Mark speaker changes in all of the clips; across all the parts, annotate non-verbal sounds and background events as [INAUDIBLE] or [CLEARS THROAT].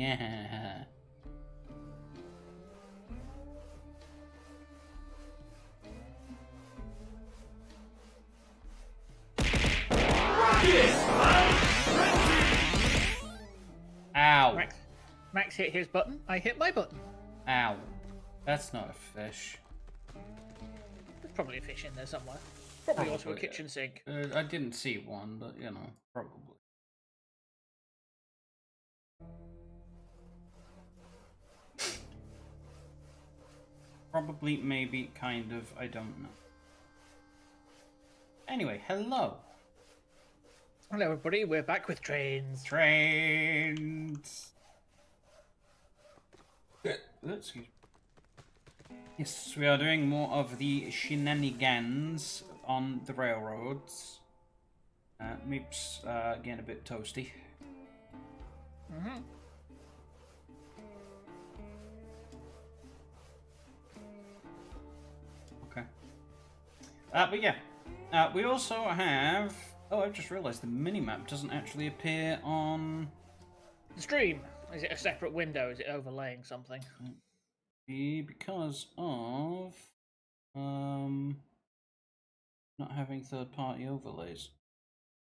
Speaker 1: Yeah. Ow. Max, Max hit his button, I hit my button.
Speaker 2: Ow. That's not a fish.
Speaker 1: There's probably a fish in there somewhere. Probably, probably. also a kitchen sink.
Speaker 2: Uh, I didn't see one, but you know, probably. Probably, maybe, kind of, I don't know. Anyway, hello. Hello, everybody. We're back with trains. Trains. Uh, excuse me. Yes, we are doing more of the shenanigans on the railroads. Uh, Meep's uh, getting a bit toasty. Mm-hmm. Uh, but yeah, uh, we also have... Oh, I've just realised the minimap doesn't actually appear on... The stream. Is it a
Speaker 1: separate window? Is it overlaying something?
Speaker 2: Because of... Um, not having third-party overlays.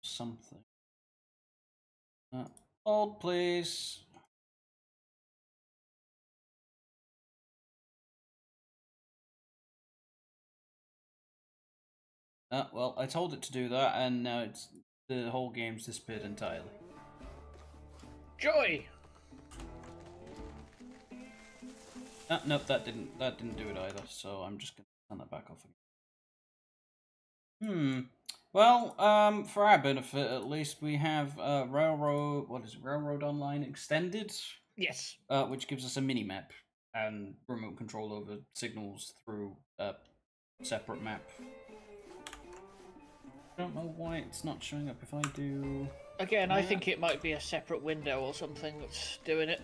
Speaker 3: Something. Uh, hold, please.
Speaker 2: Uh, well, I told it to do that, and now it's the whole game's disappeared entirely. Joy! Uh, nope, that didn't that didn't do it either. So I'm just gonna turn that back off again. Hmm. Well, um, for our benefit, at least we have uh, railroad. What is it, railroad online extended? Yes. Uh, which gives us a mini map and remote control over signals through a separate map don't know why it's not showing up if I do... Again, yeah. I think
Speaker 1: it might be a separate window or something that's doing it.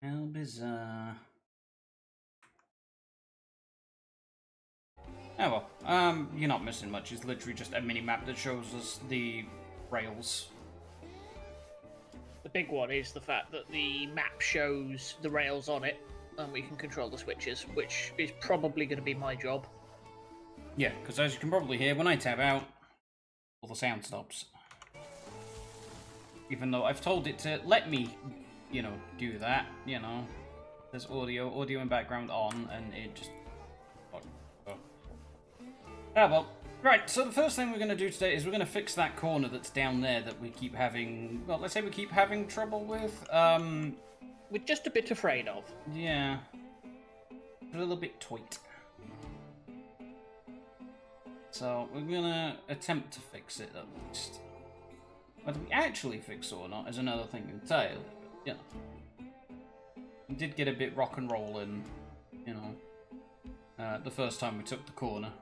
Speaker 2: How bizarre. Oh well, um, you're not missing much. It's literally just a mini-map that shows us the rails.
Speaker 1: The big one is the fact that the map shows the rails on it, and we can control the switches, which is probably going to be my job.
Speaker 2: Yeah, because as you can probably hear, when I tab out, all the sound stops. Even though I've told it to let me, you know, do that, you know. There's audio, audio and background on, and it just... Oh, well. Right, so the first thing we're going to do today is we're going to fix that corner that's down there that we keep having... Well, let's say we keep having trouble with. Um, we're just a bit afraid of. Yeah. A little bit tight. So we're gonna attempt to fix it at least. Whether we actually fix it or not is another thing entirely, but you know. We did get a bit rock and roll in, you know, uh, the first time we took the corner.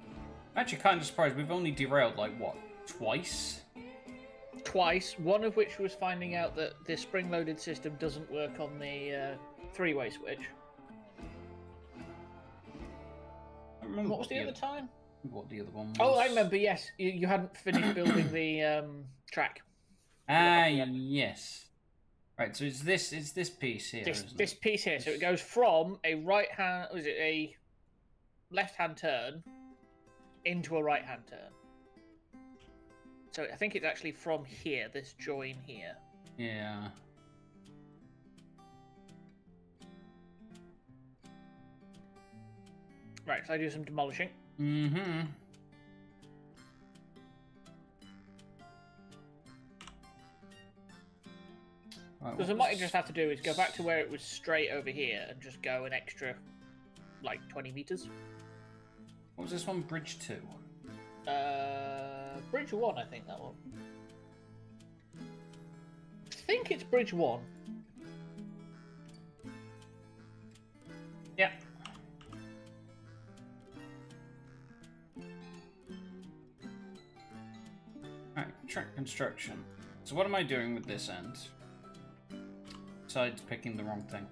Speaker 2: I'm actually kind of surprised we've only derailed like, what, twice?
Speaker 1: Twice, one of which was finding out that the spring-loaded system doesn't work on the uh, three-way switch. remember what was the, the other time?
Speaker 2: What the other one was. Oh, I
Speaker 1: remember. Yes, you, you hadn't finished building the um, track.
Speaker 2: Ah, yes. Right, so it's this it's this piece here. This isn't this it? piece here.
Speaker 1: So it goes from a right hand. Was it a left hand turn into a right hand turn? So I think it's actually from here. This join here. Yeah. Right, so I do some demolishing.
Speaker 4: Mm-hmm. Right, what I might just have to do is go back
Speaker 1: to where it was straight over here and just go an extra, like, 20 meters.
Speaker 2: What was this one? Bridge 2?
Speaker 1: Uh, bridge 1, I think that one.
Speaker 2: I think it's bridge 1. Yeah. track construction. So what am I doing with this end? Besides picking the wrong thing.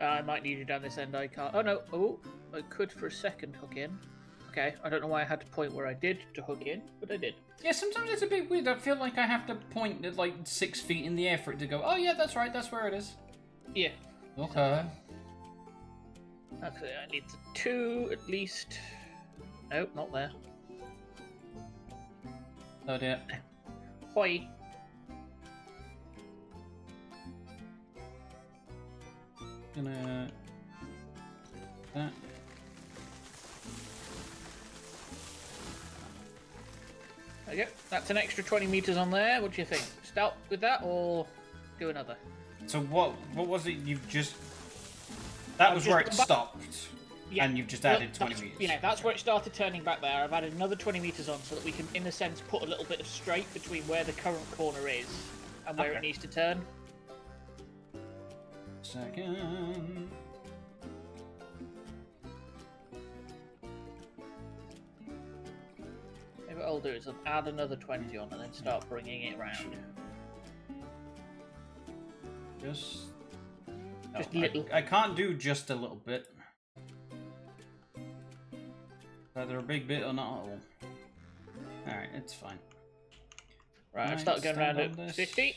Speaker 2: Uh, I might need you down this end,
Speaker 1: I can't. Oh no, oh, I could for a second hook in. Okay, I don't know why I had to point where I did
Speaker 2: to hook in, but I did. Yeah, sometimes it's a bit weird. I feel like I have to point at like six feet in the air for it to go, oh yeah, that's right, that's where it is. Yeah. Okay.
Speaker 1: Actually, I need the two at least. Nope, not there. Oh dear. Hoi.
Speaker 2: Gonna that.
Speaker 1: There you go. That's an extra 20 meters on there. What do you think? Stop with that or do another?
Speaker 2: So what? What was it? You've just that was, was just where it stopped. Yeah. And you've just added well, 20 metres.
Speaker 1: Yeah, that's where it started turning back there. I've added another 20 metres on so that we can, in a sense, put a little bit of straight between where the current corner is and where okay. it needs to turn.
Speaker 2: Second.
Speaker 1: Maybe what I'll do is I'll add another 20 on and then start bringing it round.
Speaker 2: Just... Just a oh, little. I, I can't do just a little bit. Either a big bit or not at all. Alright, it's fine. Right, i start going around at this. 50.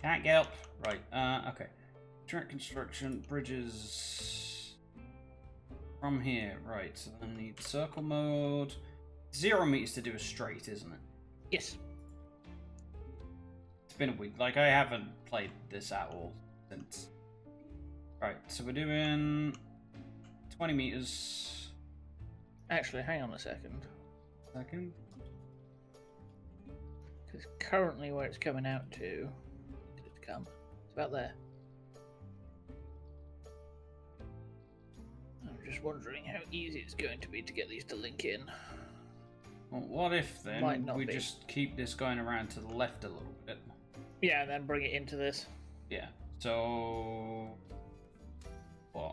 Speaker 2: Can't get up. Right, uh, okay. Track construction, bridges... From here, right, so then I need circle mode. Zero meters to do a straight, isn't it? Yes. It's been a week. Like, I haven't played this at all since Right, so we're doing 20 meters.
Speaker 1: Actually, hang on a second. Second. Because currently where it's coming out to, it come? It's about there. I'm just wondering how easy it's going to be to get these to link in.
Speaker 2: Well, what if then we be. just keep this going around to the left a little
Speaker 1: bit? Yeah, and then bring it into
Speaker 2: this. Yeah. So yeah. I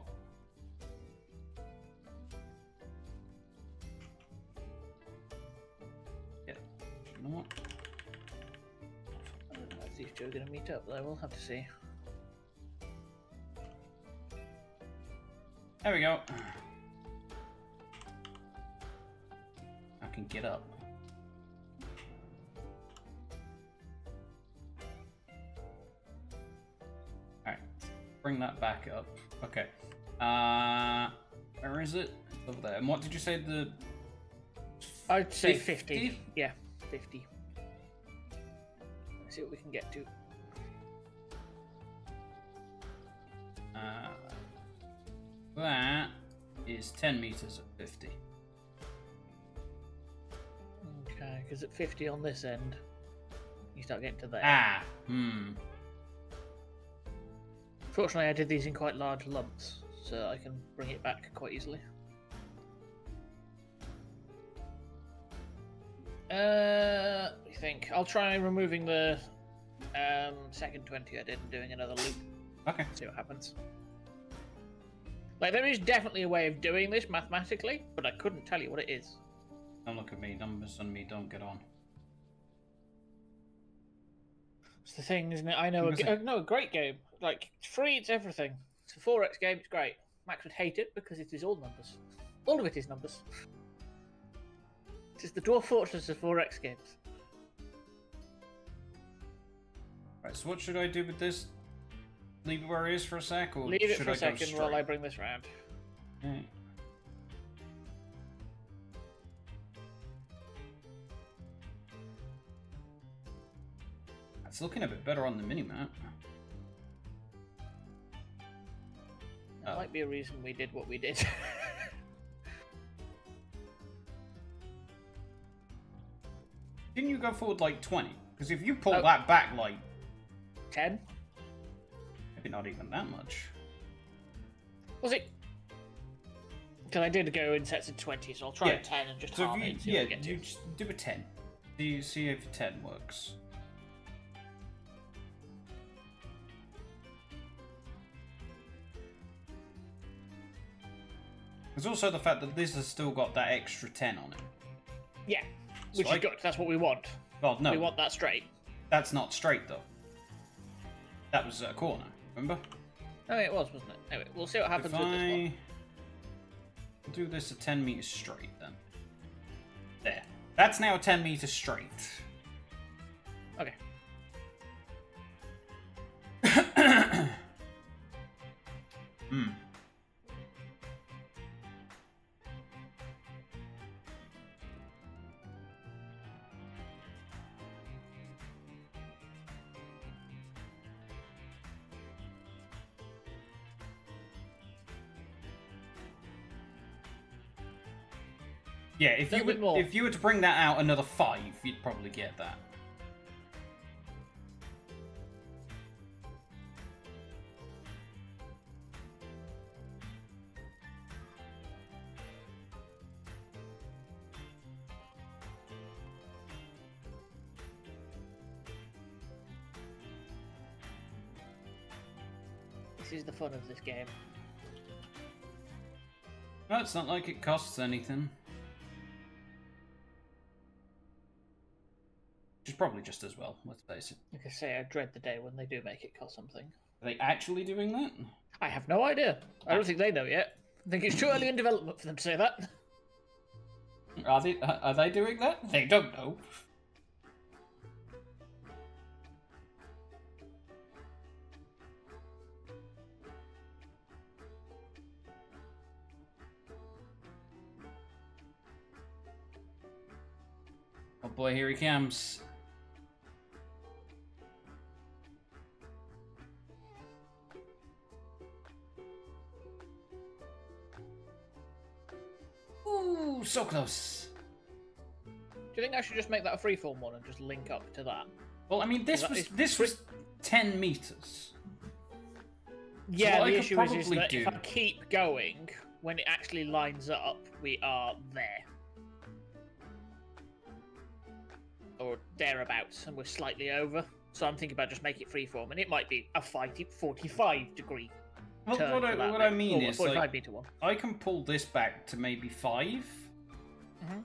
Speaker 2: don't know if these two are going to meet up, though,
Speaker 1: we'll have to see. There we
Speaker 2: go. I can get up. Alright, bring that back up. Okay. Uh, where is it? Over there. And what did you say the? I'd say 50. 50? Yeah, 50.
Speaker 1: Let's see what we can get to.
Speaker 2: Uh, that is 10 meters at 50.
Speaker 1: Okay, because at 50 on this end, you start getting to there. Ah, hmm. Fortunately, I did these in quite large lumps, so I can bring it back quite easily. Uh, I think I'll try removing the um, second 20 I did and doing another loop. Okay. See what happens. Like, there is definitely a way of doing this mathematically, but I couldn't tell you what it is.
Speaker 2: Don't look at me. Numbers and me don't get on. It's the thing, isn't it? I know, a, I
Speaker 1: know uh, a great game like free, it's everything. It's a four X game. It's great. Max would hate it because it is all numbers. All of it is numbers. It is the Dwarf Fortress
Speaker 2: of 4X games. Right, so what should I do with this? Leave it where it is for a sec, or Leave it for I a second while I
Speaker 1: bring this round.
Speaker 2: Mm. It's looking a bit better on the minimap.
Speaker 1: That oh. might be a reason we did what we
Speaker 2: did. [LAUGHS] Didn't you go forward like 20? Because if you pull oh. that back like... 10? Maybe not even that much.
Speaker 1: Was it... Because I did go in sets of 20, so I'll try yeah. 10 and just so halve you, it. Yeah, you just do a
Speaker 2: 10. Do you see if a 10 works? There's also the fact that this has still got that extra 10 on it. Yeah, which so is I... good. That's what we want. Well, no. We want that straight. That's not straight, though. That was a corner, remember?
Speaker 1: Oh, it was, wasn't it? Anyway, we'll see what happens if with I... this
Speaker 2: one. I'll do this at 10 meters straight, then. There. That's now 10 meters straight.
Speaker 1: Okay. [COUGHS]
Speaker 2: Hmm. Yeah, if you were if you were to bring that out another five, you'd probably get that.
Speaker 1: This is the fun of this game.
Speaker 2: No, it's not like it costs anything. probably just as well, let's face it.
Speaker 1: Like I say, I dread the day when they do make it cost something.
Speaker 2: Are they actually doing that?
Speaker 1: I have no idea. I don't think they know yet. I think it's too early in development for them to say that. Are they, uh, are they doing that? They don't know.
Speaker 2: Oh boy, here he comes.
Speaker 1: so close. Do you think I should just make that a freeform one and just link up to that? Well, I mean, this was this was
Speaker 2: ten meters. Yeah, so the issue is, is that do... if I
Speaker 1: keep going, when it actually lines up, we are there. Or thereabouts, and we're slightly over. So I'm thinking about just make it freeform, and it might be a 50, 45 degree well, turn. What, I, what I, mean is, like,
Speaker 2: I can pull this back to maybe 5 mm-hmm.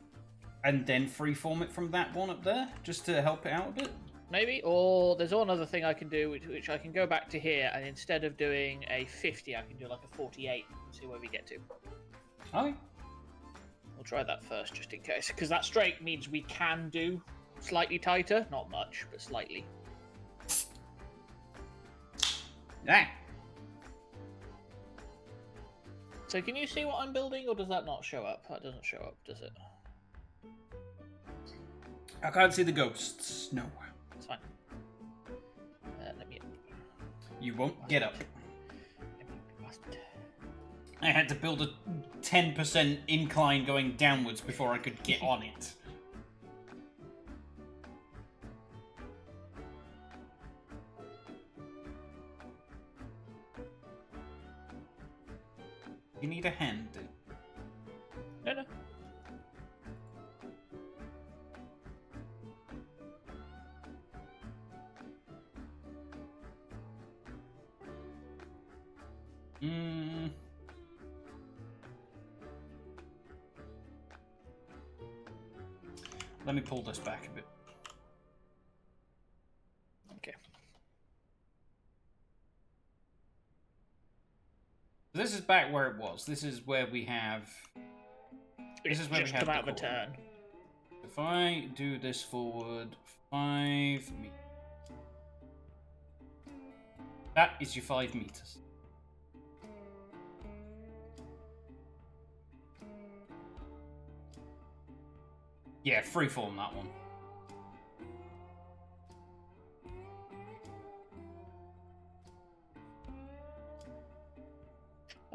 Speaker 2: and then freeform it from that one up there, just to help it out a bit.
Speaker 1: Maybe, or there's another thing I can do, which, which I can go back to here, and instead of doing a 50, I can do like a 48 and see where we get to. Okay. We'll try that first, just in case, because that straight means we can do slightly tighter, not much, but slightly. Yeah. So can you see what I'm building, or does that not show up? That doesn't show up, does it?
Speaker 2: I can't see the ghosts. No.
Speaker 1: It's fine. Uh, let me.
Speaker 2: You won't get up. I had to build a 10% incline going downwards before I could get on it. You need a hand. No, no. Mm. Let me pull this back a bit. This is back where it was. This is where we have. This is where Just we have about the, turn. If I do this forward five meters, that is your five meters. Yeah, freeform that one.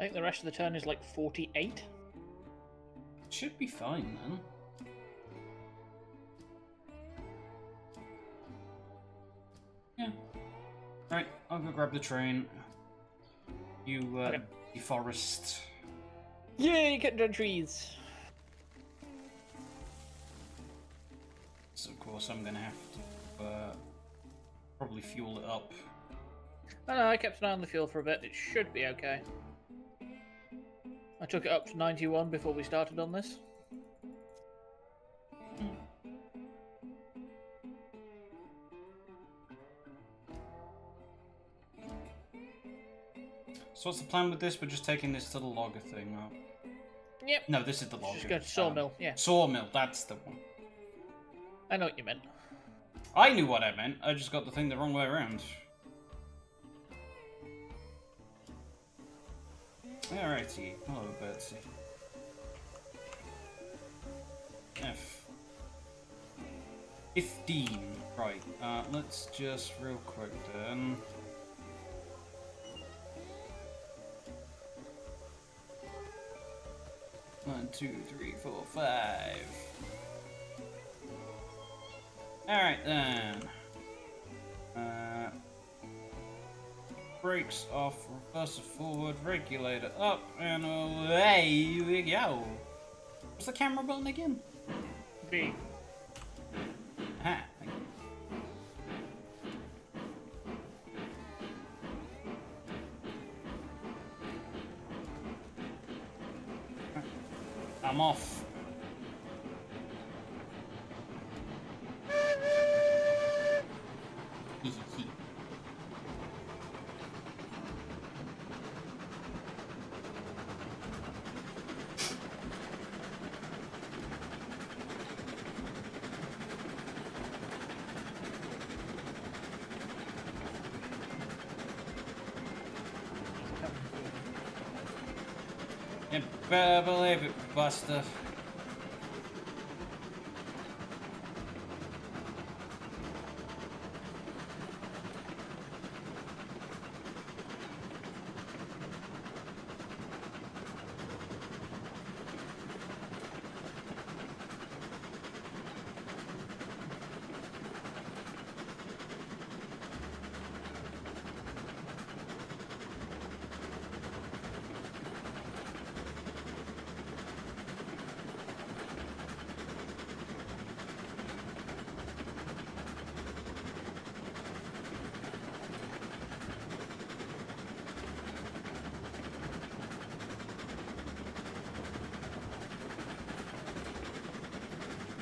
Speaker 1: I think the rest of the turn is like 48. It
Speaker 2: should be fine then. Yeah. Right, I'll go grab the train. You, uh, okay. you forest.
Speaker 1: Yay, cutting down trees!
Speaker 2: So, of course, I'm gonna have to, uh, probably fuel it up.
Speaker 1: I uh, know, I kept an eye on the fuel for a bit. It should be okay. I took it up to 91 before we started on this.
Speaker 2: So what's the plan with this? We're just taking this to the logger thing out. Yep. No, this is the logger. Just go to sawmill, um, yeah. Sawmill, that's the one. I know what you meant. I knew what I meant. I just got the thing the wrong way around. Alrighty, hello oh, Bertie. F. 15. Right, uh, let's just real quick then. One, two, three, four, five. Alright then. brakes off, reverse forward, regulator up, and away we go. What's the camera button again? B. better believe it, Buster.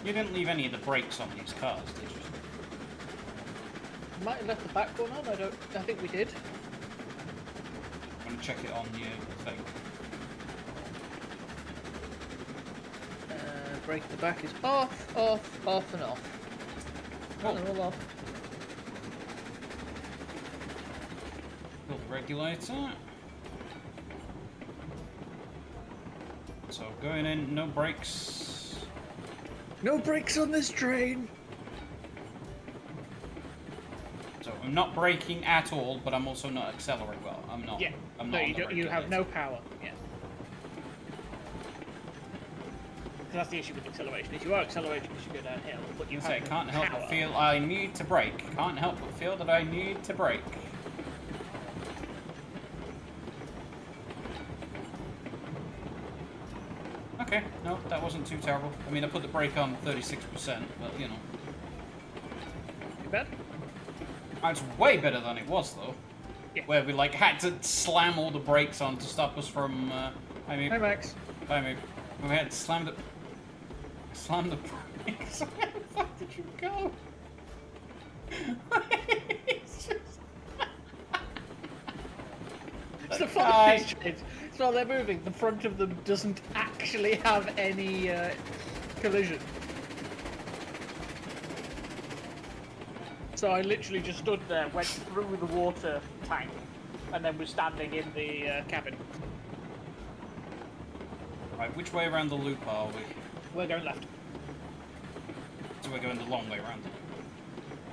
Speaker 2: You didn't leave any of the brakes on these cars, did you?
Speaker 1: Might have left the back one on. I don't. I think we did.
Speaker 2: I'm gonna check it on your thing.
Speaker 1: Uh, brake the back is off, off, off, and off. Oh, all off.
Speaker 2: Build the regulator. So going in, no brakes. No brakes on this train! So I'm not braking at all, but I'm also not accelerating well. I'm not. Yeah. I'm not no, you, don't, you have no
Speaker 1: power. Yeah.
Speaker 2: that's the issue with acceleration. Is you are accelerating as you go downhill, but you say, can't help power. but feel I need to brake. Can't help but feel that I need to brake. too terrible. I mean, I put the brake on 36%, but you know. Too bad? It's way better than it was, though. Yeah. Where we, like, had to slam all the brakes on to stop us from, uh... Max. Hi, We had to slam the... Slam the brakes. [LAUGHS]
Speaker 4: Where the fuck did you go? it's [LAUGHS] just... it's the front
Speaker 1: of It's while they're moving. The front of them doesn't act actually have any uh, collision. So I literally just stood there, went through the water tank, and then was standing in the uh, cabin.
Speaker 2: Right, which way around the loop are we? We're going left. So we're going the long way around.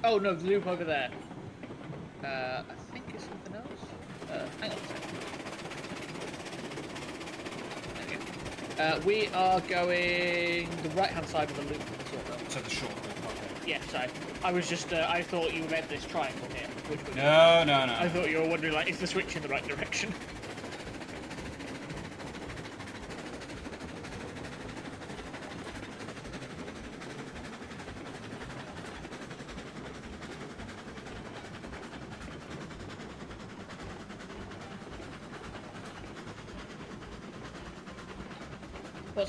Speaker 1: Oh no, the loop over there. Uh, Uh, we are going the right-hand side of the loop. So the short loop, okay. Yeah, sorry. I was just, uh, I thought you meant this triangle here. Which no,
Speaker 2: no, no. I thought
Speaker 1: you were wondering, like, is the switch in the right direction?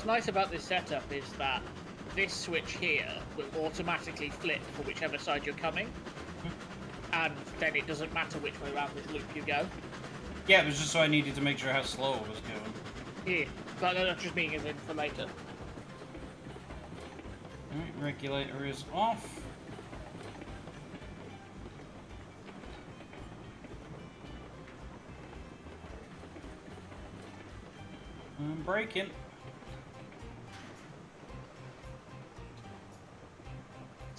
Speaker 1: nice about this setup is that this switch here will automatically flip for whichever side you're coming, and then it doesn't matter which way around this loop you go.
Speaker 2: Yeah, it was just so I needed to make sure how slow it was
Speaker 1: going. Yeah, but that's just being as in for later.
Speaker 2: Alright, regulator is off. I'm breaking.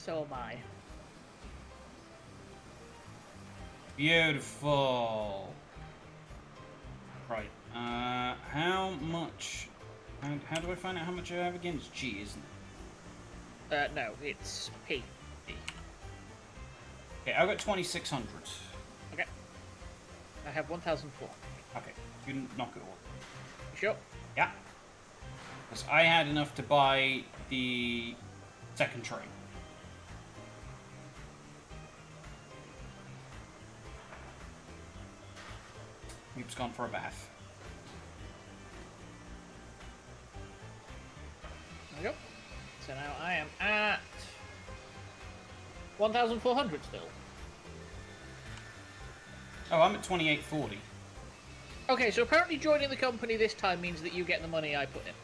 Speaker 2: so am I. Beautiful. Right. Uh, how much... How, how, do I find out how much I have against G, isn't
Speaker 1: it? Uh, no, it's P. P.
Speaker 2: Okay, I've got 2,600.
Speaker 1: Okay. I have 1,004.
Speaker 2: Okay, you can knock it all.
Speaker 1: sure? Yeah.
Speaker 2: Because I had enough to buy the second train. gone for a bath.
Speaker 1: There we go. So now I am at 1,400 still.
Speaker 2: Oh, I'm at 2840.
Speaker 1: Okay, so apparently joining the company this time means that you get the money
Speaker 2: I put in.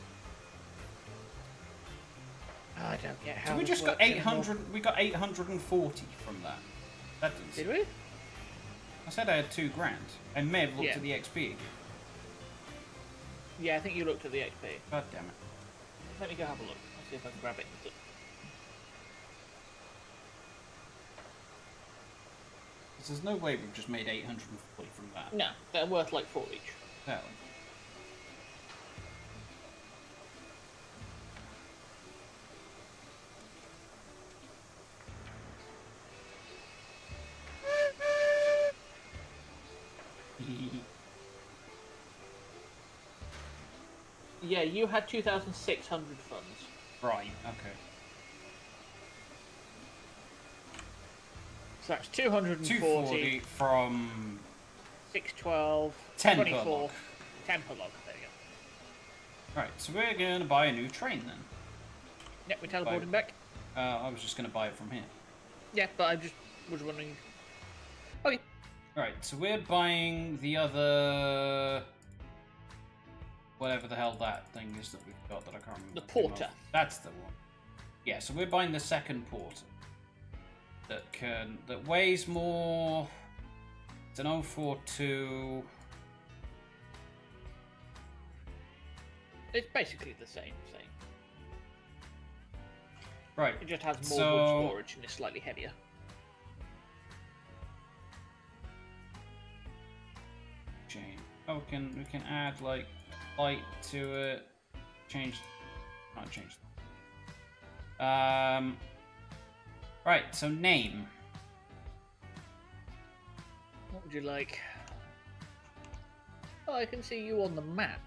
Speaker 2: Oh, I don't get how. So we just got 800. Anymore. We got 840 from that. That didn't. Did we? I said I had two grand. I may have looked yeah. at the XP.
Speaker 1: Yeah, I think you looked at the XP. God damn it. Let me go have a look. Let's see if I can grab it.
Speaker 2: there's no way we've just made 840 from that. No,
Speaker 1: they're worth like 4 each. Apparently. yeah, you had 2,600 funds.
Speaker 2: Right, okay. So that's 240, 240 from...
Speaker 1: 612, 10 per log. 10 per log, there you
Speaker 2: go. Right, so we're going to buy a new train then.
Speaker 1: Yep, we're teleporting buy...
Speaker 2: back. Uh, I was just going to buy it from here.
Speaker 1: Yeah, but I just was wondering... Okay.
Speaker 2: Alright, so we're buying the other whatever the hell that thing is that we've got that I can't remember. The porter. That's the one. Yeah, so we're buying the second porter that can that weighs more. It's an 042.
Speaker 1: It's basically the same thing.
Speaker 2: Right. It just has more so... wood storage
Speaker 1: and is slightly heavier.
Speaker 2: Jane. Oh, we can we can add like light to it. Change, not change. Um, right, so name. What would you like?
Speaker 1: Oh, I can see you on the map.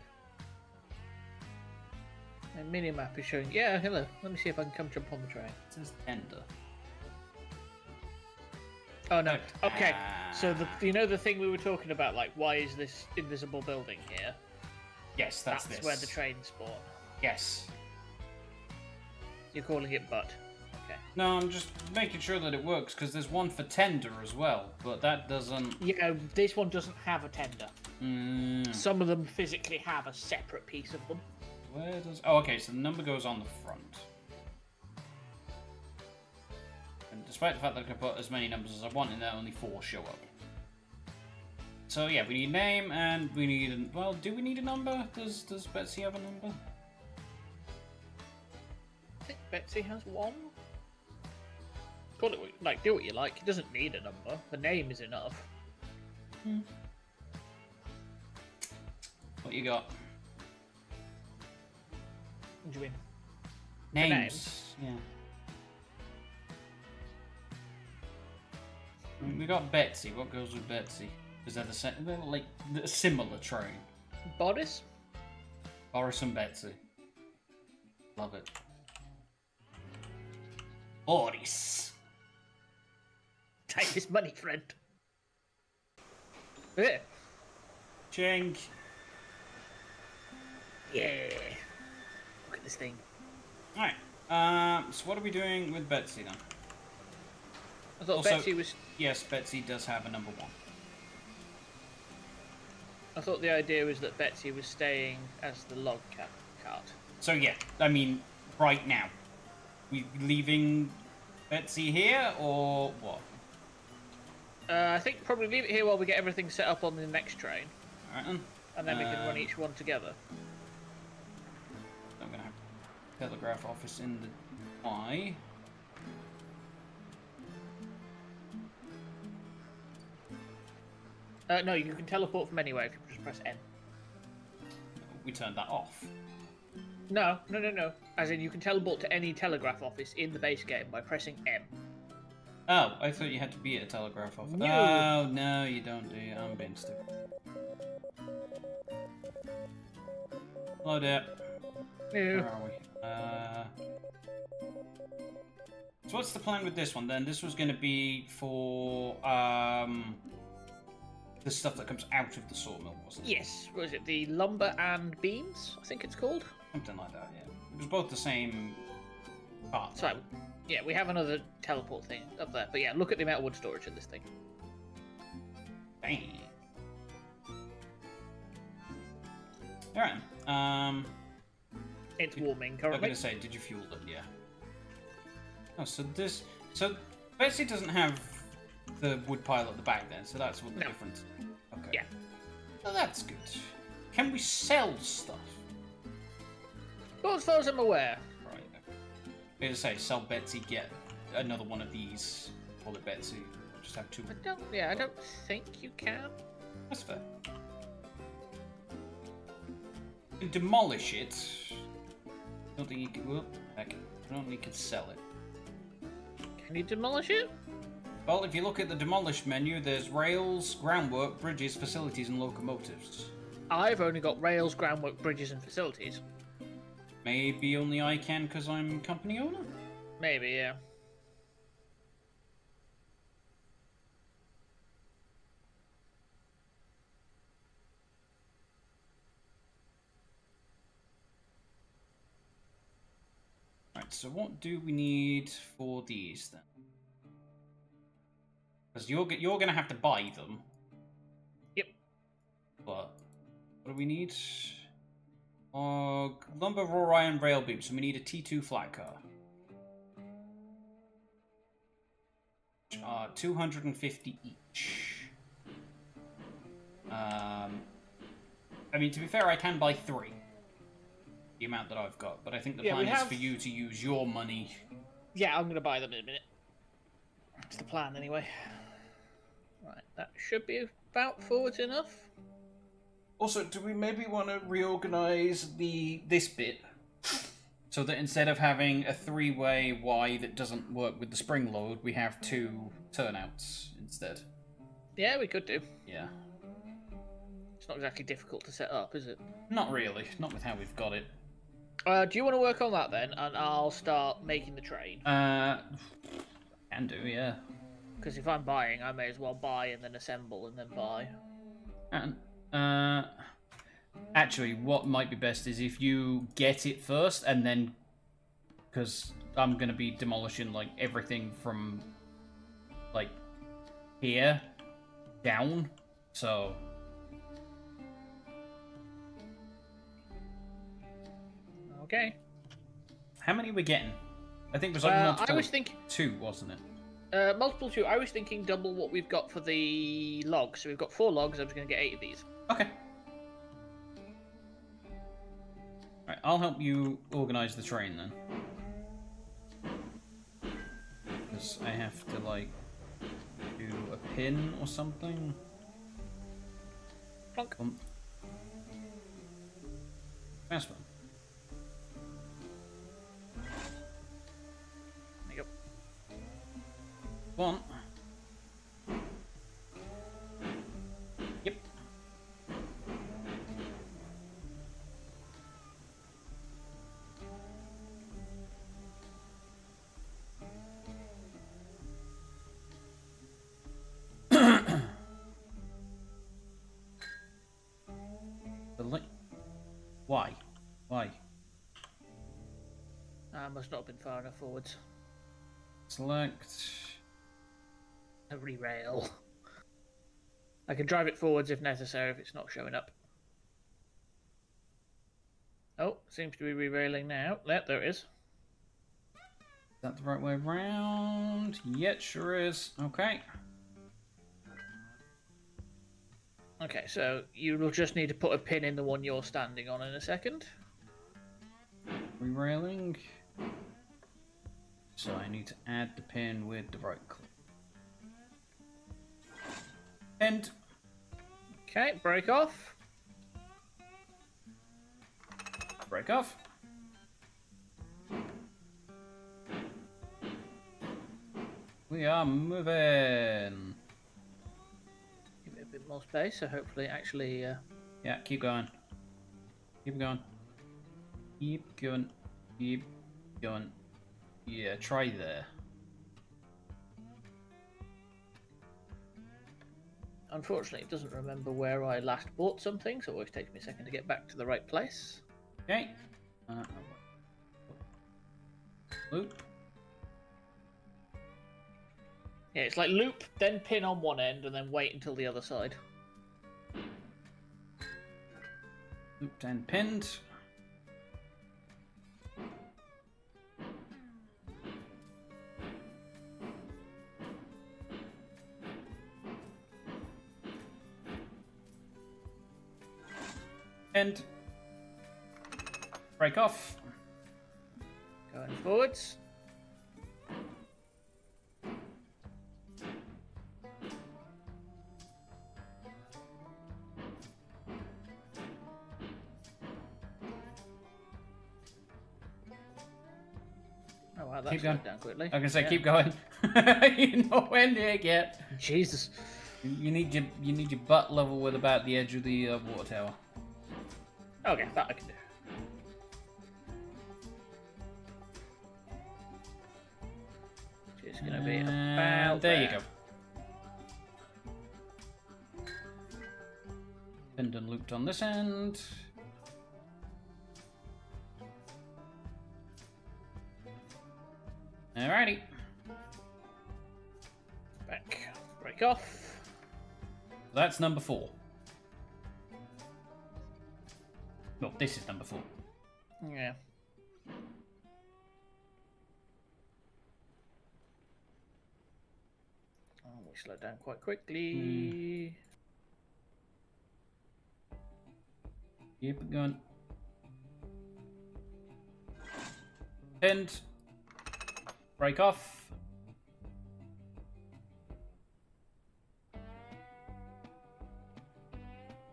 Speaker 1: My mini map is showing. Yeah, hello. Let me see if I can come jump on the train. It says tender. Oh no. Okay. So the you know the thing we were talking about, like why is this invisible building here? Yes, that's, that's where the trains spawn.
Speaker 2: Yes. You're calling it butt. Okay. No, I'm just making sure that it works because there's one for tender as well, but that doesn't. You um, know, this one doesn't have a tender. Mm. Some of them physically have a separate piece of them. Where does? Oh, okay. So the number goes on the front. And despite the fact that I can put as many numbers as I want in there, only four show up. So yeah, we need name and we need, well, do we need a number? Does, does Betsy have a number? I think Betsy has one.
Speaker 1: Call it, like, do what you like. It doesn't need a number. The name is enough. Hmm. What you got? What do you mean? Names. names.
Speaker 2: Yeah. We got Betsy. What goes with Betsy? Is that the same? Like a similar train? Boris. Boris and Betsy. Love it.
Speaker 1: Boris. Take this money, friend.
Speaker 2: Yeah. Cheng. Yeah. Look at this thing. Alright. Um, so what are we doing with Betsy then? I thought also, Betsy was... Yes, Betsy does have a number one.
Speaker 1: I thought the idea was that Betsy was staying as the log
Speaker 2: cart. So yeah, I mean, right now, we leaving Betsy here or what?
Speaker 1: Uh, I think probably leave it here while we get everything set up on the next train. All right And then we can um, run each one together.
Speaker 2: I'm gonna have telegraph office in the eye.
Speaker 1: Uh, no, you can teleport from anywhere. if Just press N.
Speaker 2: We turned that off.
Speaker 1: No, no, no, no. As in, you can teleport to any telegraph office in the base game by pressing M.
Speaker 2: Oh, I thought you had to be at a telegraph office. No. Oh, no, you don't do I'm being stupid. Hello there. Where are we? Uh... So what's the plan with this one then? This was going to be for... Um the stuff that comes out of the sawmill, wasn't
Speaker 1: it? Yes. Was it the lumber and beams? I think it's called. Something like that.
Speaker 2: Yeah. It was both the same part. So yeah, we have another
Speaker 1: teleport thing up there. But yeah, look at the amount of wood storage in this thing. Dang.
Speaker 2: All right. Um, it's did, warming currently. I'm going to say, did you fuel them? Yeah. Oh, so this. So basically, doesn't have the wood pile at the back then, so that's what the no. difference. Okay. Yeah. Well, that's good. Can we sell stuff?
Speaker 1: as far as I'm aware. Right.
Speaker 2: Okay. As I say, sell Betsy, get another one of these. Call it Betsy. Just have two. I don't.
Speaker 1: Yeah, I don't think you can.
Speaker 2: That's fair. demolish it. don't think you can. Well, I, can, I don't think you can sell it. Can you demolish it? Well, if you look at the demolished menu, there's rails, groundwork, bridges, facilities, and locomotives. I've only
Speaker 1: got rails, groundwork, bridges, and facilities.
Speaker 2: Maybe only I can because I'm company owner? Maybe, yeah. Right, so what do we need for these then? Because you're you're going to have to buy them. Yep. But what do we need? Uh, lumber, raw iron, rail beams, and we need a T2 flat car. Which 250 each. Um, I mean, to be fair, I can buy three. The amount that I've got, but I think the yeah, plan have... is for you to use your money.
Speaker 1: Yeah, I'm going to buy them in a minute. It's the plan, anyway. Right, that should be about
Speaker 2: forward enough. Also, do we maybe want to reorganize the this bit so that instead of having a three-way Y that doesn't work with the spring load, we have two turnouts instead?
Speaker 1: Yeah, we could do. Yeah. It's not exactly difficult to set up, is it? Not really. Not with how we've got it. Uh, do you want to work on that then, and I'll start making the train?
Speaker 2: Uh, can do, yeah.
Speaker 1: Because if I'm buying, I may as well buy and then assemble and then buy.
Speaker 2: And uh, actually, what might be best is if you get it first and then, because I'm gonna be demolishing like everything from like here down, so. Okay. How many are we getting? I think it was like uh, multiple. I was thinking two, wasn't it?
Speaker 1: Uh, multiple two. I was thinking double what we've got for the logs. So we've got four logs. I'm just going to get eight of these. Okay.
Speaker 2: All right, I'll help you organize the train then. Because I have to, like, do a pin or something. Plunk. Um, fast one. one. Yep. [COUGHS] Why? Why?
Speaker 1: I must not have been far enough forwards. Select a rerail. I can drive it forwards if necessary if it's not showing up. Oh, seems to be re-railing now. There, there it is. Is that the right way around? Yeah, it sure is. Okay. Okay, so you will just need to put a pin in the one you're standing on in a second.
Speaker 2: Re-railing. So I need to add the pin with the right click. And
Speaker 1: okay, break off. Break off.
Speaker 2: We are moving.
Speaker 1: Give it a bit more space, so hopefully, actually. Uh...
Speaker 2: Yeah, keep going. Keep going. Keep going. Keep going. Yeah, try there.
Speaker 1: Unfortunately, it doesn't remember where I last bought something, so it always takes me a second to get back to the right place. Okay. Uh, loop. Yeah, it's like loop, then pin on one end, and then wait until the other side.
Speaker 2: Looped and pinned. And break off. Going forwards. Oh wow, keep going. down quickly. I was gonna say, yeah. keep going. [LAUGHS] you know when to get Jesus. You need your you need your butt level with about the edge of the uh, water tower.
Speaker 1: Okay, that I can do. It's gonna be uh, about uh, there, there. you
Speaker 2: go. Pinned and looped on this end. Alrighty. Back. Break off. That's number four. Well, this is number four.
Speaker 1: Yeah. Oh, we slow down quite quickly. Mm.
Speaker 2: Keep it going. Pinned. Break off.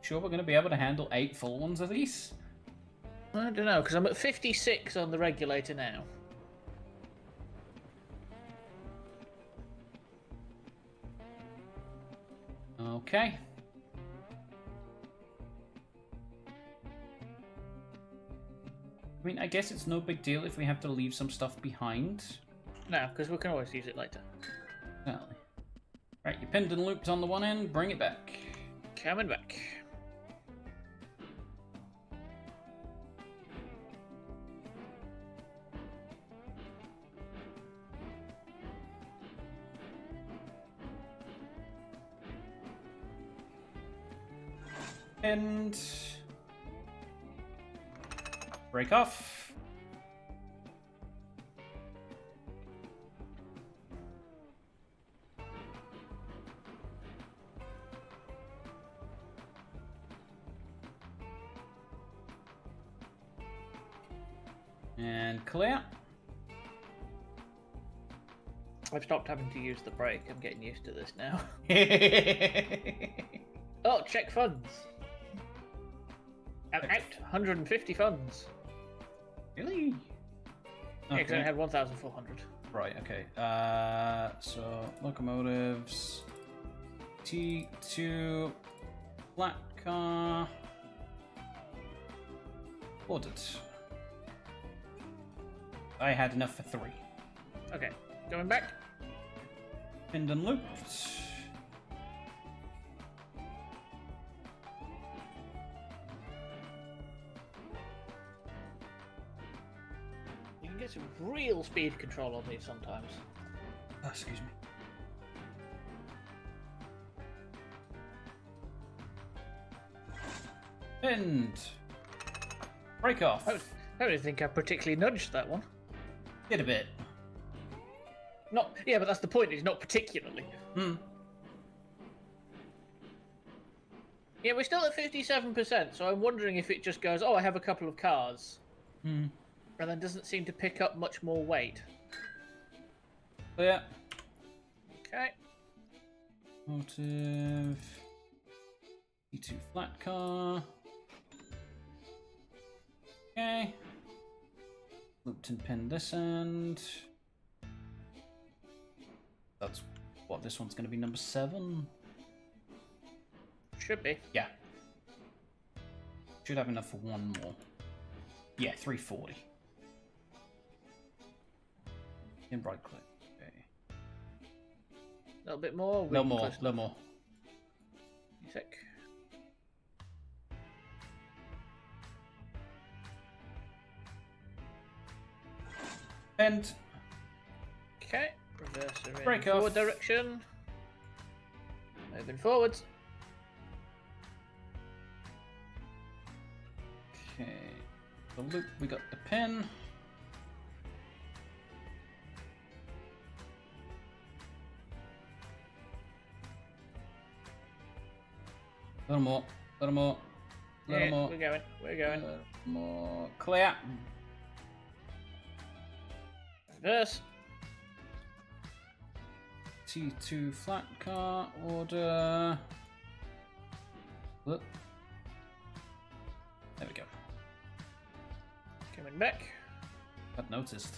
Speaker 2: sure we're going to be able to handle eight full ones of these? I don't know, because I'm at
Speaker 1: 56 on the regulator now.
Speaker 2: Okay. I mean, I guess it's no big deal if we have to leave some stuff behind.
Speaker 1: No, because we can always use it later.
Speaker 2: Exactly. Right, you pinned and looped on the one end, bring it back. Coming back. break off. And clear. I've
Speaker 1: stopped having to use the brake. I'm getting used to this now. [LAUGHS] oh, check funds. Out, out 150 funds.
Speaker 2: Really? Okay. because I had
Speaker 1: 1,400.
Speaker 2: Right, okay. Uh, so, locomotives. T2. Black car. Ordered. I had enough for three. Okay, going back. End and looped.
Speaker 1: real speed control on these sometimes. Oh,
Speaker 2: excuse me. And break off. I, I
Speaker 1: don't think I particularly nudged that one. Did a bit. Not yeah, but that's the point. Is not particularly. Hmm. Yeah, we're still at fifty-seven percent. So I'm wondering if it just goes. Oh, I have a couple of cars. Hmm and then doesn't seem to pick up much more weight.
Speaker 2: yeah. Okay. Motive. E2 flat car. Okay. Looped and pinned this end. That's what this one's going to be number seven. Should be. Yeah. Should have enough for one more. Yeah, 340. In Broadcliff. Okay.
Speaker 1: A little bit more. No more. No more. You sec.
Speaker 2: And Okay. Reverse in Break forward off. direction.
Speaker 1: Moving forwards.
Speaker 2: Okay. The loop, we got the pen. A little more. A little more. A little yeah, more. We're going. We're going. A more. Clear. This. T2 flat car order. Look. There we go. Coming back. I've noticed.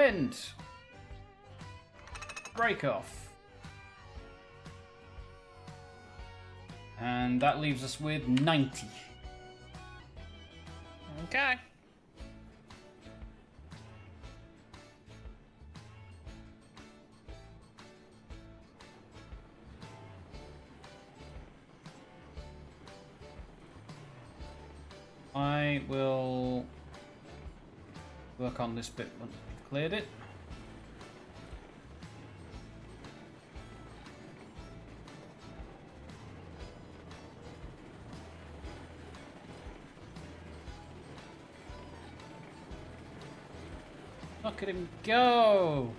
Speaker 2: End. Break off. And that leaves us with 90. Okay. I will work on this bit once Cleared it. Look at him go!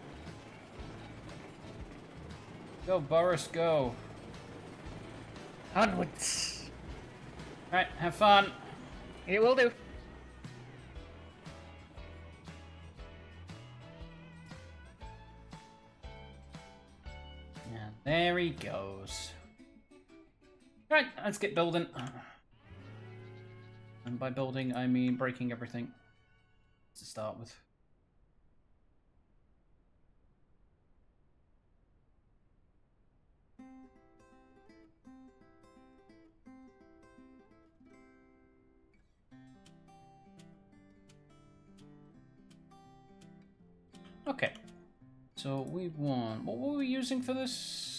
Speaker 2: Go, Boris, go. Onwards! Right, have fun. It will do. There he goes. Right, let's get building. And by building, I mean breaking everything to start with. Okay, so we want, what were we using for this?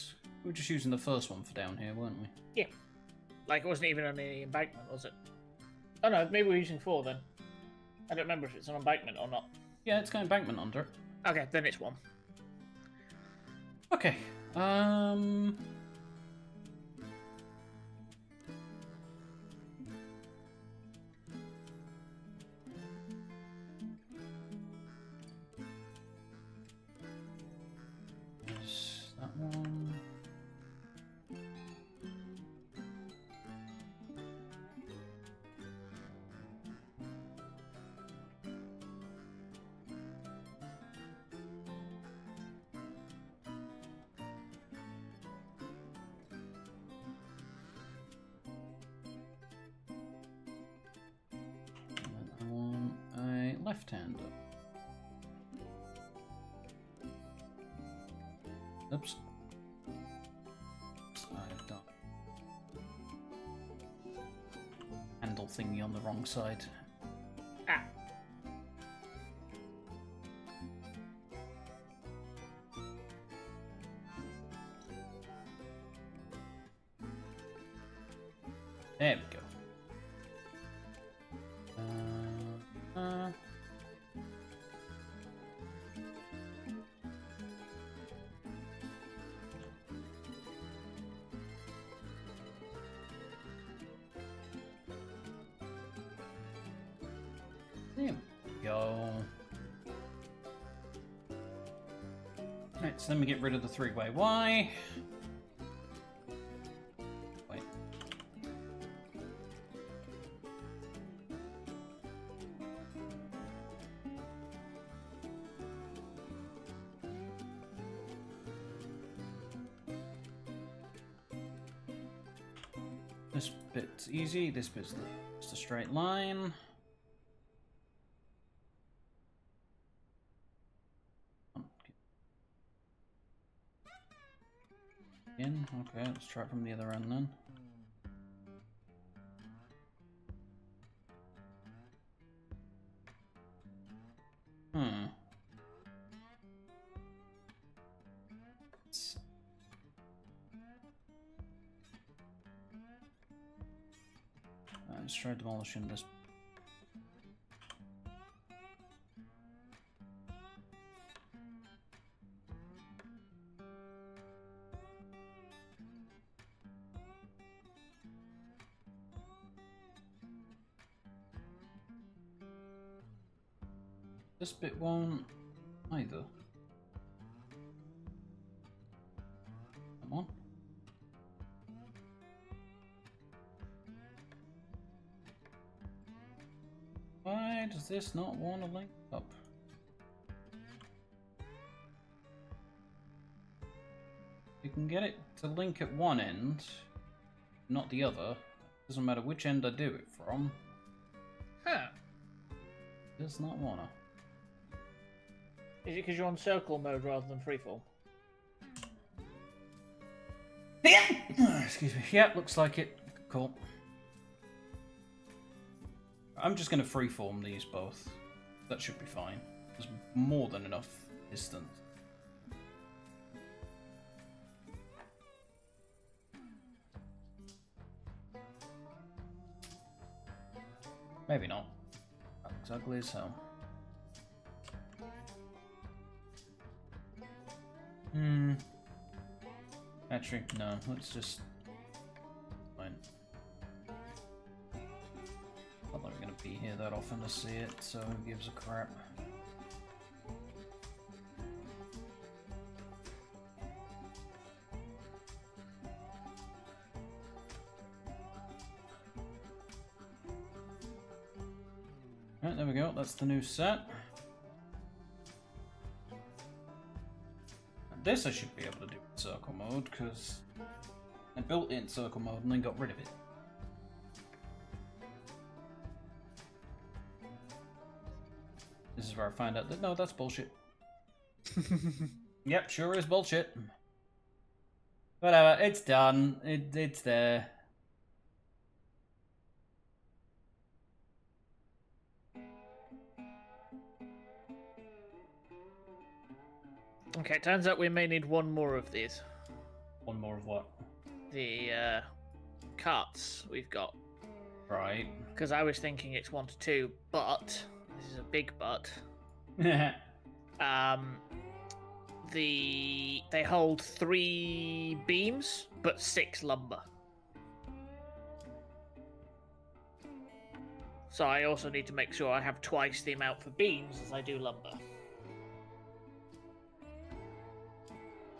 Speaker 2: We were just using the first one for down here, weren't we? Yeah. Like, it
Speaker 1: wasn't even on any embankment, was it? Oh no, maybe we're using four then. I don't remember if it's an embankment or not.
Speaker 2: Yeah, it's got embankment under it.
Speaker 1: Okay, then it's one.
Speaker 2: Okay. Um. alongside so let me get rid of the 3 way Y. Wait. This bit's easy, this bit's the, it's the straight line. try it from the other end then. Hmm. Let's try demolishing this bit won't either. Come on. Why does this not want to link up? You can get it to link at one end, not the other. Doesn't matter which end I do it from. Huh. Does not wanna.
Speaker 1: Is it because you're on circle mode rather than freeform?
Speaker 2: Yeah. Oh, excuse me. Yeah, looks like it. Cool. I'm just going to freeform these both. That should be fine. There's more than enough distance. Maybe not. That looks ugly as hell. Hmm. Actually, no. Let's just. Fine. I'm not gonna be here that often to see it, so who gives a crap? Right, there we go. That's the new set. This I should be able to do in circle mode, because I built it in circle mode and then got rid of it. This is where I find out that no, that's bullshit. [LAUGHS] yep, sure is bullshit. Whatever, it's done. It, it's there.
Speaker 1: Okay, turns out we may need one more of these. One more of what? The uh, carts we've got. Right. Because [LAUGHS] I was thinking it's one to two, but this is a big but. um, the they hold three beams but six lumber. So I also need to make sure I have twice the amount for beams as I do lumber.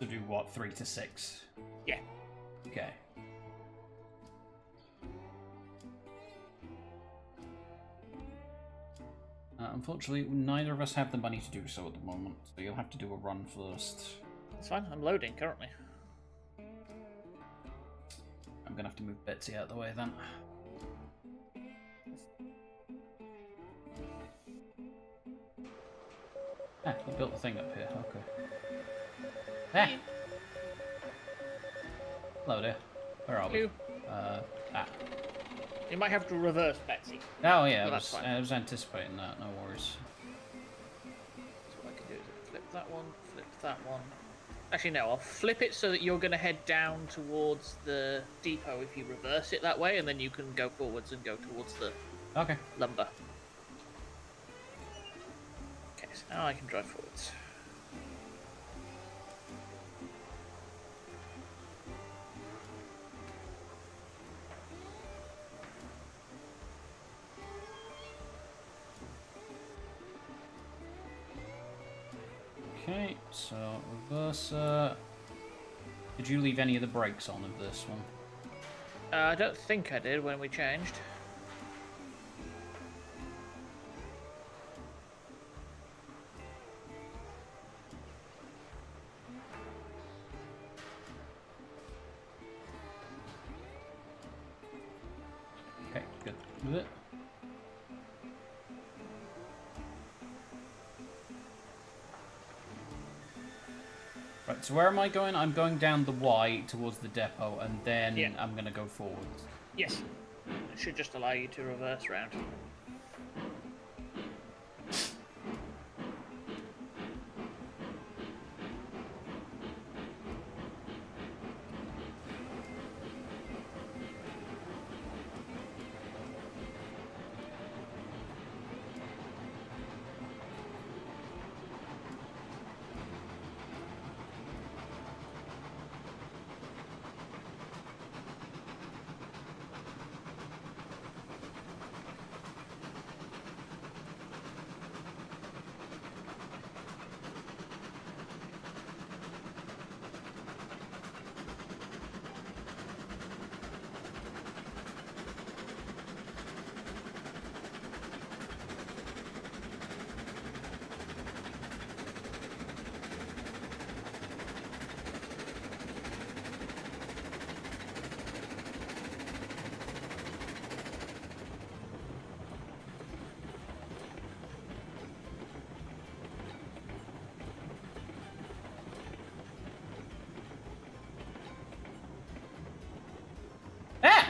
Speaker 2: to do what, three to six? Yeah. Okay. Uh, unfortunately, neither of us have the money to do so at the moment, so you'll have to do a run first. It's fine, I'm loading currently. I'm gonna have to move Betsy out of the way then. Ah, you built the thing up here, okay. Hello there. Where are we? Uh, ah.
Speaker 1: You might have to reverse, Betsy. Oh yeah, I was, I
Speaker 2: was, anticipating that. No worries. So what I can do
Speaker 1: is flip that one, flip that one. Actually, no, I'll flip it so that you're going to head down towards the depot if you reverse it that way, and then you can go forwards and go towards the okay lumber. Okay, so now I can drive forwards.
Speaker 2: so reverser. Did you leave any of the brakes on of this one?
Speaker 1: Uh, I don't think I did when we changed.
Speaker 2: so where am I going? I'm going down the Y towards the depot, and then yeah. I'm going to go forward.
Speaker 1: Yes. It should just allow you to reverse round.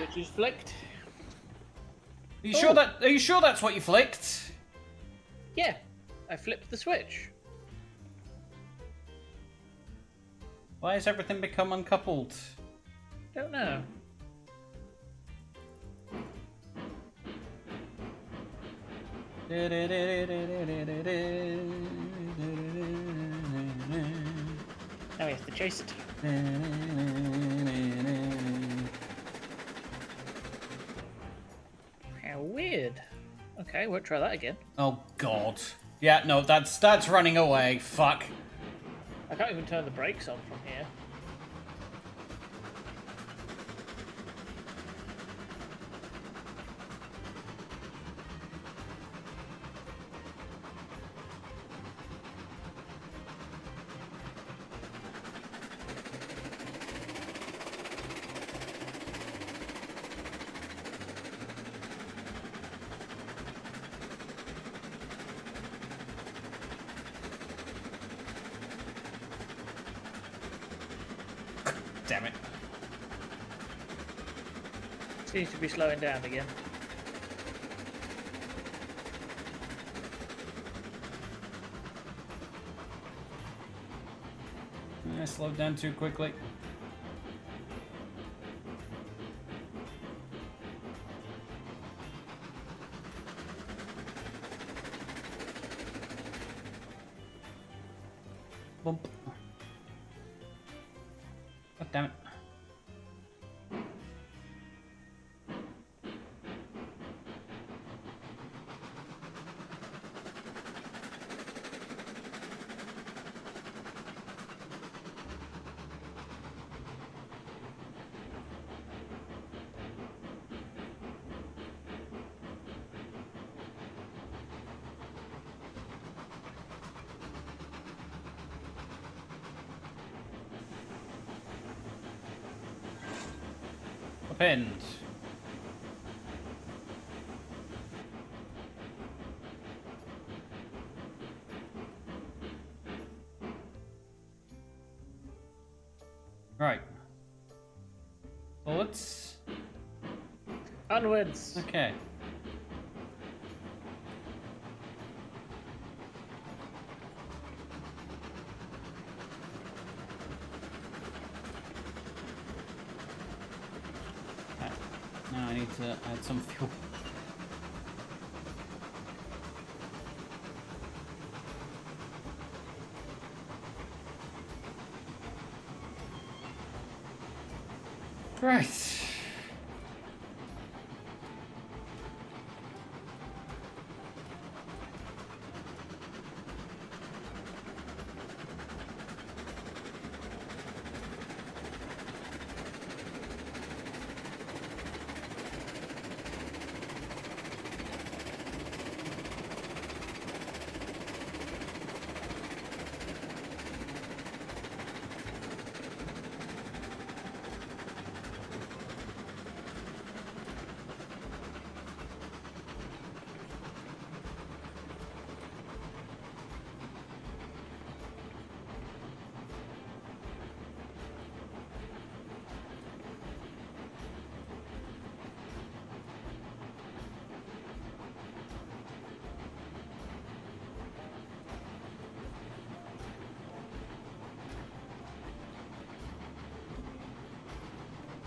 Speaker 2: which is flicked. Are you sure oh. that? Are you sure that's what you flicked?
Speaker 1: Yeah, I flipped the switch.
Speaker 2: Why has everything become uncoupled? Don't know. Hmm.
Speaker 1: won't try that again.
Speaker 2: Oh god. Yeah, no, that's that's running away. Fuck.
Speaker 1: I can't even turn the brakes on seems to be slowing down again.
Speaker 2: I slowed down too quickly. happened? Right. Bullets? Onwards! Okay.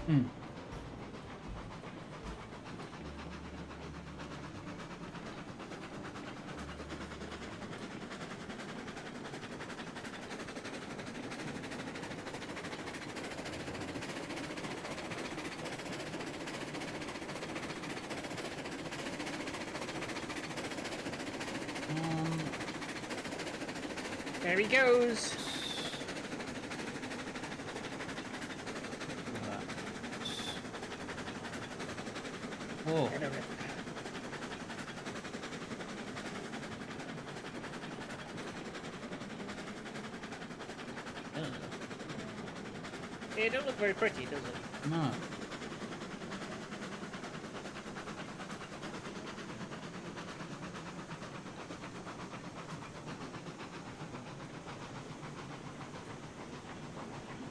Speaker 4: Mm.
Speaker 1: There he goes. look very pretty, does it?
Speaker 2: No.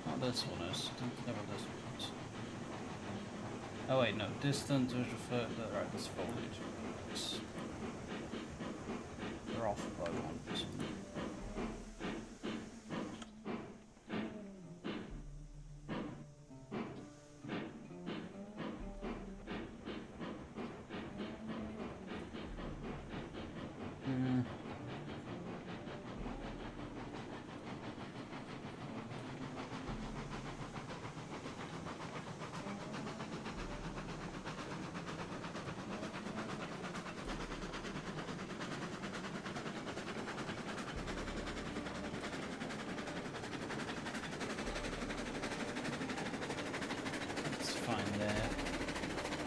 Speaker 2: Not this one is. this one is. Oh wait, no. Distance was referred to... Right, this foliage. They're off by one.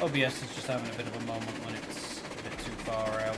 Speaker 2: OBS is just having a bit of a moment when it's a bit too far out.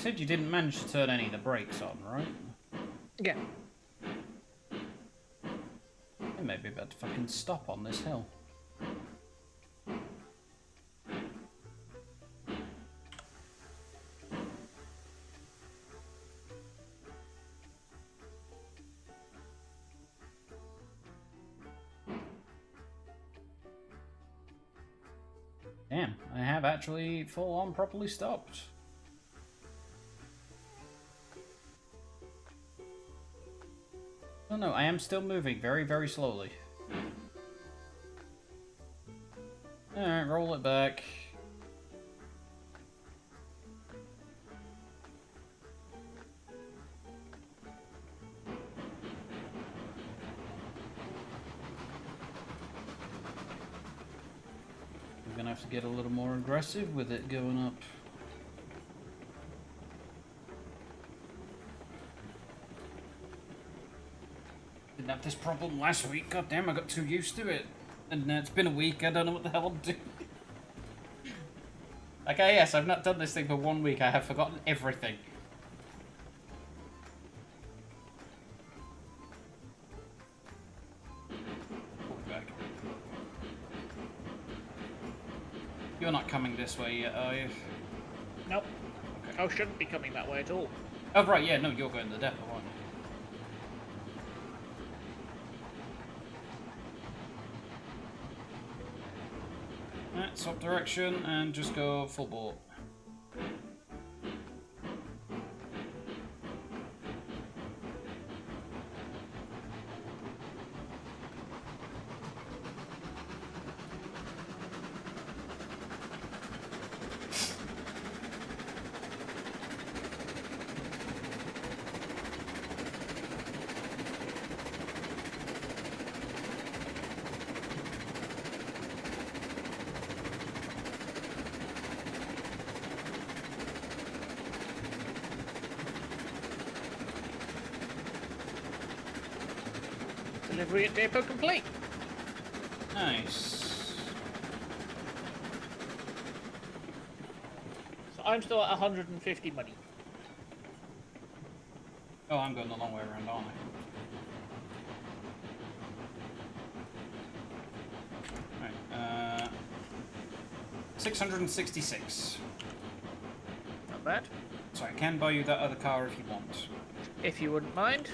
Speaker 2: said you didn't manage to turn any of the brakes on, right? Yeah. It may be about to fucking stop on this hill. Damn, I have actually full on properly stopped. still moving very, very slowly. Alright, roll it back. We're gonna have to get a little more aggressive with it going up. had this problem last week. God damn, I got too used to it. And uh, it's been a week, I don't know what the hell I'm doing. [LAUGHS] okay, yes, I've not done this thing for one week. I have forgotten everything. You're not coming this way yet, are you?
Speaker 1: Nope. Okay. I shouldn't be coming that way at all.
Speaker 2: Oh, right, yeah, no, you're going to the depot. top direction and just go full bore.
Speaker 1: complete. Nice. So I'm still at 150 money. Oh,
Speaker 2: I'm going the long way around, aren't I? Right, uh, 666. Not bad. So I can buy you that other car if you want. If you wouldn't mind.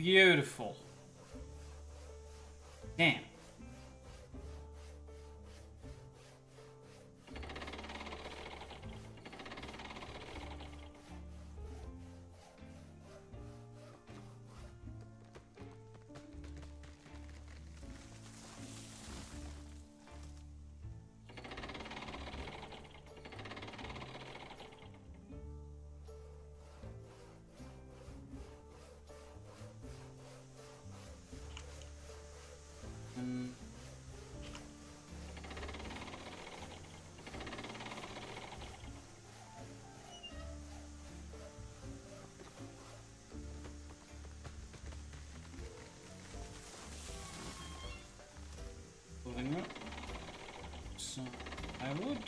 Speaker 2: Beautiful. something up. So I would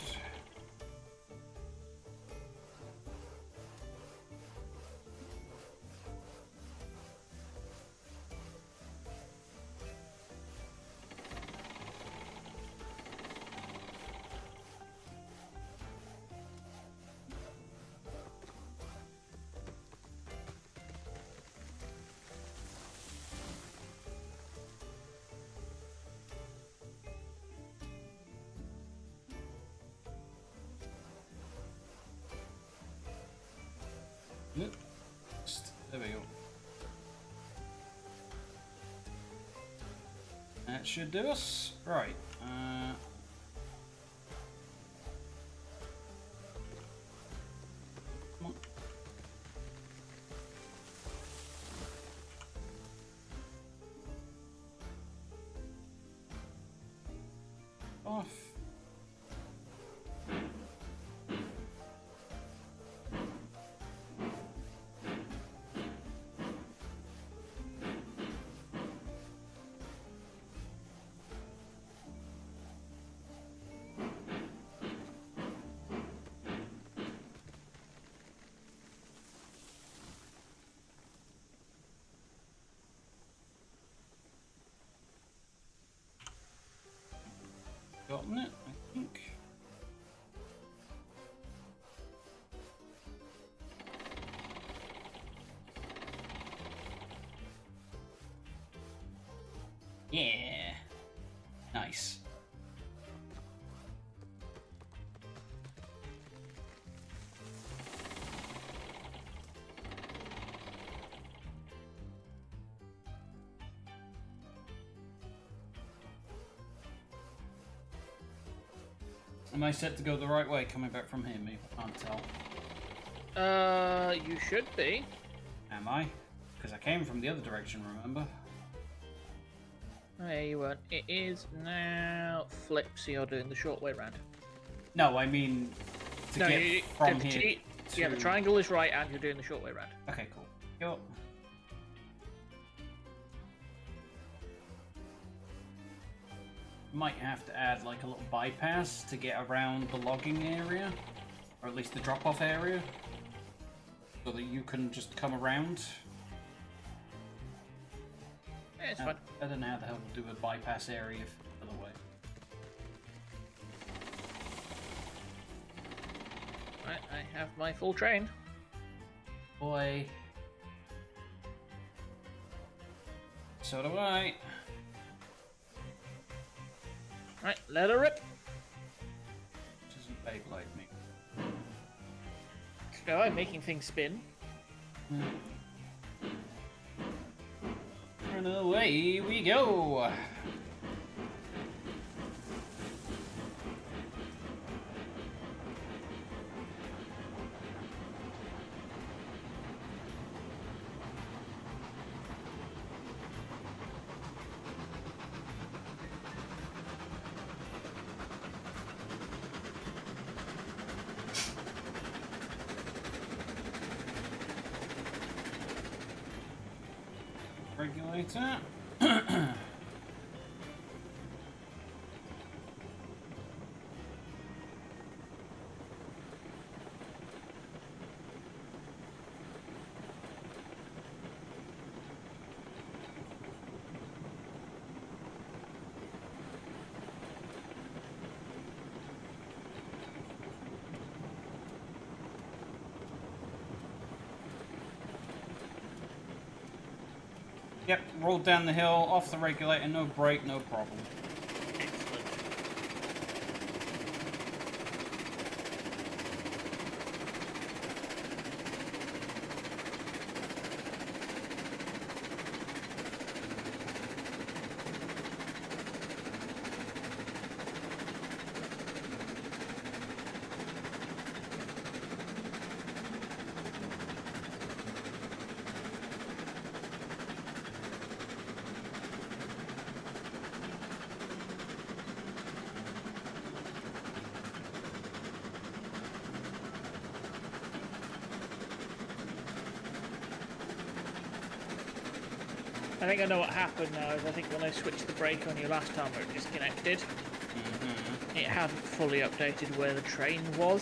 Speaker 2: Yep. Just, there we go. That should do us. Right. gotten it, I think. Yeah. Nice. am I set to go the right way coming back from here? Me? I can't tell. Uh, you should be. Am I? Because I came from the other direction, remember?
Speaker 1: There you were. It is now Flipsy you're doing the short way round.
Speaker 2: No, I mean to no, get you, from here. to... Yeah, the triangle
Speaker 1: is right and you're doing the short way round.
Speaker 2: bypass to get around the logging area, or at least the drop-off area, so that you can just come around. Yeah, it's fun. I don't know how the hell we'll do a bypass area if other way. Right, I have my full train. Boy. So do I. Right, let her rip.
Speaker 1: I'm making things spin.
Speaker 2: And away we go! rolled down the hill, off the regulator, no brake, no problem.
Speaker 1: I think I know what happened now is I think when I switched the brake on you last time it disconnected, mm
Speaker 4: -hmm.
Speaker 1: it hadn't fully updated where the train was.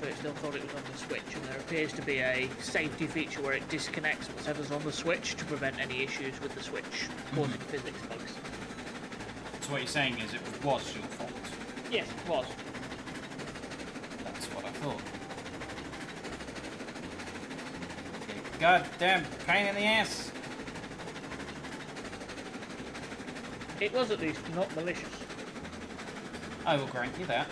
Speaker 1: So it still thought it was on the switch and there appears to be a safety feature where it disconnects whatever's on the switch to prevent any issues with the switch causing mm -hmm. physics bugs.
Speaker 2: So what you're saying is it was your fault? Yes, it was. That's what I thought. Goddamn pain in the ass. It was at
Speaker 1: least not malicious.
Speaker 2: I will grant you that.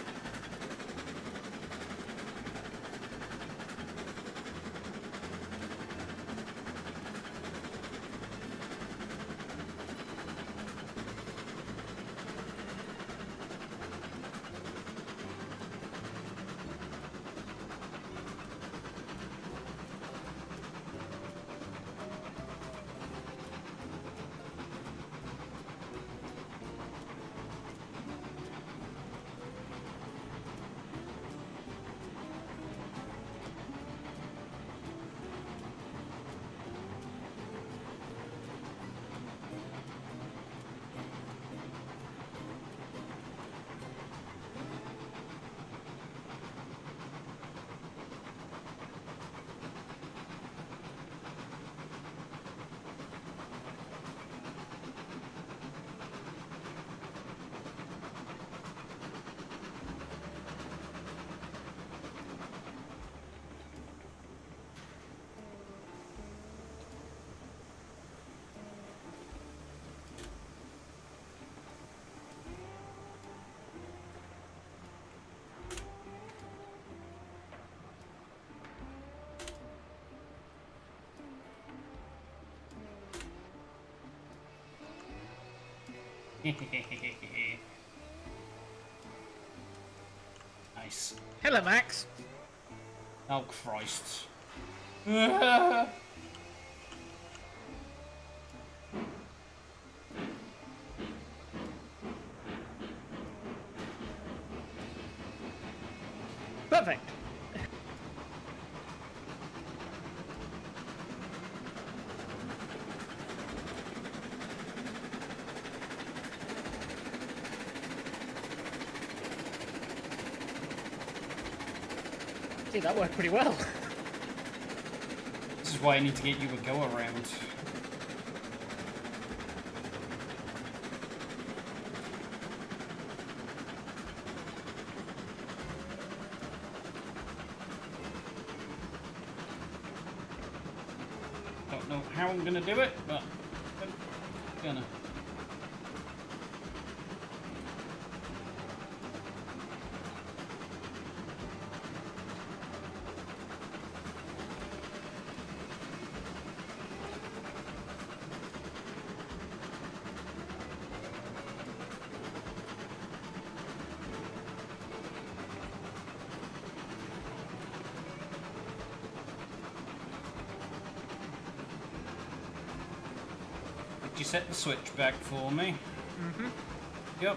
Speaker 2: [LAUGHS] nice. Hello, Max. Oh, Christ.
Speaker 1: [LAUGHS] that worked pretty well.
Speaker 2: This is why I need to get you a go-around. Don't know how I'm gonna do it. switch back for me.
Speaker 4: Mm-hmm. Yep.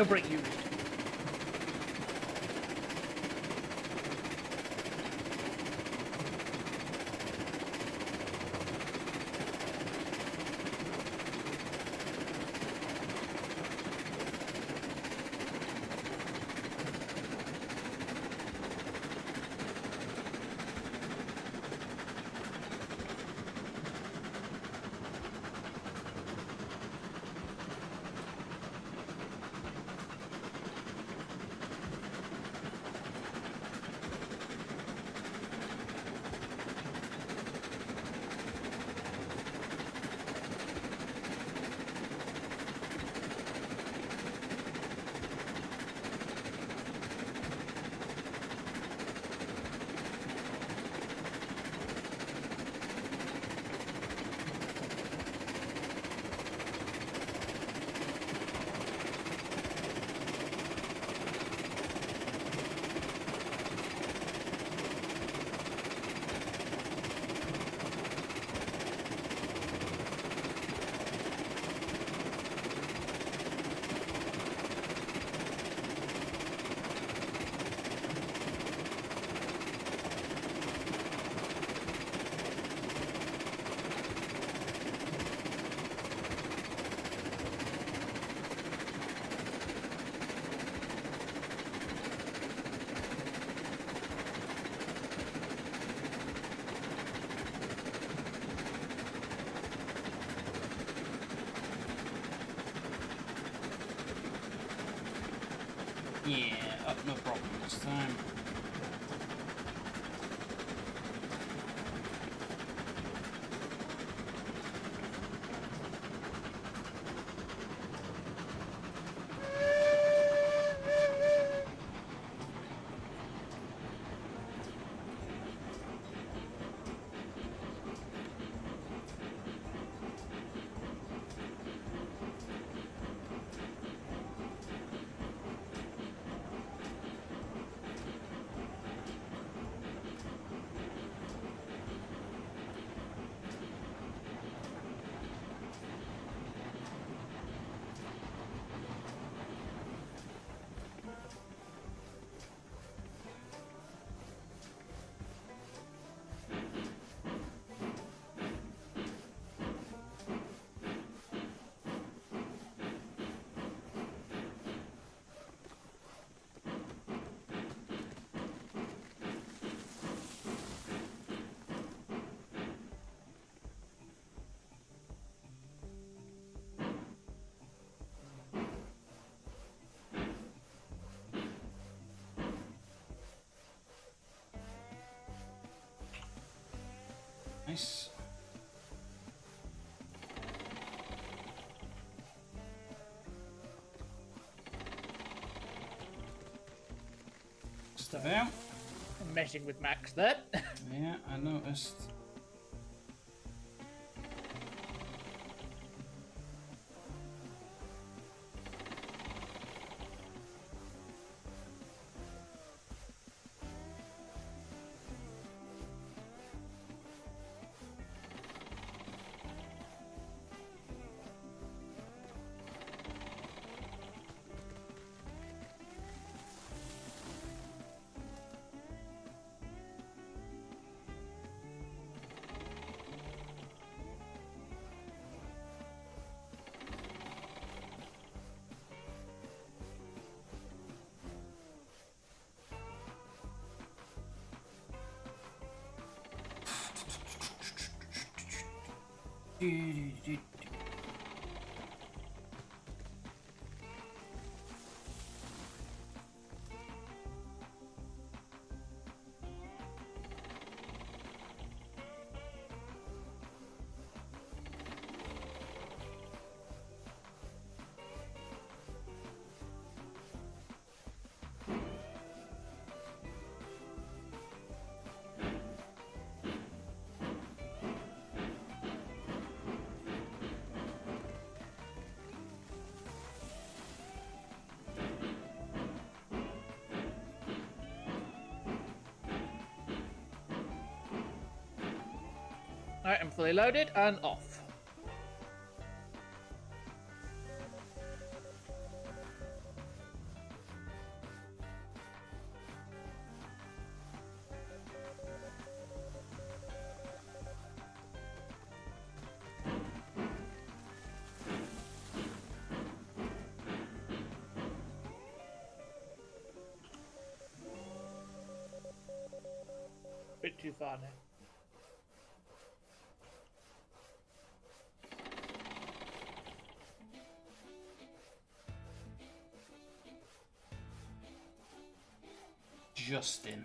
Speaker 1: He'll Nice. Just about. I'm messing with Max there.
Speaker 2: [LAUGHS] yeah, I noticed.
Speaker 4: do, do, do,
Speaker 1: Alright, I'm fully loaded and off. bit too far now.
Speaker 2: Justin.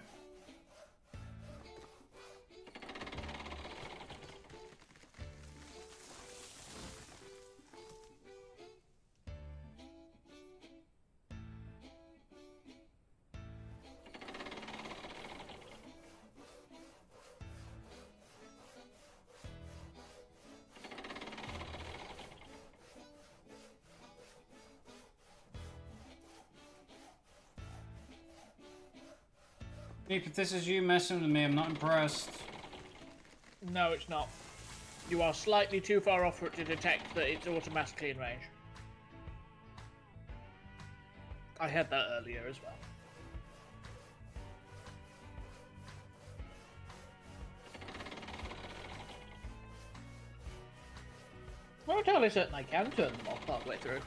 Speaker 2: Meep, if this is you messing with me, I'm not impressed. No, it's not. You are slightly too far off for it to
Speaker 1: detect that it's automatically in range. I had that earlier as well. I'm totally certain I can turn them off halfway through.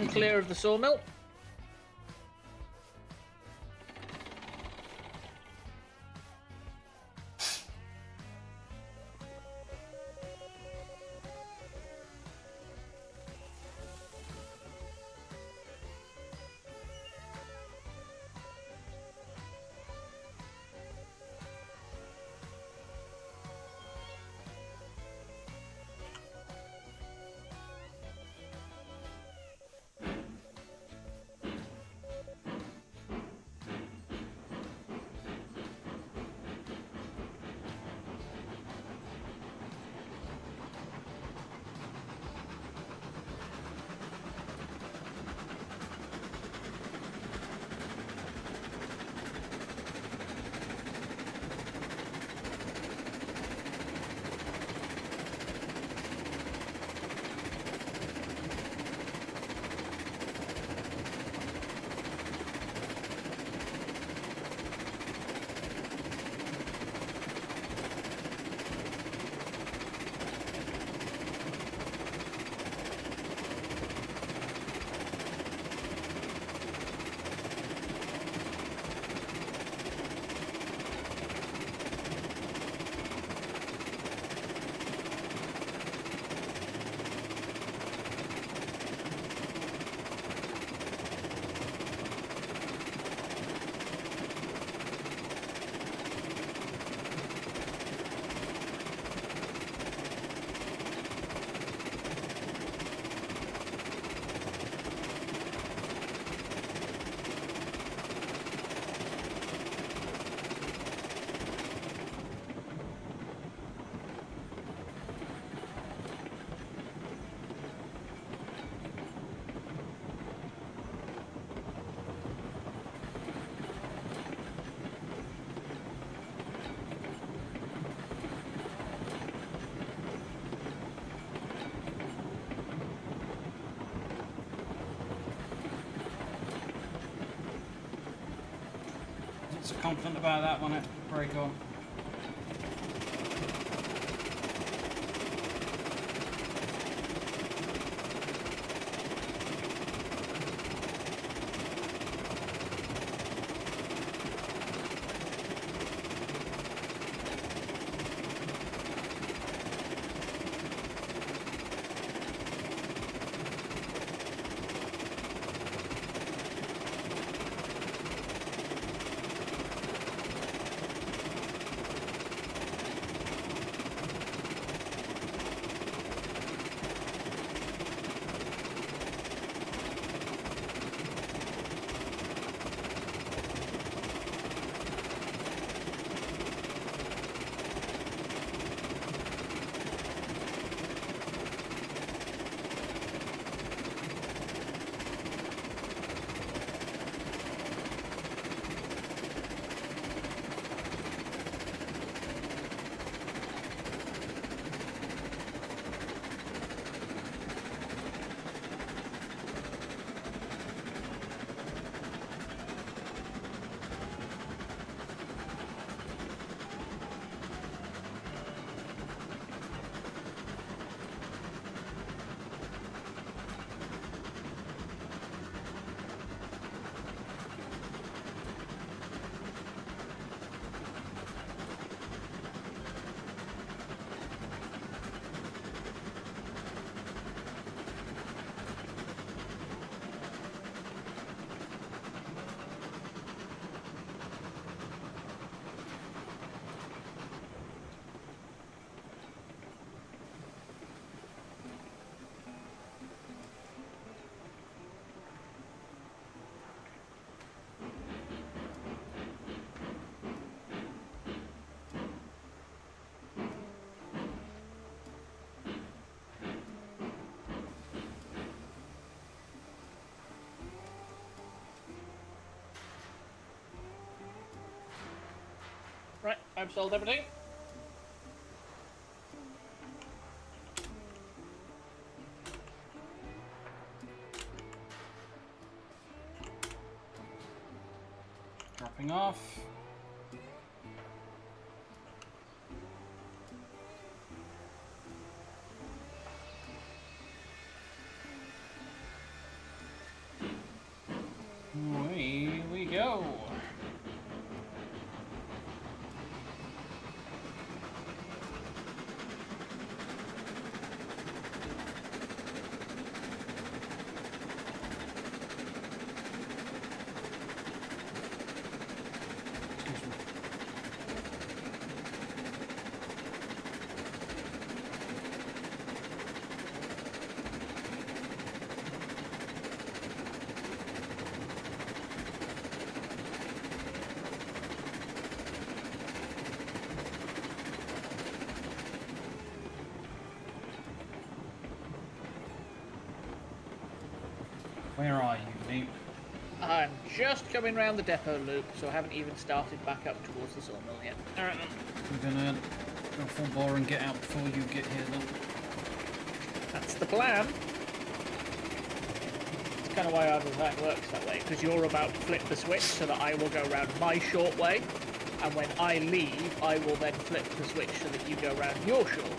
Speaker 1: am clear of the sawmill.
Speaker 2: confident about that one, break eh? on.
Speaker 1: I've sold everything.
Speaker 2: Dropping off. Where are you, Luke?
Speaker 1: I'm just coming round the depot, loop, so I haven't even started back up towards the sawmill yet. Alright
Speaker 2: then. I'm gonna go full bore and get out before you get here, then.
Speaker 1: That's the plan. It's kind of why our design works that way, because you're about to flip the switch so that I will go round my short way, and when I leave, I will then flip the switch so that you go round your short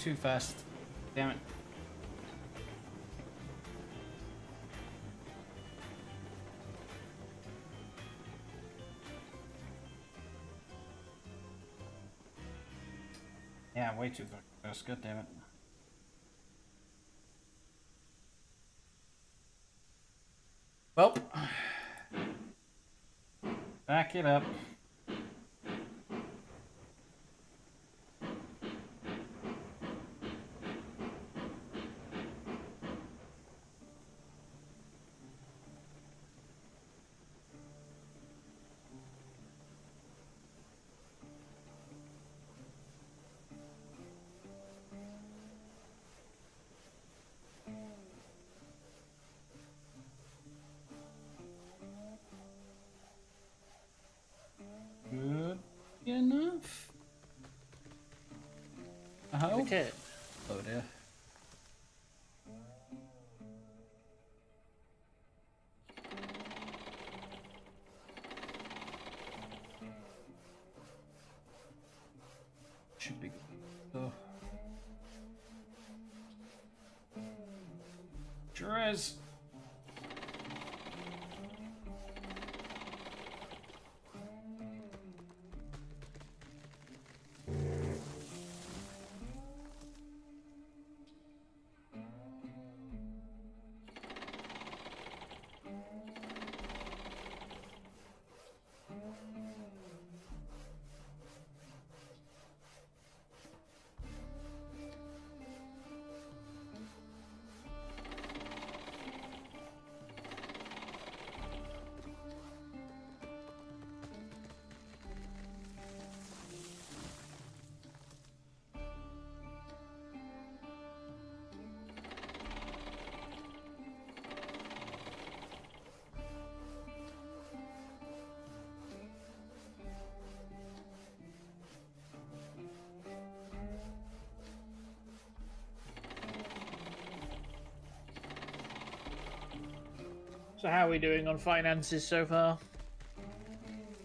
Speaker 2: too fast. Damn it. Yeah, way too fast. God damn it. Well, [SIGHS] back it up. Oh. Kid. Oh dear.
Speaker 4: Should be good. Oh.
Speaker 2: Sure is. So
Speaker 1: how are we doing on finances so far?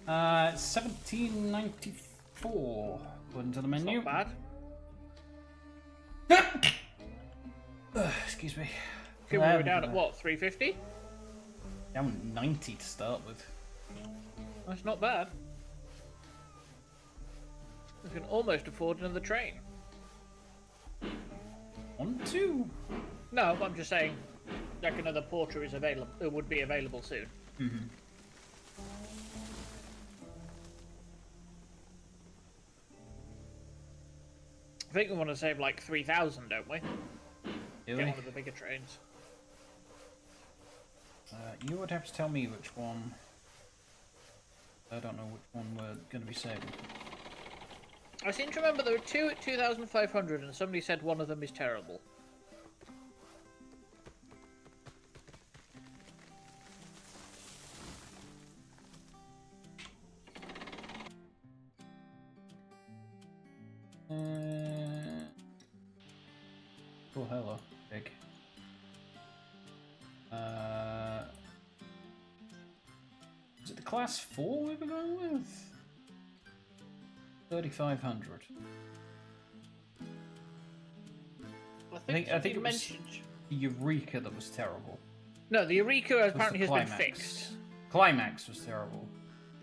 Speaker 1: Uh, 1794,
Speaker 2: according to the menu. not bad. [COUGHS] excuse me. Okay, we're down at what,
Speaker 1: 350?
Speaker 2: Down 90 to start with.
Speaker 1: That's not bad. We can almost afford another train.
Speaker 2: On two?
Speaker 1: No, I'm just saying like another porter is available, it would be available soon. Mm -hmm. I think we want to save like 3,000, don't we? Get one of the bigger trains.
Speaker 2: Uh, you would have to tell me which one. I don't know which one we're going to be saving.
Speaker 1: I seem to remember there were two at 2,500 and somebody said one of them is terrible.
Speaker 2: class 4 we were going with? 3,500.
Speaker 1: I think, I think, it mentioned...
Speaker 2: the Eureka that was terrible.
Speaker 1: No, the Eureka apparently the has been fixed.
Speaker 2: Climax was terrible.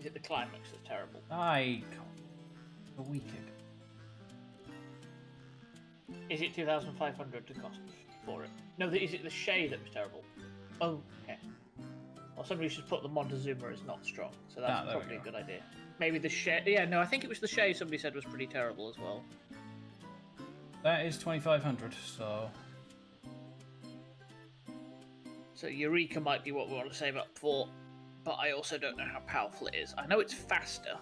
Speaker 1: Is it the climax that's terrible?
Speaker 2: I can't. A week ago.
Speaker 1: Is it 2,500 to cost for it? No, is it the Shay that was terrible? Oh, or somebody should put the Montezuma Is not strong. So that's ah, probably a good idea. Maybe the Shay. Yeah, no, I think it was the Shay somebody said was pretty terrible as well.
Speaker 2: That is 2,500, so.
Speaker 1: So Eureka might be what we want to save up for, but I also don't know how powerful it is. I know it's faster.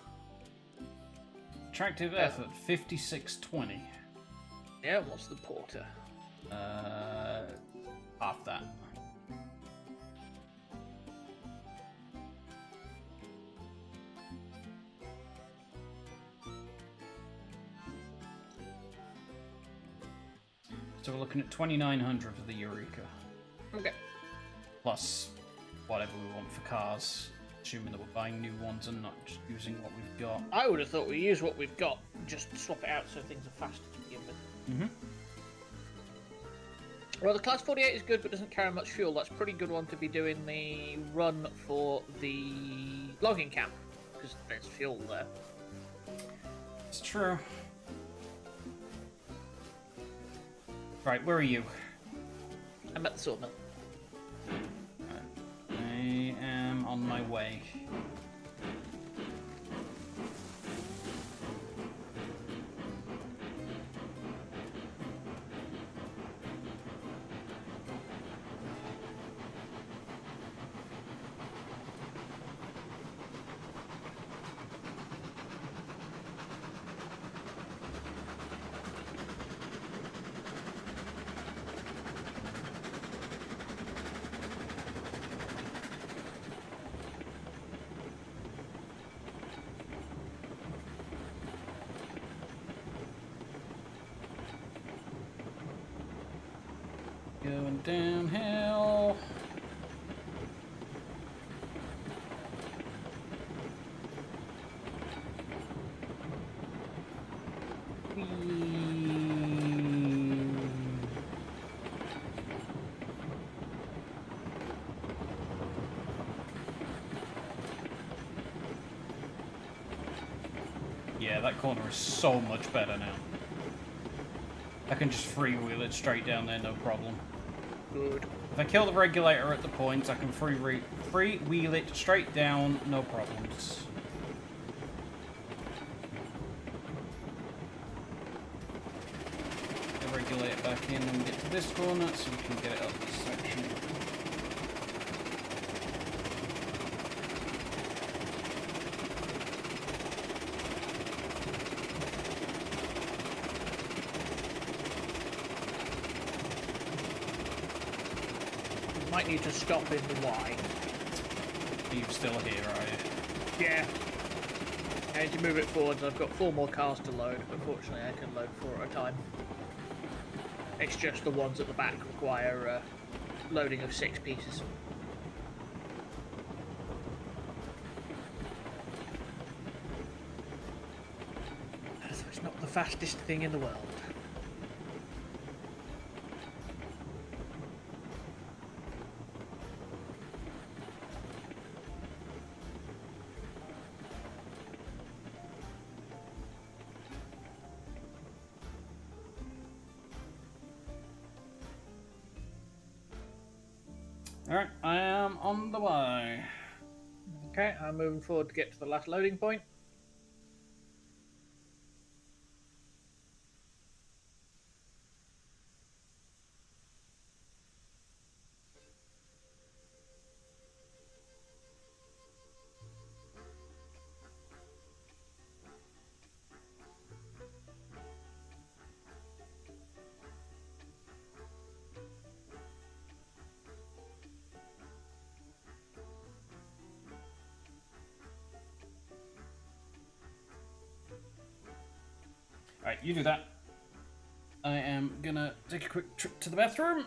Speaker 2: Tractive effort, 5620.
Speaker 1: Yeah, what's the porter?
Speaker 2: Uh, half that. So we're looking at 2,900 for the Eureka. Okay. Plus whatever we want for cars, assuming that we're buying new ones and not just using what we've got.
Speaker 1: I would have thought we use what we've got, just swap it out so things are faster to begin with.
Speaker 2: Mm hmm
Speaker 1: Well, the Class 48 is good, but doesn't carry much fuel. That's pretty good one to be doing the run for the logging camp, because there's fuel there.
Speaker 2: It's true. Right, where are you? I'm at the sawmill. Right. I am on my way. yeah, that corner is so much better now. I can just freewheel it straight down there, no problem. Good. If I kill the regulator at the point, I can free freewheel it straight down, no problems. Regulate back in and get to this corner so we can get it up
Speaker 1: you to stop in the Y.
Speaker 2: You're still here, are you?
Speaker 1: Yeah. I need to move it forwards. I've got four more cars to load. Unfortunately, I can load four at a time. It's just the ones at the back require uh, loading of six pieces. So it's not the fastest thing in the world. to get to the last loading point.
Speaker 2: you do that. I am gonna take a quick trip to the bathroom.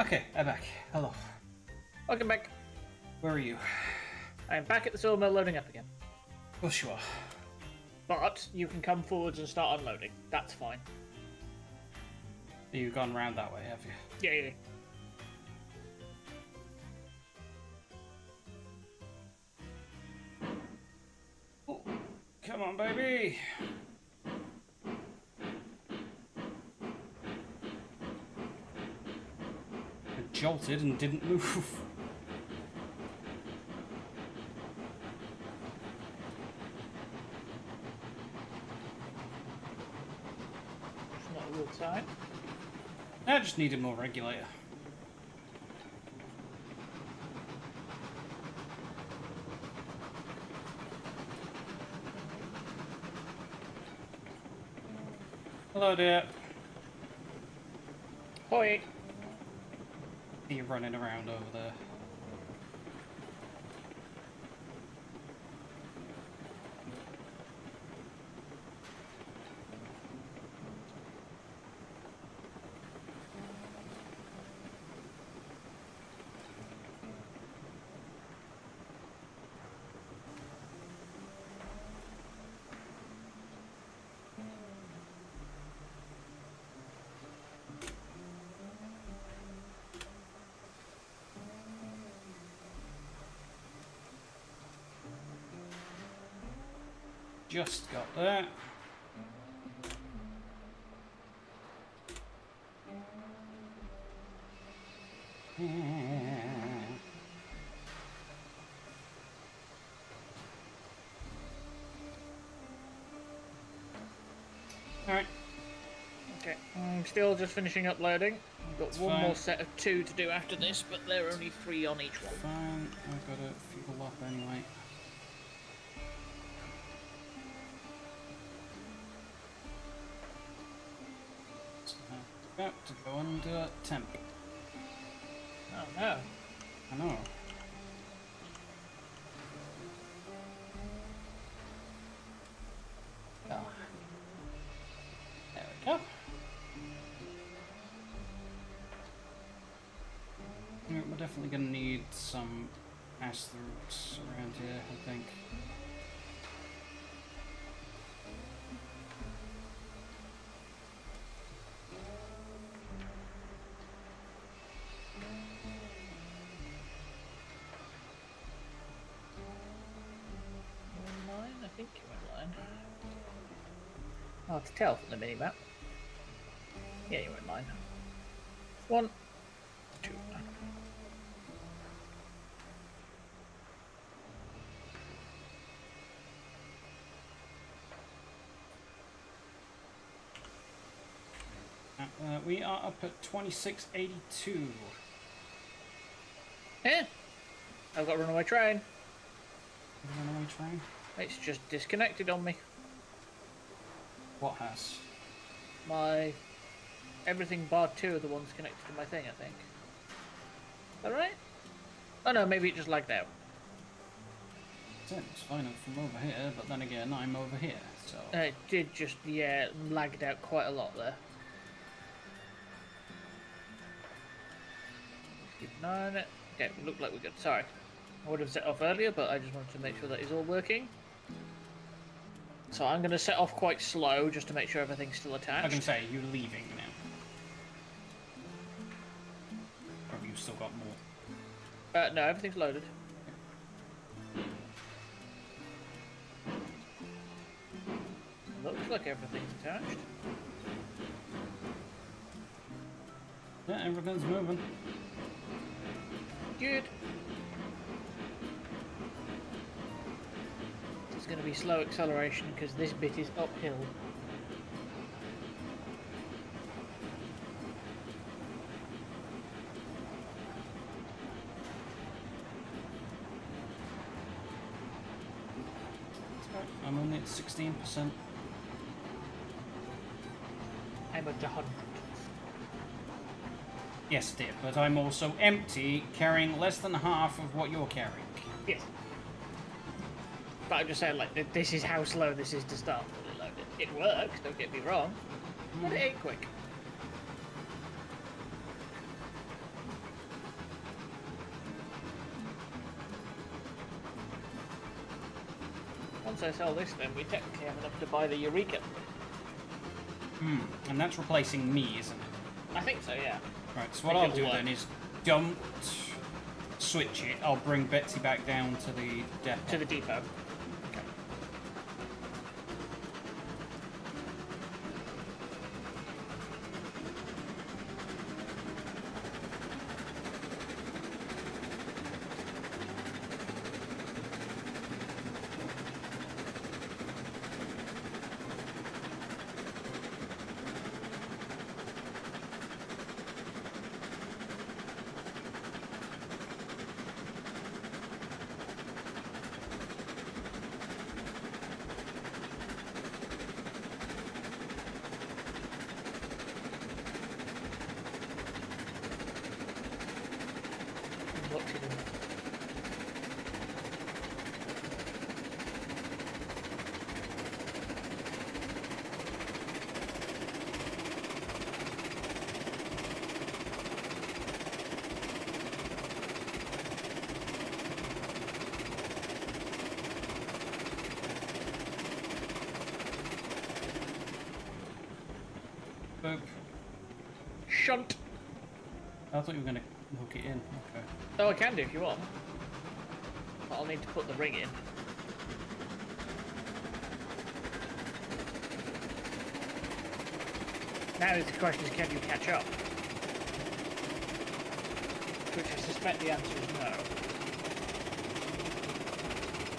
Speaker 1: Okay, I'm back. Hello. Welcome back. Where are you? I am back at the sawmill loading up again. Of course you are. But you can come forwards and start unloading. That's fine.
Speaker 2: You've gone round that way, have you? Yeah, yeah. yeah. Oh, come on, baby! jolted and didn't move.
Speaker 1: not real tight.
Speaker 2: I just need a more regulator. Hello there. Hoi running around over there. just got that.
Speaker 1: Alright. Okay, I'm still just finishing uploading. have got That's one fine. more set of two to do after this, but there are only three on each one. Fine. Hard to tell from the minimap. Yeah, you won't mind. One, two.
Speaker 2: Uh, uh, we are up at 2682. Yeah. I've got a runaway train. Runaway train?
Speaker 1: It's just disconnected on me. What has My... Everything bar two are the ones connected to my thing, I think.
Speaker 2: Alright? Oh
Speaker 1: no, maybe it just lagged out.
Speaker 2: It fine I'm from over here, but then again, I'm over here, so... Uh,
Speaker 1: it did just, yeah, lagged out quite a lot there. Okay, look like we're good. Sorry. I would have set off earlier, but I just wanted to make sure that is all working. So I'm going to set off quite slow just to make sure everything's still attached. I can say,
Speaker 2: you're leaving now. Or have you still got more?
Speaker 1: Uh, no, everything's loaded. Looks like everything's attached.
Speaker 2: Yeah, everything's moving.
Speaker 1: Good. slow acceleration because this bit is uphill.
Speaker 2: I'm only at 16%. I'm at 100. Yes, dear, but I'm also empty, carrying less than half of what you're carrying. Yes. But I'm just saying, like, this is how slow this is to start fully
Speaker 1: loaded. It works, don't get me wrong, but it ain't quick. Once I sell this, then we technically have enough to buy the Eureka.
Speaker 2: Hmm, and that's replacing me, isn't it?
Speaker 1: I think so, yeah.
Speaker 2: Right, so what I'll do work. then is don't switch it. I'll bring Betsy back down to the depot. To the depot. I thought you were going to hook it in. Okay.
Speaker 1: Oh, I can do if you want. But I'll need to put the ring in. Now is the question is can you catch up?
Speaker 2: Which I suspect the answer is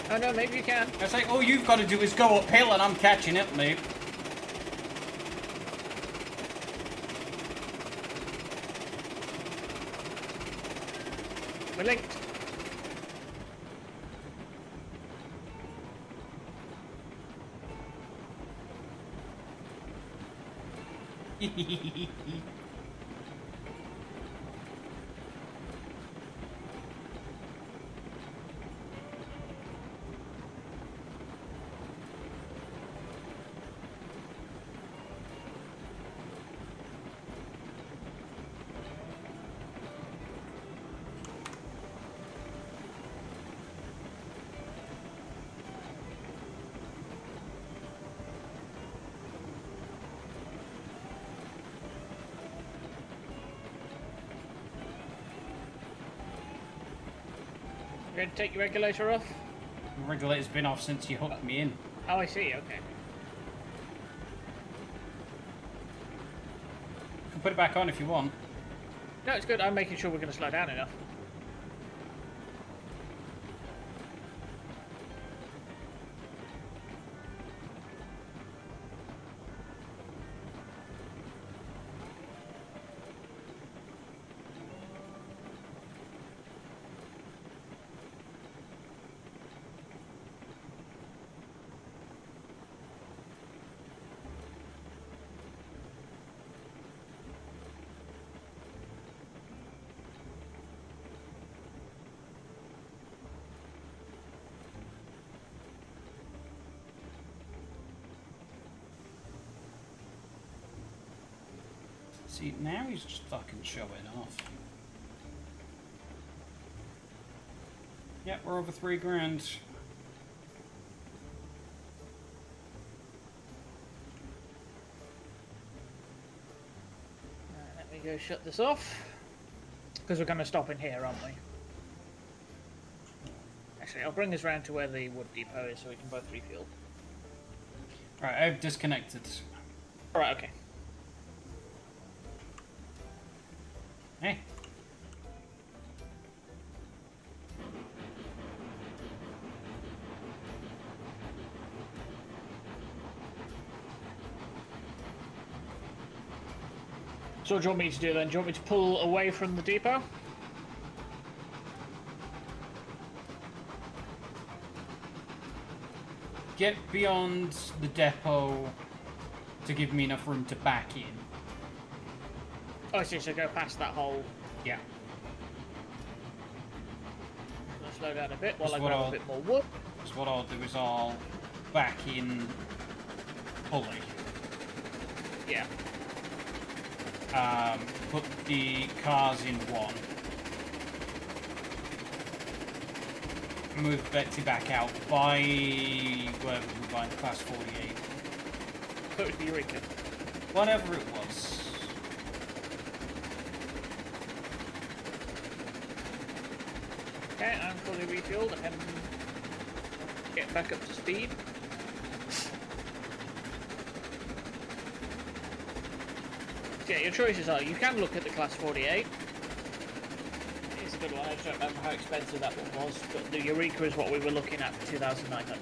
Speaker 2: no. Oh no, maybe you can. I say all you've got to do is go uphill and I'm catching up, mate.
Speaker 1: going to take your regulator off?
Speaker 2: The regulator's been off since you hooked me in.
Speaker 1: Oh, I see, okay. You can put it back on if you want. No, it's good. I'm making sure we're going to slow down enough.
Speaker 2: He's just fucking showing off. Yep, we're over three grand.
Speaker 1: let me go shut this off. Because we're going to stop in here, aren't we? Actually, I'll bring us round to where the wood depot is so we can both refuel.
Speaker 2: Right, I've disconnected. Alright,
Speaker 1: okay. So what do you want me to do then? Do you want me to pull away from the depot?
Speaker 2: Get beyond the depot to give me enough room to back in.
Speaker 1: Oh, so you should go past that hole. Yeah. I'll slow down a bit while I grab I'll, a bit more wood.
Speaker 2: So what I'll do is I'll back in pulley. Yeah um, put the cars in one. Move Betsy back out by wherever we buy class 48. Put be Eureka. Whatever it was.
Speaker 1: Okay, I'm fully refueled. I get back up to speed. yeah, your choices are you can look at the Class 48. It's a good one, I don't remember how expensive that one was, but the Eureka is what we were looking at for 2,900.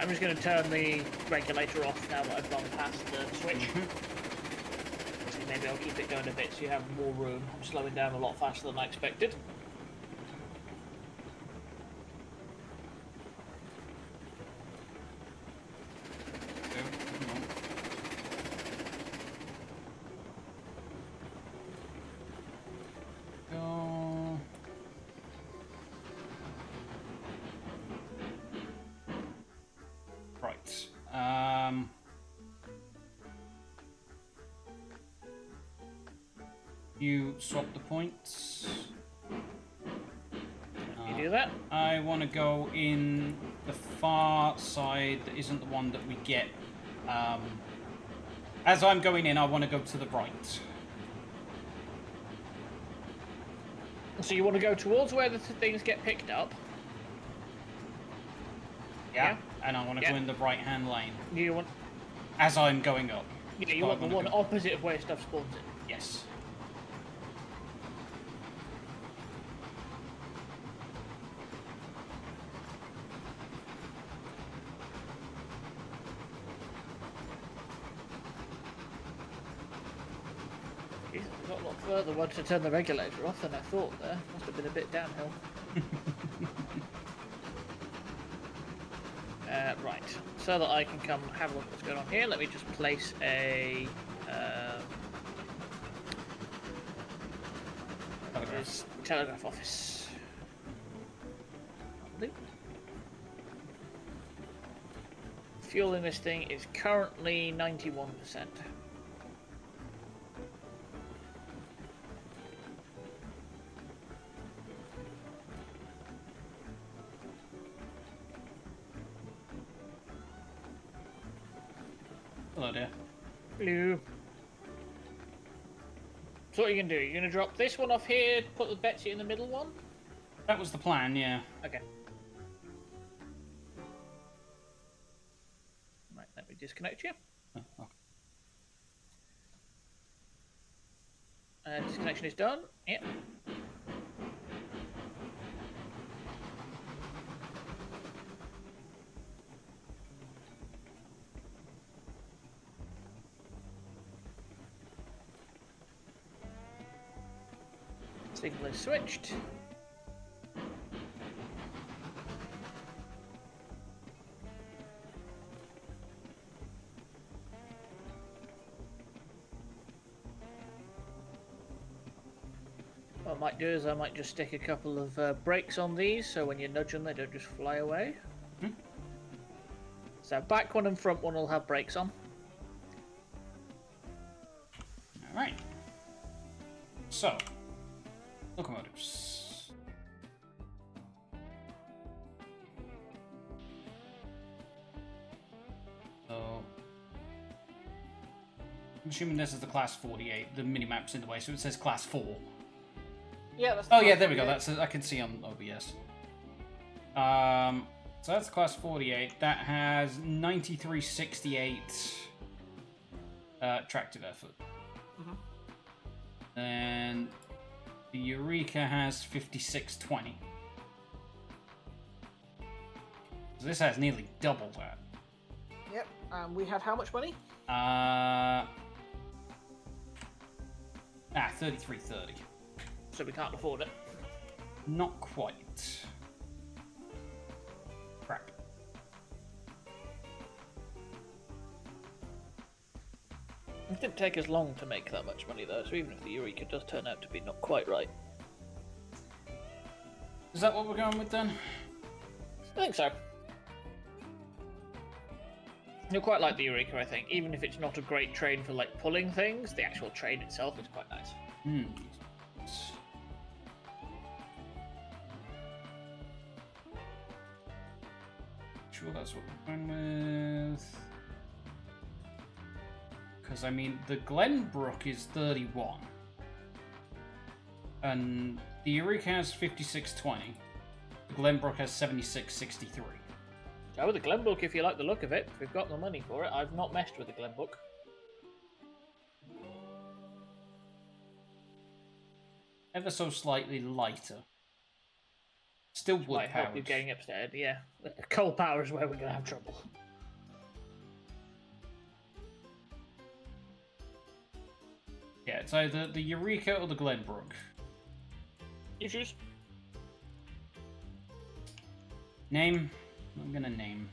Speaker 1: I'm just going to turn the regulator off now that I've gone past the switch. Mm-hmm. Maybe I'll keep it going a bit so you have more room. I'm slowing down a lot faster than I expected.
Speaker 2: points. You uh, do that? I want to go in the far side that isn't the one that we get. Um, as I'm going in, I want to go to the right. So you want to go towards where the things get picked up? Yeah. yeah. And I want to yeah. go in the right-hand lane. You want... As I'm going up. Yeah, you want the one go...
Speaker 1: opposite of where stuff spawns Yes. turn the regulator off than I thought there. Must have been a bit downhill. [LAUGHS] uh, right, so that I can come have a look at what's going on here, let me just place a... Um, telegraph. telegraph office. Loop. Fuel in this thing is currently 91%. you going to do? You're going to drop this one off here, put the Betsy in the middle one?
Speaker 2: That was the plan, yeah.
Speaker 1: Okay. Right, let me disconnect you. Oh, okay. Uh, disconnection is done. Yep. switched. What I might do is I might just stick a couple of uh, brakes on these so when you nudge them they don't just fly away. Hmm. So back one and front one will have brakes on.
Speaker 2: assuming this is the class 48. The mini map's in the way, so it says class 4.
Speaker 1: Yeah, that's Oh, yeah, there we go.
Speaker 2: That's I can see on OBS. Um, so that's class 48. That has 9368 uh, tractive effort.
Speaker 4: Mm -hmm.
Speaker 2: And the Eureka has 5620. So this has nearly double that.
Speaker 1: Yep. Um, we have how much
Speaker 2: money? Uh, Ah, 33.30. So we can't afford it? Not quite. Crap.
Speaker 1: It didn't take us long to make that much money though, so even if the Eureka does turn out to be not quite right. Is that what we're going with then? I think so. You'll quite like the Eureka, I think. Even if it's not a great train for like pulling things, the actual train itself is quite
Speaker 4: Hmm.
Speaker 2: Sure, that's what we're going with. Because, I mean, the Glenbrook is 31. And the Eureka has 5620. The Glenbrook has 7663.
Speaker 1: Go with the Glenbrook if you like the look of it. We've got the money for it. I've not messed
Speaker 2: with the Glenbrook. ever so slightly lighter. Still wood Might help you getting
Speaker 1: upstairs, yeah. Coal power is where we're going to have trouble.
Speaker 2: Yeah, it's either the Eureka or the Glenbrook. You choose. Name. I'm going to name.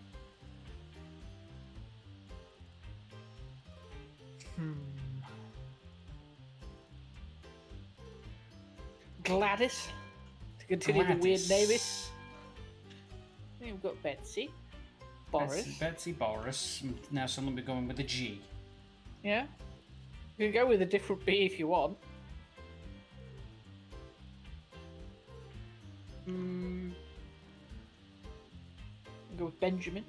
Speaker 2: Hmm.
Speaker 1: Gladys. To continue Gladys. the weird names. Then we've got Betsy. Boris. Betsy,
Speaker 2: Betsy Boris. Now someone will be going with a G.
Speaker 1: Yeah. You can go with a different B if you want. Mm. go with Benjamin.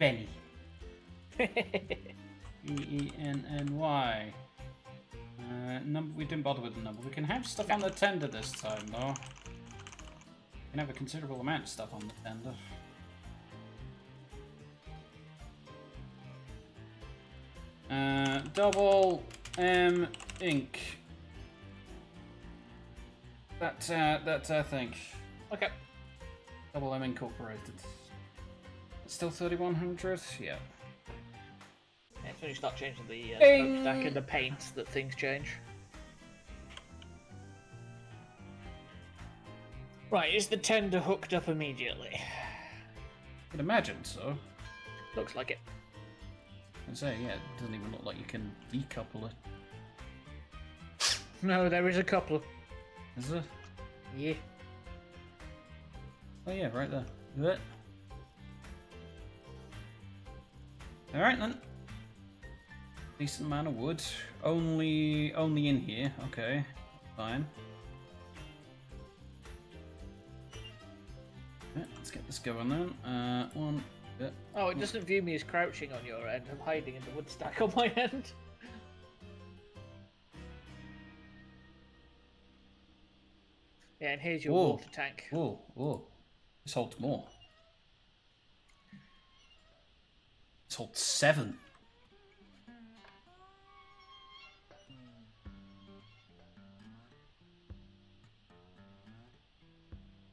Speaker 1: Benny. [LAUGHS]
Speaker 2: E-E-N-N-Y. Uh, number, we didn't bother with the number. We can have stuff on the tender this time, though. We can have a considerable amount of stuff on the tender. Uh, double M ink. That, uh, that, I uh, think. Okay. Double M Incorporated. Still 3100? Yeah.
Speaker 1: Yeah, when you start changing the uh, smokestack and the
Speaker 2: paint, that things change.
Speaker 1: Right, is the tender hooked up immediately? I
Speaker 2: can imagine so. Looks like it. I'd say, yeah, it doesn't even look like you can decouple it. No, there is a couple. Is there? Yeah. Oh yeah, right there. Is it? Alright then. Decent amount of wood. Only only in here, okay. Fine. let's get this going then. Uh, one. Yeah.
Speaker 1: Oh, it doesn't view me as crouching on your end. I'm hiding in the wood stack on my end. yeah, and here's your water tank.
Speaker 2: Whoa, whoa. This holds more. It's hold seven.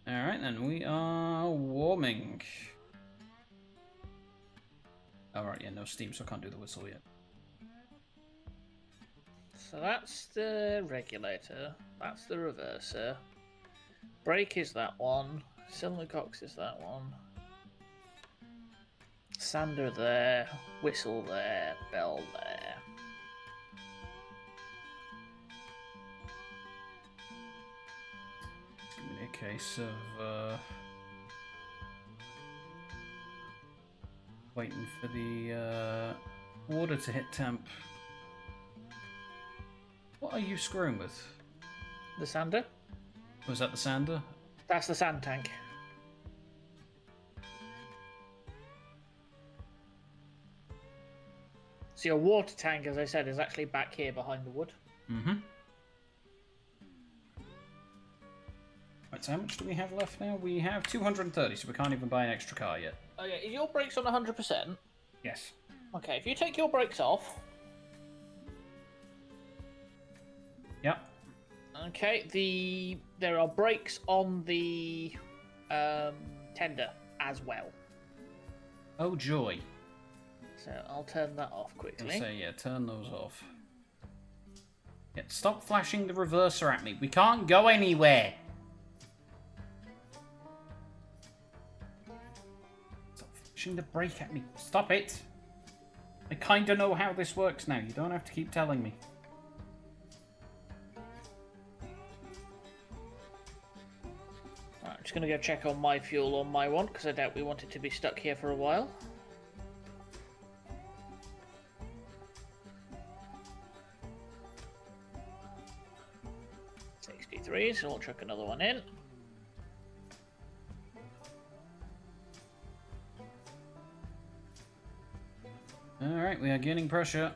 Speaker 2: Alright then, we are warming. Alright, yeah, no steam, so I can't do the whistle yet.
Speaker 1: So that's the regulator, that's the reverser. Brake is that one, cylinder cocks is that one. Sander there, Whistle there, Bell there.
Speaker 2: Give me a case of uh, waiting for the uh, water to hit temp. What are you screwing with? The sander. Was that the sander? That's the sand tank.
Speaker 1: your water tank, as I said, is actually back here behind the wood.
Speaker 2: Mm-hmm. Right, so how much do we have left now? We have 230, so we can't even buy an extra car yet.
Speaker 1: Okay, oh, is your brakes on 100%?
Speaker 2: Yes. Okay,
Speaker 1: if you take your brakes off... Yep. Okay, the there are brakes on the um, tender as well. Oh, joy. So I'll turn that off quickly. So
Speaker 2: yeah, turn those off. Yeah, stop flashing the reverser at me. We can't go anywhere. Stop flashing the brake at me. Stop it. I kinda know how this works now. You don't have to keep telling me. Right, I'm just gonna go check on my
Speaker 1: fuel on my one, because I doubt we want it to be stuck here for a while. three, so we'll chuck another one in.
Speaker 2: Alright, we are gaining pressure.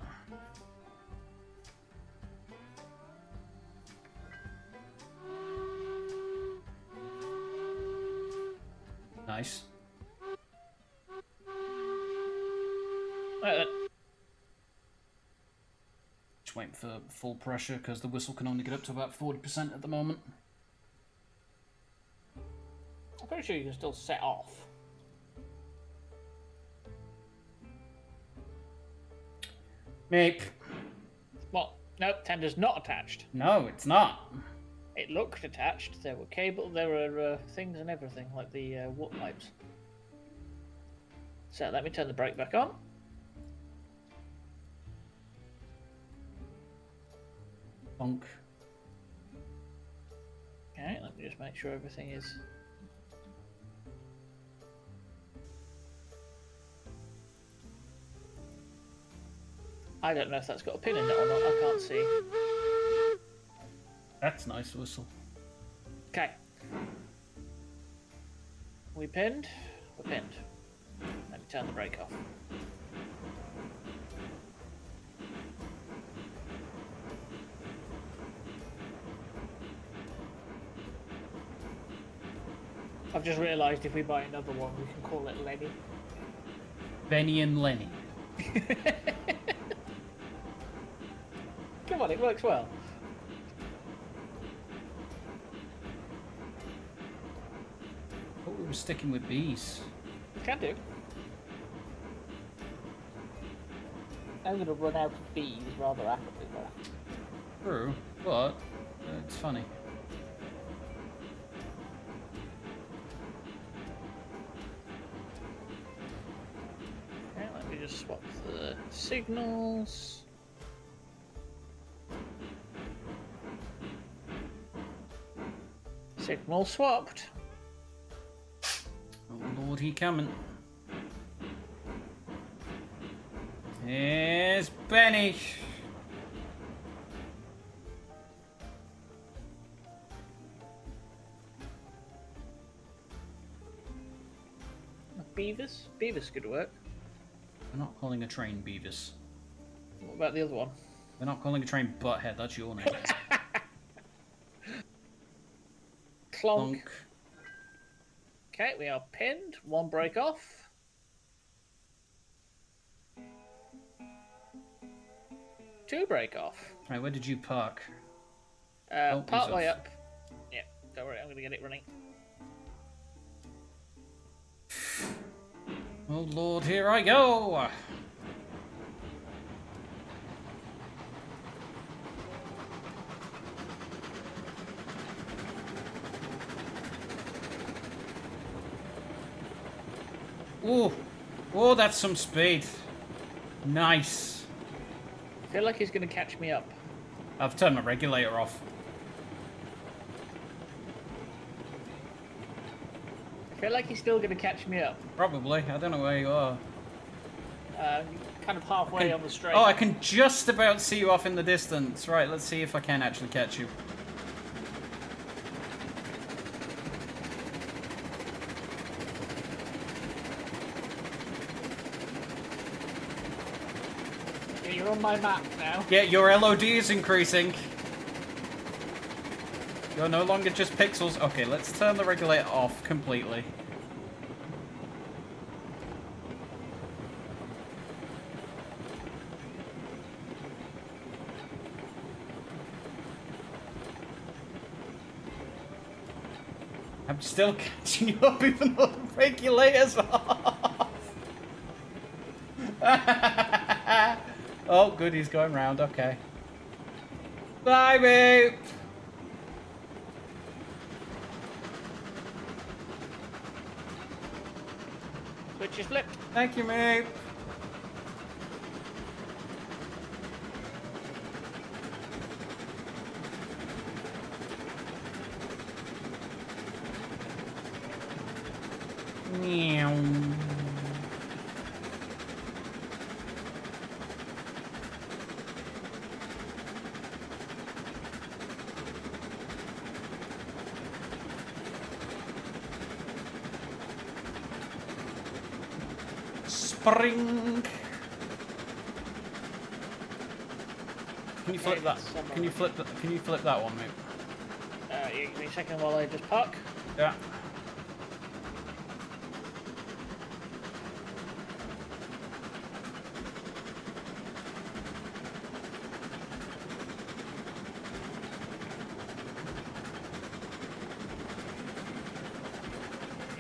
Speaker 2: Nice. Right just waiting for full pressure because the whistle can only get up to about 40% at the moment. I'm pretty sure you can still set off. Meep.
Speaker 1: Well, nope, tender's not attached.
Speaker 2: No, it's not.
Speaker 1: It looked attached. There were cable, there were uh, things and everything, like the uh, water pipes. So let me turn the brake back on. Bonk. Okay, let me just make sure everything is... I don't know if that's got a pin in it or not, I can't see.
Speaker 2: That's nice whistle.
Speaker 1: Okay. We pinned?
Speaker 2: we pinned. Let me turn the brake off.
Speaker 1: I've just realised if we buy another one, we can call it Lenny.
Speaker 2: Benny and Lenny. [LAUGHS]
Speaker 1: Come on, it works well.
Speaker 2: I thought we were sticking with bees.
Speaker 1: can do. I'm going to run out of bees rather rapidly, though.
Speaker 2: True, but uh, it's funny.
Speaker 1: signals. Signal swapped.
Speaker 2: Oh lord, he coming. Here's Benny.
Speaker 1: Beavis? Beavis could work.
Speaker 2: We're not calling a train Beavis.
Speaker 1: What about the other one?
Speaker 2: We're not calling a train Butthead, that's your name. [LAUGHS] Clonk. Clonk.
Speaker 1: Okay, we are pinned. One break off. Two break off.
Speaker 2: Right, where did you park? Uh, oh, part way off. up.
Speaker 1: Yeah, don't worry, I'm going to get it running.
Speaker 2: Oh lord, here I go! Oh, oh, that's some speed. Nice.
Speaker 1: I feel like he's going to catch me up.
Speaker 2: I've turned my regulator off.
Speaker 1: feel like you're still going to catch me up.
Speaker 2: Probably. I don't know where you are.
Speaker 1: Uh, kind of halfway can... on the straight. Oh, I can
Speaker 2: just about see you off in the distance. Right, let's see if I can actually catch you.
Speaker 1: Yeah, you're on my map now.
Speaker 2: Yeah, your LOD is increasing. So are no longer just pixels. Okay, let's turn the regulator off completely. I'm still [LAUGHS] catching you up even though the regulator's off. [LAUGHS] oh, good, he's going round. Okay. Bye, babe.
Speaker 1: Thank you, mate.
Speaker 2: Can you flip? The, can you flip that one, mate?
Speaker 1: Uh, give me a second while I just park. Yeah.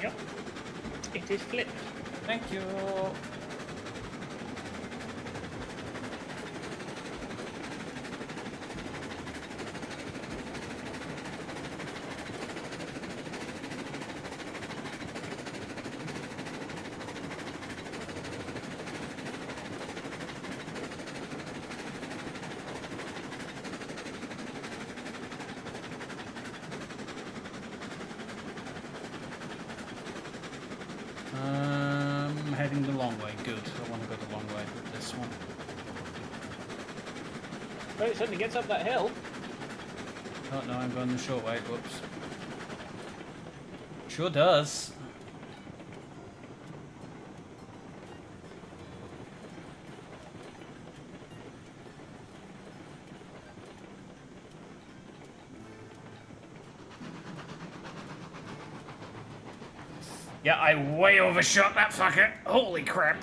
Speaker 1: Yep. It is flipped. Thank you. sudden he gets up that hill.
Speaker 2: Oh no, I'm going the short way, whoops. Sure does.
Speaker 1: Yeah, I way overshot that fucker. Holy crap.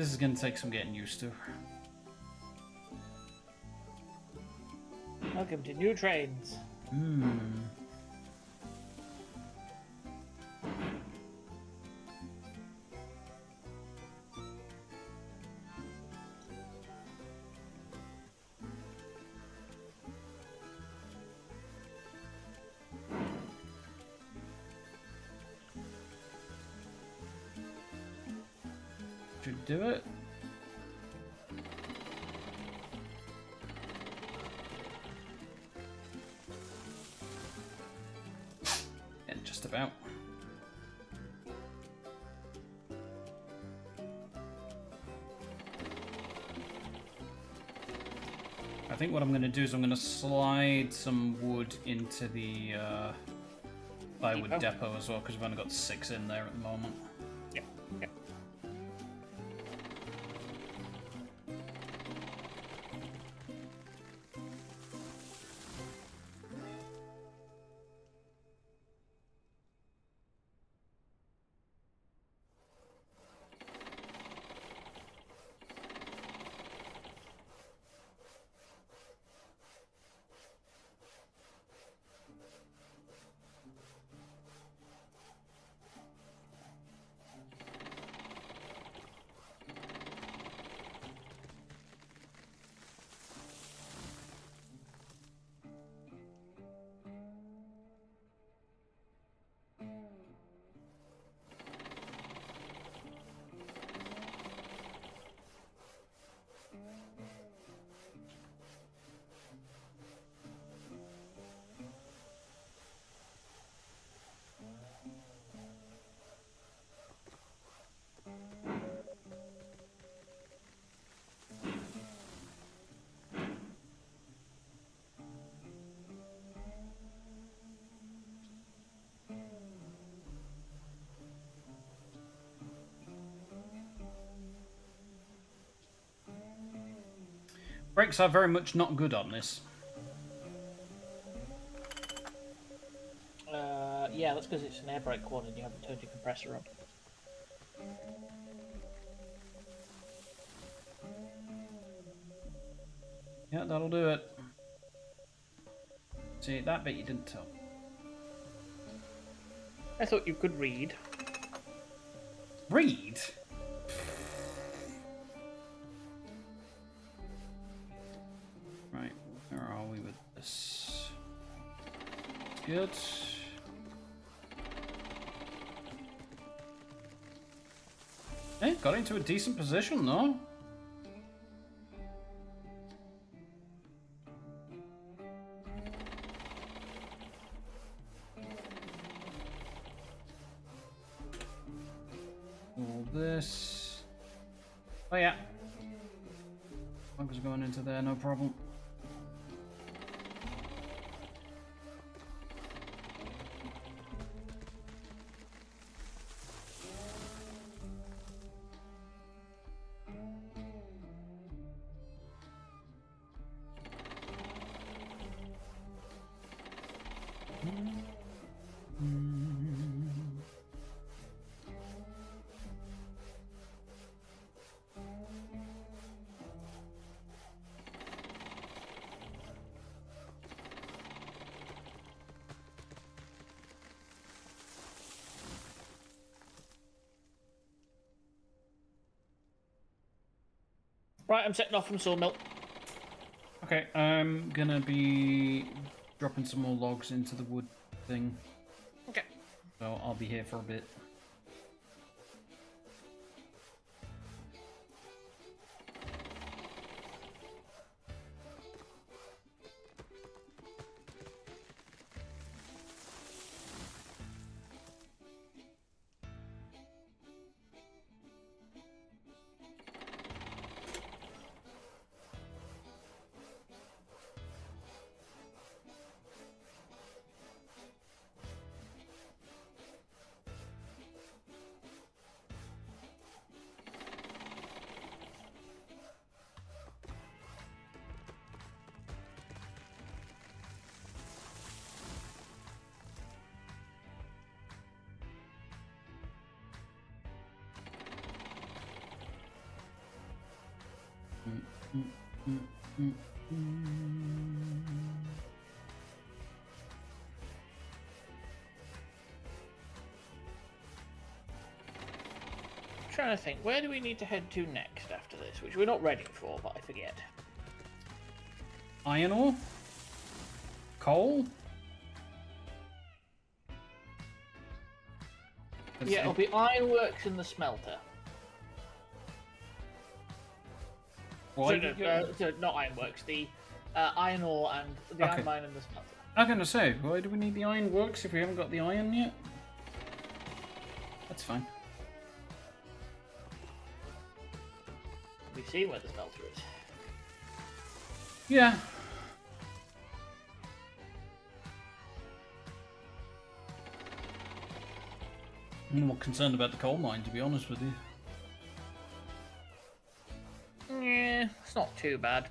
Speaker 2: this is going to take some getting used to.
Speaker 1: Welcome to New Trains.
Speaker 2: Hmm. do it? And just about. I think what I'm going to do is I'm going to slide some wood into the uh, plywood depot. depot as well, because we've only got six in there at the moment. Brakes are very much not good on this.
Speaker 1: Uh, yeah, that's because it's an air brake one and you
Speaker 2: haven't turned your compressor on. Yeah, that'll do it. See, that bit you didn't tell. I thought you could read. into a decent position, though.
Speaker 1: Right, I'm setting off from Sawmill.
Speaker 2: Okay, I'm gonna be dropping some more logs into the wood thing. Okay. So I'll be here for a bit.
Speaker 1: trying to think, where do we need to head to next after this? Which we're not ready for, but I forget.
Speaker 2: Iron ore? Coal?
Speaker 4: yeah, it'll be
Speaker 1: ironworks and the smelter.
Speaker 2: Why so, no, uh,
Speaker 1: so not ironworks, the uh, iron ore and the okay. iron mine and the smelter.
Speaker 2: I am gonna say, why do we need the ironworks if we haven't got the iron yet? That's fine.
Speaker 1: see where the smelter is.
Speaker 3: Yeah.
Speaker 2: I'm more concerned about the coal mine, to be honest with you. Yeah, it's not
Speaker 1: too bad.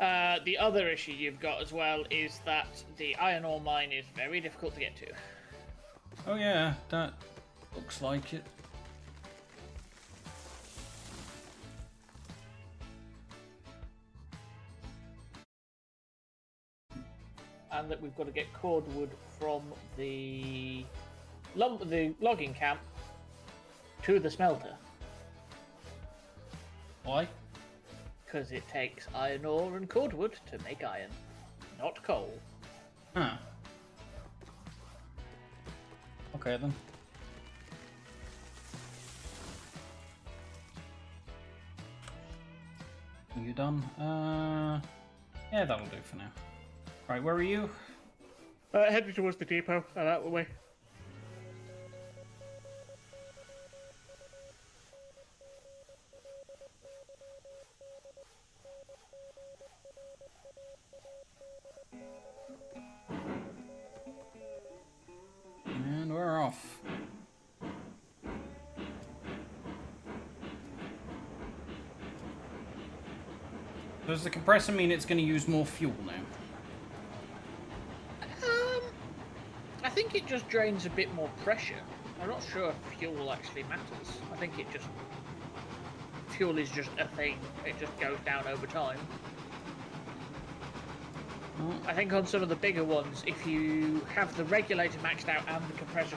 Speaker 1: Uh, the other issue you've got as well is that the iron ore mine is very difficult to get to.
Speaker 2: Oh yeah, that looks like it.
Speaker 1: that we've got to get cordwood from the lump the logging camp to the smelter. Why? Because it takes iron ore and cordwood to make iron, not coal.
Speaker 2: Huh. Ah. Okay then. Are you done? Uh, yeah, that'll do for now. Right, where were you? Uh, heading towards the depot, uh, that way. And we're off. Does the compressor mean it's going to use more fuel now?
Speaker 1: just drains a bit more pressure. I'm not sure if fuel actually matters. I think it just... Fuel is just a thing. It just goes down over time. I think on some of the bigger ones, if you have the regulator maxed out and the compressor 100%,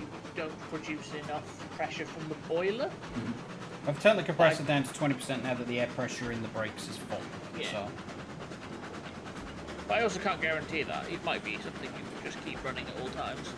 Speaker 1: you don't produce enough pressure from the boiler.
Speaker 2: Mm-hmm. I've turned the compressor like, down to 20% now that the air pressure in the brakes is full. Yeah. So.
Speaker 1: But I also can't guarantee that. It might be something you just keep running at all times.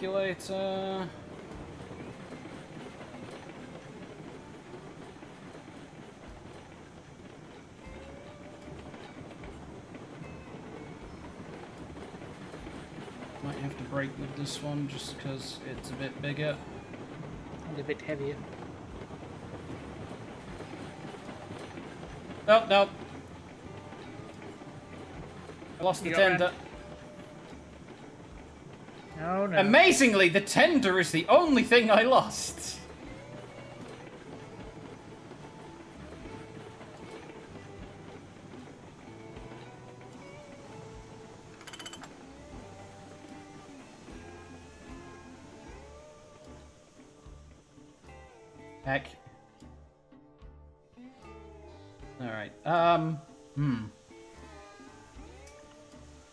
Speaker 2: calculate... Uh... Might have to break with this one just because it's a bit bigger.
Speaker 1: And a bit heavier.
Speaker 2: Nope, oh, nope. I lost the tender now. Amazingly, the tender is the only thing I lost. Heck. Alright, um, hmm.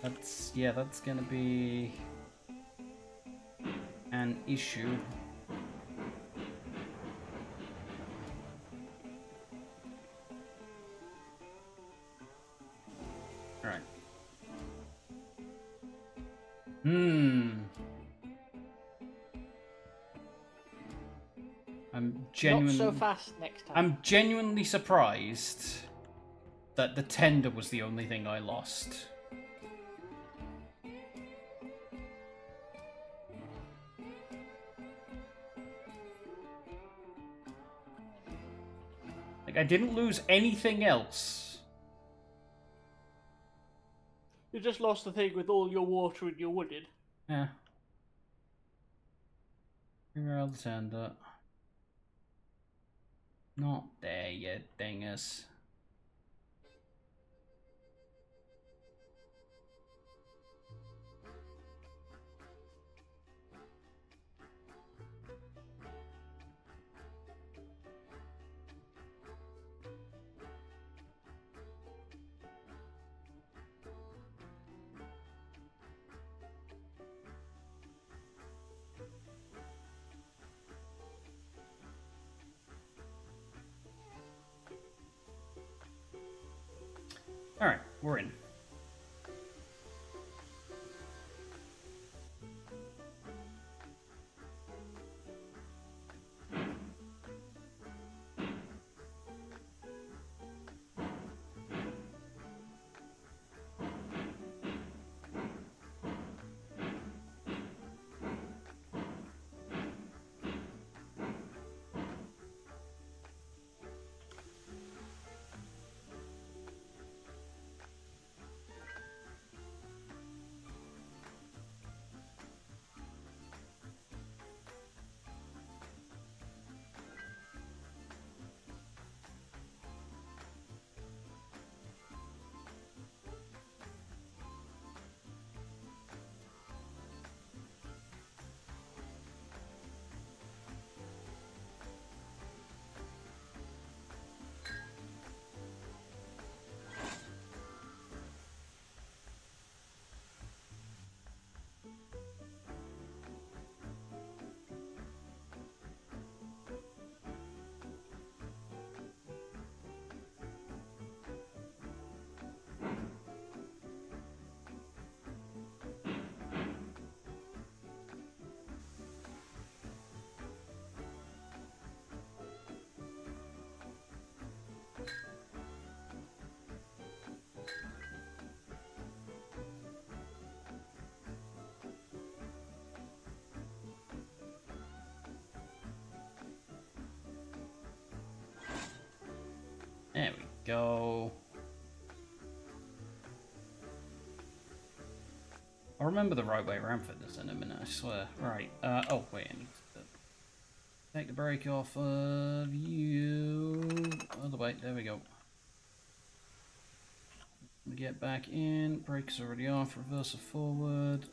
Speaker 2: That's, yeah, that's gonna be issue. Alright. Hmm. I'm genuinely... Not so fast next time. I'm genuinely surprised that the tender was the only thing I lost. I didn't lose anything else.
Speaker 1: You just lost the thing with all your water and your wooded.
Speaker 2: Yeah. Where else end up? Not there yet, dingus. There we go. i remember the right way around for this in a minute, I swear. Right, uh, oh, wait, take the brake off of you. Other way, there we go. Get back in, brake's already off, Reverse or forward.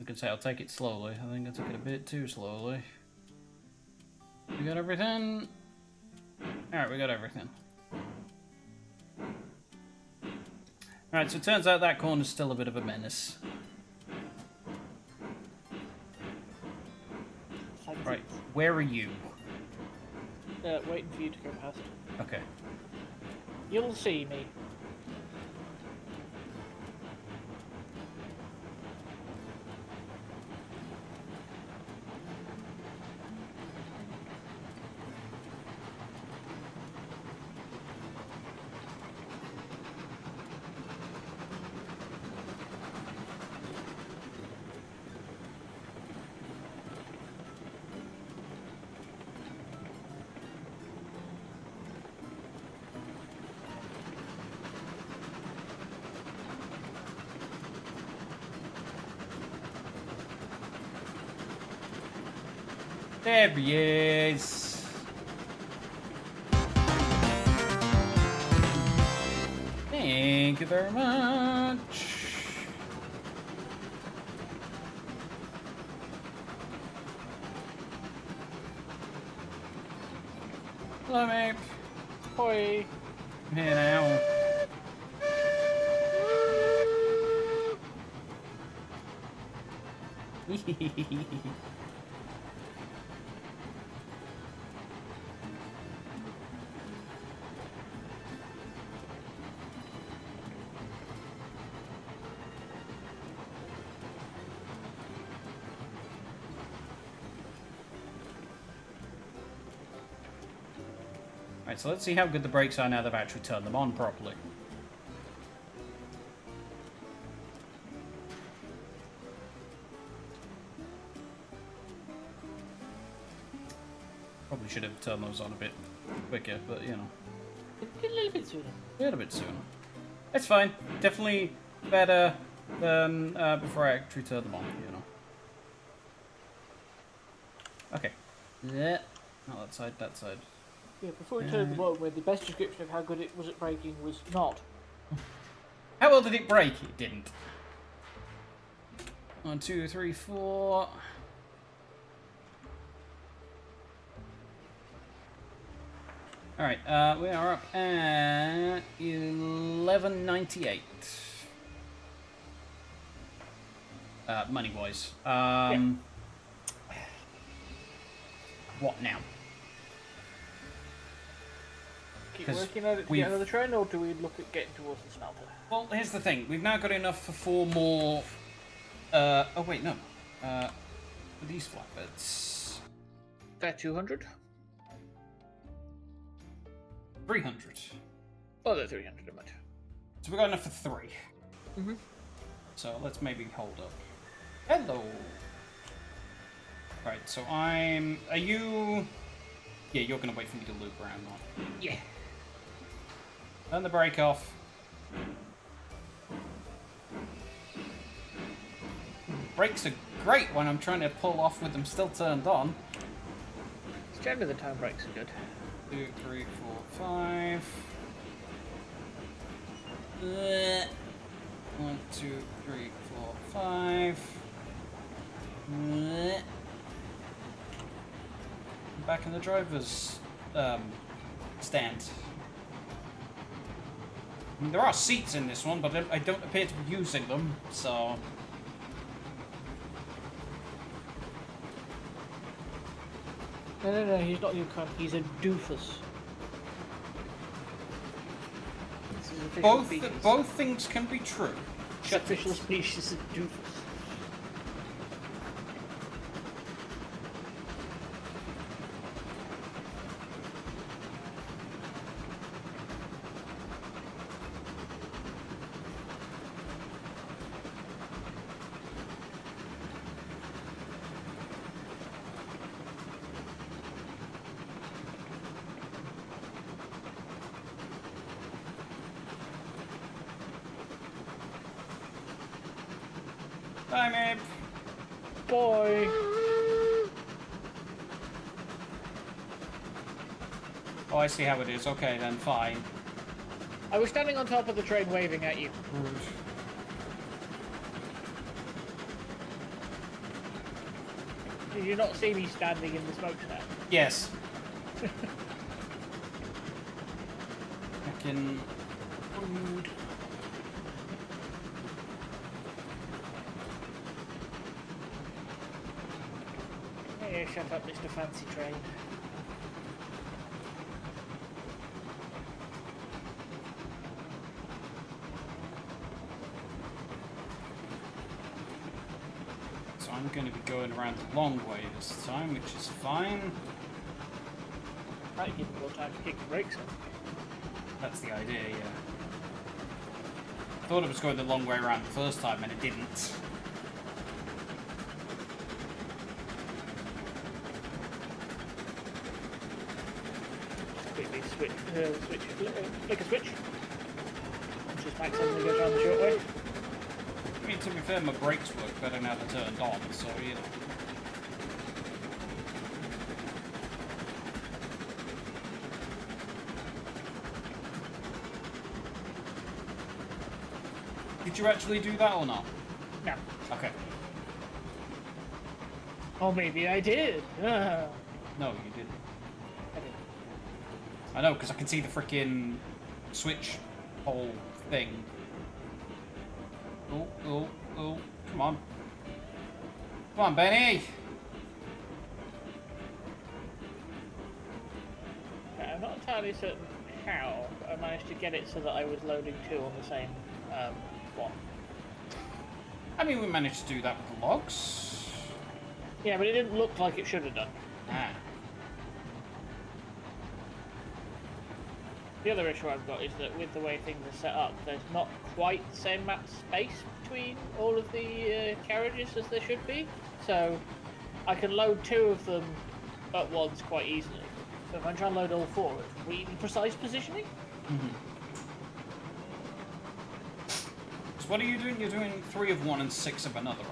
Speaker 2: I can say I'll take it slowly. I think I took it a bit too slowly. We got everything. Alright, we got everything. Alright, so it turns out that corner's still a bit of a menace. Right, where are you?
Speaker 1: Uh, waiting for you to go past. Okay. You'll see me.
Speaker 2: There Thank you very much. Alright, so let's see how good the brakes are now they've actually turned them on properly. Probably should have turned those on a bit quicker, but you know. A little bit sooner. A little bit sooner. It's fine. Definitely better than uh, before I actually turned them on, you know. Okay. Yeah. Not that side, that side.
Speaker 1: Yeah, before we turn the uh. bottom, away, the best description of how
Speaker 2: good it was at braking was not. [LAUGHS] How well did it break? It didn't. One, two, three, four. Alright, uh, we are up at 1198. Uh, money wise. Um, yeah. What now?
Speaker 1: Because working at it to get the train, or do we look at getting towards the smelter?
Speaker 2: Well, here's the thing: we've now got enough for four more. Uh, oh wait, no. Uh, these flatbeds. That hundred. Three hundred. Oh, they're three hundred, I So we got enough for three. Mhm. Mm so let's maybe hold up. Hello. Right, so I'm. Are you? Yeah, you're gonna wait for me to loop around, not? Yeah. Turn the brake off. Brakes are great when I'm trying to pull off with them still turned on. It's generally the time brakes are good. Two, three, four, five. Uh, one, two, three, four, five. Uh, back in the driver's um, stand. There are seats in this one, but I don't appear to be using them, so...
Speaker 1: No, no, no, he's not your cunt, he's a doofus.
Speaker 2: Both, th both things can be true. Shut official species of doofus. see how it is. Okay, then, fine.
Speaker 1: I was standing on top of the train waving at you. Rude. Did you not see me standing in the smokestack?
Speaker 2: Yes. Fucking
Speaker 1: [LAUGHS] rude. Yeah, shut up, Mr. Fancy Train.
Speaker 2: going around the long way this time, which is fine. that give give more time to kick the brakes up. That's the idea, yeah. I thought it was going the long way around the first time, and it didn't.
Speaker 1: Quickly switch, uh, switch, uh, flick a switch.
Speaker 2: fair, my brakes work better now they're turned on, so you know. Did you actually do that or not? No. Okay.
Speaker 1: Oh, maybe I did. Uh.
Speaker 2: [LAUGHS] No, you didn't. I did. I know, because I can see the freaking switch hole thing. Oh, oh, Come on. Come on, Benny!
Speaker 1: Uh, I'm not entirely certain how I managed to get it so that I was loading two on the same um, one. I mean, we managed to do that with logs. Yeah, but it didn't look like it should have done. Ah. The other issue I've got is that with the way things are set up, there's not quite the same map space between all of the uh, carriages as there should be, so I can load two of them at once quite easily. But if I try and load all four, it's really precise positioning.
Speaker 2: Mm -hmm. So what are you doing? You're doing three of one and six of another,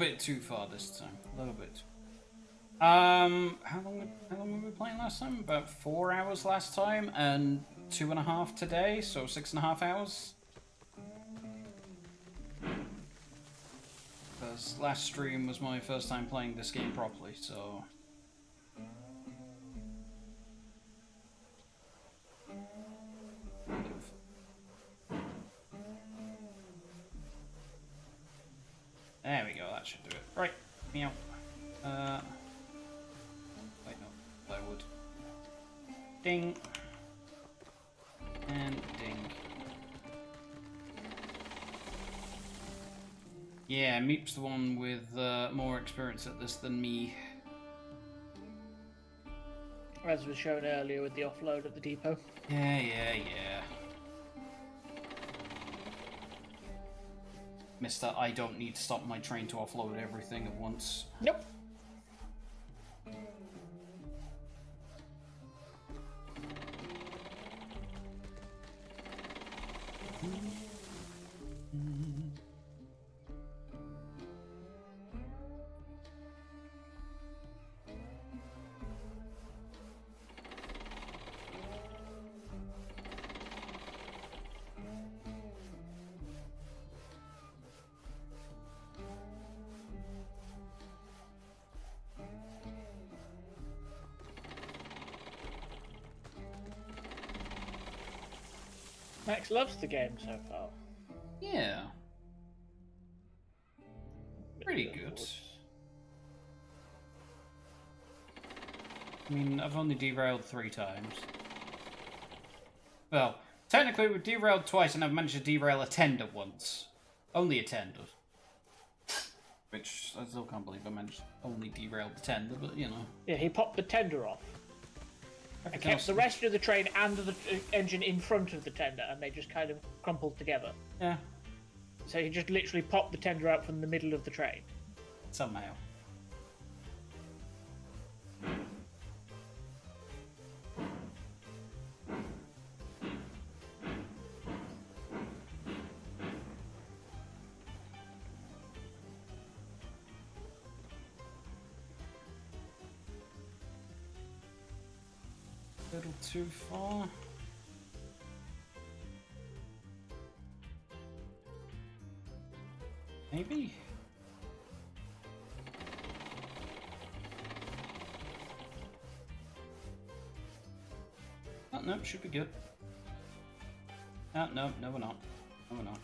Speaker 2: bit too far this time. A little bit. Um, how long? How long were we playing last time? About four hours last time, and two and a half today, so six and a half hours. Because last stream was my first time playing this game properly, so. the one with uh, more experience at this than me.
Speaker 1: As was shown earlier with the offload at the depot.
Speaker 2: Yeah, yeah, yeah. Mister, I don't need to stop my train to offload everything at once. Nope. loves
Speaker 1: the game so far.
Speaker 2: Yeah. Pretty good. I mean, I've only derailed three times. Well, technically we've derailed twice and I've managed to derail a tender once. Only a tender. Which I still can't believe I managed only derailed the tender, but you know. Yeah, he popped the tender off. I kept the rest
Speaker 1: of the train and the uh, engine in front of the tender, and they just kind of crumpled together. Yeah. So he just literally popped the tender out from the middle of the train.
Speaker 2: Somehow. too far. Maybe? Oh, no, should be good. Oh, no, no we're not. No we're not.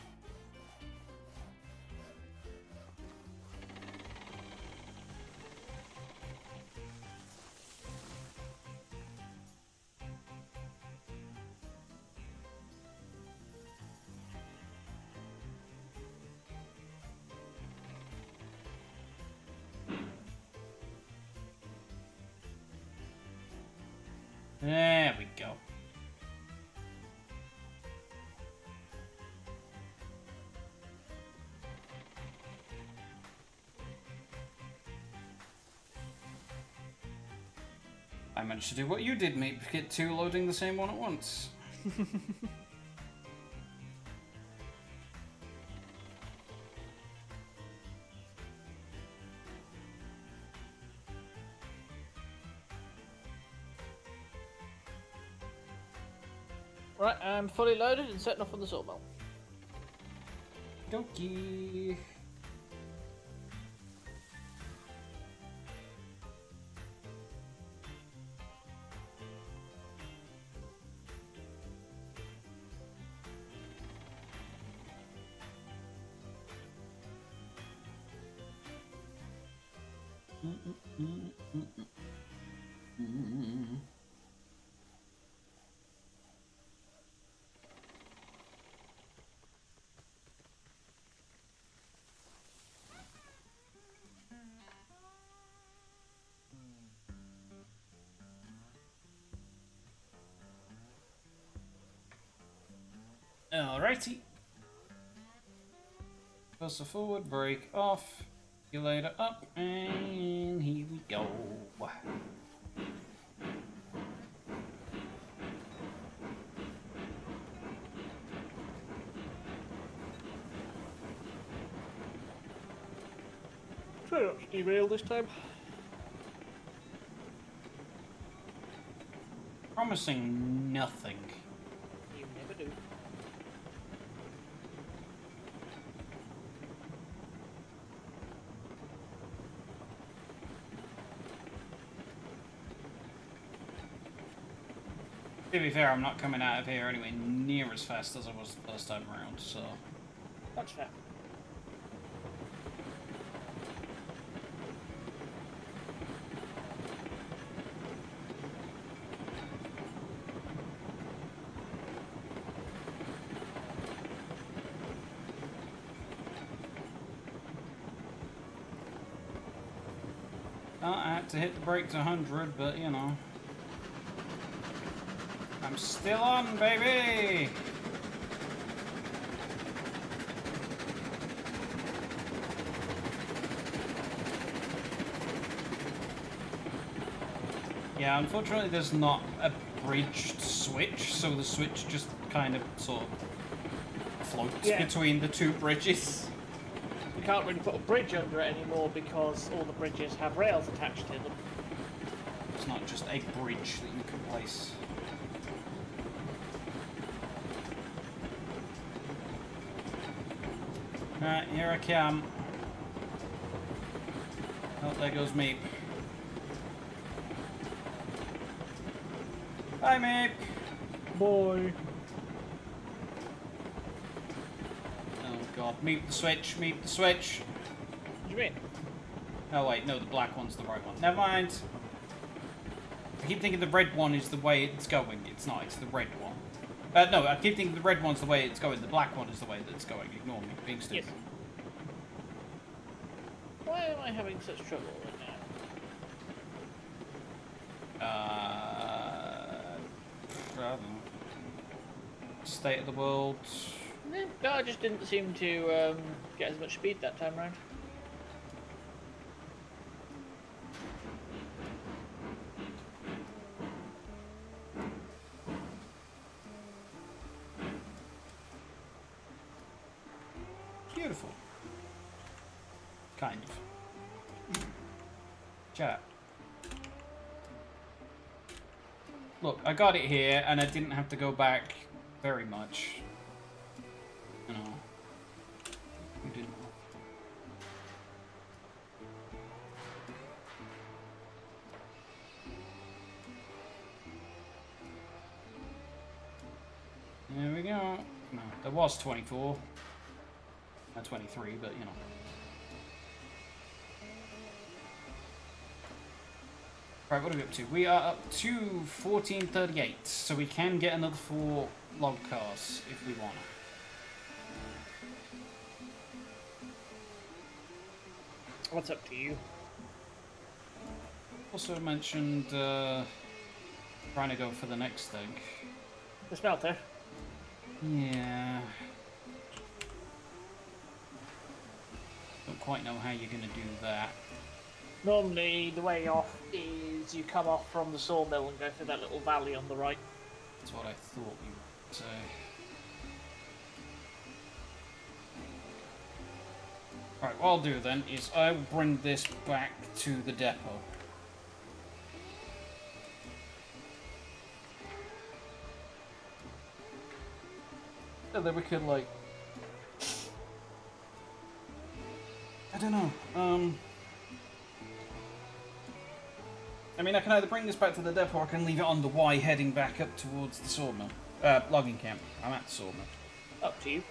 Speaker 2: I managed to do what you did, mate, get two loading the same one at once.
Speaker 1: right, I'm fully loaded and setting off on the sawmill. Donkey.
Speaker 2: Alrighty. Pulse the forward, break off, later up, and here we go.
Speaker 1: Try not to derail this time.
Speaker 2: Promising nothing. be fair, I'm not coming out of here anywhere near as fast as I was the first time around, so... Watch that. I had to hit the brakes 100, but you know still on, baby! Yeah, unfortunately there's not a bridged switch, so the switch just kind of sort of floats yeah. between the two bridges. You can't really put a bridge under it
Speaker 1: anymore because all the bridges have rails attached to them.
Speaker 2: It's not just a bridge that you can place. Alright, uh, here I come. Oh, there goes Meep. Hi, Meep! Boy. Oh god, Meep the switch, Meep the switch! What do you mean? Oh wait, no, the black one's the right one. Never mind. I keep thinking the red one is the way it's going. It's not, it's the red one. Uh, no, I keep thinking the red one's the way it's going. The black one is the way that's going. Ignore me, being stupid. Yes.
Speaker 1: I having such trouble right
Speaker 2: now? Uh, rather state of the world.
Speaker 1: No, I just didn't seem to um, get as much speed that time round.
Speaker 2: I got it here, and I didn't have to go back very much. didn't. There we go. No, there was 24. Not uh, 23, but you know. Right, what are we up to? We are up to 1438, so we can get another four log cars if we want. What's up to you? Also mentioned uh, trying to go for the next thing. The smelter? Yeah. Don't quite know how you're going to do that.
Speaker 1: Normally, the way off is you come off from the sawmill and go through that little valley on the right.
Speaker 2: That's what I thought you would say. Right, what I'll do then is I will bring this back to the depot. And then we can, like... I don't know, um... I mean, I can either bring this back to the depot or I can leave it on the Y heading back up towards the sawmill. Uh, logging camp. I'm at the sawmill. Up to you.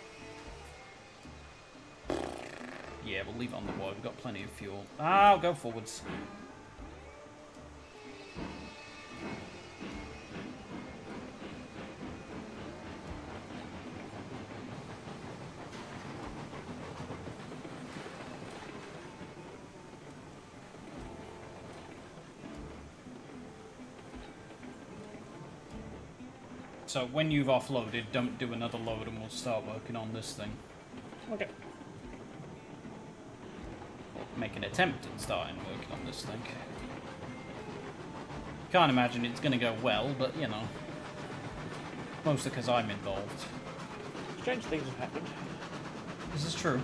Speaker 2: Yeah, we'll leave it on the Y. We've got plenty of fuel. Ah, I'll go forwards. So when you've offloaded, don't do another load and we'll start working on this thing. Okay. Make an attempt at starting working on this thing. Can't imagine it's going to go well, but you know. Mostly because I'm involved. Strange things have happened. This is true.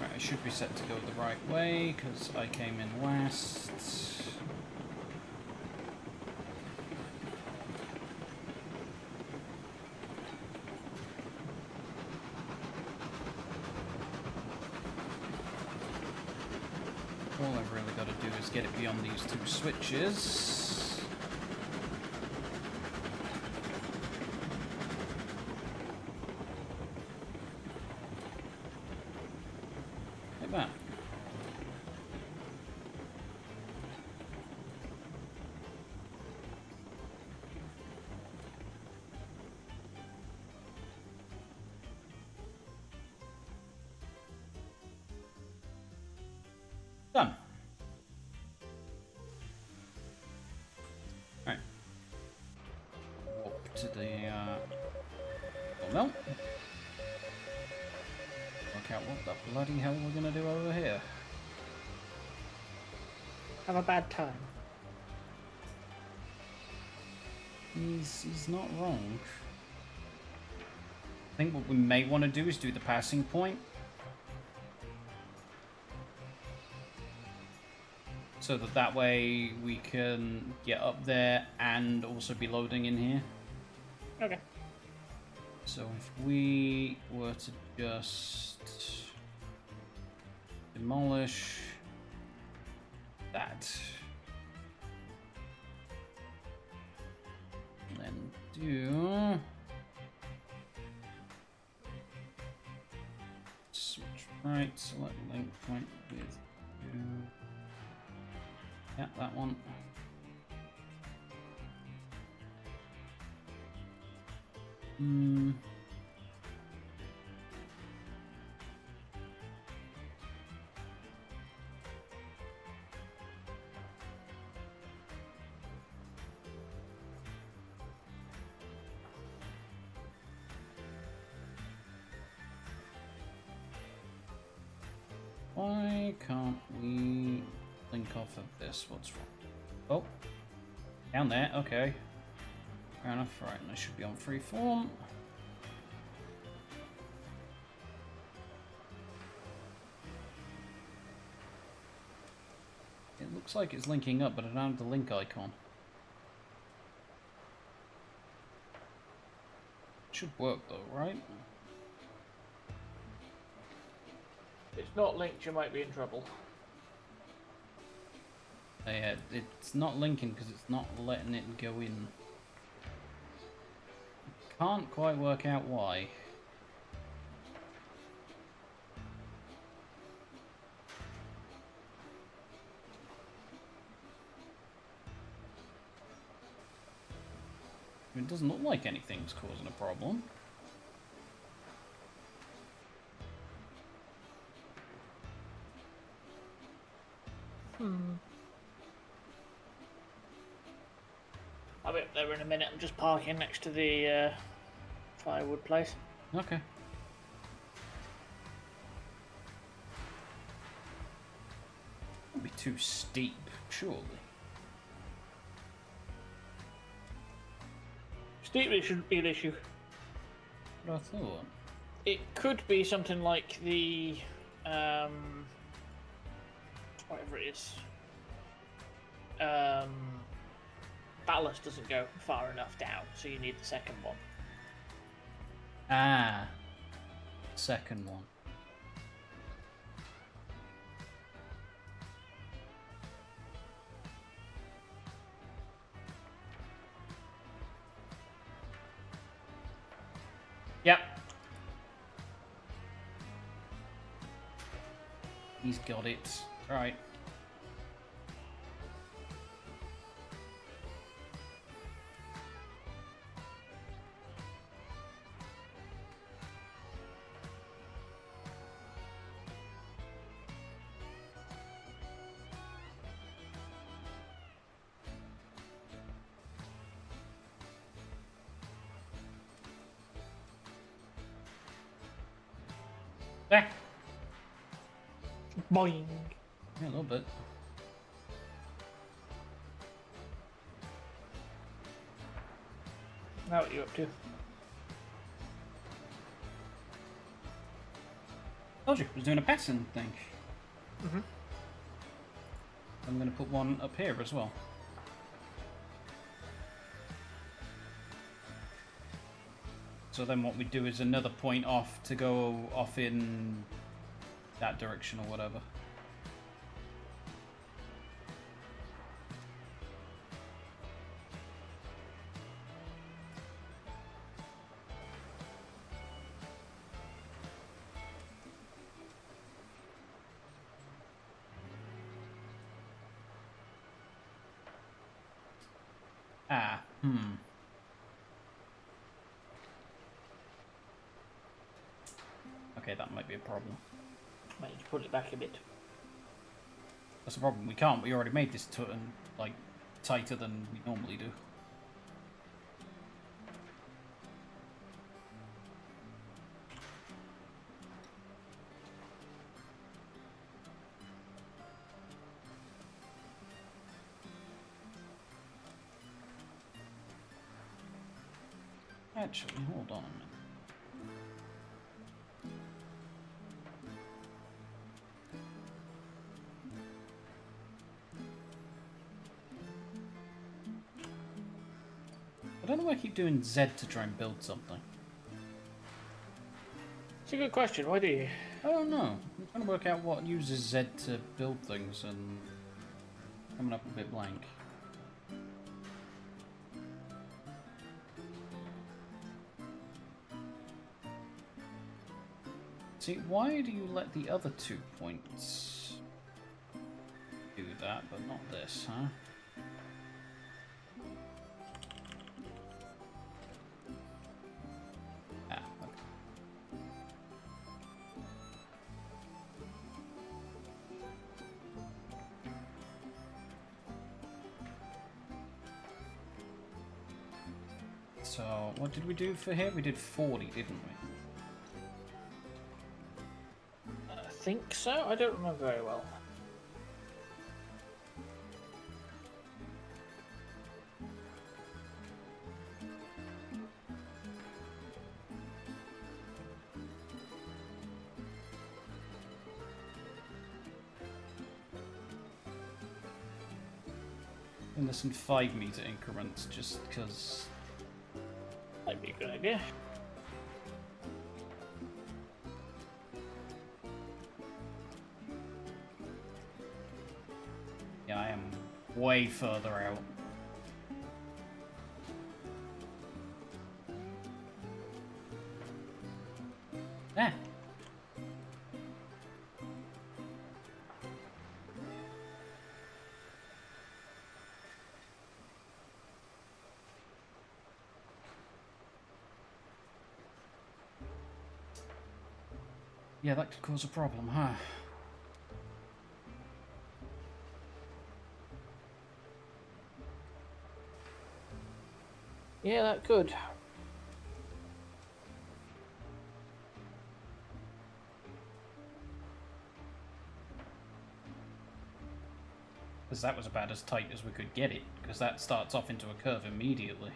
Speaker 2: Right, I should be set to go the right way, because I came in last. which is to the uh, melt. Oh, Look out what the bloody hell we're gonna do over here. Have a bad time. He's he's not wrong. I think what we may want to do is do the passing point. So that that way we can get up there and also be loading in here. So if we were to just demolish Down there, okay. Fair enough, right, and I should be on free form. It looks like it's linking up, but I don't have the link icon. It should work though, right?
Speaker 1: If it's not linked, you might be in trouble.
Speaker 2: Yeah, uh, it's not linking because it's not letting it go in. Can't quite work out why. It doesn't look like anything's causing a problem.
Speaker 1: Hmm. be up there in a minute. I'm just parking next to the uh, firewood place.
Speaker 2: Okay. It'll be too steep, surely.
Speaker 1: Steepness shouldn't be an issue.
Speaker 2: What I thought.
Speaker 1: It could be something like the um, whatever it is. Um, ballast doesn't go far enough down, so you need the second one.
Speaker 2: Ah, second one. Yep. He's got it. Right.
Speaker 1: Boing. Yeah, a little bit. Now what are you up to?
Speaker 2: Told you, I was doing a passing thing. Mm -hmm. I'm going to put one up here as well. So then what we do is another point off to go off in that direction or whatever. the problem. We can't. We already made this turn, like, tighter than we normally do. Actually, hold on a minute. doing Z to try and build something? It's a good question.
Speaker 1: Why do you? I don't know. I'm trying to work out what uses
Speaker 2: Z to build things and coming up a bit blank. See, why do you let the other two points do that, but not this, huh? do for here? We did 40, didn't we? I think so. I don't remember very well. And this in 5 meter increments just because be a good idea. Yeah, I am way further out. Yeah, that could cause a problem, huh? Yeah, that could. Because that was about as tight as we could get it, because that starts off into a curve immediately.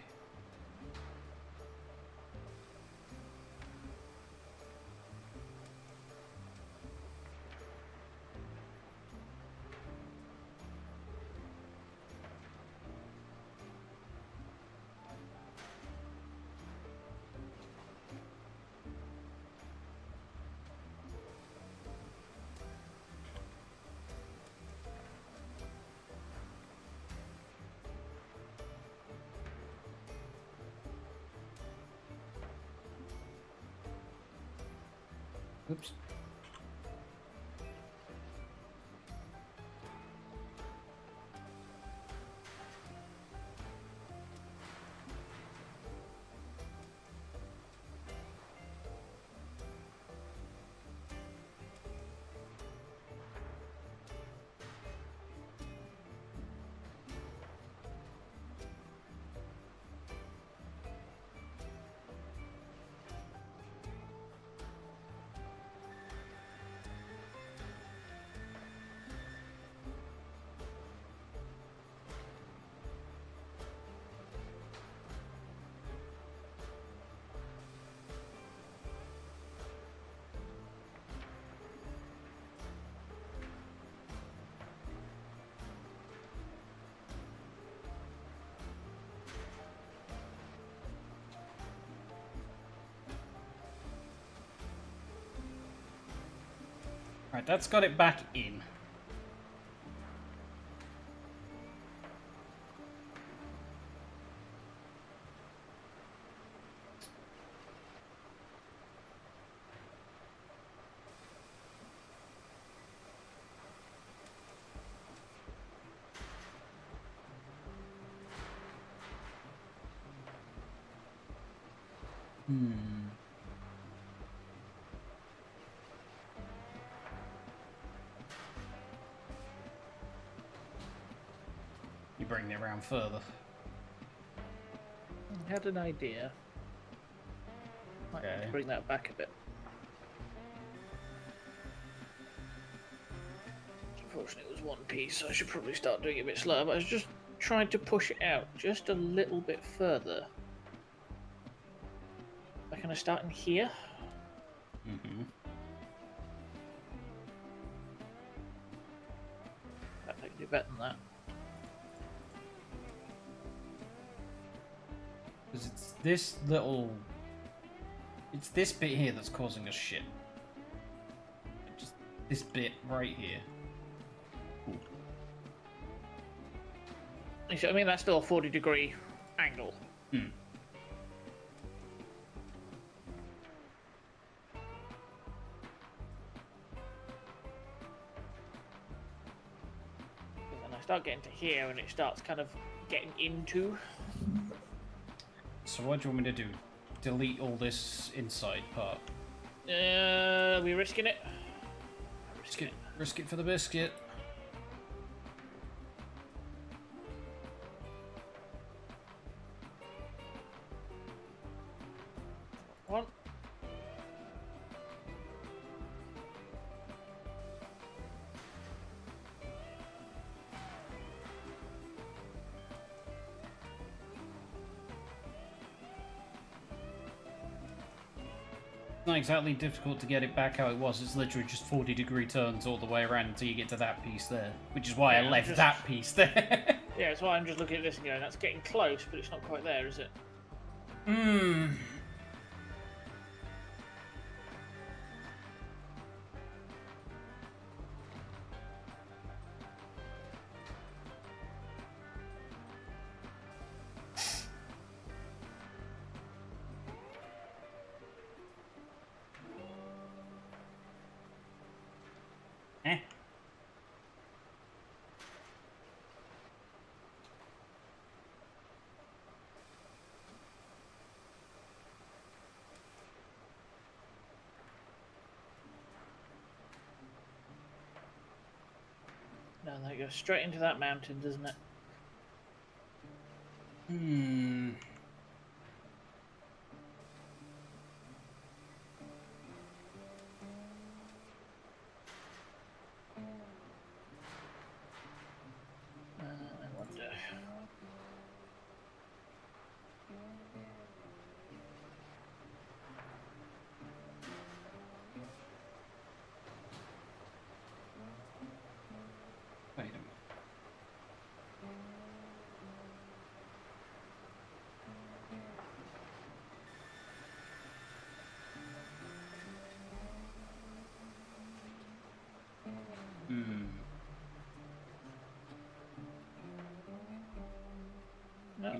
Speaker 2: Right, that's got it back in. bring it around further.
Speaker 1: I had an idea. Might okay. bring that back a bit. Unfortunately, it was one piece, so I should probably start doing it a bit slower, but I was just trying to push it out just a little bit further. Am can I start in here?
Speaker 2: this little... It's this bit here that's causing us shit. Just this bit right here. Ooh.
Speaker 1: I mean, that's still a 40 degree angle. Hmm. start getting to here and it starts kind of getting into
Speaker 2: so what do you want me to do? Delete all this inside part?
Speaker 1: Uh, are we risking it?
Speaker 2: Risk it. Risk it for the biscuit. exactly difficult to get it back how it was. It's literally just 40 degree turns all the way around until you get to that piece there, which is why yeah, I left just... that piece there. [LAUGHS]
Speaker 1: yeah, that's why I'm just looking at this and going, that's getting close, but it's not quite there, is it? Hmm. And that goes straight into that mountain, doesn't it?
Speaker 4: Hmm.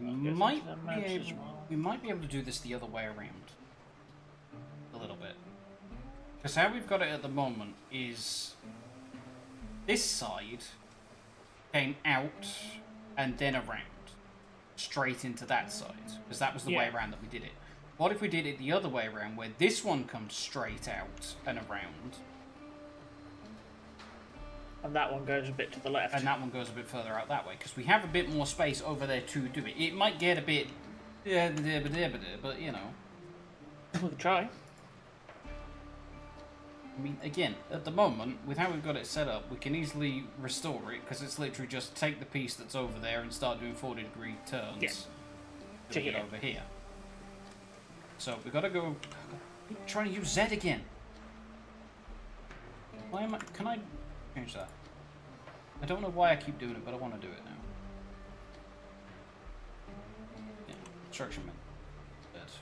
Speaker 2: might be able, well. we might be able to do this the other way around. A little bit. Because how we've got it at the moment is this side came out and then around straight into that side because that was the yeah. way around that we did it. What if we did it the other way around where this one comes straight out and around and that one goes a bit to the left. And that one goes a bit further out that way, because we have a bit more space over there to do it. It might get a bit... But, you know. [LAUGHS] We'll try. I mean, again, at the moment, with how we've got it set up, we can easily restore it, because it's literally just take the piece that's over there and start doing 40 degree turns. Yeah. To get over here. So, we've got to go... I'm trying to use Z again. Why am I... Can I change that? I don't know why I keep doing it, but I want to do it now. Yeah, construction man. That's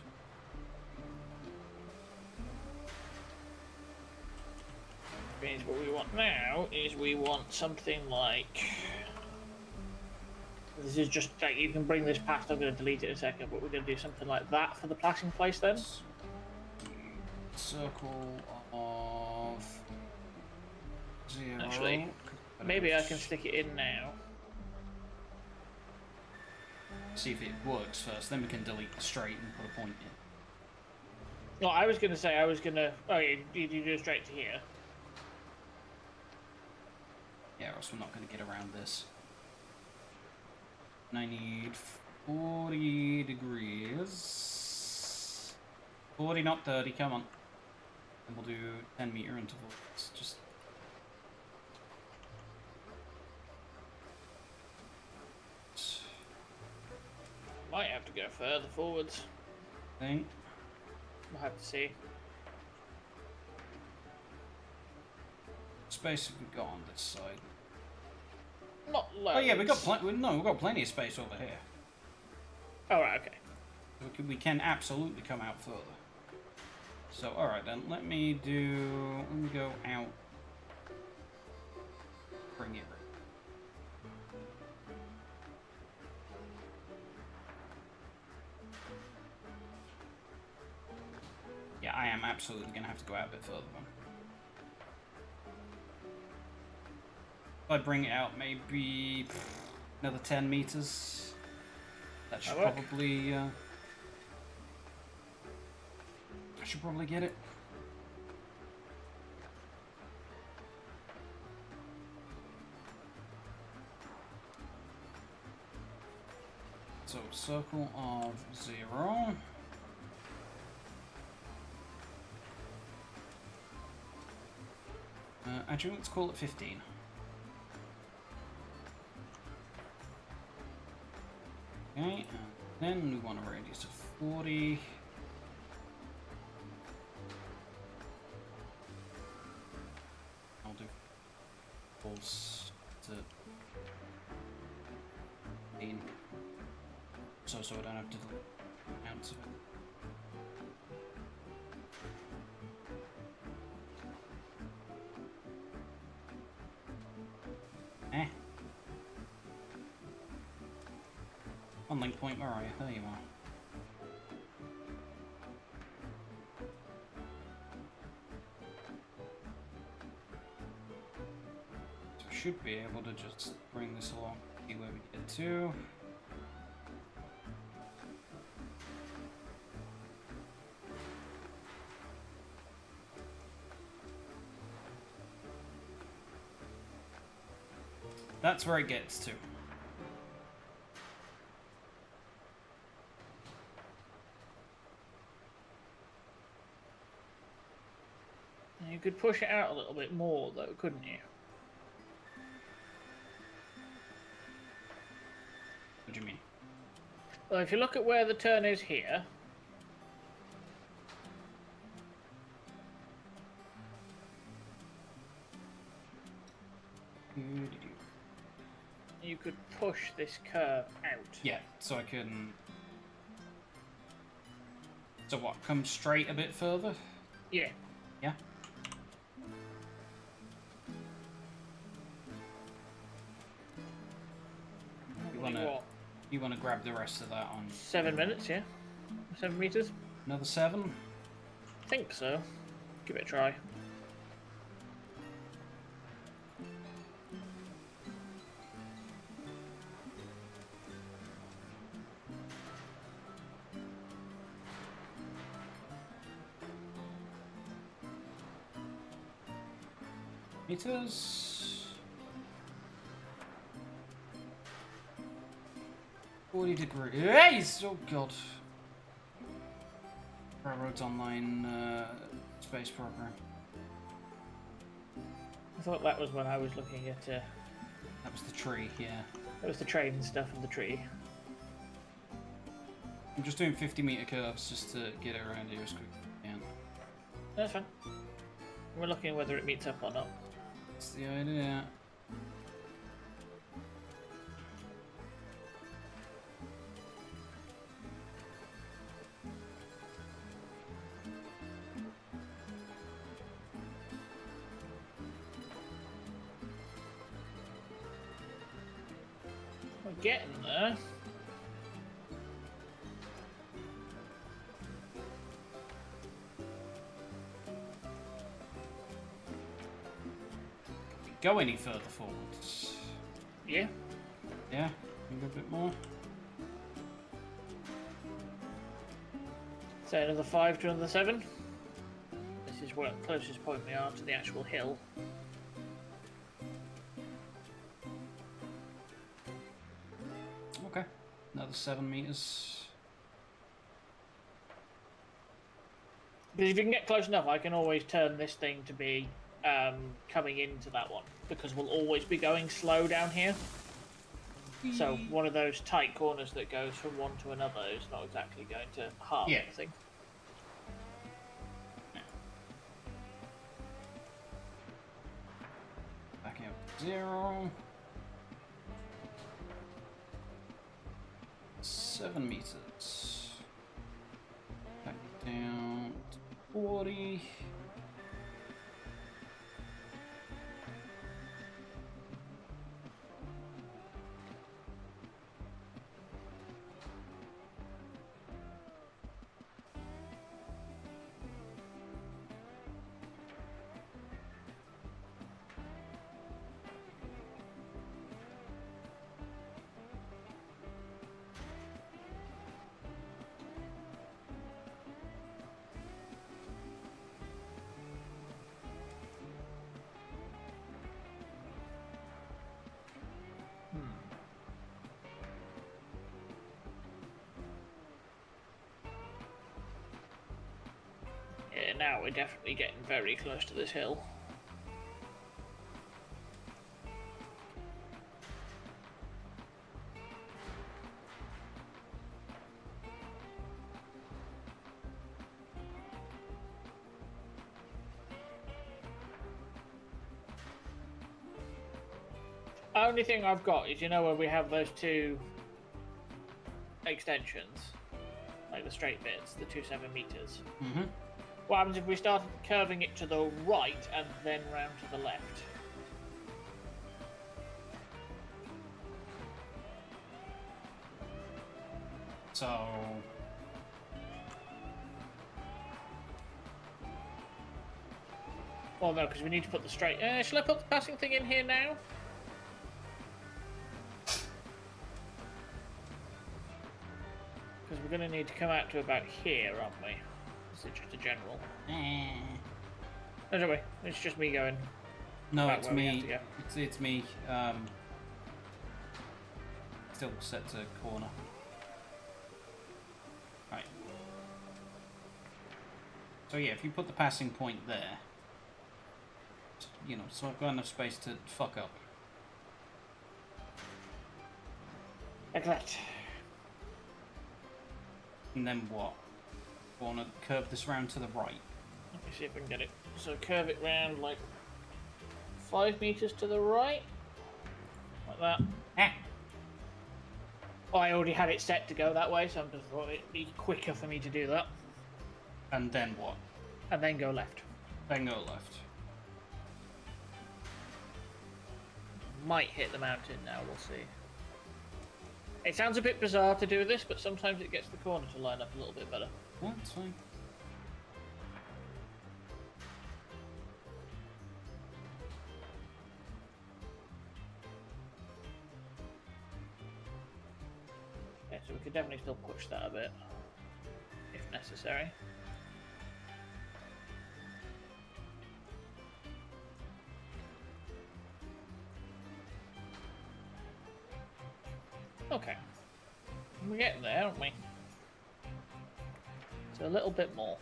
Speaker 1: Means what we want now is we want something like this is just like you can bring this past. I'm going to delete it in a second, but we're going to do something like that for the passing place then.
Speaker 2: Circle
Speaker 1: of zero. Actually, Maybe I can stick it in now.
Speaker 2: See if it works first, then we can delete straight and put a point in.
Speaker 1: No, I was going to say I was going to... Oh, you, you do it straight to here.
Speaker 2: Yeah, or else we're not going to get around this. And I need 40 degrees. 40, not 30, come on. And we'll do 10 meter intervals. Just Might have to go further forwards. Think. We'll have to see. Space have we got on this side?
Speaker 1: Not loads. Oh yeah, we got plenty.
Speaker 2: No, we've got plenty of space over here. All right, okay. We can, we can absolutely come out further. So all right then, let me do. Let me go out. Bring it. I am absolutely going to have to go out a bit further. If I bring it out maybe another 10 meters, that should that probably... Uh, I should probably get it. So, circle of zero. Uh, actually, let's call it 15. Okay, uh, then we want a radius of 40. I'll do pulse to 15. So, so I don't have to ounce of it. Link point, where There you are. So we should be able to just bring this along, see where we get to. That's where it gets to.
Speaker 1: You could push it out a little bit more, though, couldn't you? What do you mean? Well, if you look at where the turn is here... You could push this curve out. Yeah,
Speaker 2: so I can... So what, come straight a bit further? Yeah. grab the rest of that on. Seven
Speaker 1: minutes, yeah. Seven meters. Another seven. I think so. Give it a try.
Speaker 2: Meters. 20 degrees! Oh god. Railroads Online uh, space program. I thought that was when I was looking at. Uh... That was the tree, yeah.
Speaker 1: That was the train and stuff and the tree.
Speaker 2: I'm just doing 50 meter curves just to get it around here as quick as I can.
Speaker 1: That's fine. We're looking whether it meets up or not.
Speaker 2: That's the idea. go any further forwards. Yeah. Yeah, a bit more.
Speaker 1: So another five to another seven. This is where closest point we are to the actual
Speaker 2: hill. Okay, another seven meters.
Speaker 1: Because if you can get close enough, I can always turn this thing to be um, coming into that one because we'll always be going slow down here. So one of those tight corners that goes from one to another is not exactly going to
Speaker 2: harm yeah. anything. Back up zero. Seven meters. Back down to forty.
Speaker 1: now we're definitely getting very close to this hill. only thing I've got is you know where we have those two extensions, like the straight bits, the two seven meters. Mm -hmm. What happens if we start curving it to the right and then round to the left?
Speaker 2: So... Well, no,
Speaker 1: because we need to put the straight... Uh, shall I put the passing thing in here now? Because [LAUGHS] we're going to need to come out to about here, aren't we? Is it just a general? Eh. It's
Speaker 2: just me going. No, it's me. It's, it's me. Um, still set to corner. Right. So yeah, if you put the passing point there, you know, so I've got enough space to fuck up. Like that. And then what? want to curve this round to the right. Let me see if I can get it. So curve it round
Speaker 1: like five meters to the right, like that. Oh, I already had it set to go that way, so I just thought it'd be quicker for me to do that. And then what? And then go left. Then go left. Might hit the mountain now, we'll see. It sounds a bit bizarre to do this, but sometimes it gets the corner to line up a little bit better. Yeah, it's fine. Yeah, so we could definitely still push that a bit, if necessary. Okay. We get there, don't we? So a little bit more.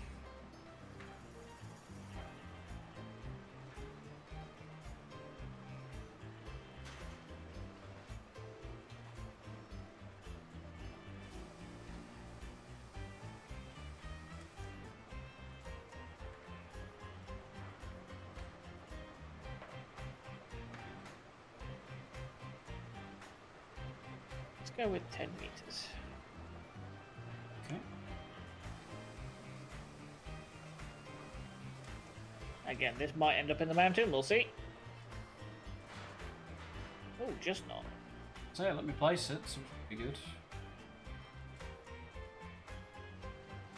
Speaker 1: Let's go with 10 meters. again, this might end up in the mountain, we'll see. Oh, just not. So yeah,
Speaker 2: let me place it, so be good.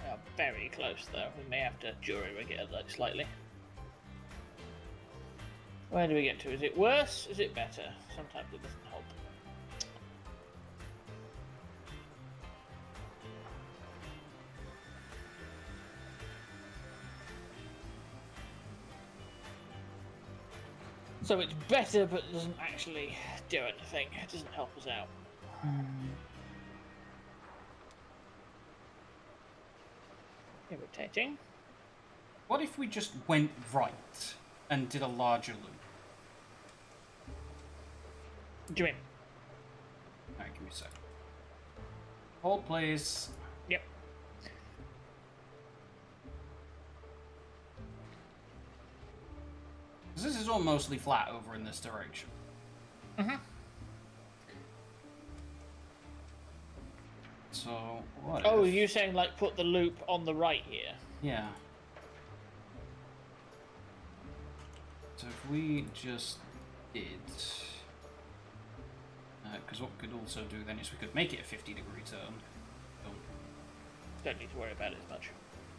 Speaker 1: They oh, are very close though, we may have to jury rig it like slightly. Where do we get to? Is it worse? Is it better? Sometimes it doesn't So it's better, but doesn't actually do anything. It doesn't help us out. Mm. Irritating.
Speaker 2: What if we just went right and did a larger loop? Do it. Alright, give me a sec. Hold, please. Because this is all mostly flat over in this direction. Mm-hmm. So, what Oh, if... you're saying, like, put the loop
Speaker 1: on the right here?
Speaker 2: Yeah. So if we just did... Because uh, what we could also do then is we could make it a 50 degree turn. Don't, need to worry about it as much.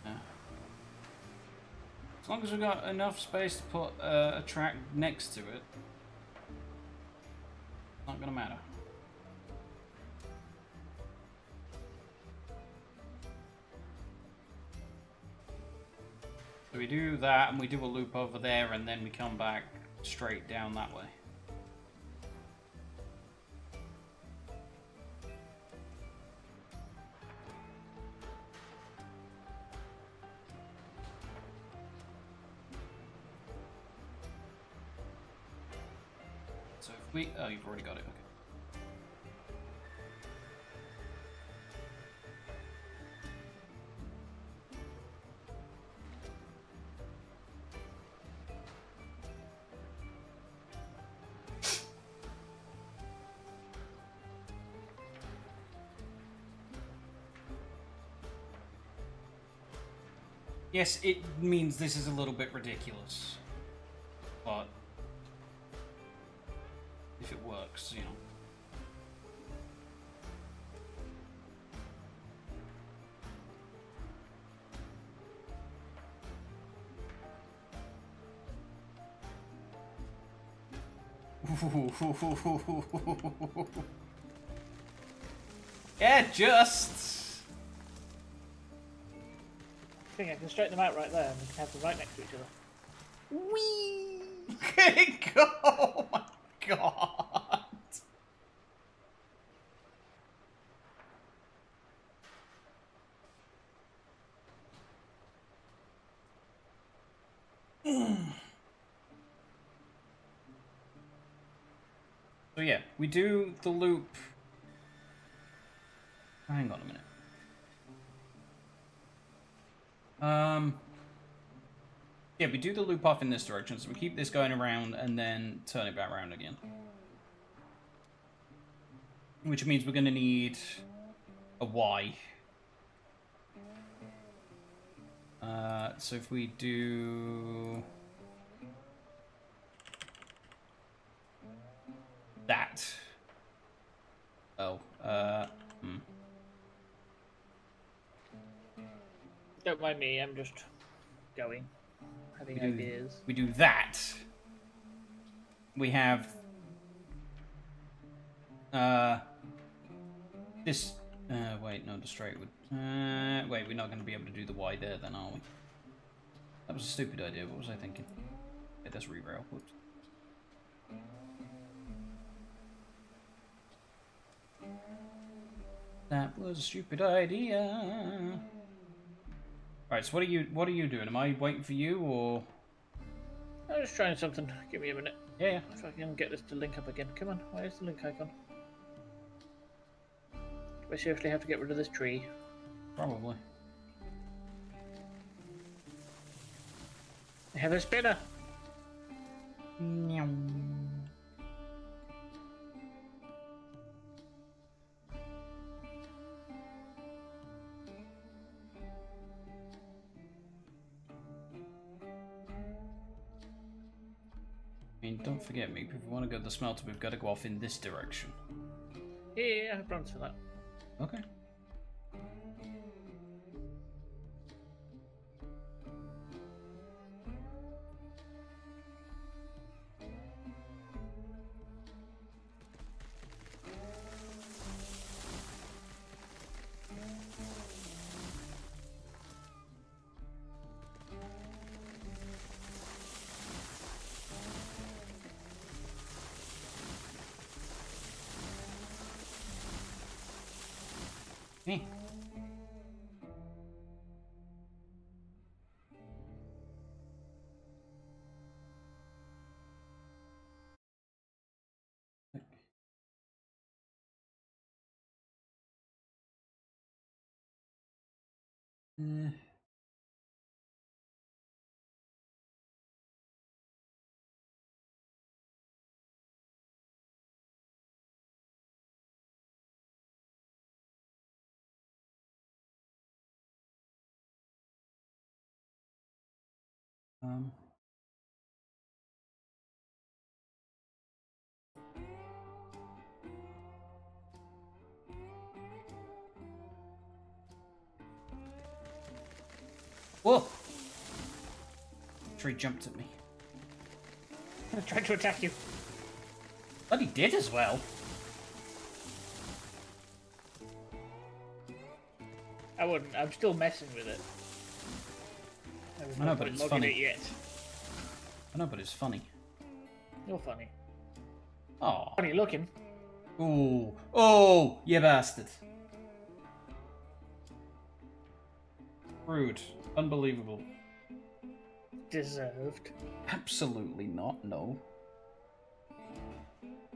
Speaker 2: Yeah. As long as we've got enough space to put uh, a track next to it, not gonna matter. So we do that and we do a loop over there and then we come back straight down that way. oh, you've already got it, okay. Yes, it means this is a little bit ridiculous. But you know, [LAUGHS] yeah, just.
Speaker 1: I think I can straighten them out right there, and have them right next to each
Speaker 4: other. Wee! [LAUGHS] go! [LAUGHS]
Speaker 1: Oh my god!
Speaker 2: So yeah, we do the loop. Hang on a minute. Um, yeah, we do the loop off in this direction, so we keep this going around and then turn it back around again. Which means we're going to need a Y. Uh, so if we do... that. Oh, uh, hmm.
Speaker 1: Don't mind me, I'm just going, having we ideas. Do, we do that.
Speaker 2: We have, uh, this, uh, wait, no, the it would, uh, wait, we're not going to be able to do the Y there then, are we? That was a stupid idea, what was I thinking? Yeah, that's rerail, whoops. That was a stupid idea. Alright, so what are you what are you doing? Am I waiting for you or I'm just
Speaker 1: trying something. Give me a minute. Yeah, yeah. If I can get this to link up again. Come on, where's the link icon? Do I seriously have to get rid of this tree? Probably. I have a spinner! Meow.
Speaker 2: mean, don't forget me, if we want to go to the smelter, we've got to go off in this direction.
Speaker 1: Yeah, yeah, yeah I have plans for that. Okay.
Speaker 3: 嗯，嗯。
Speaker 2: Whoa! Tree jumped at me.
Speaker 1: [LAUGHS] I tried to attack you.
Speaker 2: But he did as well.
Speaker 1: I wouldn't. I'm still messing with it. I, I know, but it's funny. It yet.
Speaker 2: I know, but it's funny. You're funny. Oh. Funny looking. Oh, Oh, you bastard. Rude. Unbelievable.
Speaker 1: Deserved.
Speaker 2: Absolutely not, no.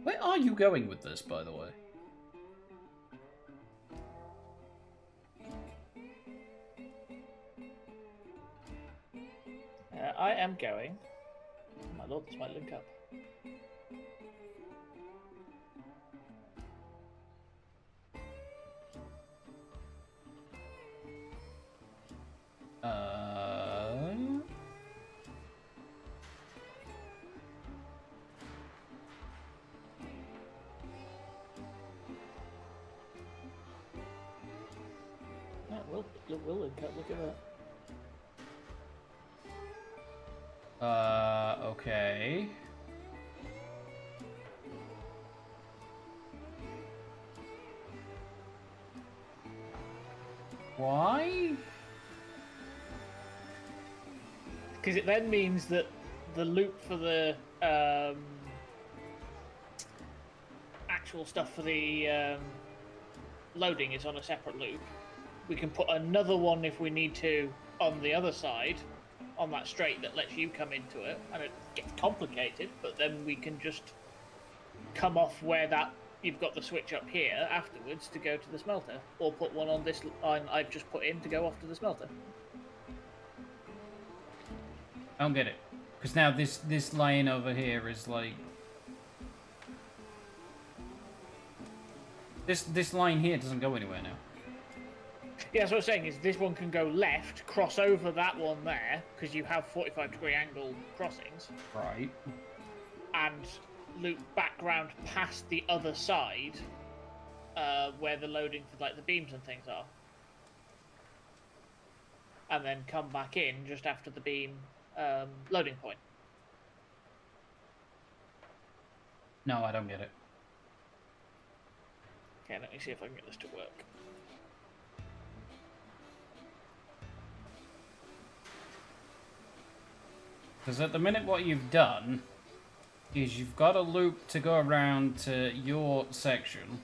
Speaker 2: Where are you going with this, by the way?
Speaker 1: Uh, I am going. Oh my lord, this might link up.
Speaker 2: Uh... Um,
Speaker 1: that will, will look look at
Speaker 2: that. Uh, okay. Why?
Speaker 1: because it then means that the loop for the um, actual stuff for the um, loading is on a separate loop. We can put another one if we need to on the other side, on that straight that lets you come into it, and it gets complicated. But then we can just come off where that you've got the switch up here afterwards to go to the smelter, or put one on this line I've just put in to go off to the smelter.
Speaker 2: I don't get it. Because now this, this lane over here is like... This, this line here doesn't go anywhere now.
Speaker 1: Yeah, that's what I'm saying is this one can go left, cross over that one there, because you have 45 degree angle crossings. Right. And loop back round past the other side, uh, where the loading for like the beams and things are. And then come back in just after the beam um, loading point.
Speaker 2: No, I don't get it.
Speaker 1: Okay, let me see if I can get this to work.
Speaker 2: Because at the minute what you've done is you've got a loop to go around to your section.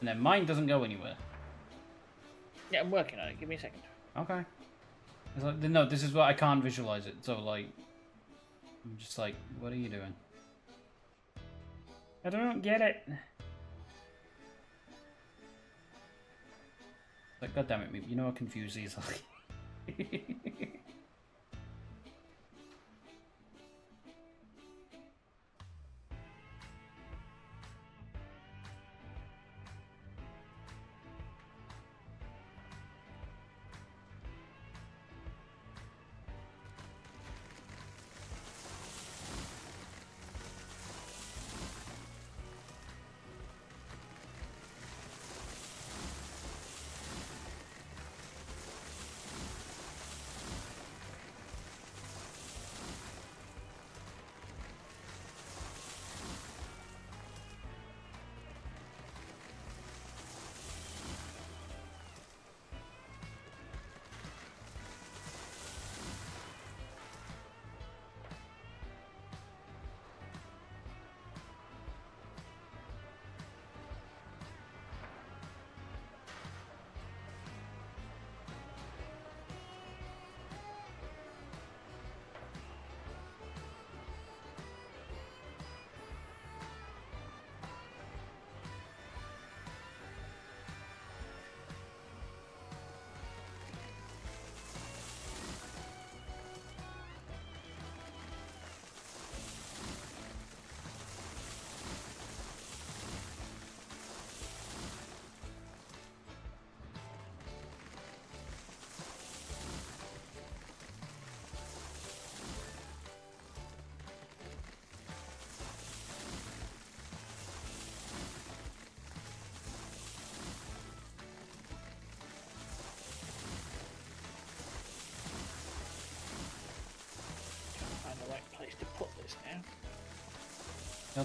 Speaker 2: And then mine doesn't go anywhere.
Speaker 1: Yeah, I'm working on it. Give me a second.
Speaker 2: Okay. Like, no, this is what I can't visualize it. So like, I'm just like, what are you doing? I don't get it. Like, god damn it, you know I confuse easily. [LAUGHS]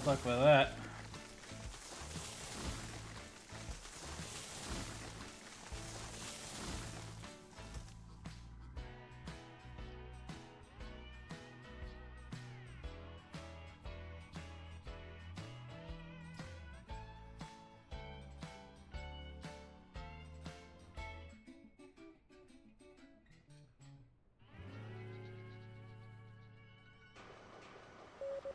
Speaker 2: Good luck with that. Thank you.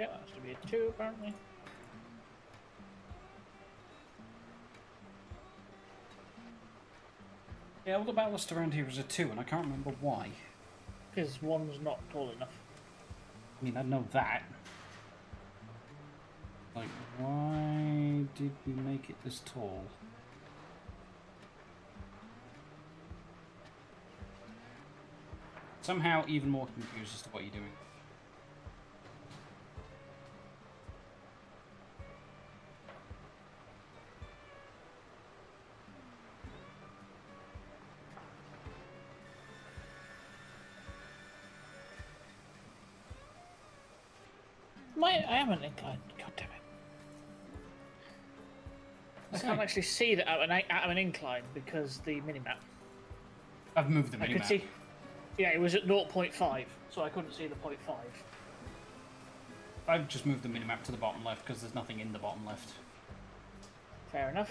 Speaker 1: Okay, that has to be a two apparently.
Speaker 2: Yeah, all the ballast around here is a two, and I can't remember why. Because one's not tall enough. I mean, I know that. Like, why did we make it this tall? Somehow even more confused as to what you're doing.
Speaker 1: actually see that at an, at an incline because the minimap.
Speaker 2: I've moved the minimap. I could see.
Speaker 1: Yeah, it was at 0.5, so I couldn't see the 0.5.
Speaker 2: I've just moved the minimap to the bottom left because there's nothing in the bottom left. Fair enough.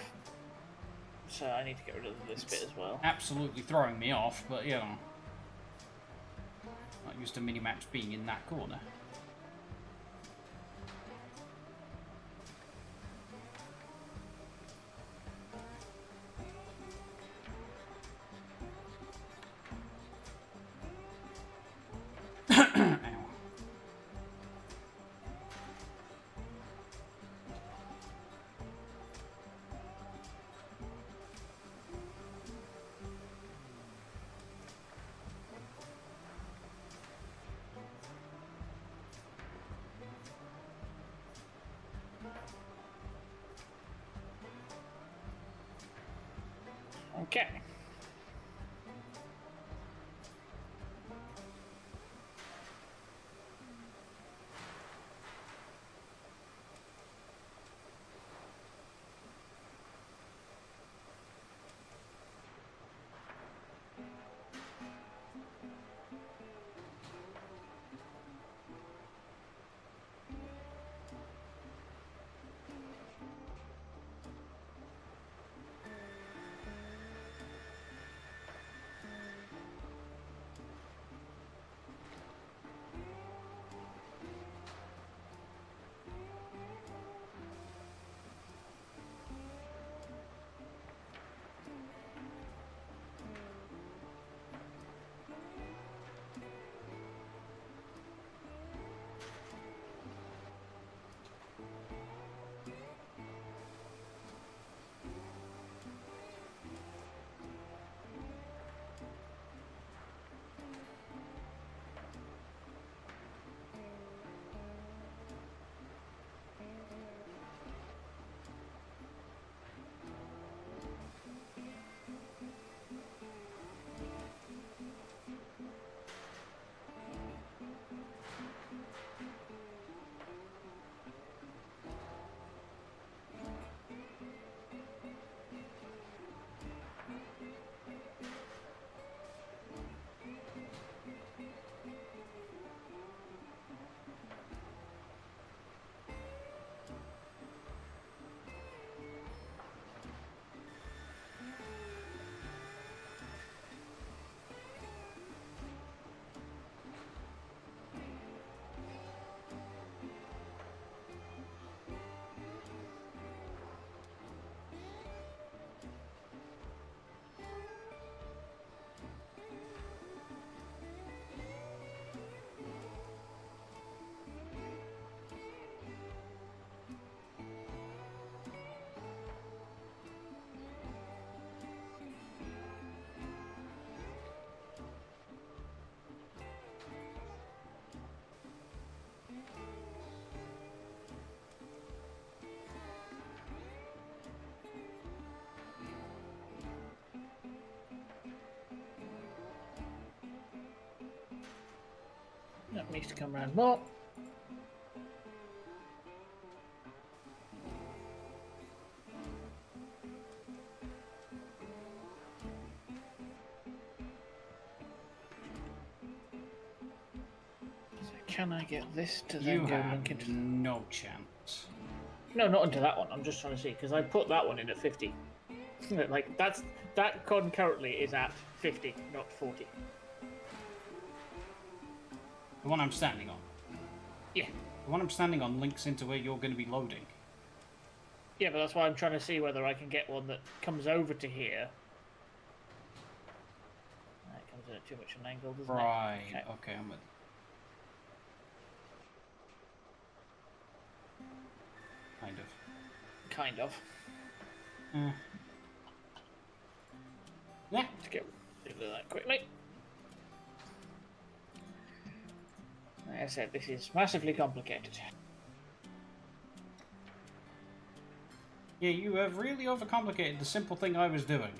Speaker 2: So I need to get rid of this it's bit as well. Absolutely throwing me off, but yeah. You know, not used to minimaps being in that corner.
Speaker 1: That needs to come around more.
Speaker 2: So can I get this to then you go link into... no chance.
Speaker 1: No, not into that one. I'm just trying to see, because I put that one in at 50. like, that's that concurrently is at 50, not 40.
Speaker 2: The one I'm standing on. Yeah. The one I'm standing on links into where you're going to be loading.
Speaker 1: Yeah, but that's why I'm trying to see whether I can get one that comes over to here. That comes in at too much of an angle, doesn't right.
Speaker 2: it? Right. Okay. okay, I'm with Kind
Speaker 1: of. Kind of. Eh.
Speaker 2: said, this is massively complicated. Yeah, you have really overcomplicated the simple thing I was doing.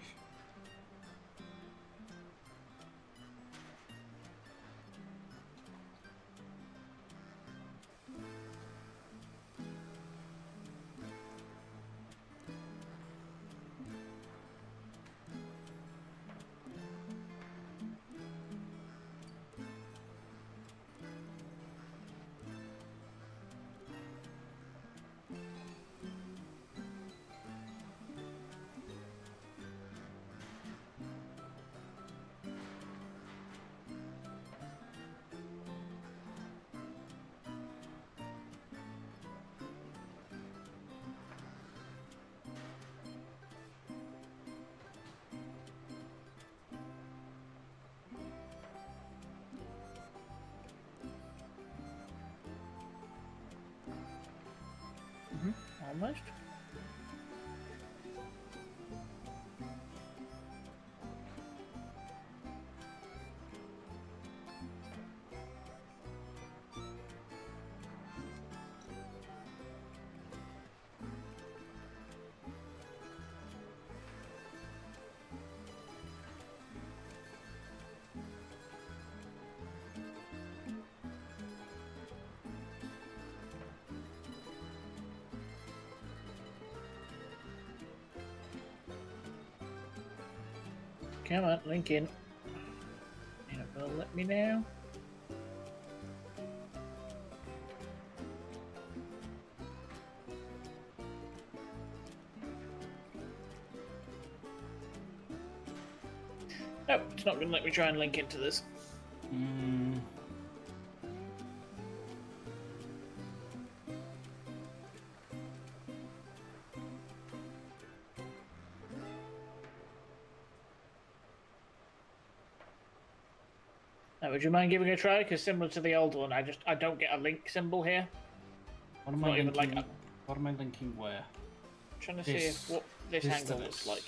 Speaker 1: Come on, link in. And it will let me now. No, it's not going to let me try and link into this. would you mind giving it a try? Because similar to the old one, I just I don't get a link symbol here.
Speaker 2: What am I linking? Like a... What am I linking where?
Speaker 1: I'm trying to this, see what this, this angle looks like.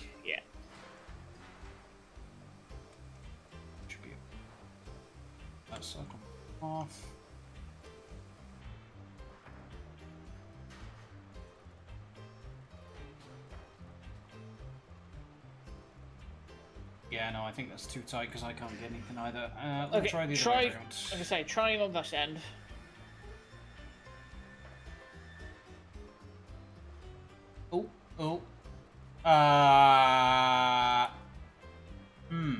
Speaker 2: I think that's too tight because I can't get anything either. Uh, let okay, try the try, Like
Speaker 1: I say, try on this
Speaker 2: end. Oh, oh. Uh. Hmm.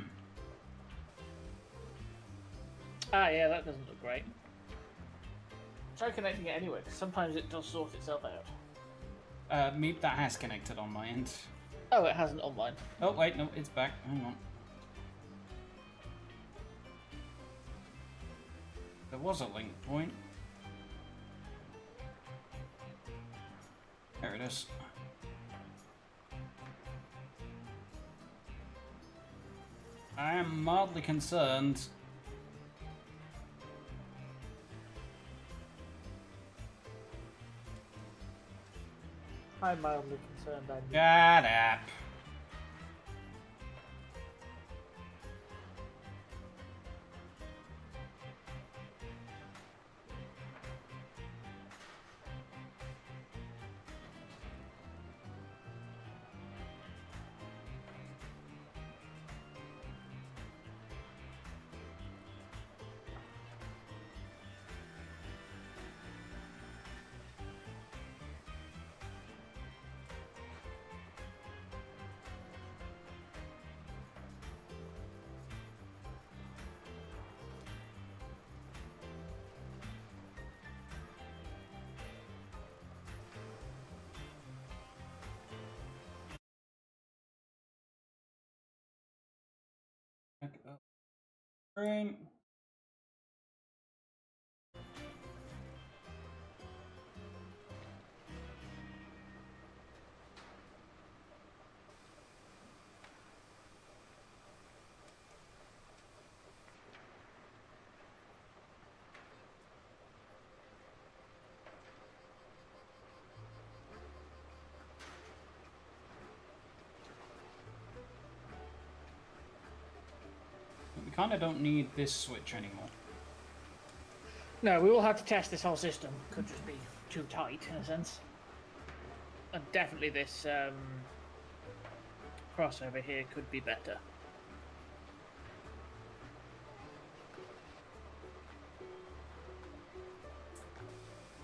Speaker 1: Ah, yeah, that doesn't look great. Try connecting it anyway, because sometimes it does sort itself out.
Speaker 2: Uh, meep that has connected on my end. Oh, it hasn't on mine. Oh, wait, no, it's back. Hang on. was a link point. There it is. I am mildly concerned.
Speaker 1: I'm mildly concerned. I'm... Shut app.
Speaker 2: kind of don't need this switch anymore.
Speaker 1: No, we will have to test this whole system. Could just be too tight, in a sense. And definitely this um, crossover here could be better.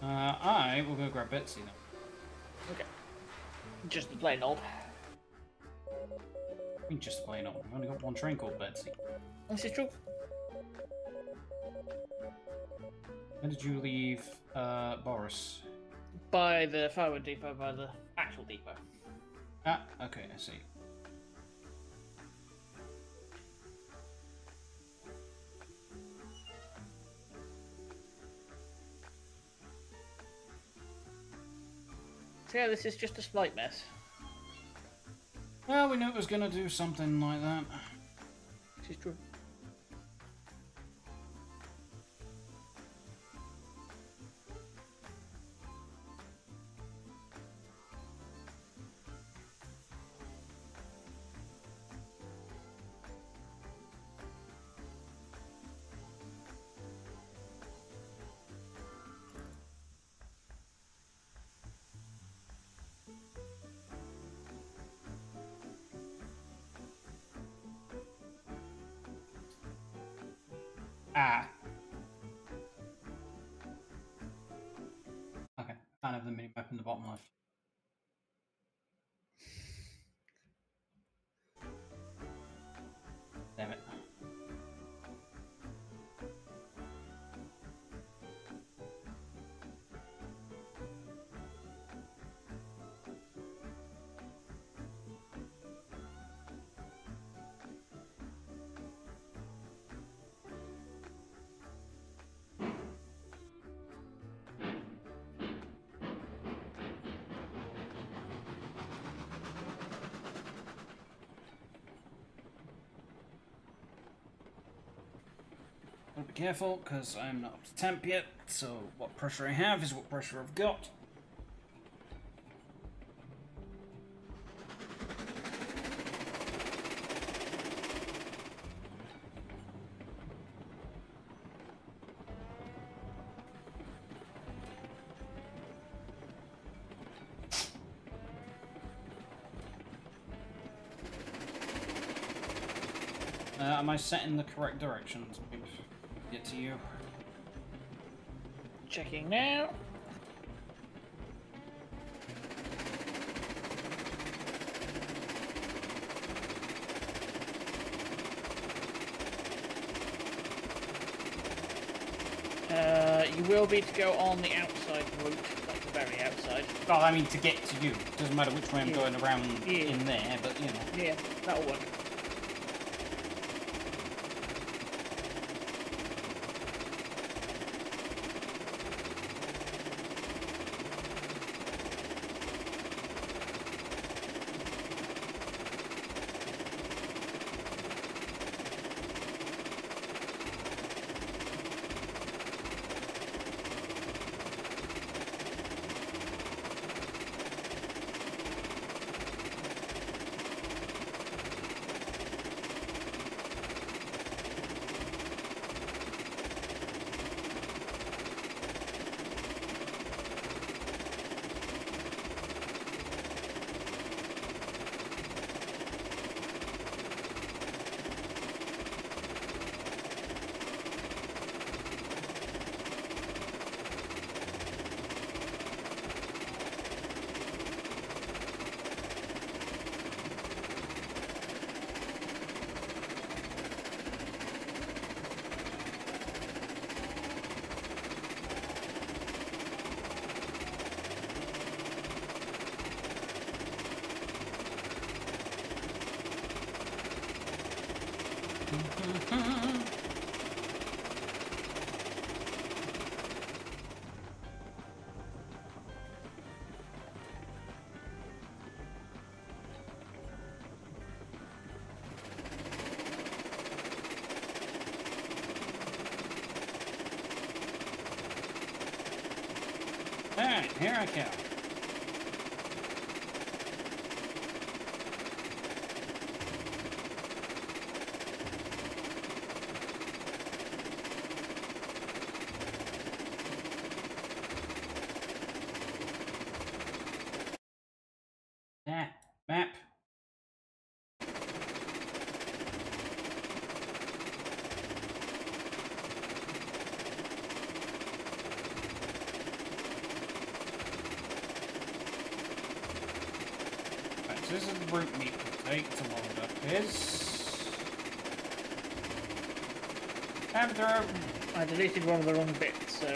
Speaker 2: Uh, I will go grab Betsy then. Okay. Just the plain old. I mean, just the plain old. We've only got one train called Betsy. Unless you true. When did you leave uh, Boris?
Speaker 1: By the firewood depot, by the
Speaker 2: actual depot. Ah, okay, I see.
Speaker 1: So yeah, this is just a slight mess.
Speaker 2: Well, we knew it was going to do something like that. This is true. Ah. Okay, can't have the mini map in the bottom left. careful, because I'm not up to temp yet, so what pressure I have is what pressure I've got. Uh, am I set in the correct directions? get to you. Checking now.
Speaker 1: Uh, you will be to go on the outside route, like the very outside.
Speaker 2: Well, I mean to get to you. Doesn't matter which way I'm yeah. going around yeah. in there, but you know.
Speaker 1: Yeah, that'll work.
Speaker 2: Here I come. fruit meat plates along with this.
Speaker 1: I deleted one of the wrong bits, so...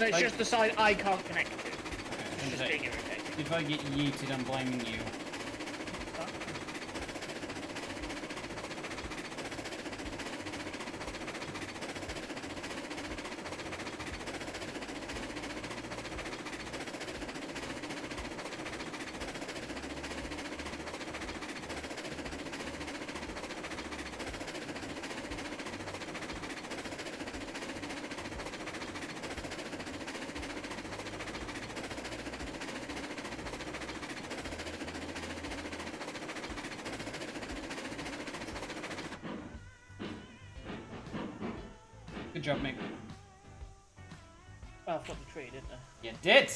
Speaker 1: No, it's like, just the side I can't connect to.
Speaker 2: It's just being irritating. If I get yeeted, I'm blaming you. jump me.
Speaker 1: Oh, I forgot the tree, didn't I? You did!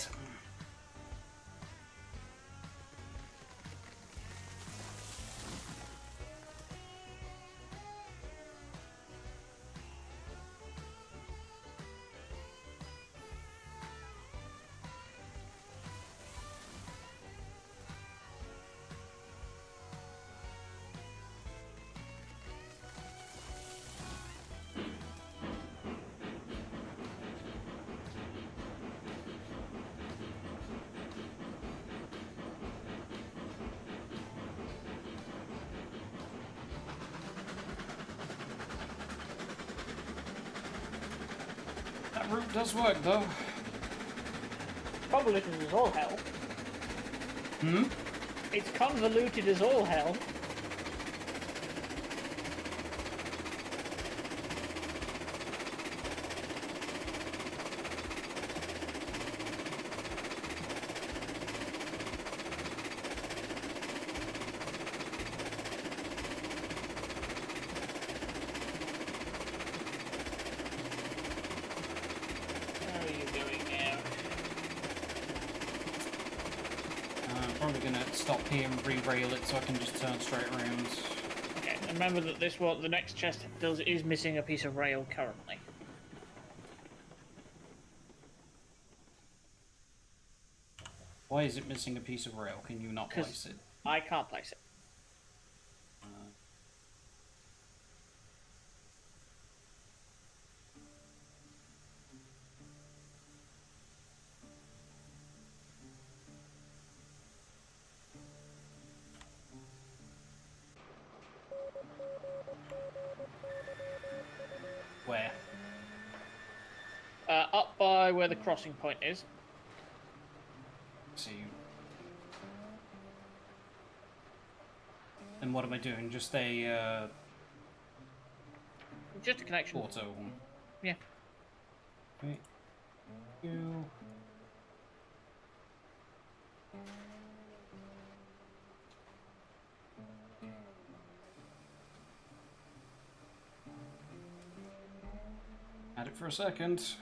Speaker 2: does work though. Probably as all
Speaker 1: hell. Hmm? It's convoluted as all hell.
Speaker 2: and re-rail it so I can just turn straight around.
Speaker 1: Okay, remember that this what the next chest does is missing a piece of rail currently.
Speaker 2: Why is it missing a piece of rail? Can you not place it?
Speaker 1: I can't place it. by where the crossing point is.
Speaker 2: See. you... And what am I doing? Just a, uh... Just a connection. Auto
Speaker 1: Yeah. Okay. You...
Speaker 2: Add it for a second.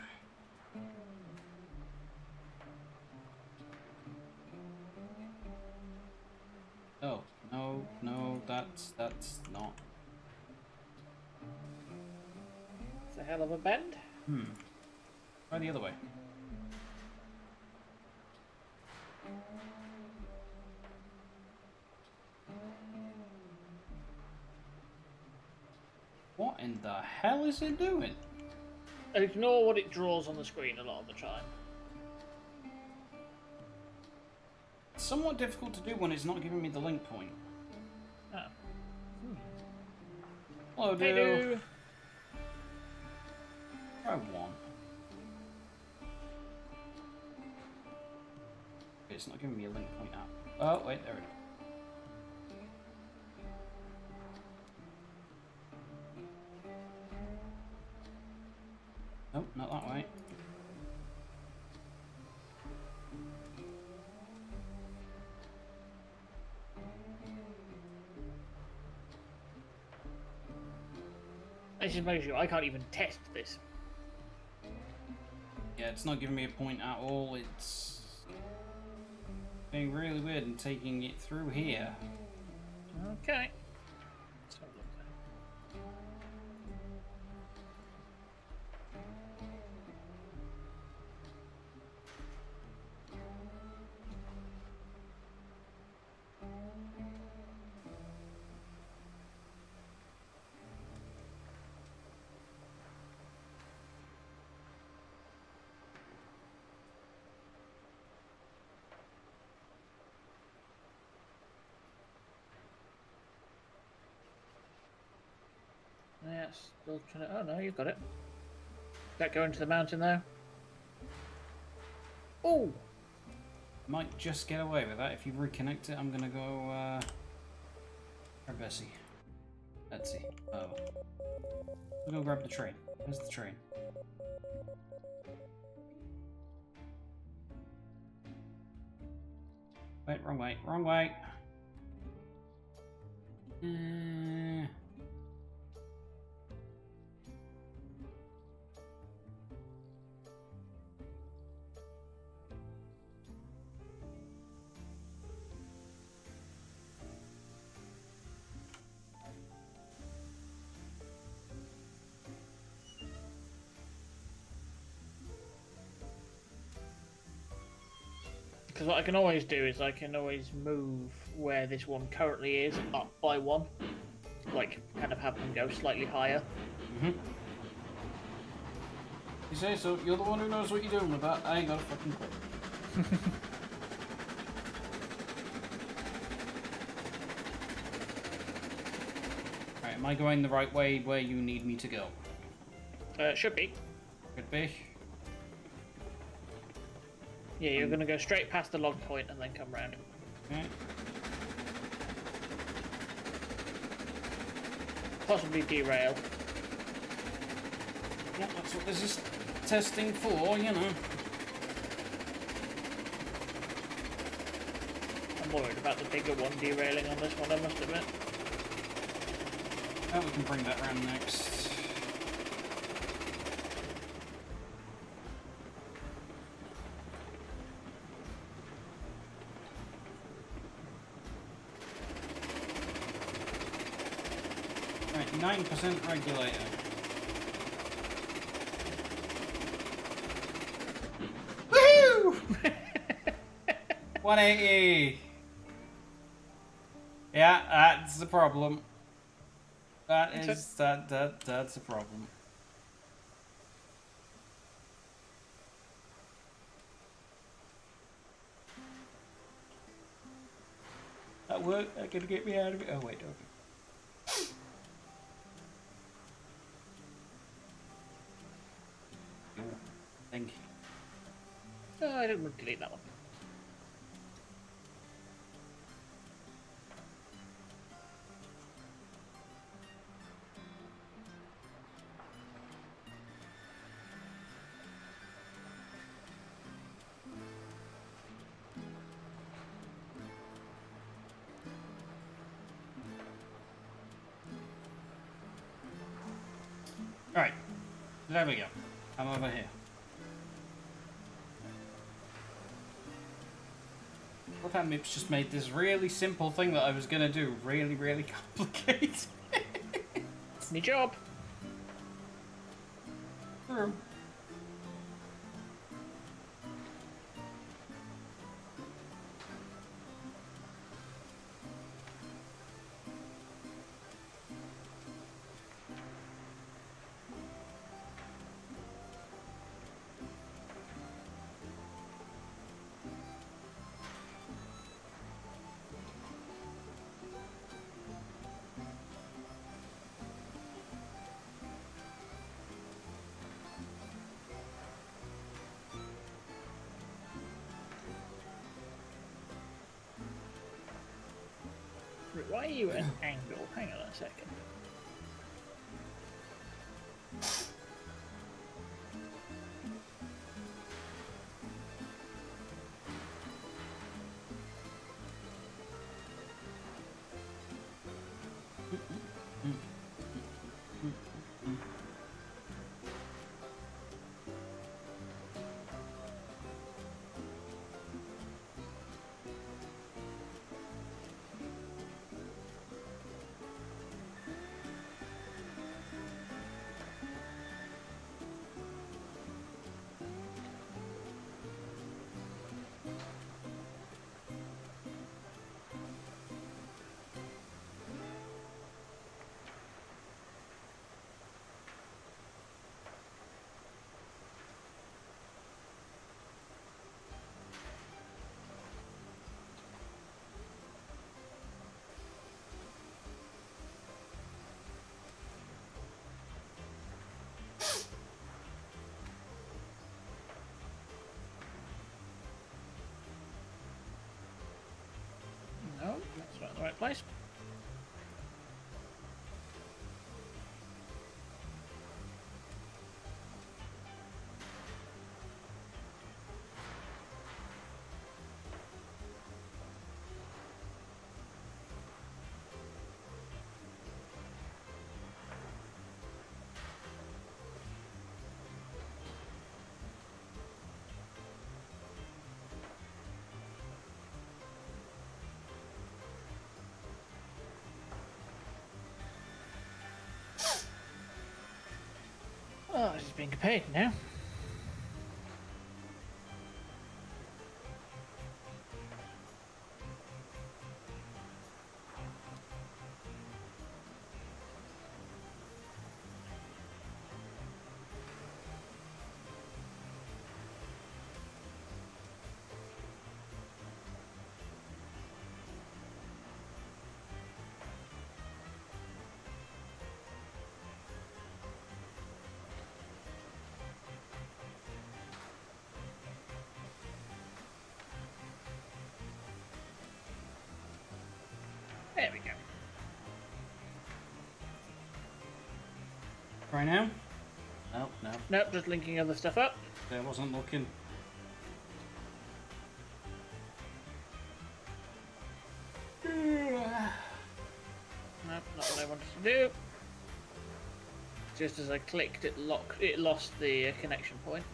Speaker 2: it doing?
Speaker 1: Ignore what it draws on the screen a lot of the time.
Speaker 2: It's somewhat difficult to do when it's not giving me the link point.
Speaker 4: Oh. Hmm.
Speaker 2: Hello, hey, do.
Speaker 1: I can't even test this.
Speaker 2: Yeah, it's not giving me a point at all. It's being really weird and taking it through here. Okay.
Speaker 1: Oh, no, you got it. That go into the mountain there.
Speaker 2: Oh! Might just get away with that. If you reconnect it, I'm going to go... Uh... Or Bessie. Betsy. Oh. We'll go grab the train. Where's the train? Wait, wrong way. Wrong way! Hmm.
Speaker 1: Because what I can always do is I can always move where this one currently is up by one. Like, kind of have them go slightly higher. Mm hmm
Speaker 2: You say so? You're the one who knows what you're doing with that. I ain't got a fucking clue. [LAUGHS] Am I going the right way where you need me to go? Uh, should be. Could be.
Speaker 1: Yeah, you're um, gonna go straight past the log point and then come round. Mm. Possibly derail. Yeah, that's what this is testing for, you know. I'm worried about the bigger one derailing on this one, I must admit.
Speaker 2: Oh, we can bring that round next. does Woohoo! 180! [LAUGHS] Yeah, that's the problem. That is that that that's a problem.
Speaker 1: That work? That gonna get me out of it? Oh wait, okay. We're that one.
Speaker 2: Alright, there we go. I'm over here. look Meep's just made this really simple thing that I was going to do really, really [LAUGHS] complicated. my job.
Speaker 1: you at an angle. Hang on a second. right place. Well, it being been now.
Speaker 2: Right now? No, no. Nope, just
Speaker 1: linking other stuff up. I wasn't looking.
Speaker 4: nope,
Speaker 1: not what I wanted to do. Just as I clicked, it locked, it lost the uh, connection point.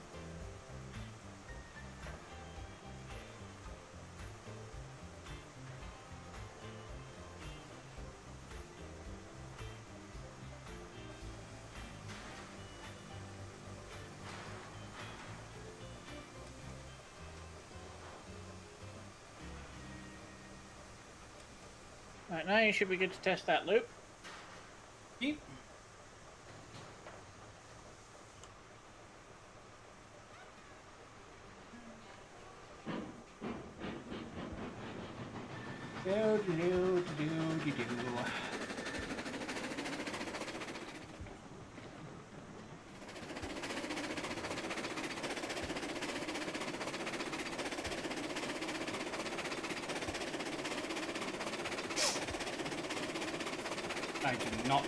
Speaker 1: Now you should be good to test that loop.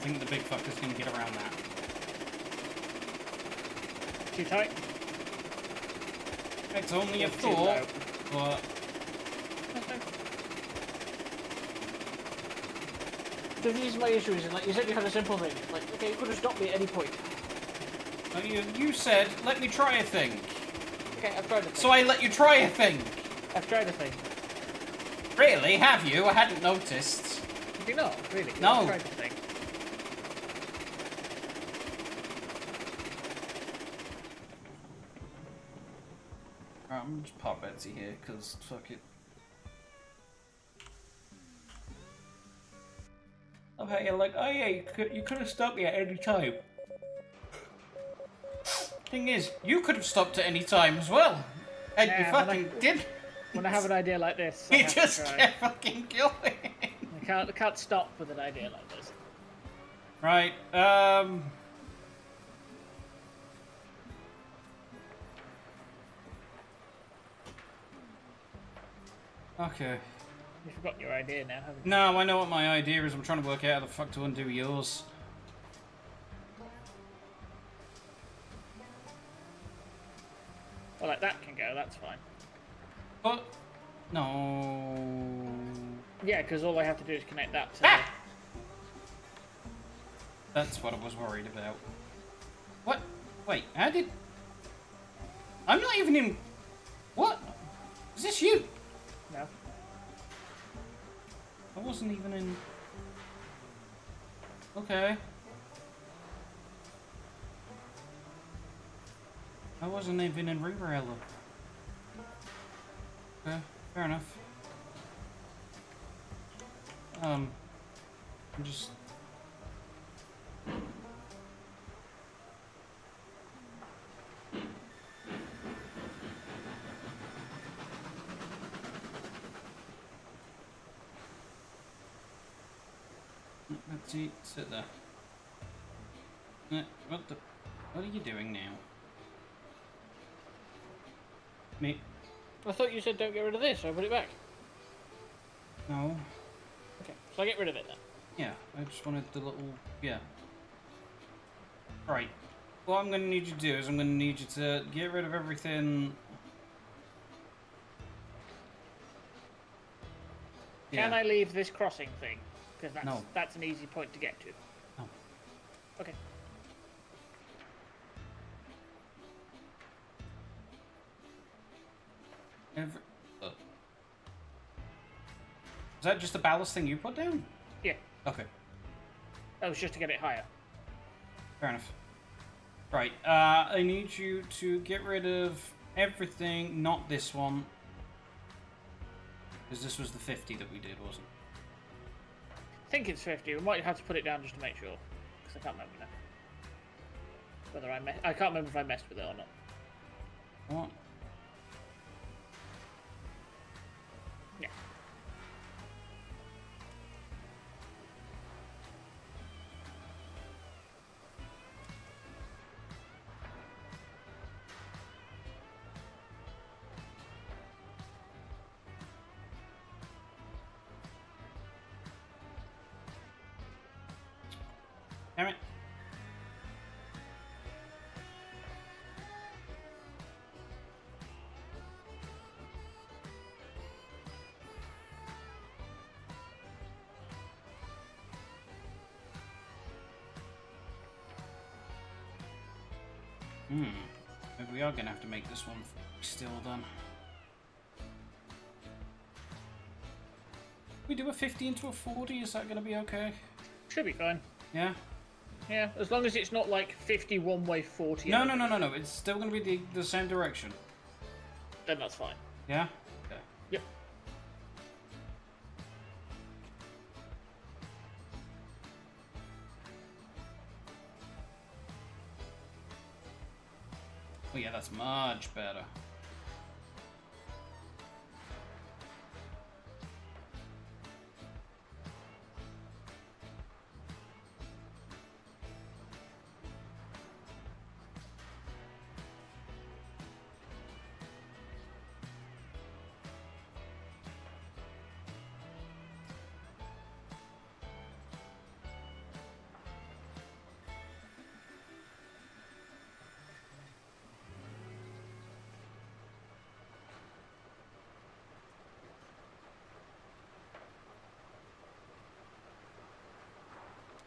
Speaker 2: think the big fuck is going to get around that. Too tight? It's only a thought, but... Okay. This is my issue,
Speaker 1: is like, you said you had a simple thing. Like, okay, you could have stopped me at any point.
Speaker 2: Well, you, you said, let me try a thing. Okay, I've tried a thing. So I let you try a thing. I've tried a thing. Really? Have you? I hadn't noticed.
Speaker 1: Have you not? Really? No.
Speaker 2: Patsy here, because fuck it. I'm out like, oh yeah, you could, you could have stopped me at any time. Thing is, you could have stopped at any time as well. And yeah, you fucking I, did.
Speaker 1: When I have an idea like this, [LAUGHS] I you just kept
Speaker 2: fucking going.
Speaker 1: I can't, I can't stop with an idea like this.
Speaker 2: Right, um... Okay. You forgot your idea now, haven't you? No, I know what my idea is. I'm trying to work out how the fuck to undo yours.
Speaker 1: Well, like that can go, that's fine.
Speaker 2: But, no... Yeah, because
Speaker 1: all I have to do is connect that to... Ah!
Speaker 2: That's what I was worried about. What? Wait, how did... I'm not even in... What? Is this you? No. I wasn't even in... Okay. I wasn't even in Rerailer. Okay, fair enough. Um, I'm just See, sit there. What the? What are you doing now? Me.
Speaker 1: I thought you said don't get rid of this. I put it back.
Speaker 2: No. Okay, so I get rid of it then. Yeah, I just wanted the little. Yeah. Right. What I'm going to need you to do is I'm going to need you to get rid of everything. Yeah. Can I
Speaker 1: leave this crossing thing? Because that's, no. that's an easy point to get
Speaker 2: to. No. Okay. Every... Uh, is that just the ballast thing you put down? Yeah. Okay.
Speaker 1: That was just to get it higher.
Speaker 2: Fair enough. Right, uh, I need you to get rid of everything, not this one. Because this was the 50 that we did, wasn't
Speaker 1: I think it's 50. We might have to put it down just to make sure. Because I can't remember now. Whether I, I can't remember if I messed with it or not. What?
Speaker 2: Hmm. Maybe we are going to have to make this one still then. We do a 15 to a 40, is that going to be okay? Should be fine. Yeah?
Speaker 1: Yeah, as long as it's not like 50 one way, 40. No, no, no, no, no. It's
Speaker 2: still going to be the, the same direction. Then that's fine. Yeah? That's much better.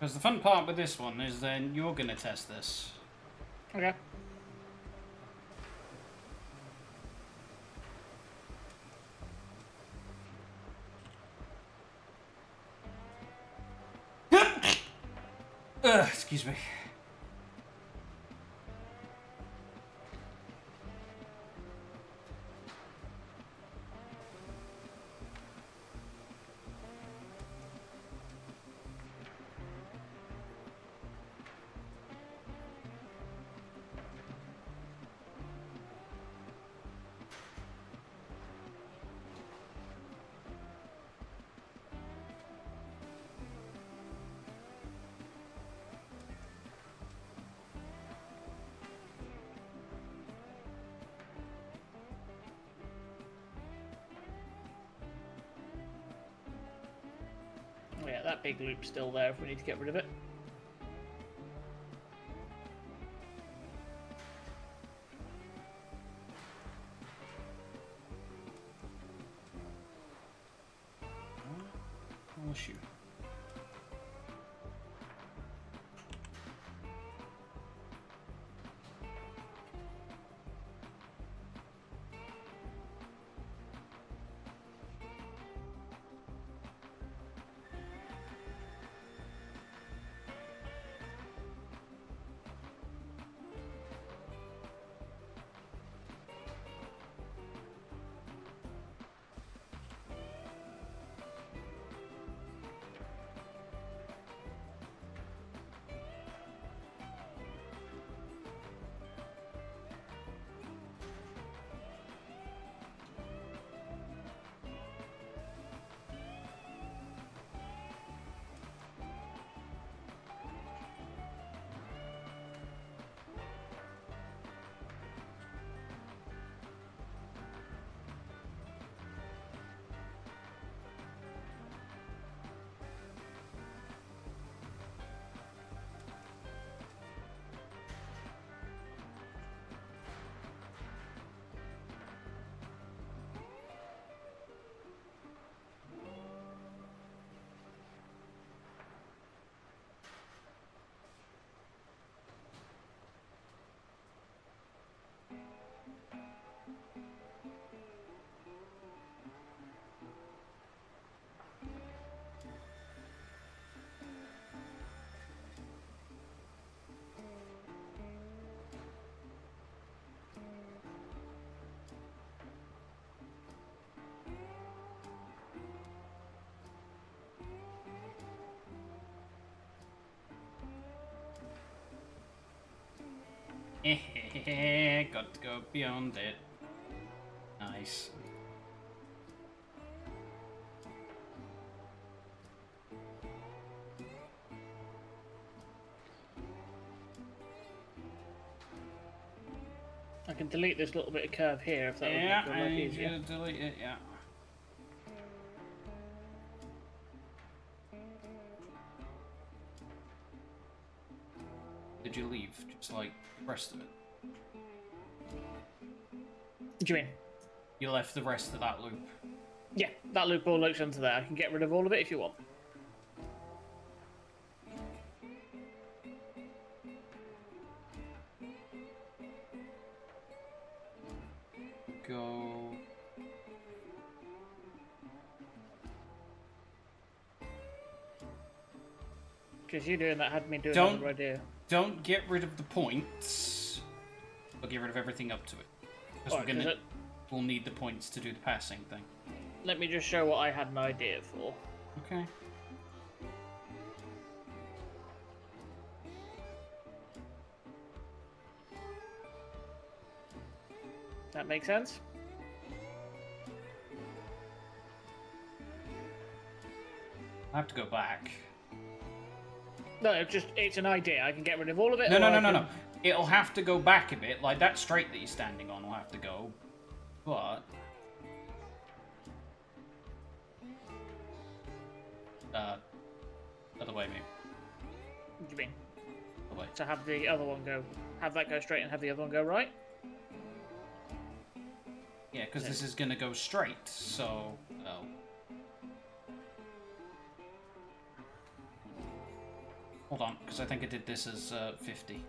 Speaker 2: Because the fun part with this one is then you're going to test this. Okay. [LAUGHS] Ugh, excuse me.
Speaker 1: that big loop's still there if we need to get rid of it.
Speaker 2: [LAUGHS] Got to go beyond it. Nice.
Speaker 1: I can delete this little bit of curve here if that yeah, would make it easier.
Speaker 2: Yeah, delete it, yeah. left the rest of that loop.
Speaker 1: Yeah, that loop all loops onto there. I can get rid of all of it if you want.
Speaker 2: Go. Because you
Speaker 1: doing that had me doing don't, idea.
Speaker 2: Don't get rid of the points. I'll get rid of everything up to it. Because right, we're gonna will need the points to do the passing thing.
Speaker 1: Let me just show what I had an idea for. Okay. That makes sense?
Speaker 2: I have to go back. No, just it's an idea. I can get rid of all of it. No, no, no, no, no. It'll have to go back a bit. Like that straight that you're standing on will have to go but... Uh, other way, mate.
Speaker 1: What do you mean? Other way. To have the other one go... Have that go straight and have the other one go right?
Speaker 2: Yeah, because this is going to go straight, so... Oh. Hold on, because I think I did this as uh, 50.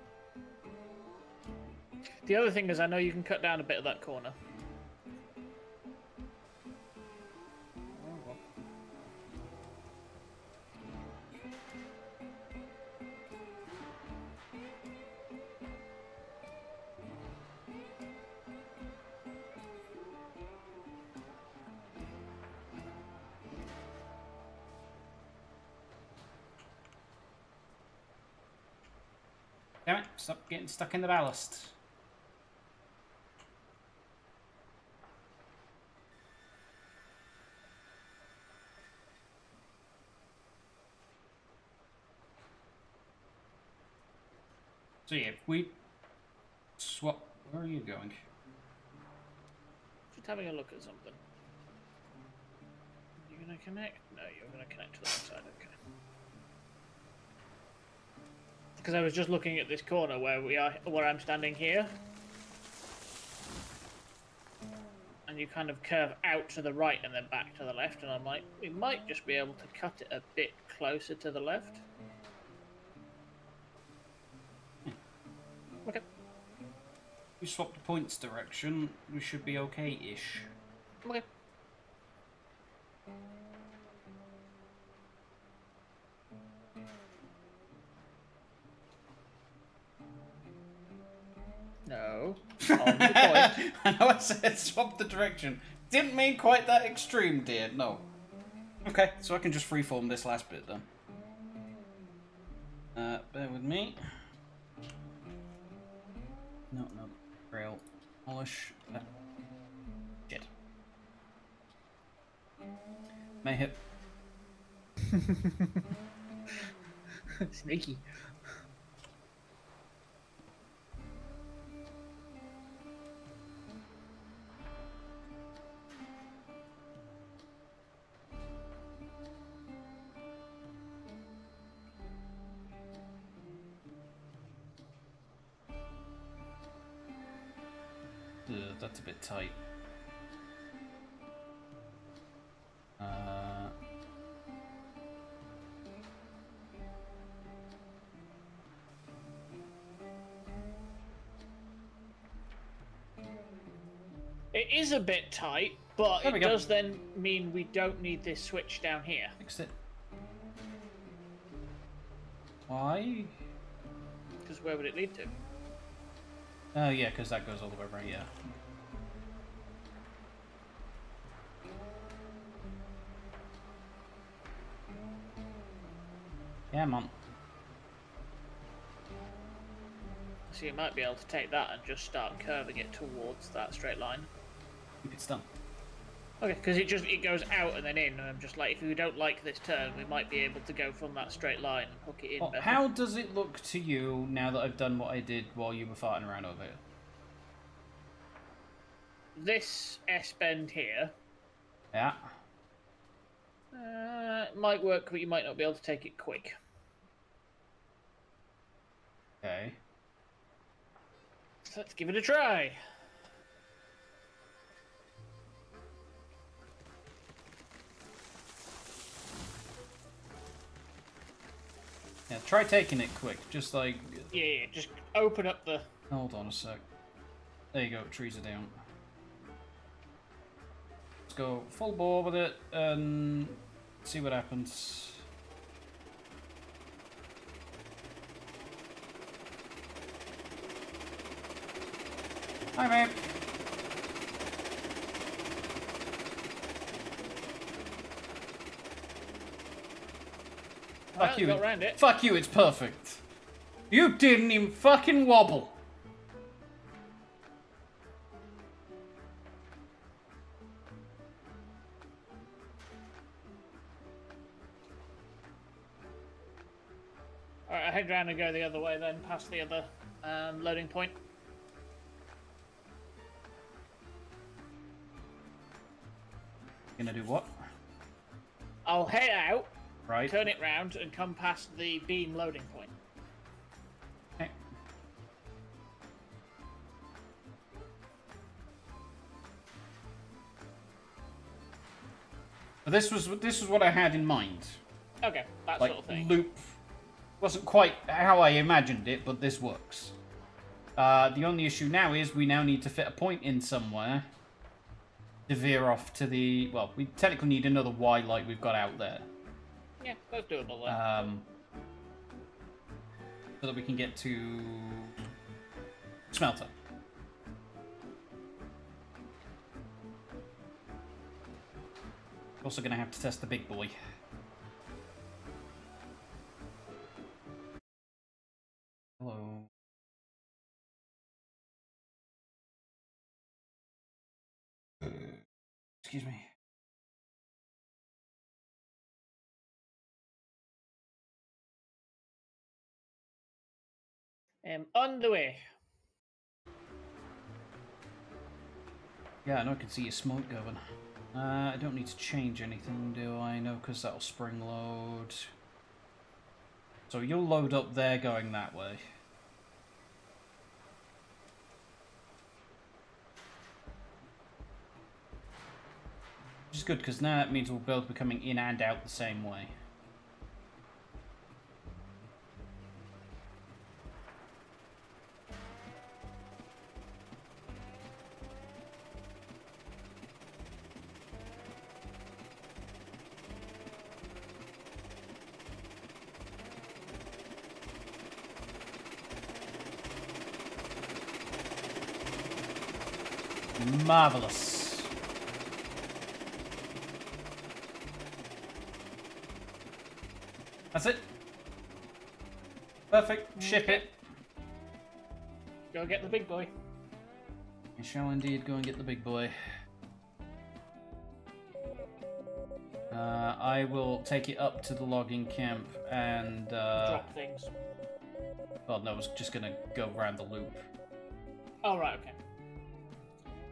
Speaker 1: The other thing is I know you can cut down a bit of that corner.
Speaker 2: Stop getting stuck in the ballast. So yeah, we swap... Where are you going?
Speaker 1: Just having a look at something. You're gonna connect? No, you're gonna connect to the outside, okay because I was just looking at this corner where we are, where I'm standing here. And you kind of curve out to the right and then back to the left, and I'm like, we might just be able to cut it a bit closer to the left.
Speaker 2: Hmm. Okay. We swap the points direction, we should be okay-ish. Okay. No. Oh, [LAUGHS] [LAUGHS] I know I said swap the direction. Didn't mean quite that extreme, dear. No. Okay, so I can just freeform this last bit then. Uh, bear with me. No, no. Rail. Polish. Uh, shit. Mayhip. [LAUGHS] Sneaky. a bit tight. Uh,
Speaker 1: it is a bit tight, but it go. does then mean we don't need this switch down here.
Speaker 2: Exit. Why?
Speaker 1: Because where would it lead to?
Speaker 2: Oh, uh, yeah, because that goes all the way around, yeah. Yeah, man.
Speaker 1: So you might be able to take that and just start curving it towards that straight line. It's done. Okay, because it just it goes out and then in, and I'm just like, if we don't like this turn, we might be able to go from that straight line and hook it in. Well, how
Speaker 2: does it look to you now that I've done what I did while you were farting around over here?
Speaker 1: This S bend here. Yeah. Uh, it might work, but you might not be able to take it quick.
Speaker 2: Okay. So let's give it a try. Yeah, try taking it quick. Just like. Yeah, yeah, just open up the. Hold on a sec. There you go, trees are down. Let's go full bore with it and see what happens. Hi, babe. Fuck uh, you. Fuck you, it's perfect. You didn't even fucking wobble.
Speaker 1: head round and go the other way then, past the other um, loading point. You're gonna do what? I'll head out, right. turn it round, and come past the beam loading point. Okay.
Speaker 2: This was this was what I had in mind.
Speaker 1: Okay, that like, sort of
Speaker 2: thing. Loop wasn't quite how I imagined it, but this works. Uh, the only issue now is we now need to fit a point in somewhere to veer off to the... Well, we technically need another Y light we've got out there.
Speaker 1: Yeah, let's do another one.
Speaker 2: Um, so that we can get to... Smelter. Also going to have to test the big boy.
Speaker 3: Hello uh, excuse me.
Speaker 1: I'm on the way.
Speaker 2: Yeah, and I can see your smoke going. Uh, I don't need to change anything, do I? No, because that'll spring load. So you'll load up there going that way. Which is good, because now that means we'll both be coming in and out the same way. Marvelous. That's it.
Speaker 1: Perfect. Ship it. Go get the big boy.
Speaker 2: You shall indeed go and get the big boy. Uh, I will take it up to the logging camp and uh, drop things. Well, no, I was just gonna go around the loop.
Speaker 1: Oh right, okay.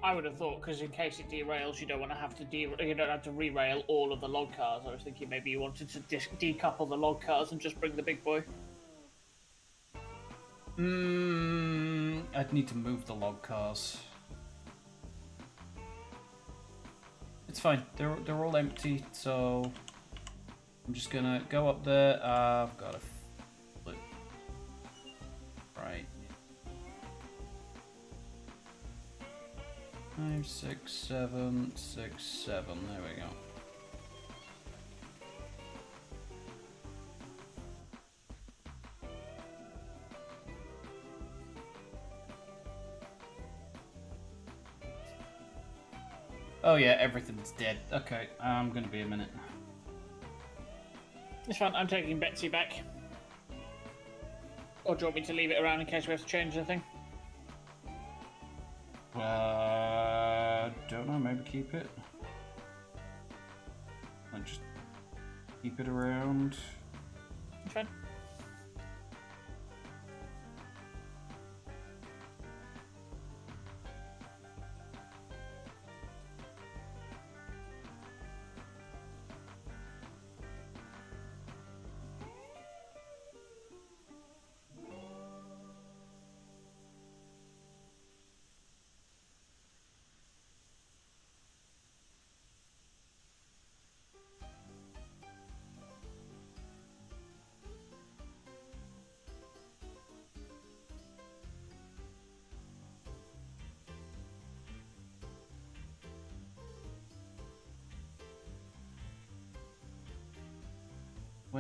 Speaker 1: I would have thought because in case it derails, you don't want to have to de- you don't have to rerail all of the log cars. I was thinking maybe you wanted to decouple the log cars and just bring the big boy.
Speaker 2: Mm, I'd need to move the log cars. It's fine. They're they're all empty, so I'm just gonna go up there. Uh, I've got a five, six, seven, six, seven. There we go. Oh yeah, everything's dead. Okay, I'm gonna be a minute.
Speaker 1: It's fine, I'm taking Betsy back. Or do you want me to leave it around in case we have to change anything?
Speaker 2: Uh... I don't know, maybe keep it. And just keep it around. Okay.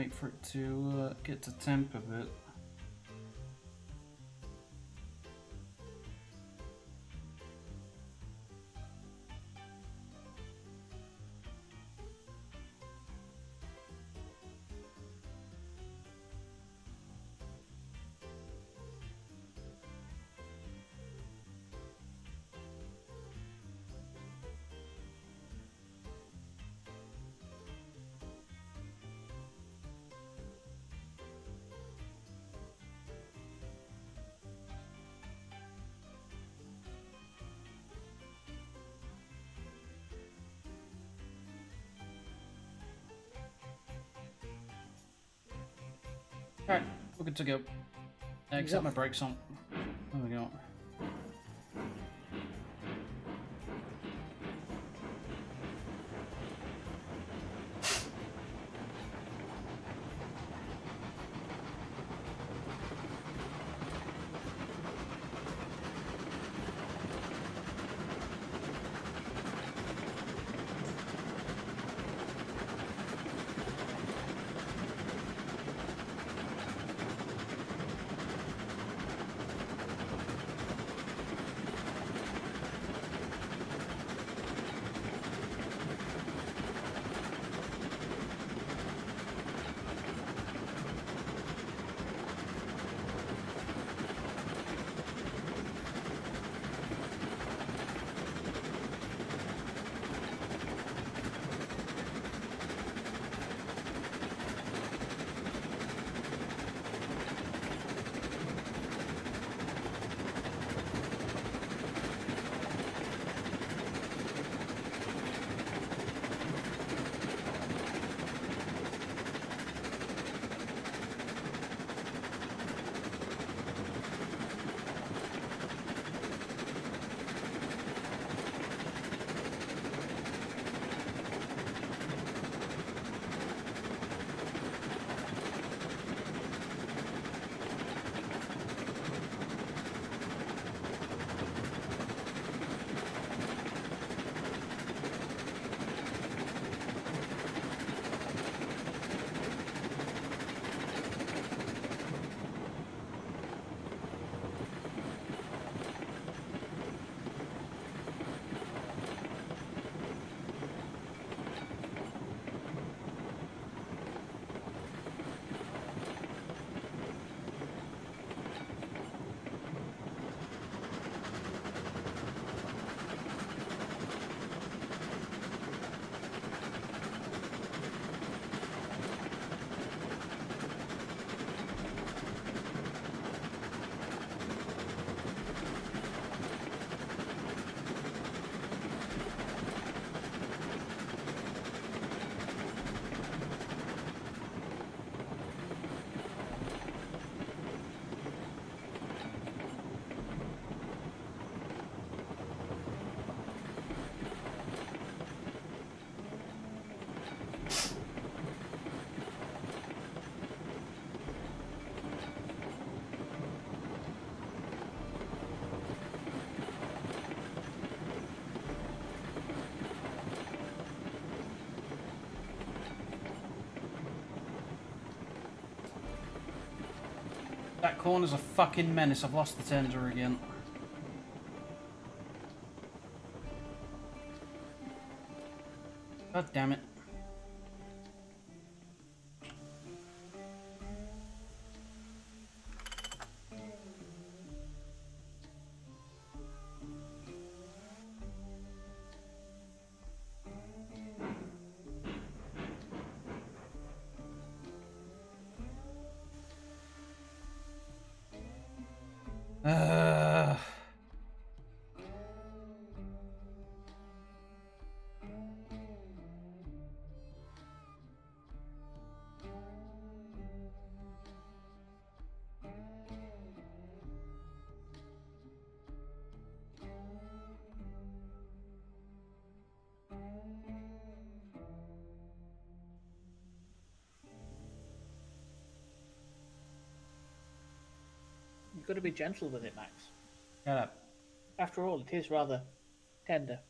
Speaker 2: wait for it to uh, get to temp a bit. We're good to go. except my brakes on. There we go. corner's a fucking menace. I've lost the tender again. God damn it.
Speaker 1: got to be gentle with it, Max. Shut up. After all, it is rather tender.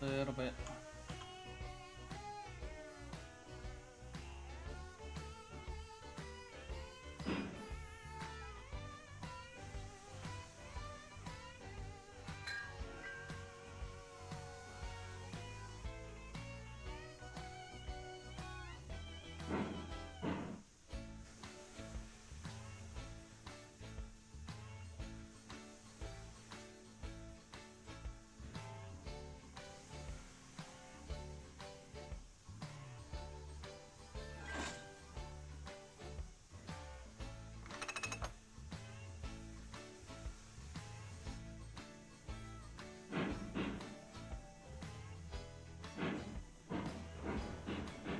Speaker 2: A little bit.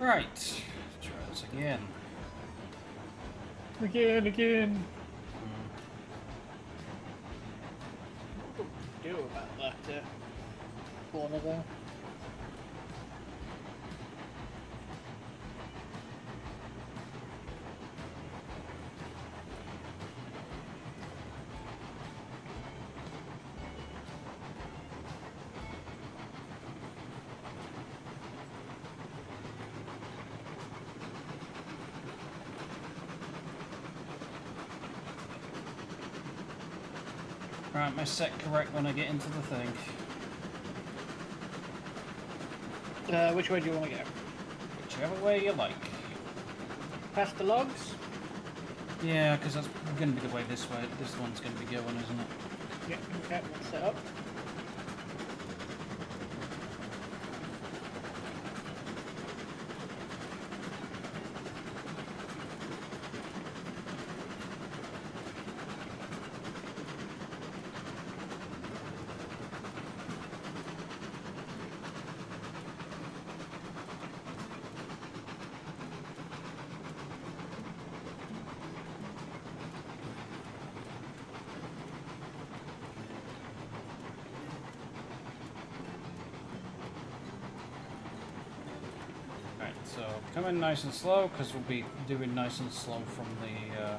Speaker 2: Alright, let's try this again. Again, again. What do we do about
Speaker 1: that uh, corner there?
Speaker 2: Right, my set correct when I get into the thing. Uh, which way do you want to go? Whichever way you like. Past the logs? Yeah, because that's going to be the way this way. This one's going to be going, isn't it? Yeah, okay, set up. nice and slow because we'll be doing nice and slow from the uh,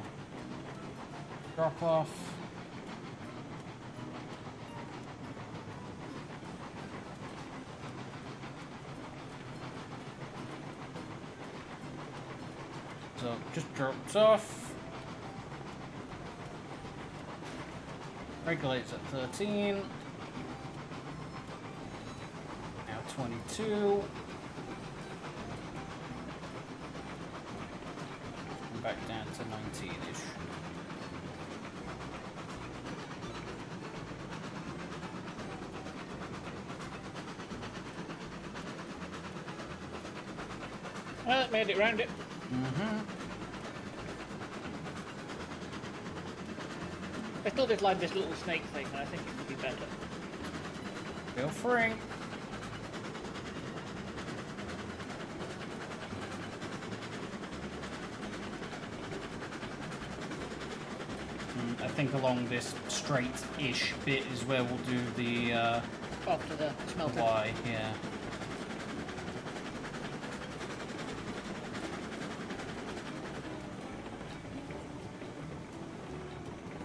Speaker 2: drop off. So just drops off. Regulates at 13. Now 22. 18-ish.
Speaker 1: Well, it made it round it.
Speaker 4: Mm hmm
Speaker 1: I still did like this little snake thing, I think it would be better.
Speaker 2: Feel free. think along this straight-ish bit is where we'll do the uh,
Speaker 1: after the smelter. Why?
Speaker 2: Yeah.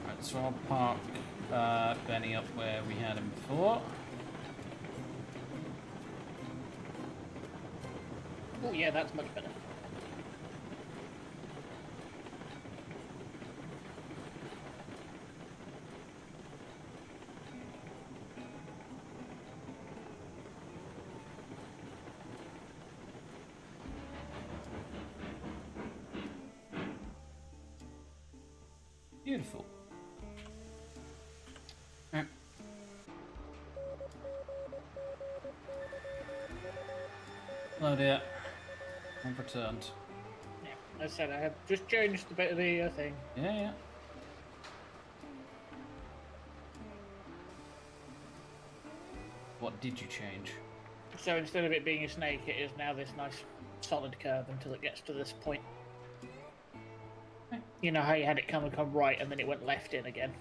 Speaker 2: Right, so I'll park uh, Benny up where we had him before.
Speaker 1: Oh yeah, that's much better.
Speaker 2: Oh I've returned.
Speaker 1: Yeah, I said, I have just changed a bit of the uh, thing.
Speaker 2: Yeah, yeah. What did you change?
Speaker 1: So instead of it being a snake, it is now this nice solid curve until it gets to this point. You know how you had it come and come right and then it went left in again.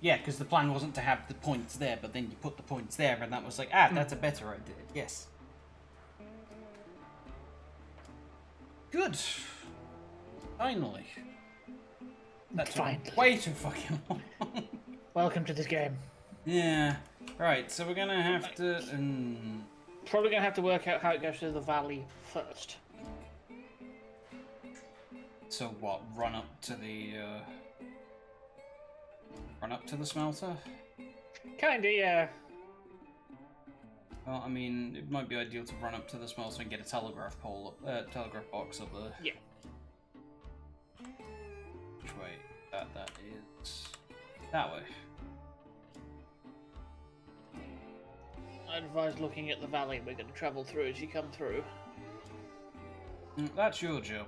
Speaker 2: Yeah, because the plan wasn't to have the points there, but then you put the points there, and that was like, ah, that's a mm. better idea. Yes. Good. Finally. That's fine. way too fucking [LAUGHS] long.
Speaker 1: Welcome to this game.
Speaker 2: Yeah. Right, so we're gonna have to... Um... Probably gonna have to work out how it goes through the valley first. So what, run up to the... Uh... Run up to the smelter? Kinda, yeah. Well, I mean, it might be ideal to run up to the smelter and get a telegraph pole, up, uh, telegraph box up there. Yeah. Which way? That that is that way.
Speaker 1: I advise looking at the valley we're going to travel through as you come through.
Speaker 2: Mm, that's your job.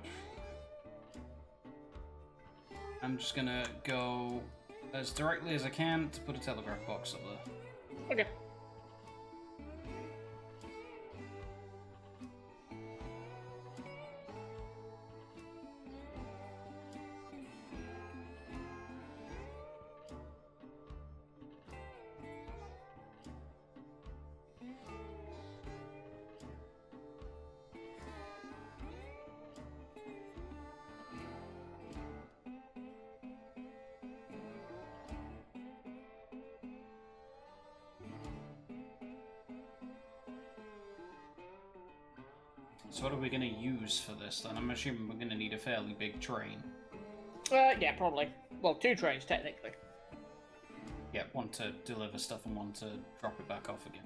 Speaker 2: I'm just gonna go as directly as I can to put a telegraph box up there. Okay. So what are we going to use for this then? I'm assuming we're going to need a fairly big train.
Speaker 1: Uh, yeah, probably. Well, two trains, technically.
Speaker 2: Yeah, one to deliver stuff and one to drop it back off again.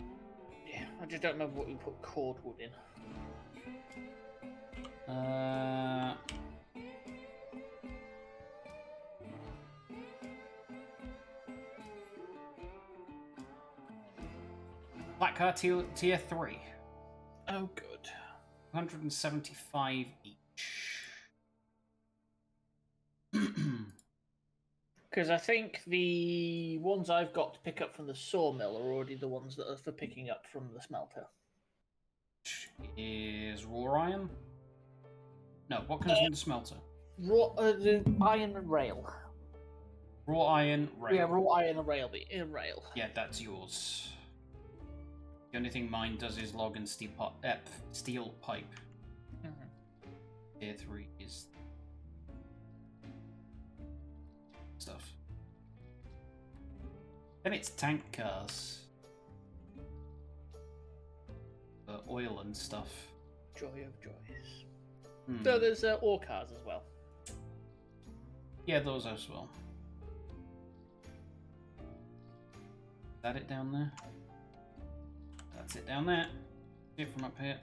Speaker 1: Yeah, I just don't remember what we put cordwood in.
Speaker 2: Uh... Black car tier, tier 3. Oh, good. 175 each. [CLEARS THROAT] Because I think the
Speaker 1: ones I've got to pick up from the sawmill are already the ones that are for picking up from the smelter.
Speaker 2: Is raw iron? No, what comes uh, from the smelter? Raw uh, the iron and rail. Raw iron rail. Yeah, raw iron and rail. The uh, rail. Yeah, that's yours. The only thing mine does is log and steel, uh, steel pipe.
Speaker 1: Mm-hmm.
Speaker 2: Tier 3 is stuff. Then it's tank cars. the uh, oil and stuff.
Speaker 1: Joy of joys. Hmm. So there's uh, ore cars
Speaker 2: as well. Yeah, those as well. Is that it down there? That's it down there. See for from up here.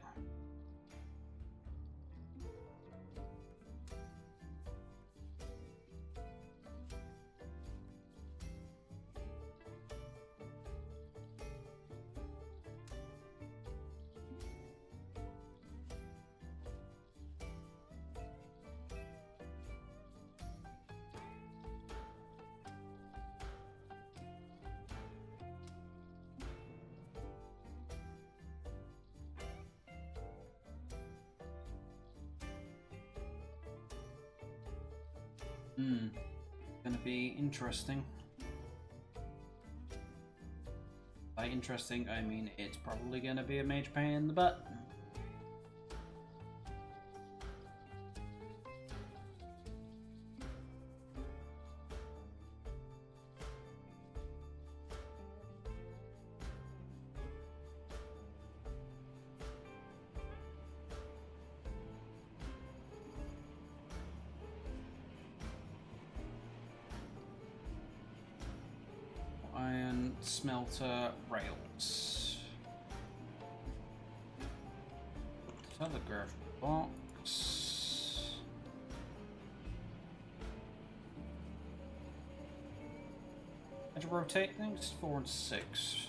Speaker 2: Hmm. Gonna be interesting. By interesting, I mean it's probably gonna be a major pain in the butt. rotate things? Four and six.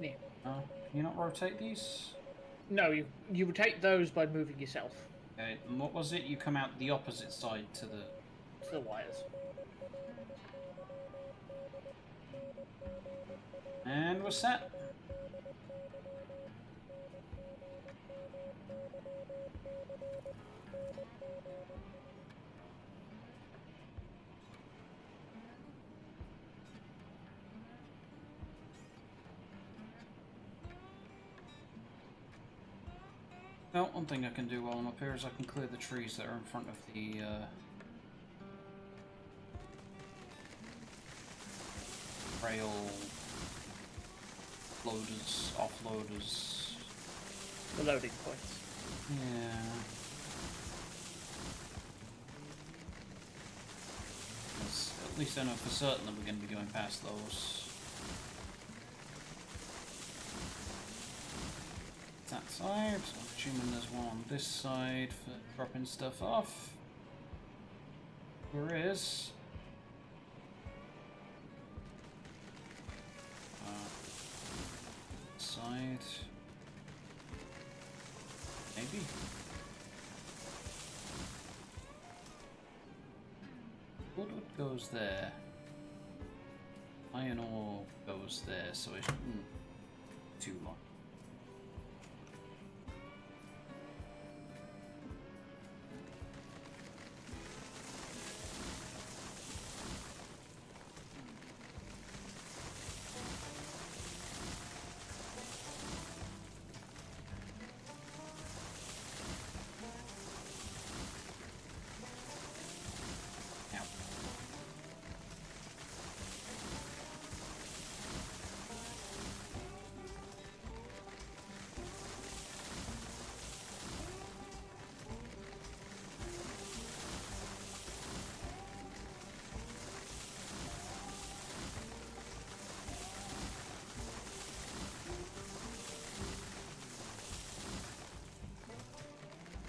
Speaker 2: Yeah. Uh, you not rotate these? No, you you rotate those by moving yourself. Okay, and what was it? You come out the opposite side to the... To the wires. And we're set. Now, one thing I can do while I'm up here is I can clear the trees that are in front of the, uh, rail loaders, offloaders. The
Speaker 1: loading points.
Speaker 2: Yeah. at least I know for certain that we're going to be going past those. that side. So I'm assuming there's one on this side for dropping stuff off. There is. Uh, side. Maybe. What goes there? Iron ore goes there, so it shouldn't too long.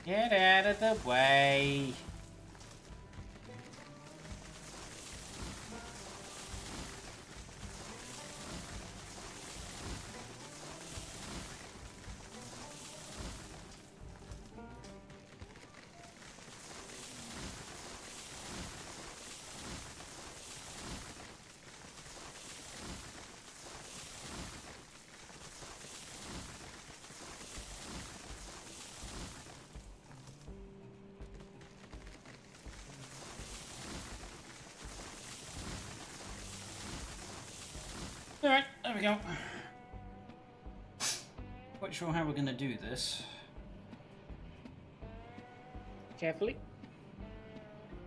Speaker 2: Get out of the way. There we go. Quite sure how we're going to do this. Carefully.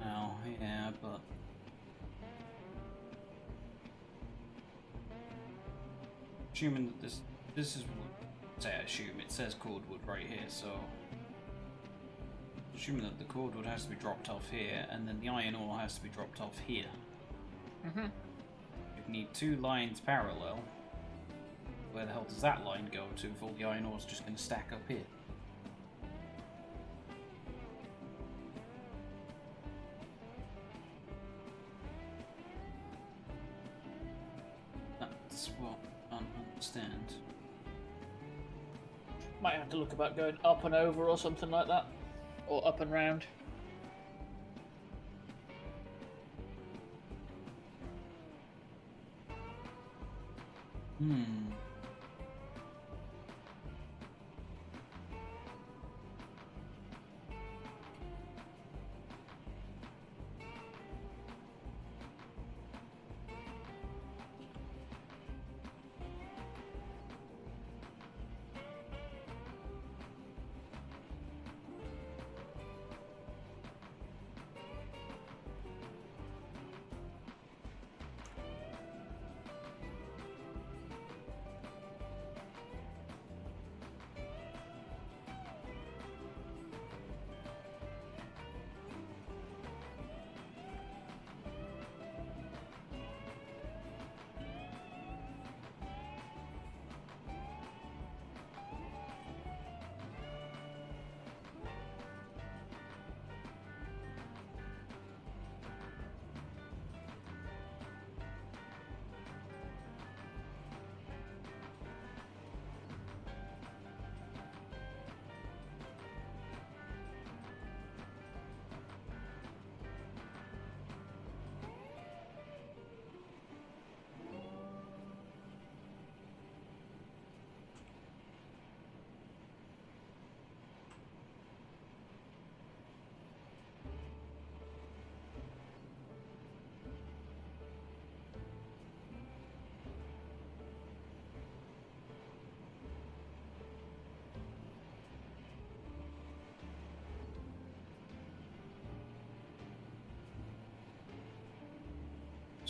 Speaker 2: Oh, yeah, but... Assuming that this... This is what... Say I assume, it says cordwood right here, so... Assuming that the cordwood has to be dropped off here, and then the iron ore has to be dropped off here need two lines parallel. Where the hell does that line go to if all the iron ore's just going to stack up here? That's what I don't understand.
Speaker 1: Might have to look about going up and over or something like that. Or up and round.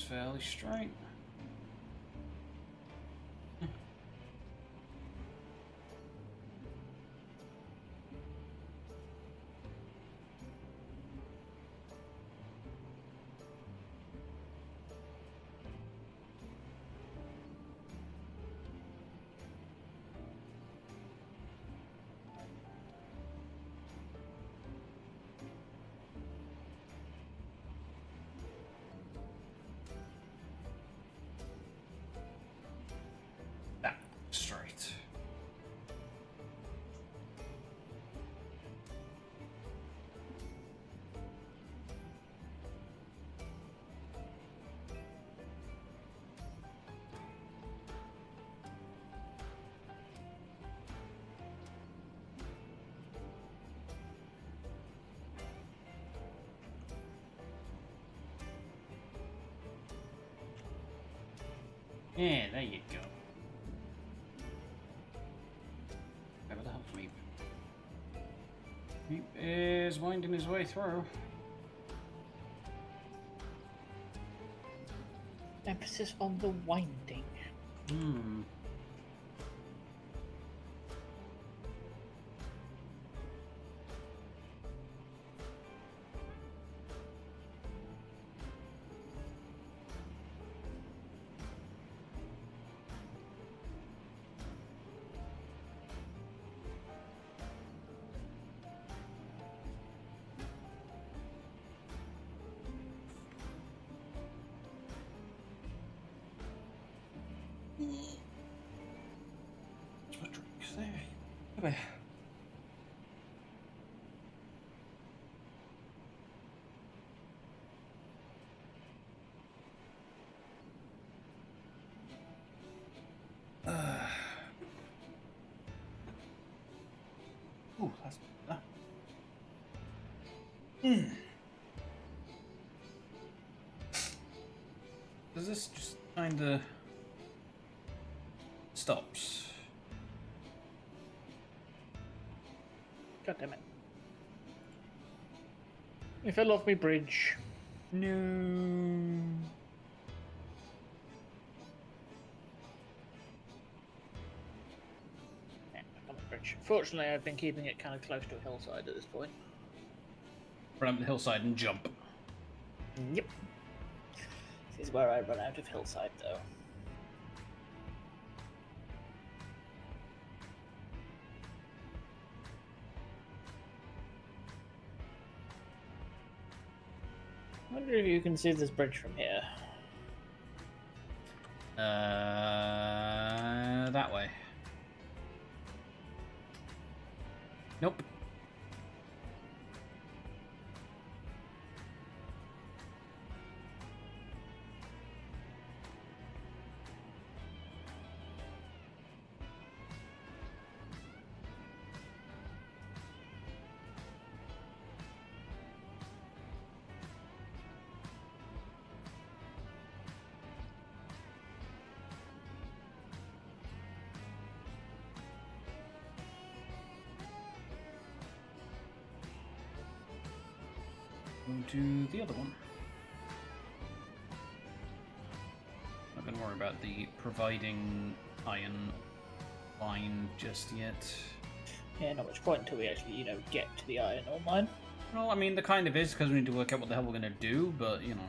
Speaker 2: fairly straight. Yeah, there you go. Wait, the help Meep? Meep is winding his way through.
Speaker 1: Emphasis on the wind.
Speaker 4: Ooh, that's. Mm.
Speaker 2: Does this just kind of stops? God damn it!
Speaker 1: It fell off my bridge. No. Fortunately, I've been keeping it kind of close to a hillside at this point.
Speaker 2: Run up the hillside and jump. Yep. This is where I run out of
Speaker 1: hillside, though. I wonder if you can see this bridge from here.
Speaker 2: Uh, Nope. Go to the other one. Not going to worry about the providing iron line just yet.
Speaker 1: Yeah, not much point until we actually, you know, get to the
Speaker 2: iron ore mine. Well, I mean, the kind of is because we need to work out what the hell we're going to do, but, you know.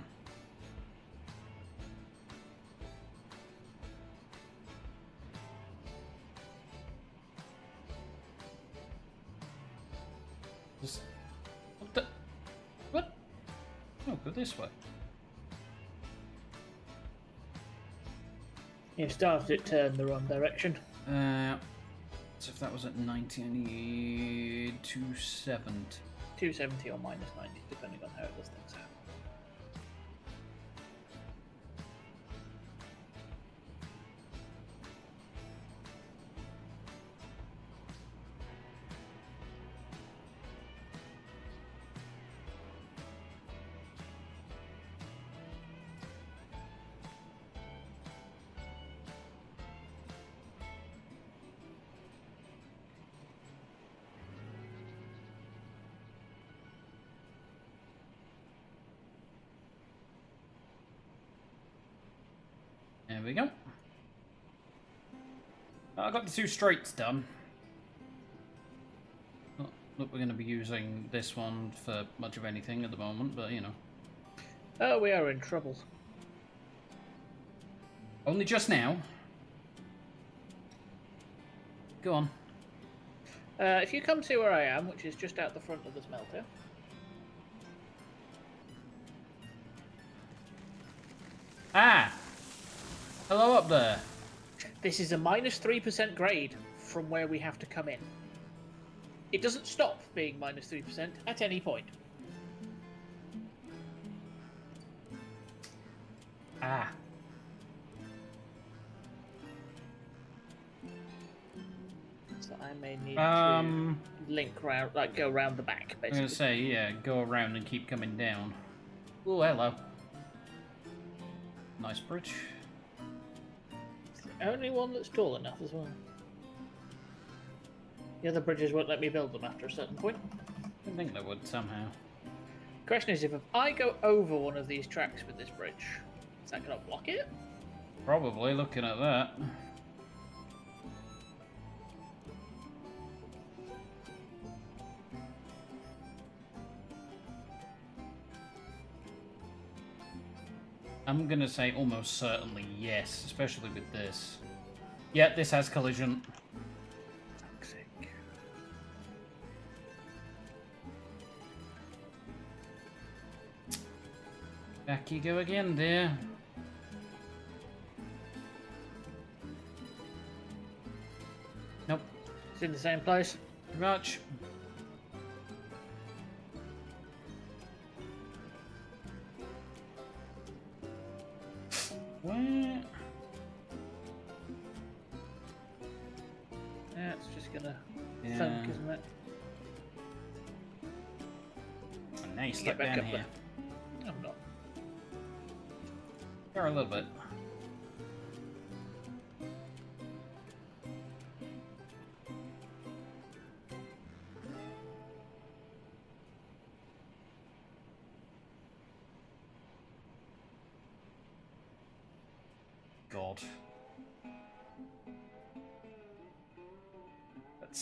Speaker 2: started it turned the wrong direction. Uh, so if that was at 90, I need 270. 270 or minus 90, depending
Speaker 1: on how it does things out.
Speaker 2: I got the two straights done. Not that we're going to be using this one for much of anything at the moment, but you know.
Speaker 1: Oh, we are in trouble.
Speaker 2: Only just now. Go on.
Speaker 1: Uh, if you come to where I am, which is just out the front of the smelter. Ah! Hello up there. This is a minus 3% grade from where we have to come in. It doesn't stop being minus 3% at any point. Ah. So I may need um, to link round, like go around the back, basically. I was going to
Speaker 2: say, yeah, go around and keep coming down. Oh, hello. Nice bridge
Speaker 1: only one that's tall enough as well. The other bridges won't let me build them after a certain point.
Speaker 2: I think they would somehow.
Speaker 1: Question is, if I go over one of these tracks with this bridge, is that going to block it?
Speaker 2: Probably, looking at that. I'm going to say almost certainly yes, especially with this. Yeah, this has collision. Toxic. Back you go again, dear. Nope. It's in the same place. Pretty much. What?
Speaker 1: That's just gonna
Speaker 2: yeah. isn't it? And now you slip down here. There. I'm not. You're a little bit.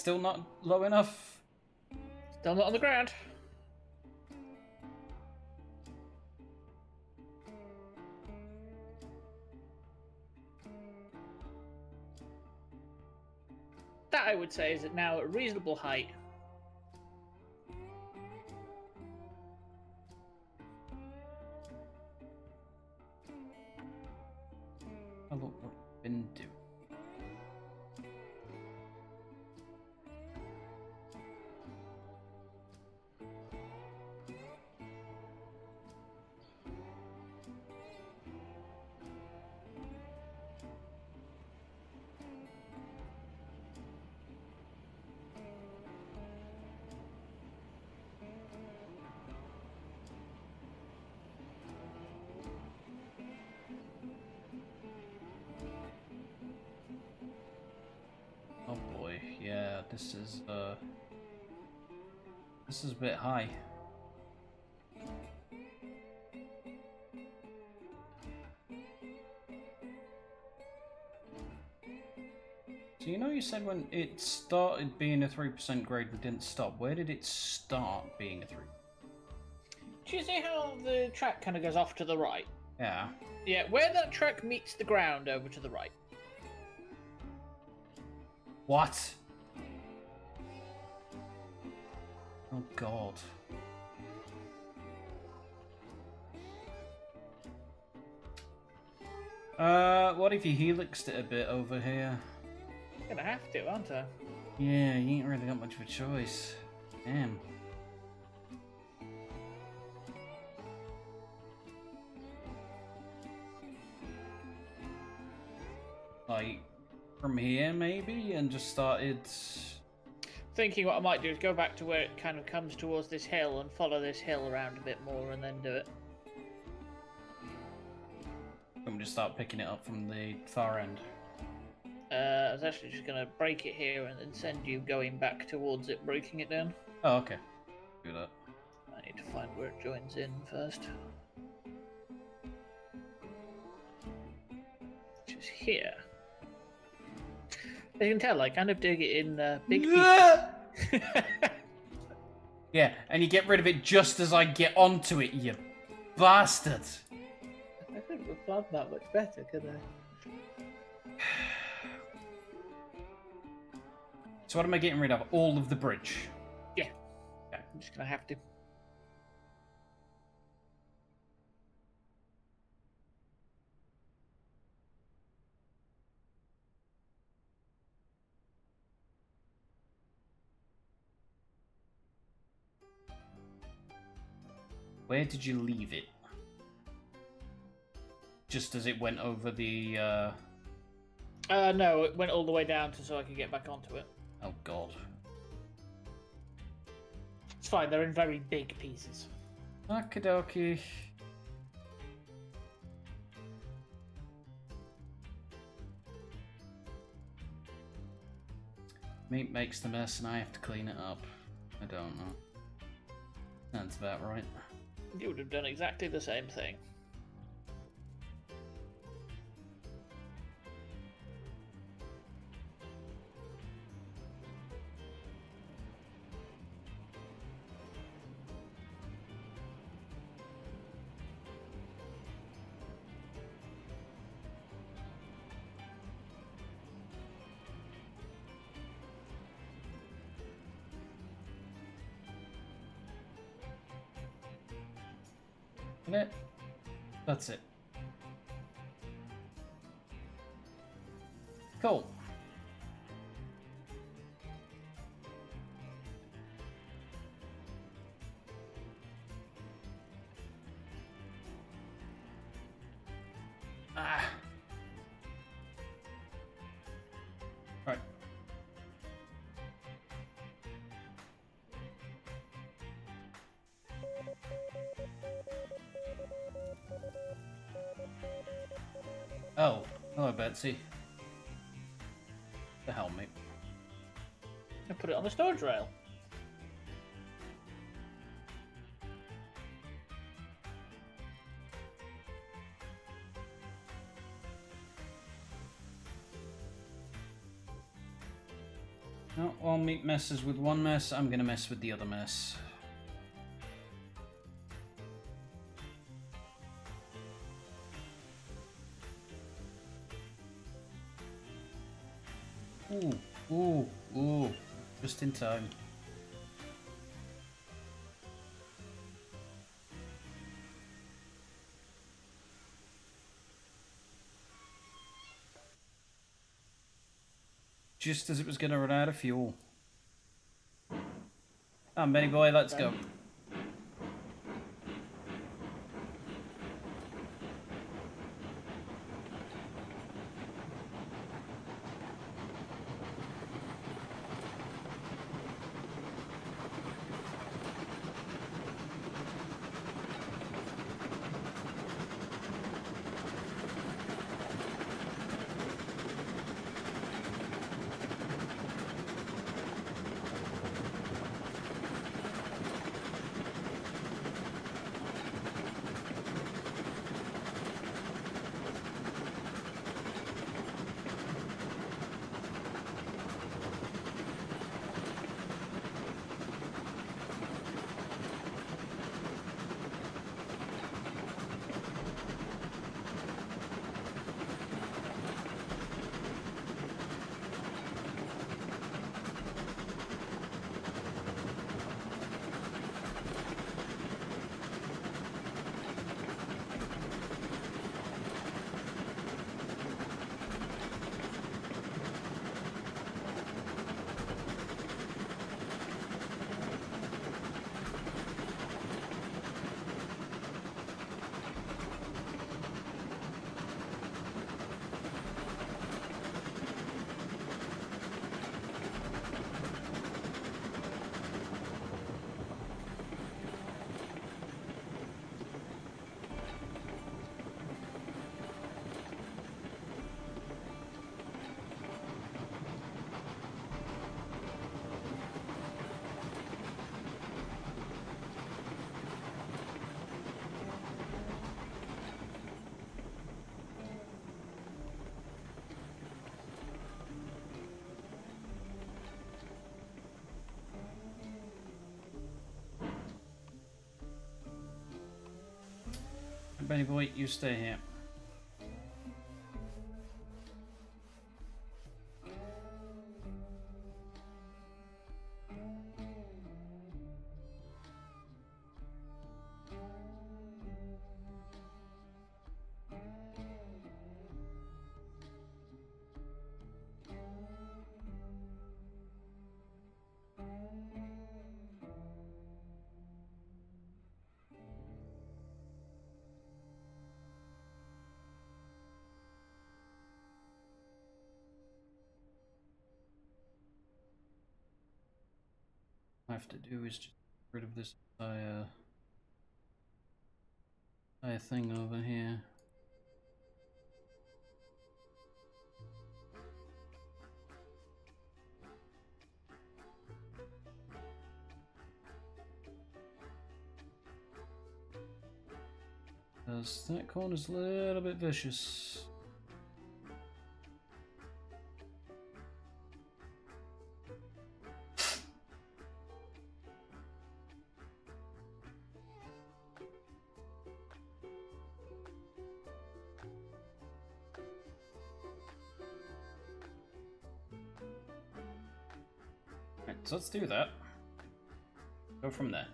Speaker 2: still not low enough. Still not on the ground.
Speaker 1: That I would say is now at reasonable height.
Speaker 2: a bit high. So you know you said when it started being a 3% grade and didn't stop, where did it start being a 3
Speaker 1: Do you see how the track kind of goes off to the right? Yeah. Yeah, where that track meets the ground over to the right.
Speaker 2: What? Oh god. Uh, what if you helixed it a bit over here?
Speaker 1: You're gonna have to, aren't I?
Speaker 2: Yeah, you ain't really got much of a choice. Damn. Like, from here maybe? And just started
Speaker 1: thinking what I might do is go back to where it kind of comes towards this hill and follow this hill around a bit more and then do it.
Speaker 2: Let me just start picking it up from the far end.
Speaker 1: Uh, I was actually just going to break it here and then send you going back towards it, breaking it down.
Speaker 2: Oh, okay. Do that.
Speaker 1: I need to find where it joins in first. Which is here. You can tell I kind of dig it in uh, big pieces.
Speaker 2: [LAUGHS] yeah, and you get rid of it just as I get onto it, you bastard.
Speaker 1: I couldn't have planned that much better, could I?
Speaker 2: [SIGHS] so what am I getting rid of? All of the bridge. Yeah. I'm just gonna have to Where did you leave it? Just as it went over the... Uh...
Speaker 1: Uh, no, it went all the way down to so I could get back onto it. Oh, God. It's fine, they're in very big pieces.
Speaker 2: Okie Meep makes the mess and I have to clean it up. I don't know. Sounds about right
Speaker 1: you would have done exactly the same thing.
Speaker 2: see. The helmet.
Speaker 1: And put it on the storage rail.
Speaker 2: Not all Meep messes with one mess, I'm gonna mess with the other mess. just in time. Just as it was going to run out of fuel. And ah, Benny boy, let's go. Benny boy, you stay here. I have to do is just get rid of this entire, entire thing over here. Because that corner's a little bit vicious. let's do that. Go from there.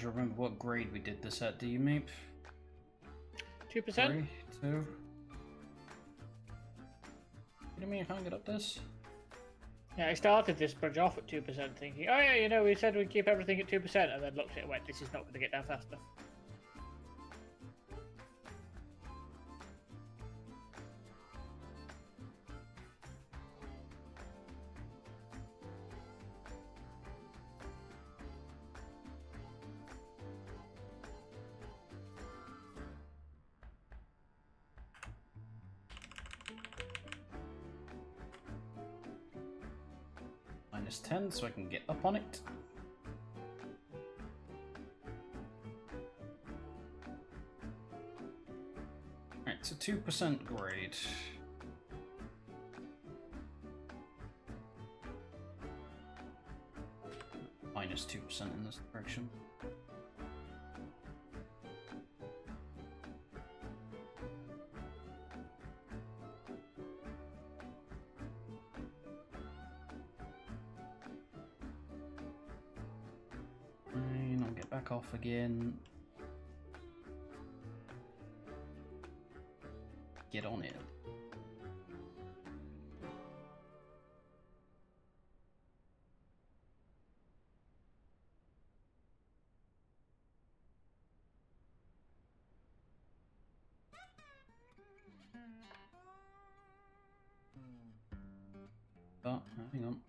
Speaker 2: you remember what grade we did this at, do you Meep? Two percent? Three, two. Get me hung it up this?
Speaker 1: Yeah, I started this bridge off at 2% thinking, oh yeah, you know, we said we'd keep everything at 2%, and then looked at it and went, this is not going to get down fast enough.
Speaker 2: 100% great. Minus 2% in this direction. I'll get back off again. get on it. Oh, hang on.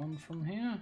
Speaker 2: one from here.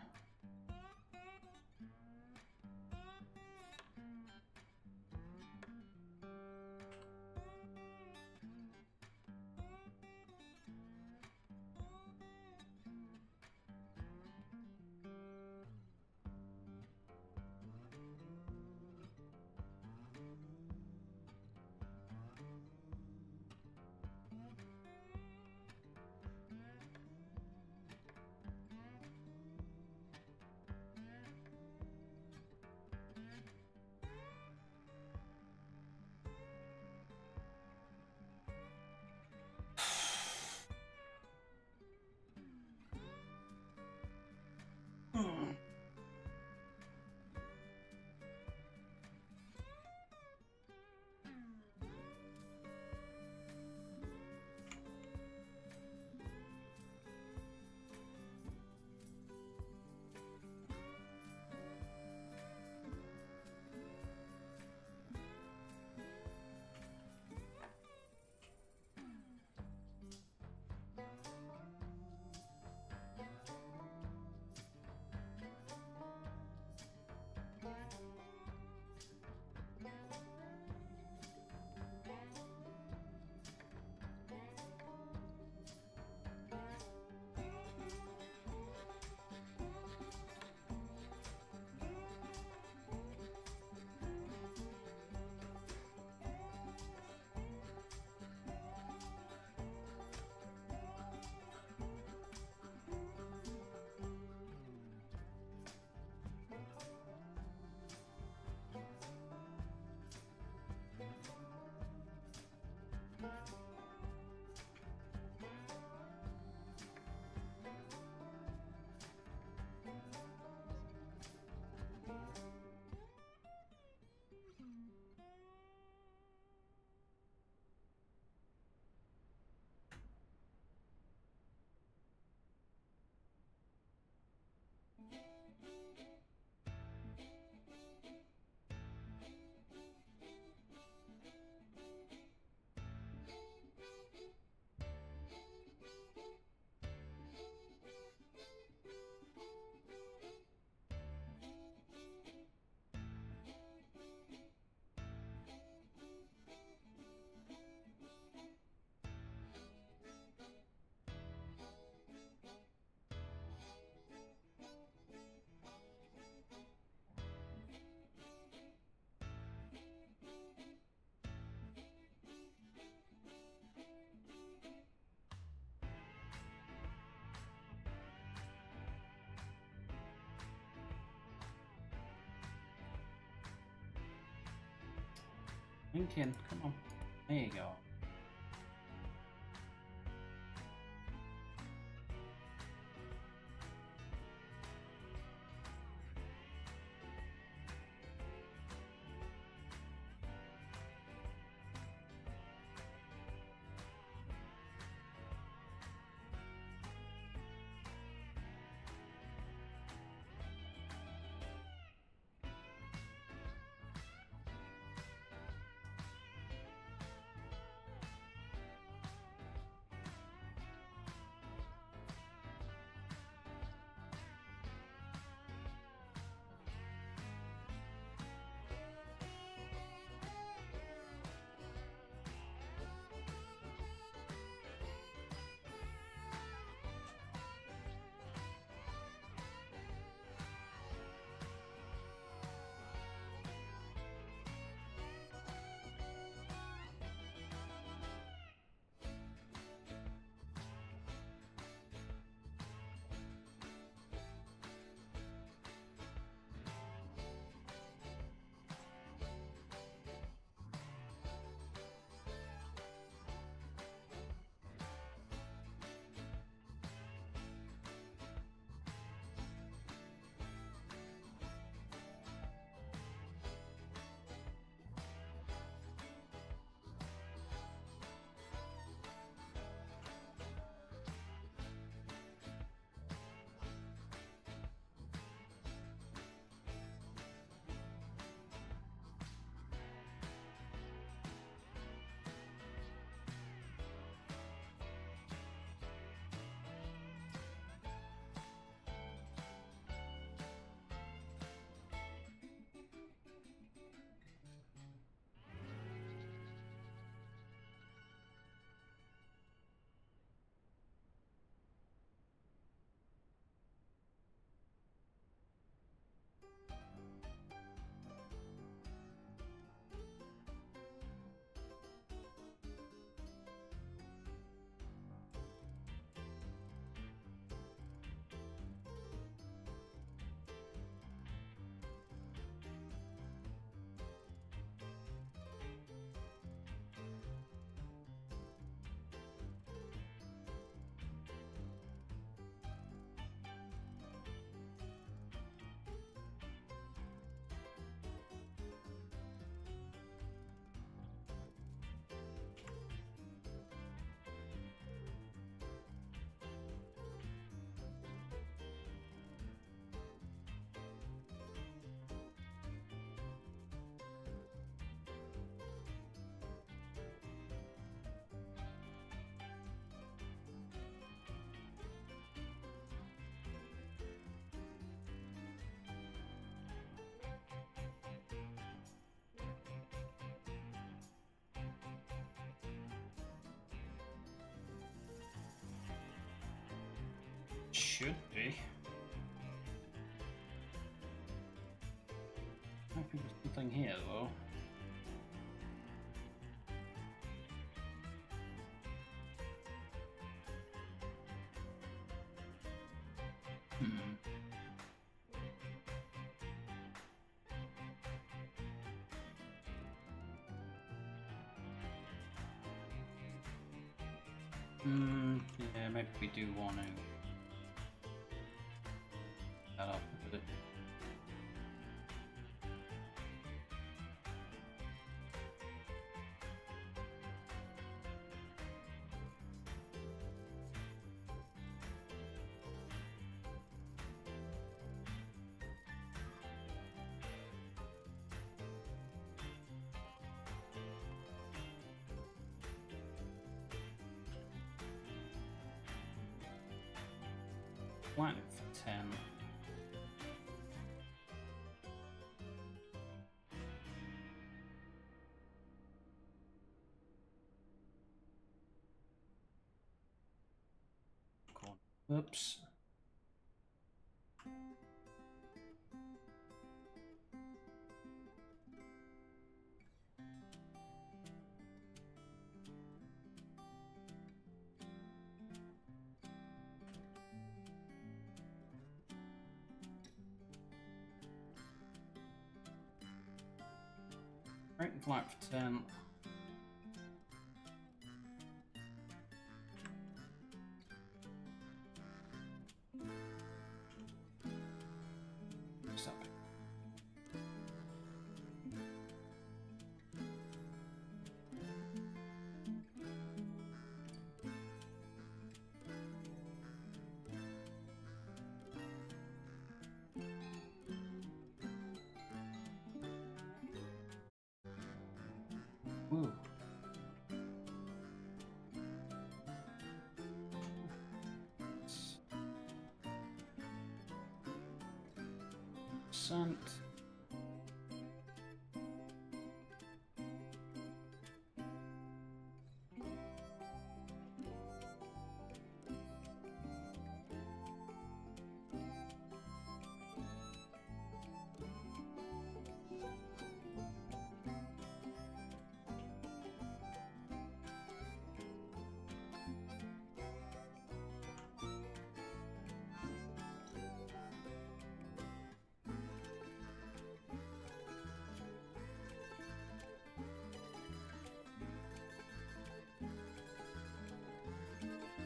Speaker 2: come on. There you go. should be. I think there's something here though. Hmm. Hmm. yeah, maybe we do want to for 10. Oops. Right, black 10. percent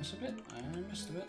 Speaker 2: miss a bit? I missed a bit.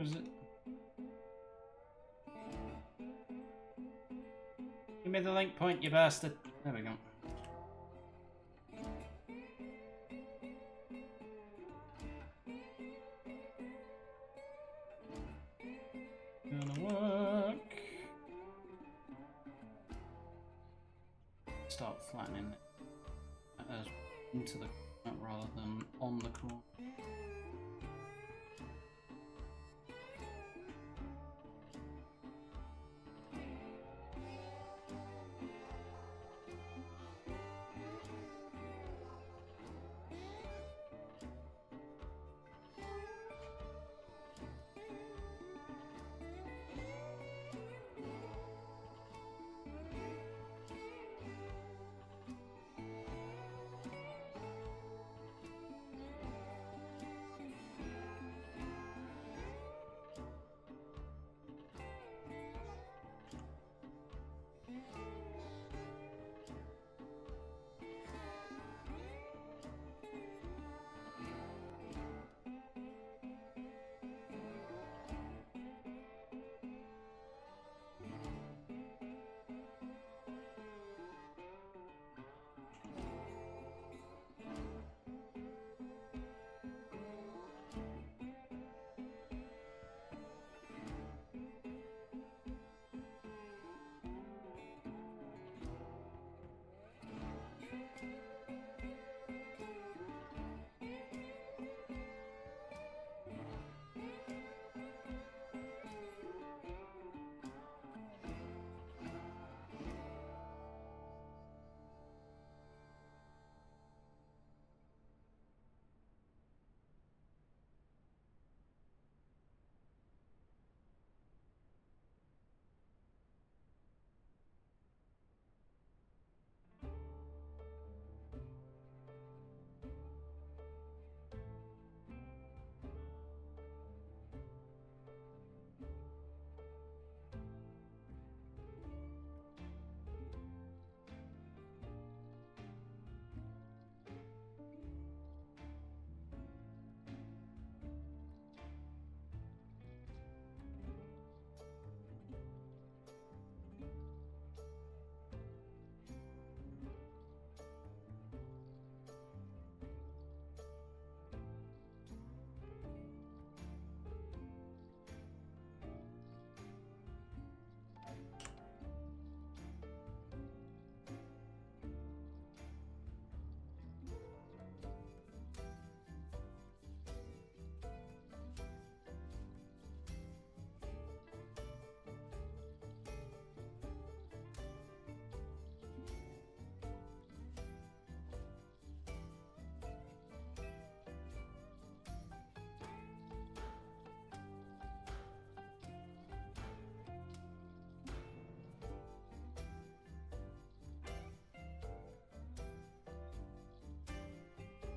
Speaker 2: was it? Give me the link point, you bastard. There we go.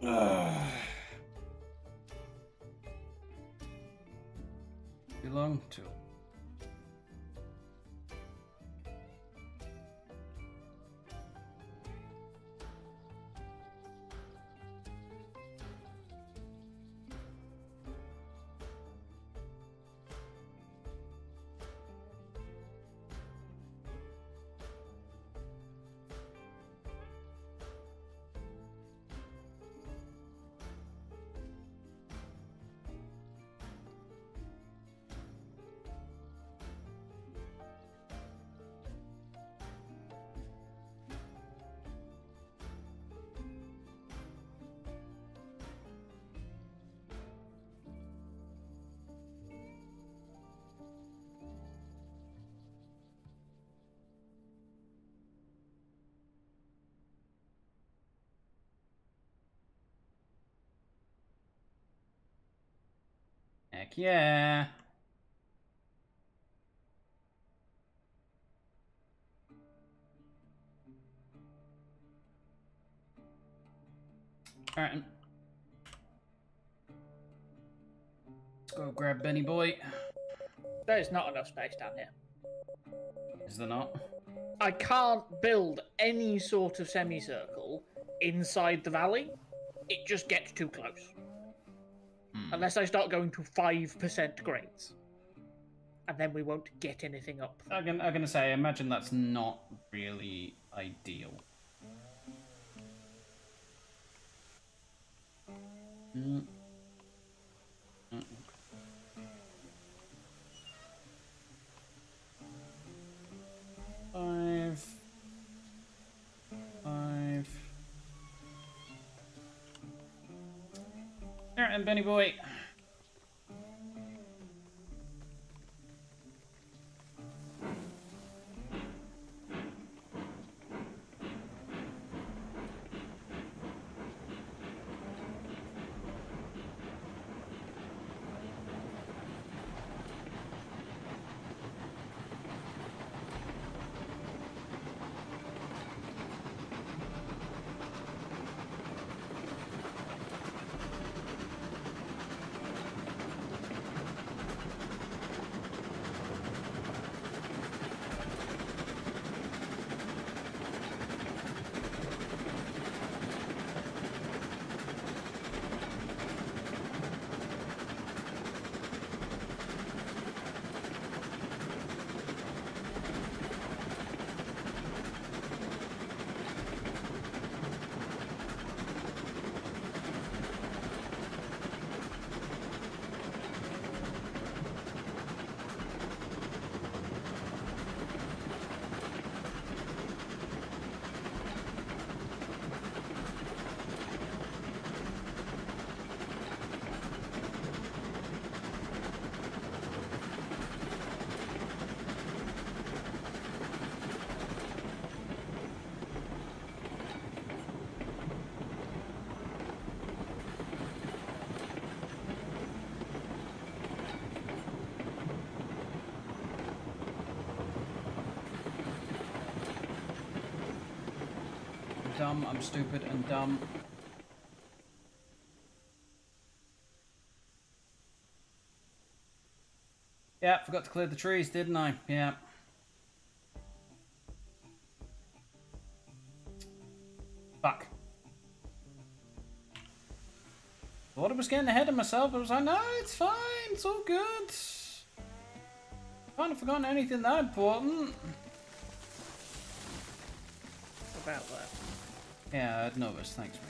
Speaker 2: Uh. Belong to. Heck yeah. All right. Let's
Speaker 1: go grab Benny Boy. There's not enough space down here. Is there not? I can't build any sort of semicircle inside the valley. It just gets too close. Mm. Unless I start going to 5% grades. And then we won't get anything up.
Speaker 2: I'm going to say, I imagine that's not really ideal. Mm. Mm. Five. Alright, am Benny Boy. dumb, I'm stupid and dumb. Yeah, forgot to clear the trees, didn't I? Yeah. Fuck. Thought I was getting ahead of myself, but I was like, no, it's fine, it's all good. Kind of forgotten anything that important. Yeah, I'd notice. Thanks, mate.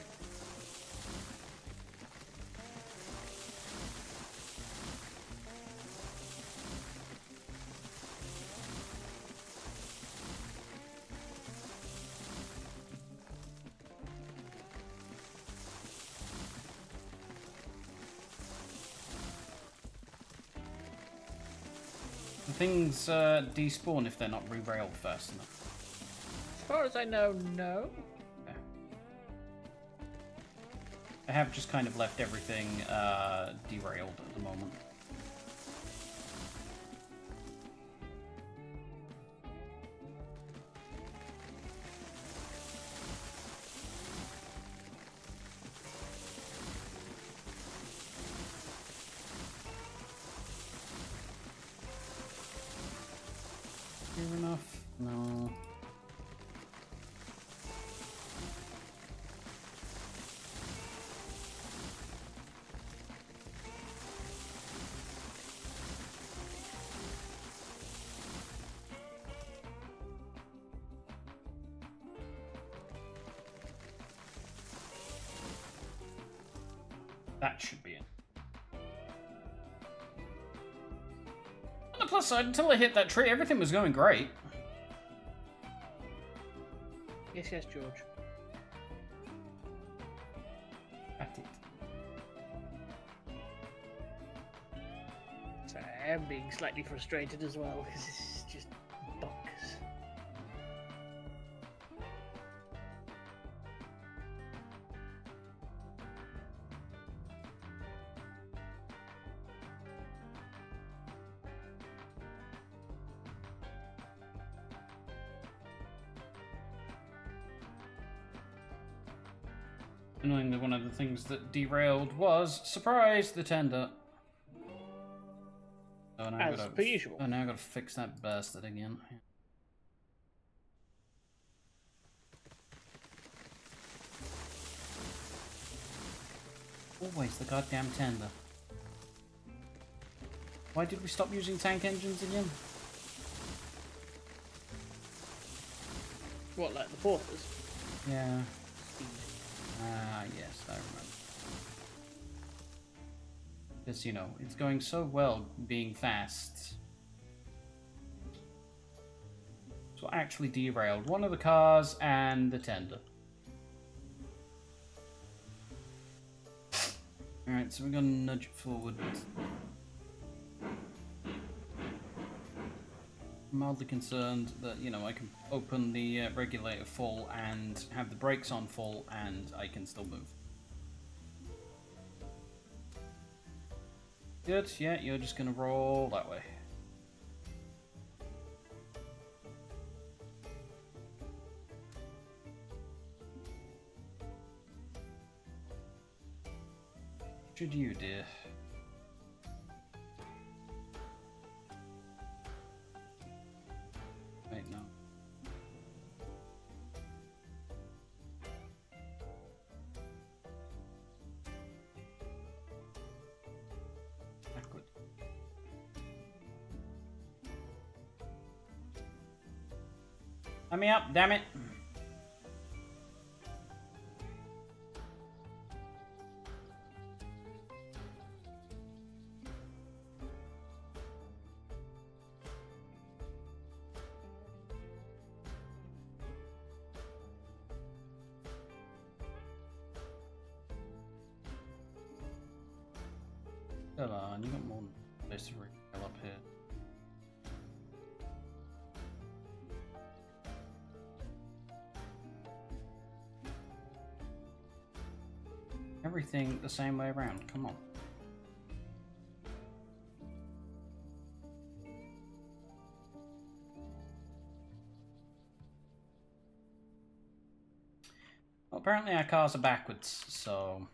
Speaker 2: things uh, despawn if they're not re-railed fast enough?
Speaker 1: As far as I know, no.
Speaker 2: I have just kind of left everything uh, derailed at the moment. so until I hit that tree, everything was going great.
Speaker 1: Yes, yes, George. At it. So I am being slightly frustrated as well, because [LAUGHS]
Speaker 2: that derailed was surprise the tender. Oh, now As gotta, per usual. Oh, now I've got to fix that bastard again. Always the goddamn tender. Why did we stop using tank engines again?
Speaker 1: What, like the porters?
Speaker 2: Yeah. you know. It's going so well being fast. So actually derailed one of the cars and the tender. Alright, so we're going to nudge it forward. Mildly concerned that, you know, I can open the uh, regulator full and have the brakes on full and I can still move. Good, yeah, you're just going to roll that way. Should you, dear? me up, damn it. the same way around. Come on. Well, apparently our cars are backwards, so...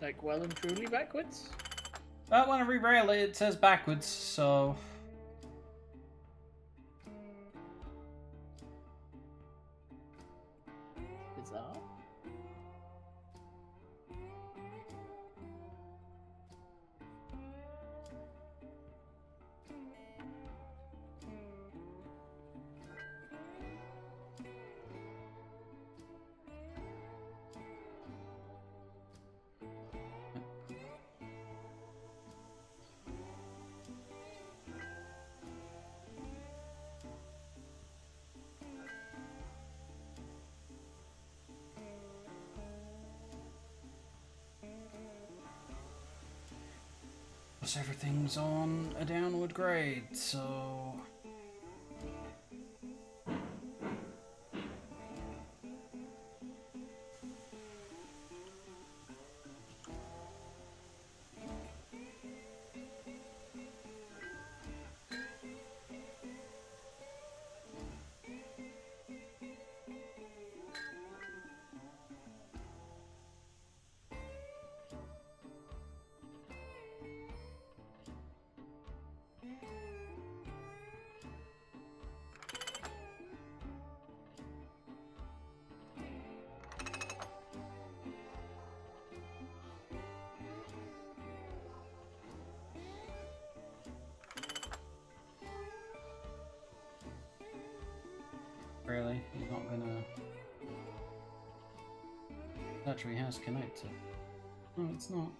Speaker 1: Like well and truly backwards?
Speaker 2: But when I re-rail it, it says backwards, so... everything's on a downward grade, so really. He's not gonna... Battery has connected. No, it's not.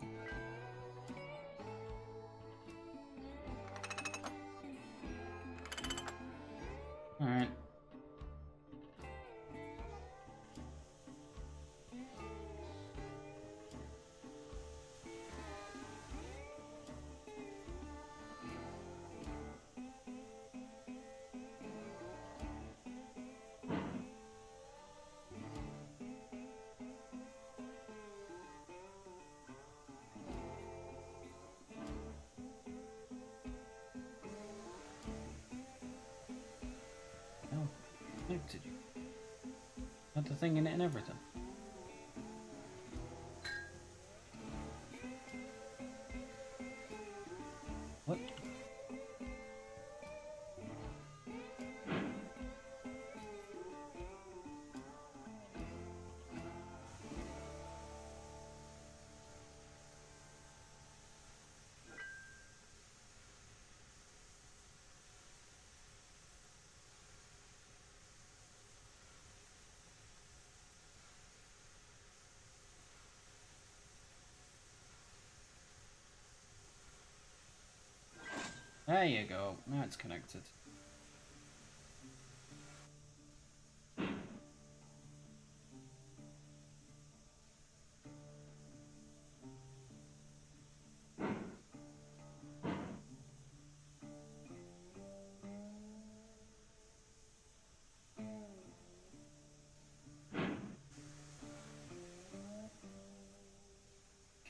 Speaker 2: did you? Had the thing in it and everything. There you go. Now it's connected.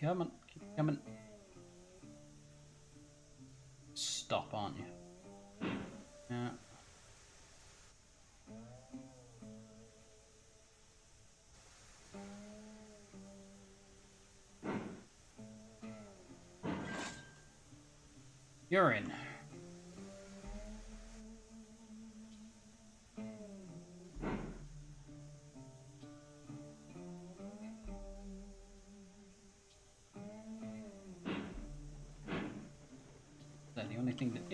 Speaker 2: Come on! keep coming. stop, aren't you? Yeah. You're in.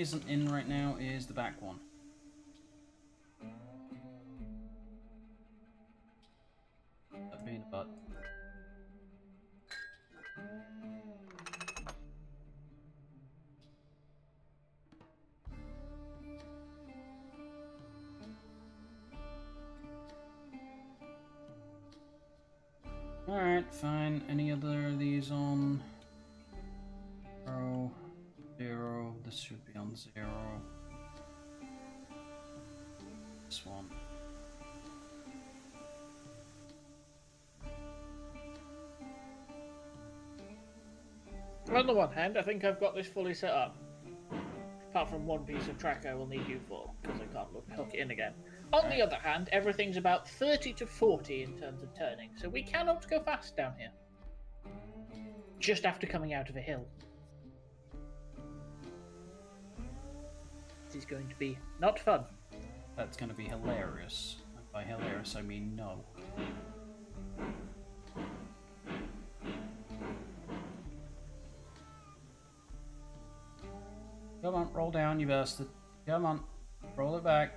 Speaker 2: isn't in right now is the back one.
Speaker 1: on the one hand, I think I've got this fully set up. Apart from one piece of track I will need you for, because I can't look, hook it in again. On right. the other hand, everything's about 30 to 40 in terms of turning, so we cannot go fast down here. Just after coming out of a hill. This is going to be not fun.
Speaker 2: That's going to be hilarious. by hilarious, I mean no. bastard. Come on. Roll it back.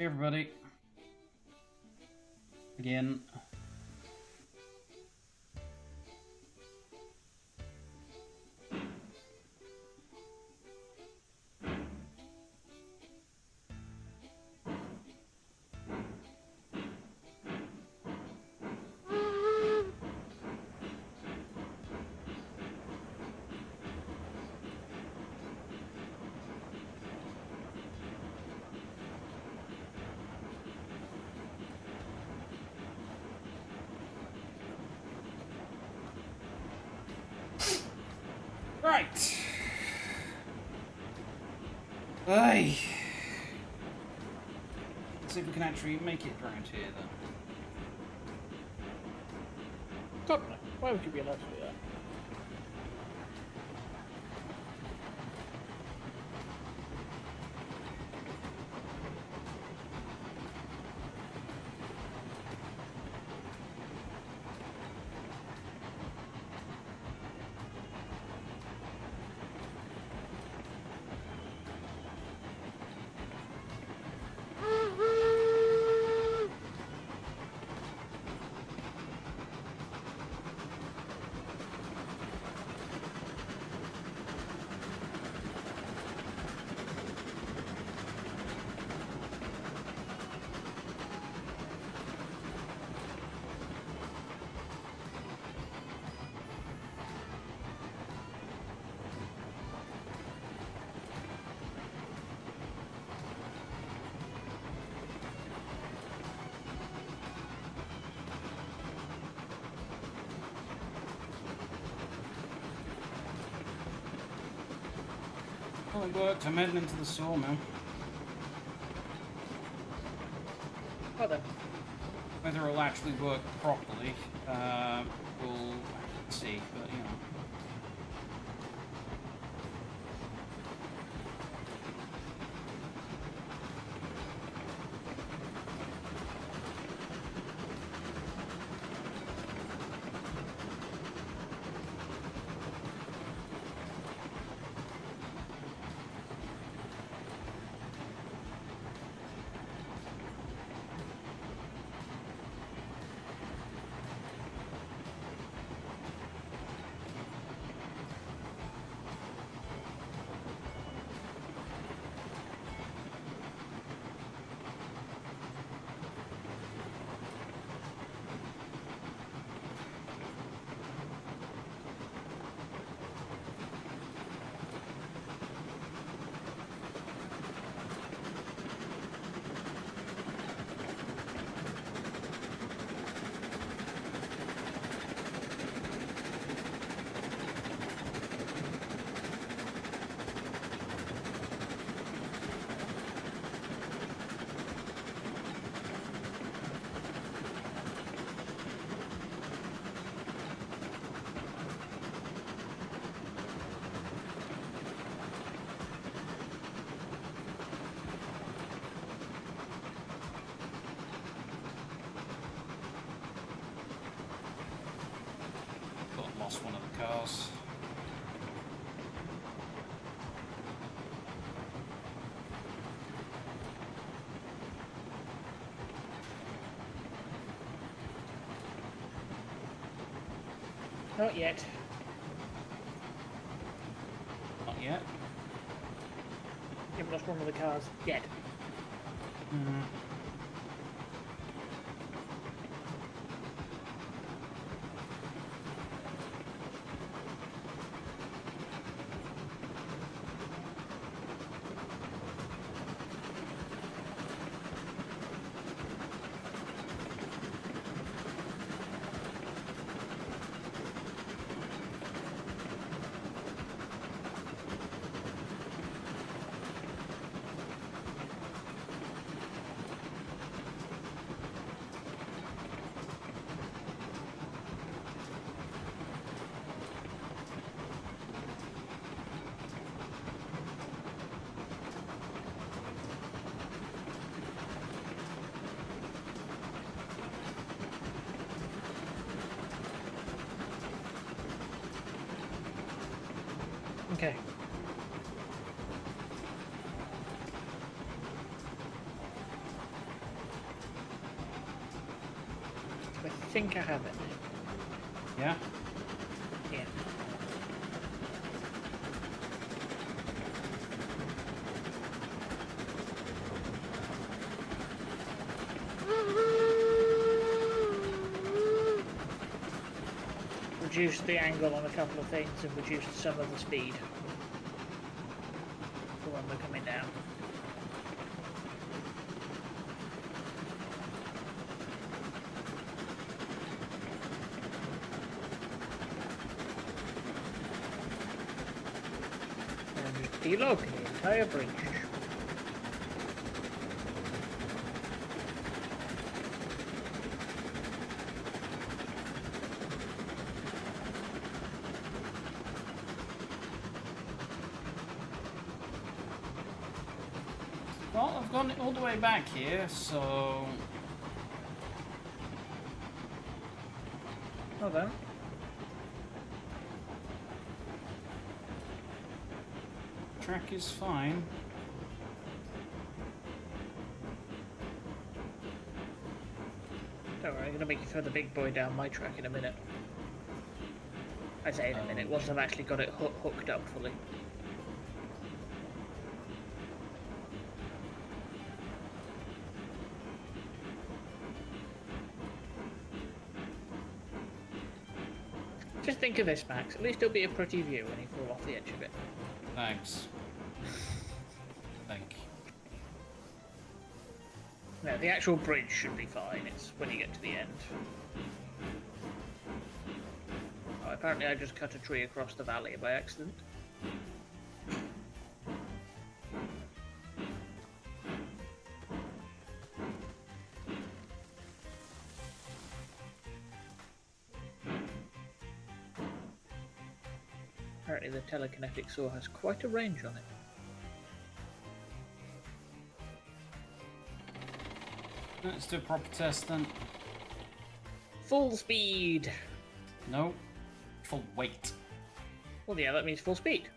Speaker 2: everybody. Again, can actually make it round here
Speaker 1: though. God, why would you be allowed to do
Speaker 2: It work I'm the soul, man. Well done. Whether it'll actually work properly, uh, we'll see.
Speaker 1: Not yet. Not yet. You haven't lost one of the cars yet. Mm -hmm. think I have it.
Speaker 2: Yeah? Yeah.
Speaker 1: Reduced the angle on a couple of things and reduced some of the speed. Look, entire bridge.
Speaker 2: Well, I've gone all the way back here, so is fine. Don't worry, I'm
Speaker 1: gonna make you throw the big boy down my track in a minute. I say in a um, minute, once I've actually got it ho hooked up fully. Just think of this, Max. At least it'll be a pretty view when you fall off the edge of it. Thanks. the actual bridge should be fine. It's when you get to the end. Oh, apparently I just cut a tree across the valley by accident. Apparently the telekinetic saw has quite a range on it.
Speaker 2: Let's do a proper test then.
Speaker 1: Full speed.
Speaker 2: No. Full weight.
Speaker 1: Well, yeah, that means full speed.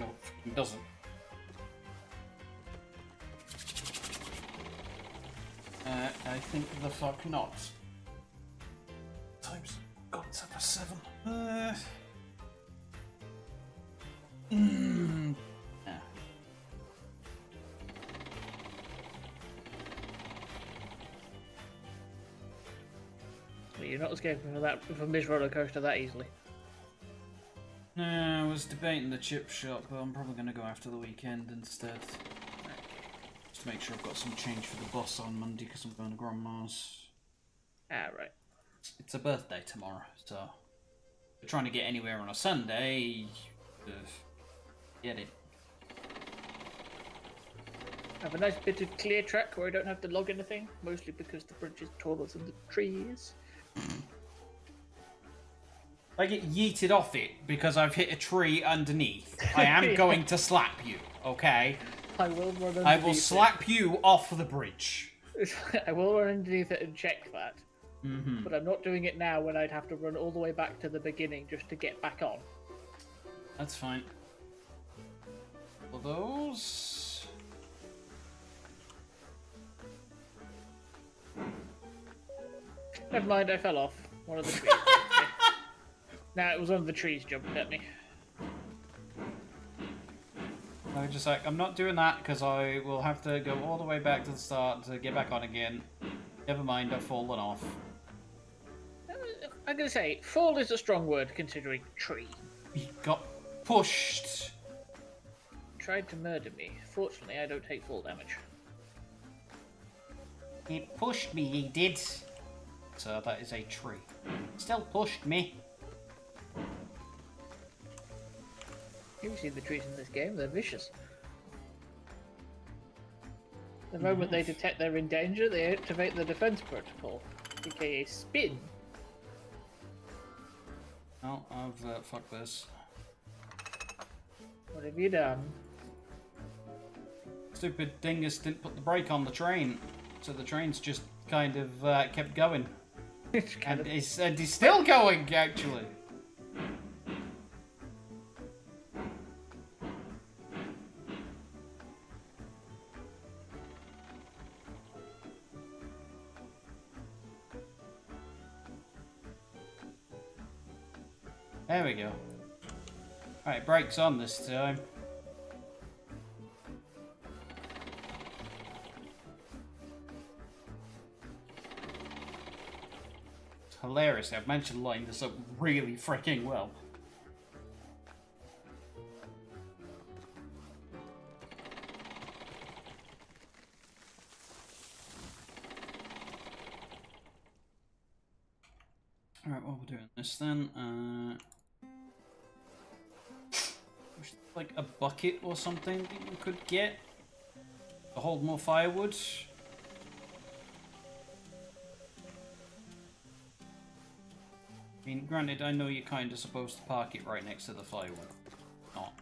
Speaker 2: No, it doesn't. Uh, I think the fuck not.
Speaker 1: that from this roller coaster that easily.
Speaker 2: Nah, I was debating the chip shop, but I'm probably going to go after the weekend instead. Just to make sure I've got some change for the boss on Monday because I'm going to Grandma's. Ah, right. It's a birthday tomorrow, so. We're trying to get anywhere on a Sunday. Get it.
Speaker 1: Have a nice bit of clear track where I don't have to log anything, mostly because the bridge is taller than the trees.
Speaker 2: I get yeeted off it because I've hit a tree underneath, I am yeah. [LAUGHS] going to slap you, okay?
Speaker 1: I will run underneath I will slap it. you
Speaker 2: off the bridge.
Speaker 1: [LAUGHS] I will run underneath it and check that. Mm -hmm. But I'm not doing it now when I'd have to run all the way back to the beginning just to get back on.
Speaker 2: That's fine. Well, those.
Speaker 1: Never mind, I fell off. One of the trees. [LAUGHS] No, nah, it was one of the trees jumping at me.
Speaker 2: I was just like, I'm not doing that because I will have to go all the way back to the start to get back on again. Never mind, I've fallen off.
Speaker 1: Uh, I'm gonna say, fall is a strong word considering tree.
Speaker 2: He got pushed.
Speaker 1: Tried to murder me. Fortunately, I don't take fall damage.
Speaker 2: He pushed me, he did. So that is a tree. Still pushed me
Speaker 1: you see the trees in this game, they're vicious. The moment mm-hmm. they detect they're in danger, they activate the defense protocol, aka spin.
Speaker 2: Oh, I've oh, uh, fucked this. What have you done? Stupid dingus didn't put the brake on the train, so the train's just kind of uh, kept going. [LAUGHS] and, of... and it's still going, actually. There we go. Alright, brakes on this time. hilariously, I've managed to line this up really freaking well. Alright, while well, we're doing this then, uh... Like a bucket or something that you could get to hold more firewood. I mean, granted, I know you're kind of supposed to park it right next to the flywheel. Not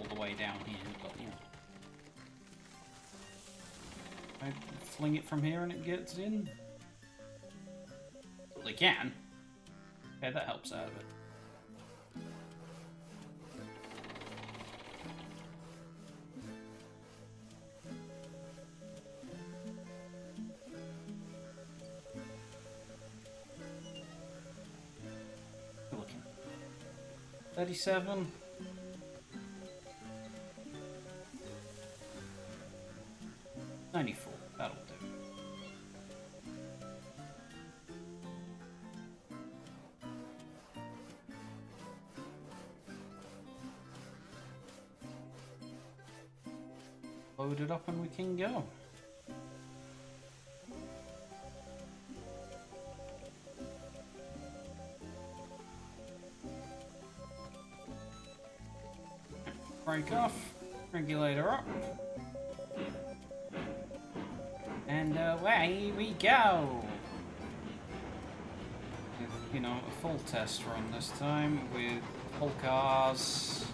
Speaker 2: all the way down here, but, you know. I fling it from here and it gets in? Well, they can. Yeah, that helps out of it. 37. Ninety-four. That'll do. Load it up and we can go. Break off, regulator up. And away we go! you know, a full test run this time with full cars.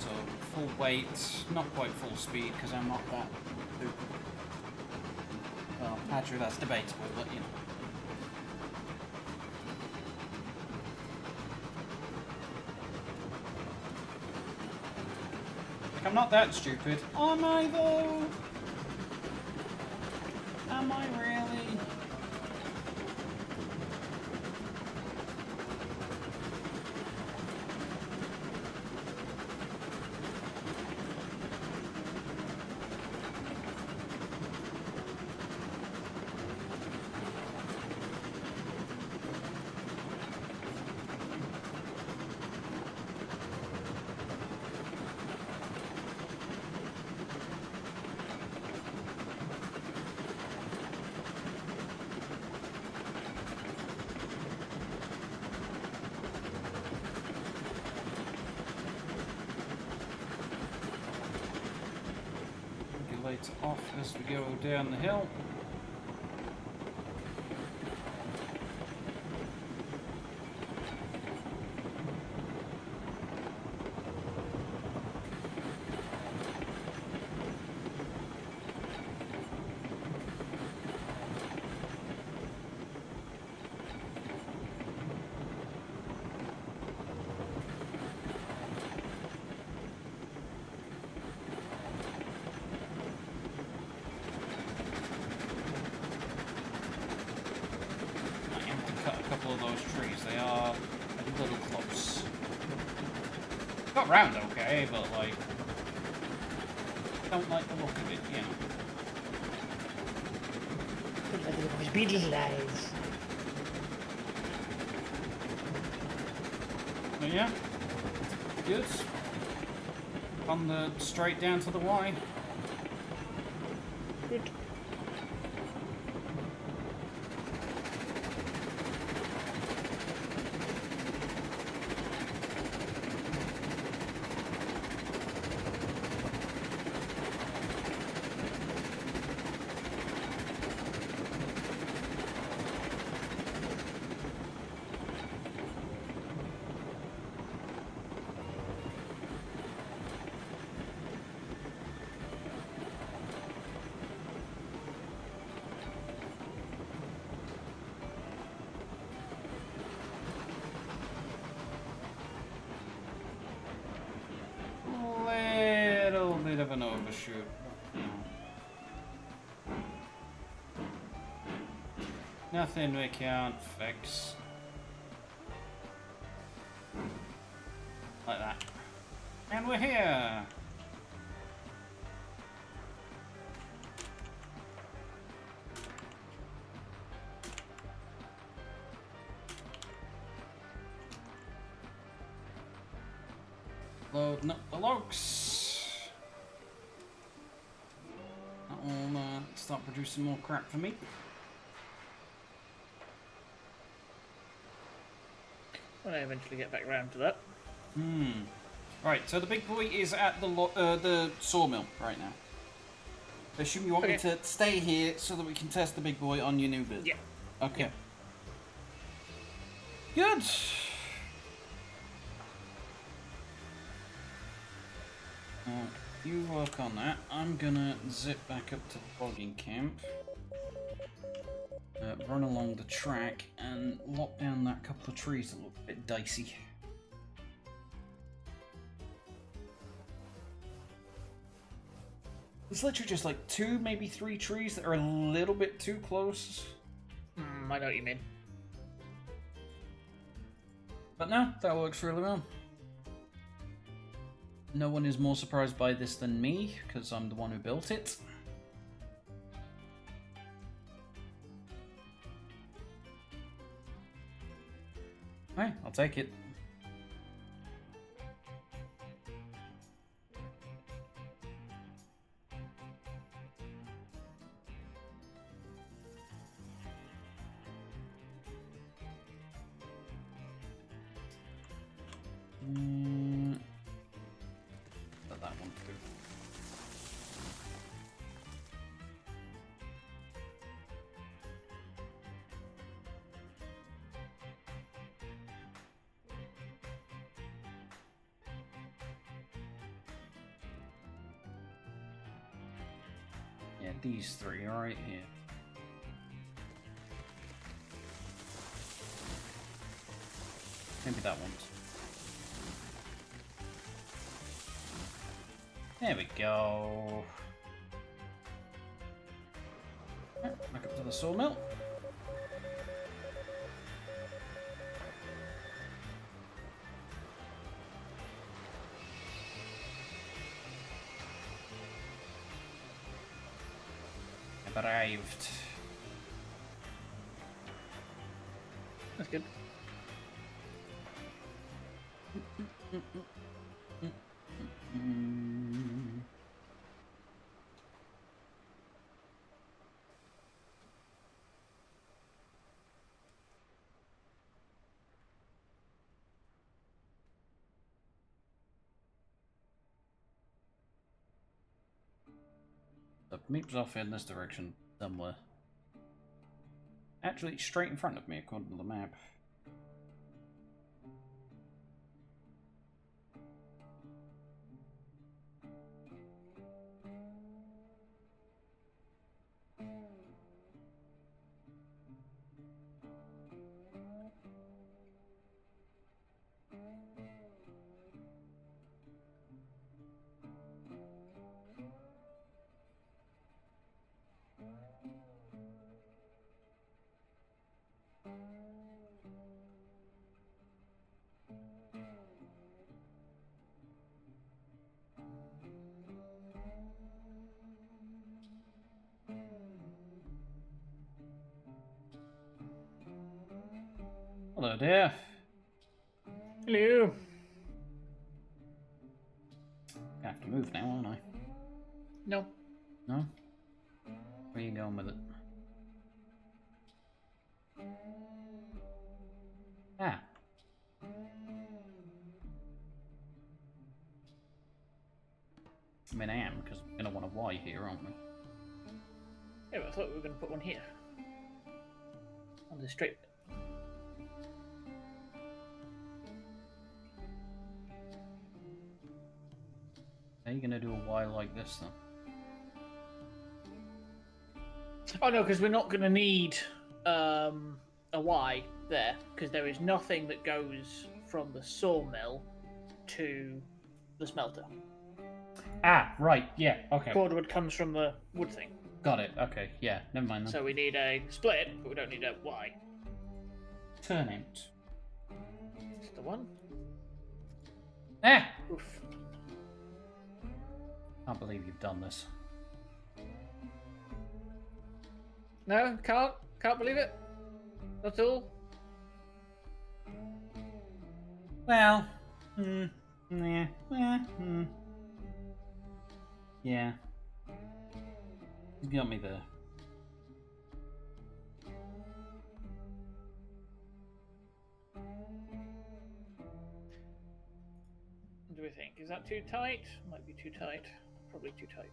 Speaker 2: So, full weight, not quite full speed because I'm not that. Uh, well, actually that's debatable, but you know. not that stupid. Am I though? Am I real? down the hill. got round okay, but like, don't like the look of it, you know. look his beady eyes. But yeah, good. On the straight down to the Y. nothing we can't fix. Like that. And we're here! Loading up the logs! That will uh, start producing more crap for me. eventually get back around to that. Hmm. Right, so the big boy is at the uh, the sawmill right now. I assume you want okay. me to stay here so that we can test the big boy on your new build. Yeah. Okay. Yeah. Good. Uh, you work on that. I'm gonna zip back up to the logging camp. Uh, run along the track and lock down that couple of trees that look dicey. It's literally just like two, maybe three trees that are a little bit too close. Mm, I know what you mean. But no, that works really well. No one is more surprised by this than me, because I'm the one who built it. take it. Mm. these three right here. Maybe that one. There we go. back up to the sawmill. Meep was off in this direction somewhere. Actually, straight in front of me, according to the map. there. Hello. this though.
Speaker 1: Oh no, because we're not going to need um, a Y there, because there is nothing that goes from the sawmill to the smelter.
Speaker 2: Ah, right, yeah, okay. Cordwood
Speaker 1: comes from the wood thing.
Speaker 2: Got it, okay, yeah, never mind then. So we
Speaker 1: need a split, but we don't need a
Speaker 2: Y. Turnout. it. Is the one? Eh. Oof. Can't believe you've done this.
Speaker 1: No, can't. Can't believe it. That's all.
Speaker 2: Well, hmm, yeah, yeah, hmm. Yeah. You got me there.
Speaker 1: What do we think? Is that too tight? Might be too tight probably too tight.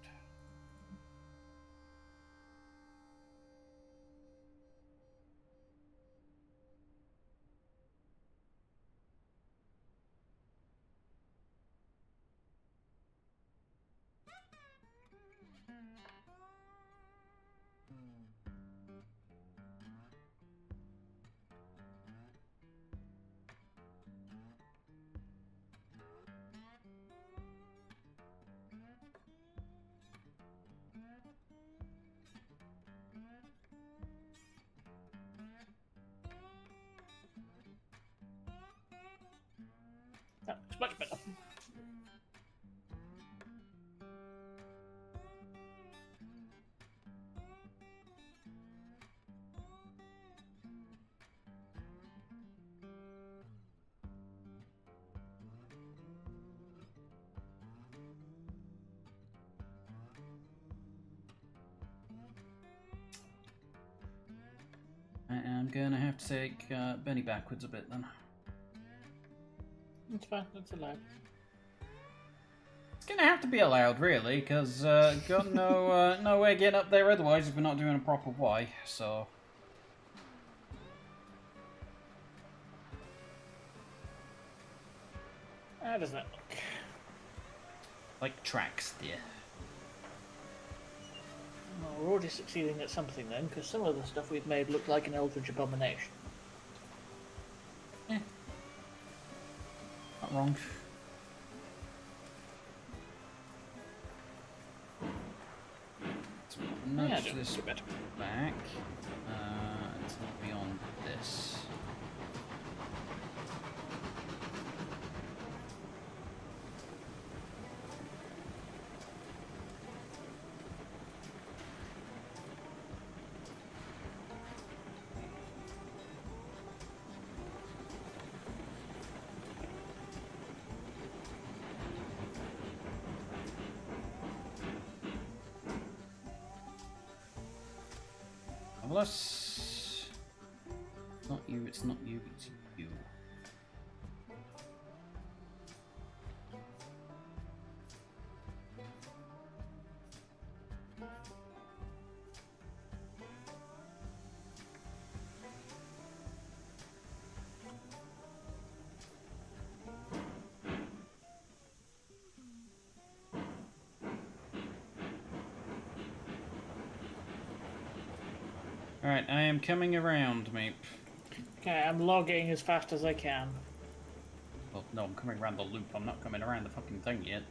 Speaker 2: I'm gonna have to take uh, Benny backwards a bit then.
Speaker 1: It's fine, That's allowed.
Speaker 2: It's gonna have to be allowed, really, because uh, got no uh, no way getting up there otherwise if we're not doing a proper Y. So.
Speaker 1: How does that look?
Speaker 2: Like tracks, dear.
Speaker 1: Well, we're already succeeding at something then, because some of the stuff we've made looked like an Eldritch Abomination.
Speaker 4: Eh.
Speaker 2: Not wrong. nudge yeah, this back uh, until beyond this. marvellous. Not you, it's not you, it's you. Alright, I am coming around, mate.
Speaker 1: Okay, I'm logging as fast as I can.
Speaker 2: Well, no, I'm coming around the loop. I'm not coming around the fucking thing yet.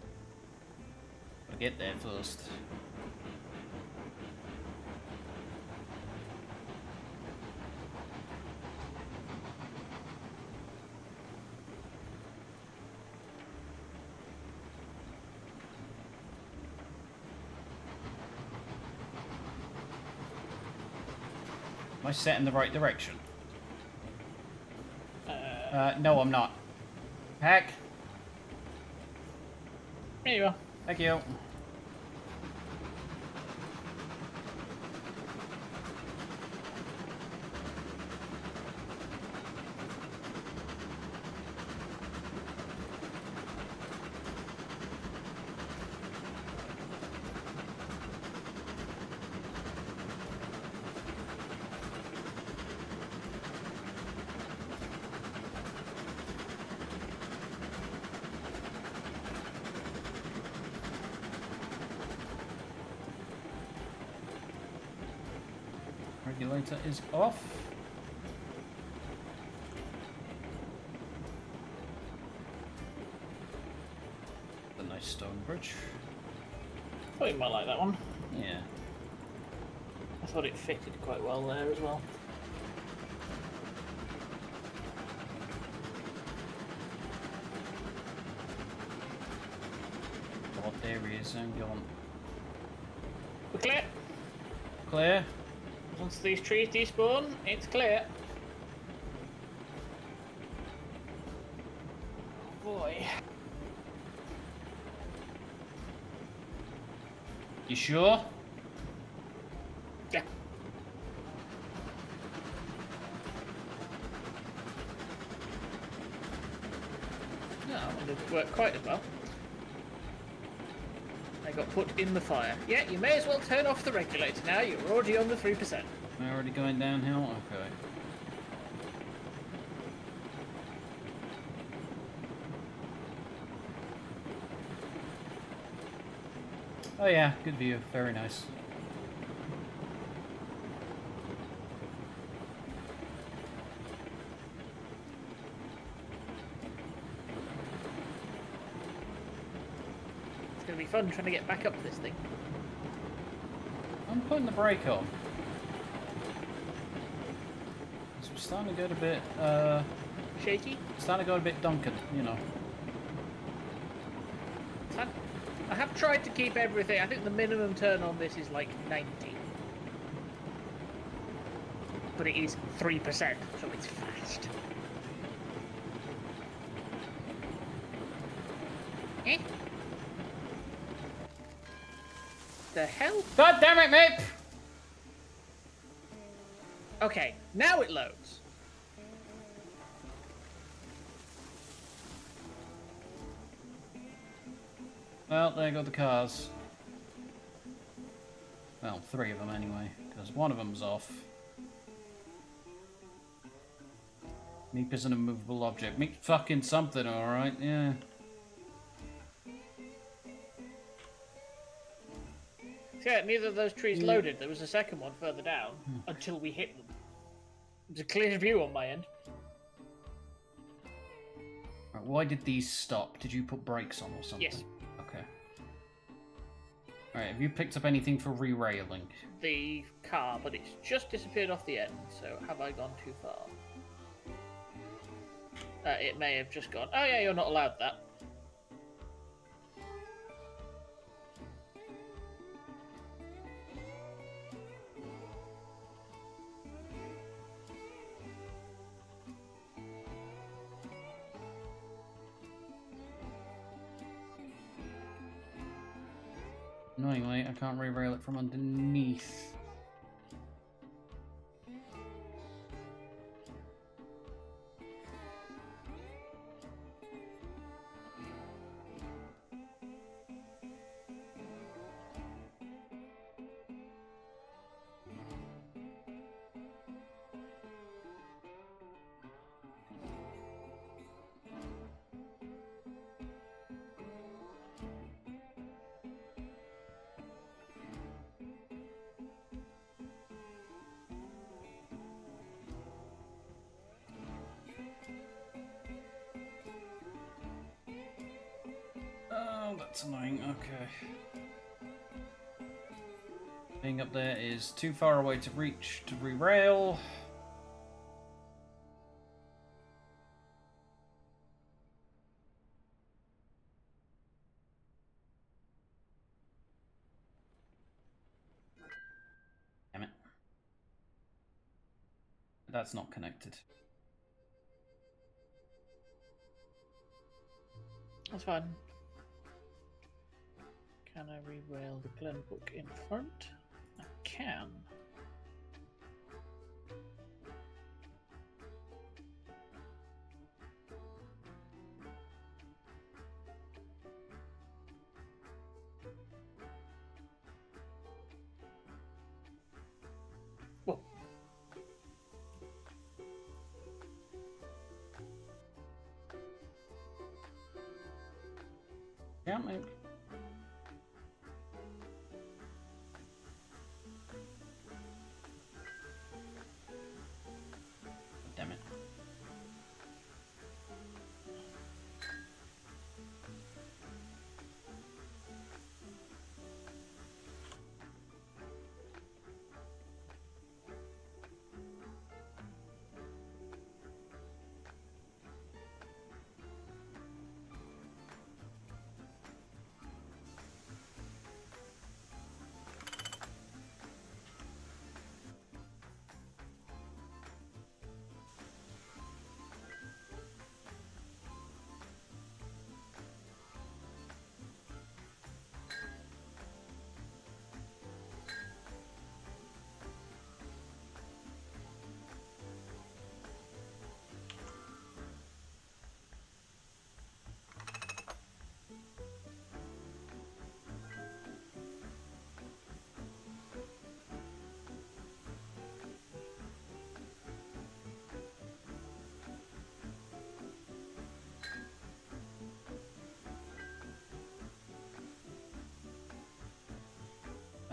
Speaker 2: I get there first. I set in the right direction?
Speaker 4: Uh, uh,
Speaker 2: no, I'm not. Heck. There you are. Thank you. filter is off. The nice stone bridge.
Speaker 1: Thought you might like that one. Yeah. I thought it fitted quite well there as well.
Speaker 2: there he is, and gone.
Speaker 1: We're clear! Clear. Once these trees despawn, it's clear. Oh boy. You sure? the fire. Yeah, you may as well turn off the regulator now. You're already on the 3%. Am
Speaker 2: I already going downhill? Okay. Oh yeah, good view. Very nice.
Speaker 1: fun trying to get back up this thing.
Speaker 2: I'm putting the brake on. So we're starting to get a bit... Uh, Shaky? Starting to go a bit Duncan, you know.
Speaker 1: I have tried to keep everything. I think the minimum turn on this is like 90. But it is 3%, so it's fast.
Speaker 2: God damn it, meep!
Speaker 1: Okay, now it loads.
Speaker 2: Well, there go the cars. Well, three of them anyway, because one of them's off. Meep is an immovable object. Meep fucking something, alright, yeah.
Speaker 1: get neither of those trees loaded. There was a second one further down hmm. until we hit them. It's a clear view on my end.
Speaker 2: Right, why did these stop? Did you put brakes on or something? Yes. Okay. Alright, have you picked up anything for re-railing?
Speaker 1: The car, but it's just disappeared off the end, so have I gone too far? Uh, it may have just gone, oh yeah, you're not allowed that.
Speaker 2: mantener that's annoying. Okay. Being up there is too far away to reach to rerail. Damn it. That's not connected.
Speaker 1: That's fine. I rewheel the Glenbrook in front? I can.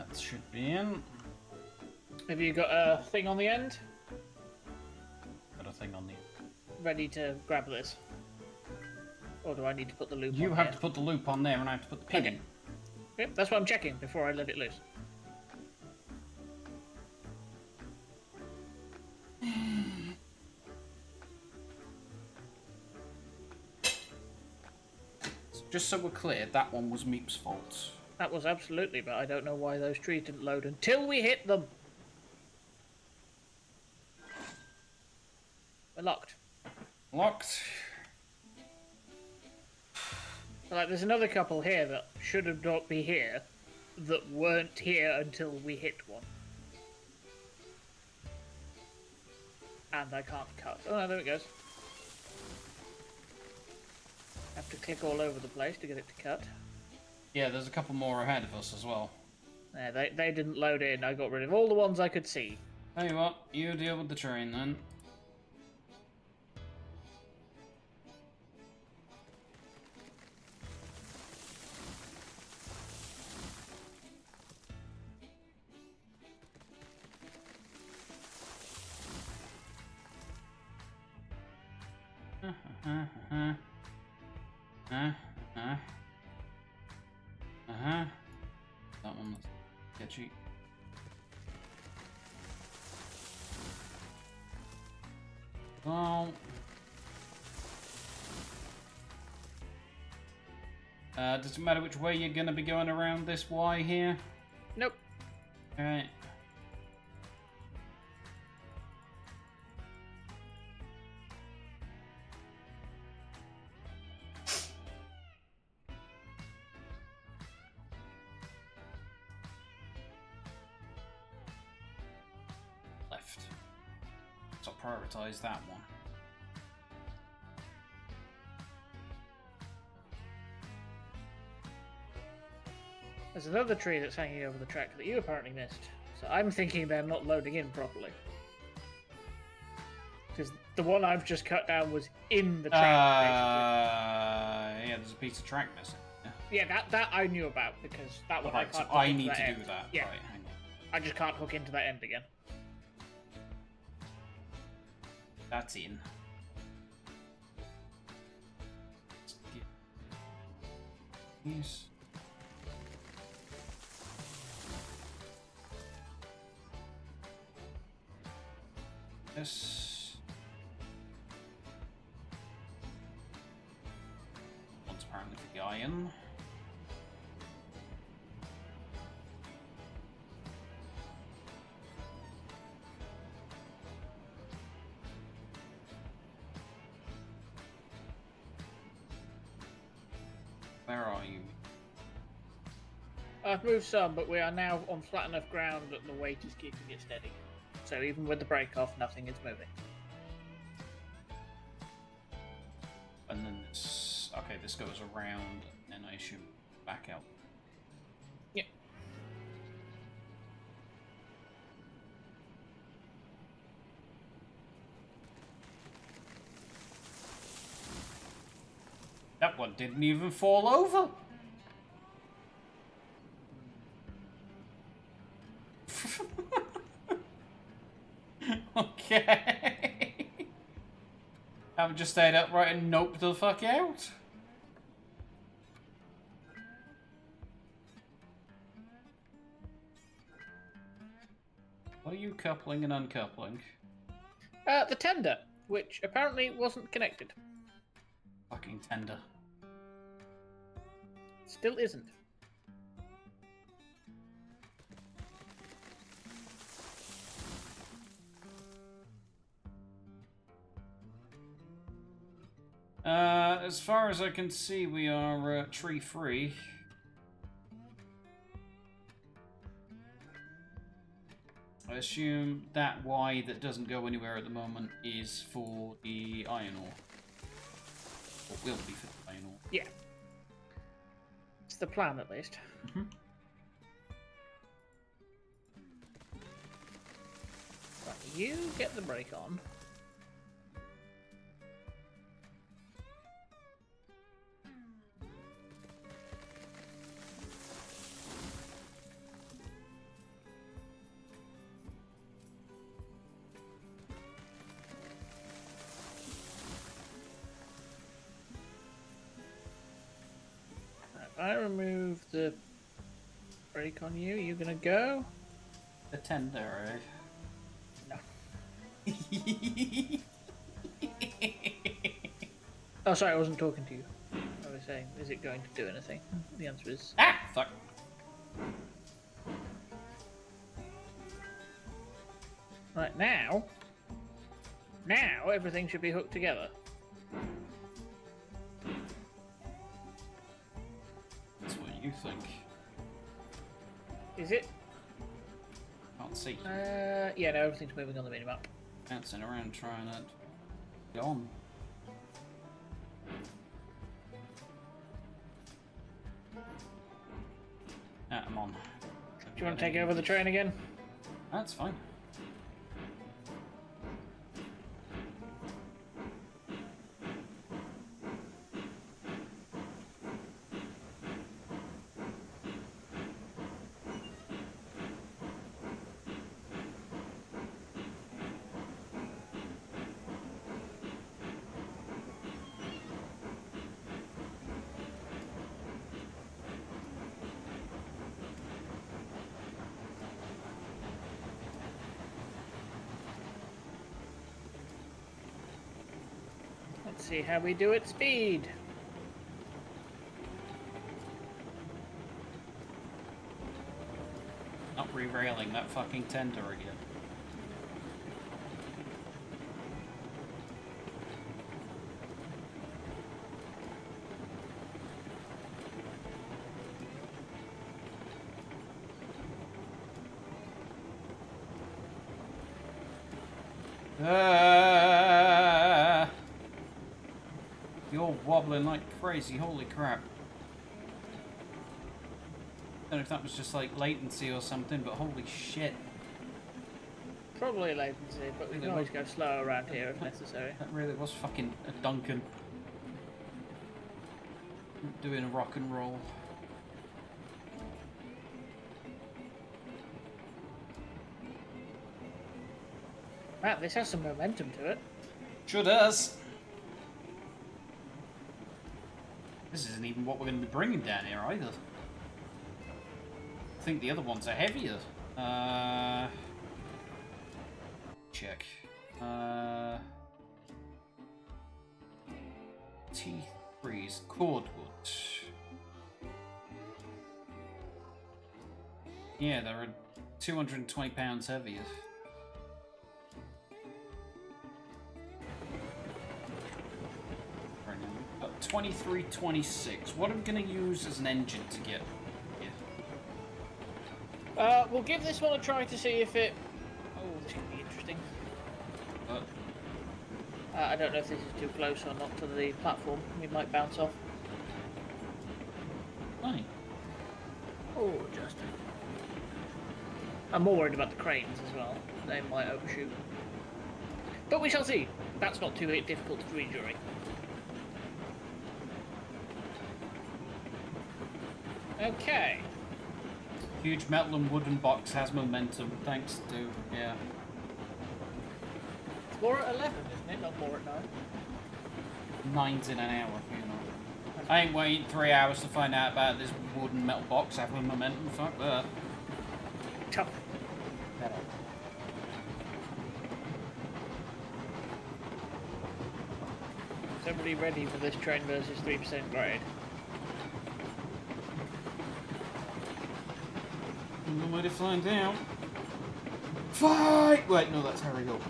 Speaker 2: That should be in. Have
Speaker 1: you got a thing on the end? Got a thing on the Ready to grab this? Or do I need to put the loop You have to
Speaker 2: put the loop on there and I have to put the pin okay. in.
Speaker 1: Yep, that's what I'm checking before I let it loose. [SIGHS]
Speaker 2: just so we're clear, that one was Meep's fault.
Speaker 1: That was absolutely, but I don't know why those trees didn't load until we hit them. We're locked. Locked. But, like, there's another couple here that should have not be here, that weren't here until we hit one. And I can't cut. Oh, no, there it goes. Have to click all over the place to get it to cut.
Speaker 2: Yeah, there's a couple more ahead of us as well.
Speaker 1: Yeah, they, they didn't load in. I got rid of all the ones I could see.
Speaker 2: Tell you what, you deal with the train then. Huh? [LAUGHS] Um, uh, does it matter which way you're going to be going around this Y here? Nope. Alright. close that one.
Speaker 1: There's another tree that's hanging over the track that you apparently missed. So I'm thinking they're not loading in properly. Because the one I've just cut down was in the track. Uh,
Speaker 2: yeah, there's a piece of track missing. Yeah, yeah that, that
Speaker 1: I knew about because that one right, I can't. So I need to end. do that. Yeah. Right, I just can't hook into that end again.
Speaker 2: That's in. Yes. Yes. Once to the iron.
Speaker 1: I've moved some, but we are now on flat enough ground that the weight is keeping it steady. So even with the break off, nothing
Speaker 2: is moving. And then this. Okay, this goes around, and I assume back out. Yep. That one didn't even fall over! I've just stayed upright and noped the fuck out. What are you coupling and uncoupling?
Speaker 1: Uh, the tender, which apparently wasn't connected.
Speaker 2: Fucking tender. Still isn't. Uh, as far as I can see, we are uh, tree-free. I assume that Y that doesn't go anywhere at the moment is for the iron ore. Or will be for the iron ore.
Speaker 1: Yeah. It's the plan, at least. Mm -hmm. you get the break on. I remove the brake on you? You are gonna go? The tender. No. [LAUGHS] oh, sorry, I wasn't talking to you. I was saying, is it going to do anything? The answer is ah, fuck. Right now, now everything should be hooked together. you think? Is it? Can't see. Uh, yeah, no, everything's moving on the minimap.
Speaker 2: Bouncing around trying it. on. Ah, I'm on. Do you want to take over the train again? That's fine.
Speaker 1: see how we do at speed.
Speaker 2: Up re-railing that fucking tender again. crazy, holy crap. I don't know if that was just like latency or something, but holy shit.
Speaker 1: Probably latency, but we can always
Speaker 2: go slow around here if necessary. That really was fucking a Duncan. Doing a rock and roll. Wow, this has some momentum to it. Sure does. This isn't even what we're going to be bringing down here either. I think the other ones are heavier. Uh, check. Uh, T3's cordwood. Yeah, they're 220 pounds heavier. 23, 26. What I'm going to use as an engine to get here?
Speaker 1: Uh, we'll give this one a try to see if it... Oh, this could be interesting. Uh, I don't know if this is too close or not to the platform. We might bounce off. Nine. Oh, Justin. I'm more worried about the cranes as well. They might overshoot. But we shall see. That's not too difficult to read during.
Speaker 2: Okay. Huge metal and wooden box has momentum, thanks to, yeah.
Speaker 1: It's more at 11, isn't it? Not more at 9.
Speaker 2: Nine's in an hour, you know. I ain't waiting three hours to find out about this wooden metal box having momentum, fuck that. Tough. Better.
Speaker 1: Somebody ready for this train versus
Speaker 2: 3% grade? let it flying down. Fight! Wait, no, that's Harry Gold.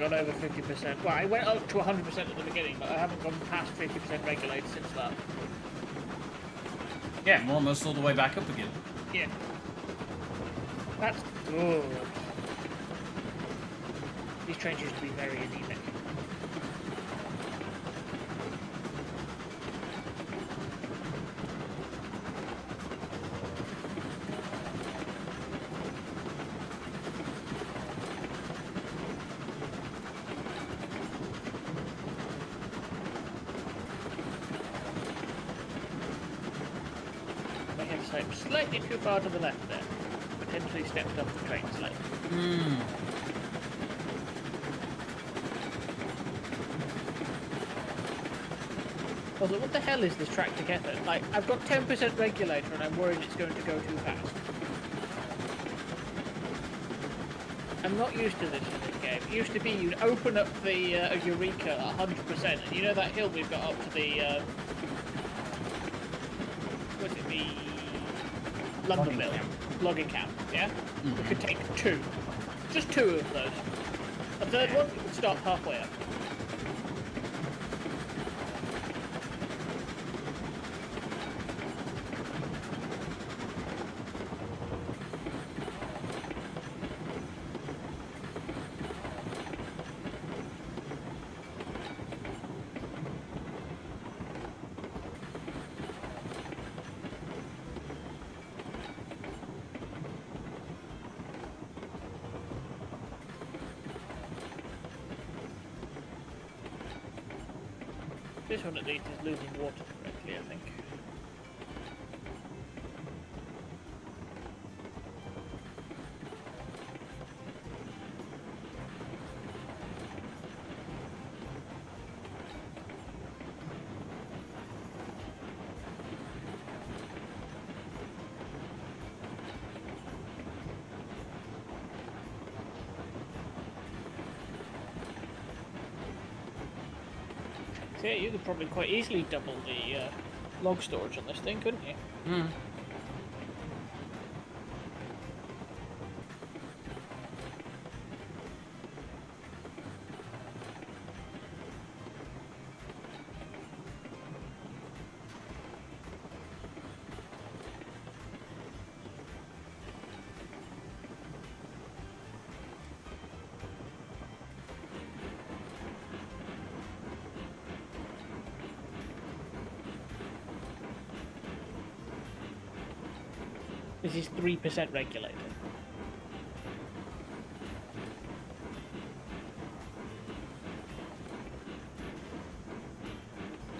Speaker 1: haven't gone over 50%. Well, I went up to 100% at the beginning, but I haven't gone past 50% regulated since that.
Speaker 2: Yeah, I'm almost all the way back up again.
Speaker 1: Yeah. That's good. These trains used to be very illegal. I've got 10% regulator and I'm worried it's going to go too fast. I'm not used to this in this game. It used to be you'd open up the uh, Eureka 100%, and you know that hill we've got up to the, uh, what's it, the London Mill? Logging camp, yeah? Mm -hmm. We could take two. Just two of those. A third one, could start halfway up. probably quite easily double the uh, log storage on this thing, couldn't you? Mm. is 3% regulated.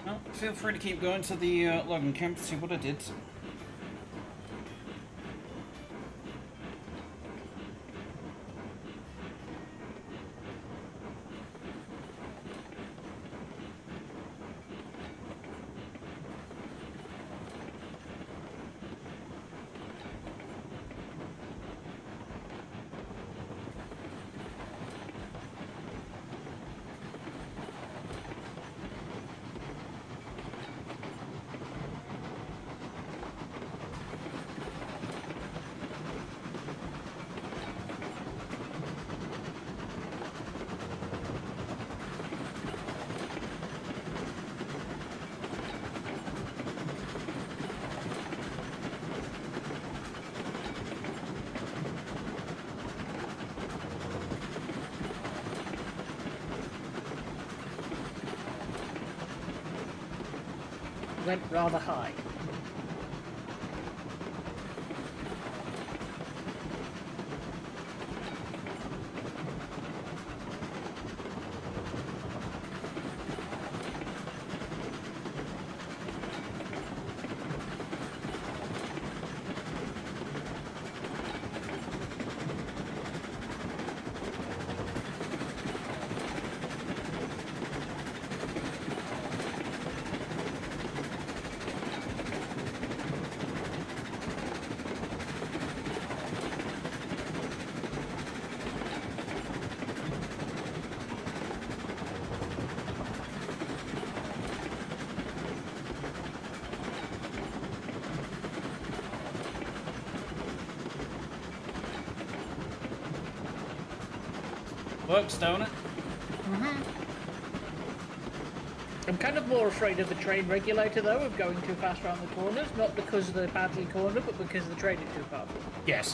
Speaker 2: Well, feel free to keep going to the uh, logging camp to see what I did. works, don't it?
Speaker 1: Mm -hmm. I'm kind of more afraid of the train regulator, though, of going too fast around the corners, not because of the badly cornered, but because the train is too fast.
Speaker 2: Yes.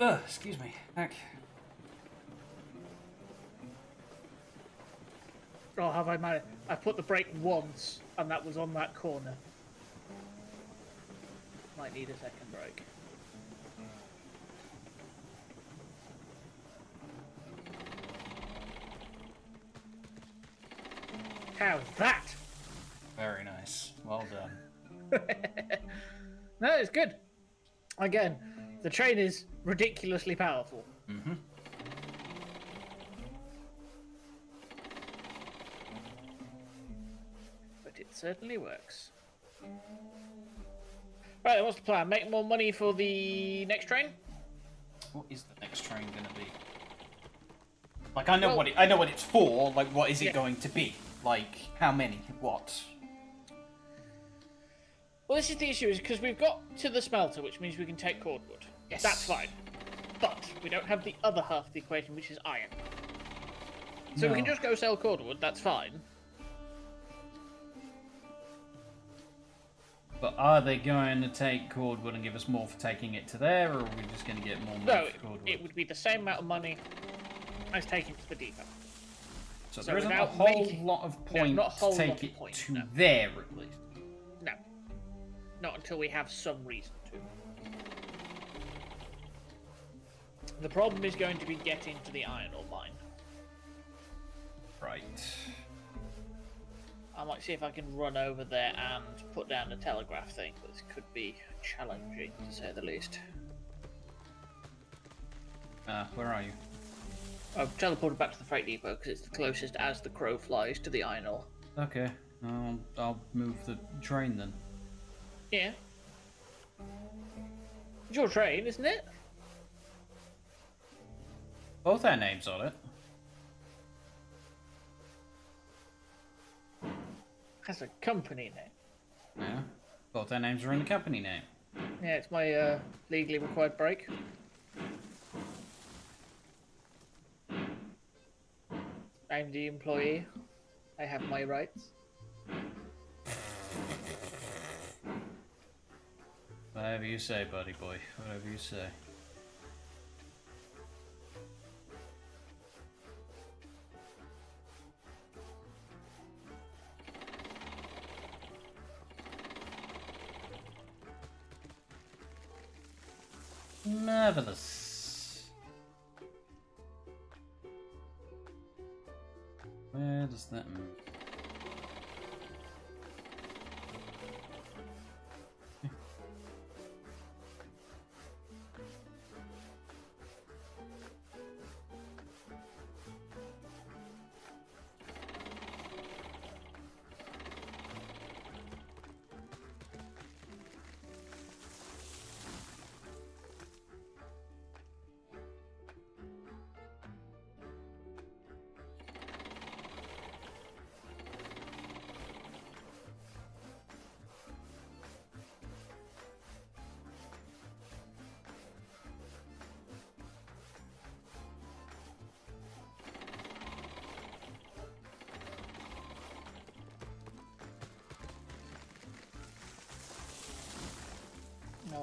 Speaker 2: Ugh, excuse me. Back.
Speaker 1: Oh, have I managed? I put the brake once, and that was on that corner. Might need a second brake. How's that?
Speaker 2: Very nice. Well done.
Speaker 1: [LAUGHS] no, it's good. Again, the train is ridiculously powerful. Mm-hmm. But it certainly works. Right, then, what's the plan? Make more money for the next train?
Speaker 2: What is the next train going to be? Like I know well, what it, I know what it's for. Like what is it yeah. going to be? Like how many? What?
Speaker 1: Well, this is the issue is because we've got to the smelter, which means we can take cordwood. Yes. That's fine. But we don't have the other half of the equation, which is iron. So no. we can just go sell cordwood, that's fine.
Speaker 2: But are they going to take cordwood and give us more for taking it to there, or are we just going to get more money no, for cordwood?
Speaker 1: it would be the same amount of money as taking to the depot.
Speaker 2: So, so there isn't a whole making... lot of point no, to take it point, to no. there, at least.
Speaker 1: No. Not until we have some reason. the problem is going to be getting to the iron ore mine. Right. I might see if I can run over there and put down the telegraph thing, this could be challenging to say the least.
Speaker 2: Uh, where are you?
Speaker 1: I've teleported back to the freight depot because it's the closest as the crow flies to the iron ore.
Speaker 2: Okay, I'll, I'll move the train then.
Speaker 1: Yeah. It's your train, isn't it?
Speaker 2: both our names on it.
Speaker 1: That's a company name.
Speaker 2: Yeah. Both our names are in the company name.
Speaker 1: Yeah, it's my uh, legally required break. I'm the employee. I have my rights.
Speaker 2: Whatever you say, buddy boy. Whatever you say. Marvelous. Where does that move?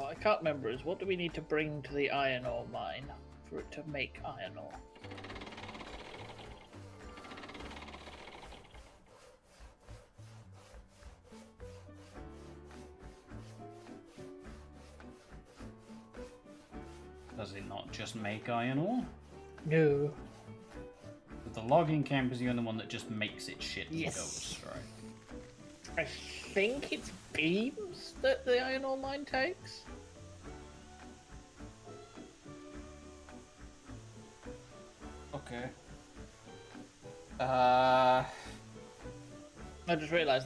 Speaker 1: I can't remember is what do we need to bring to the iron ore mine for it to make iron ore?
Speaker 2: Does it not just make iron ore? No. But the logging camp is the only one that just makes it shit yes. goes, right?
Speaker 1: I think it's beams that the iron ore mine takes.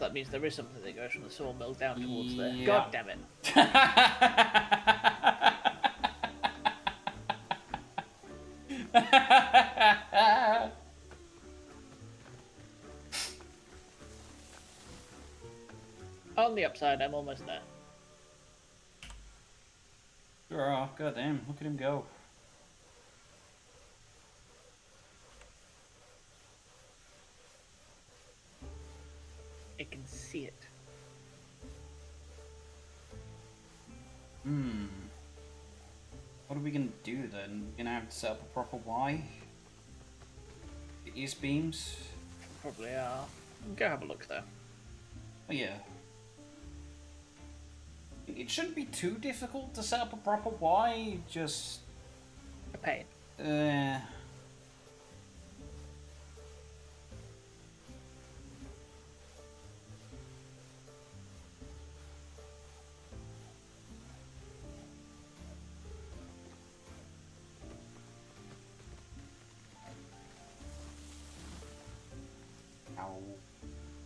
Speaker 1: that means there is something that goes from the sawmill down towards there. God damn it. [LAUGHS] On the upside, I'm almost there.
Speaker 2: Sure, oh, god damn, look at him go. set up a proper Y. The east beams. Probably are. Go have a look there. Oh, yeah. It shouldn't be too difficult to set up a proper Y, just... A pain. Uh...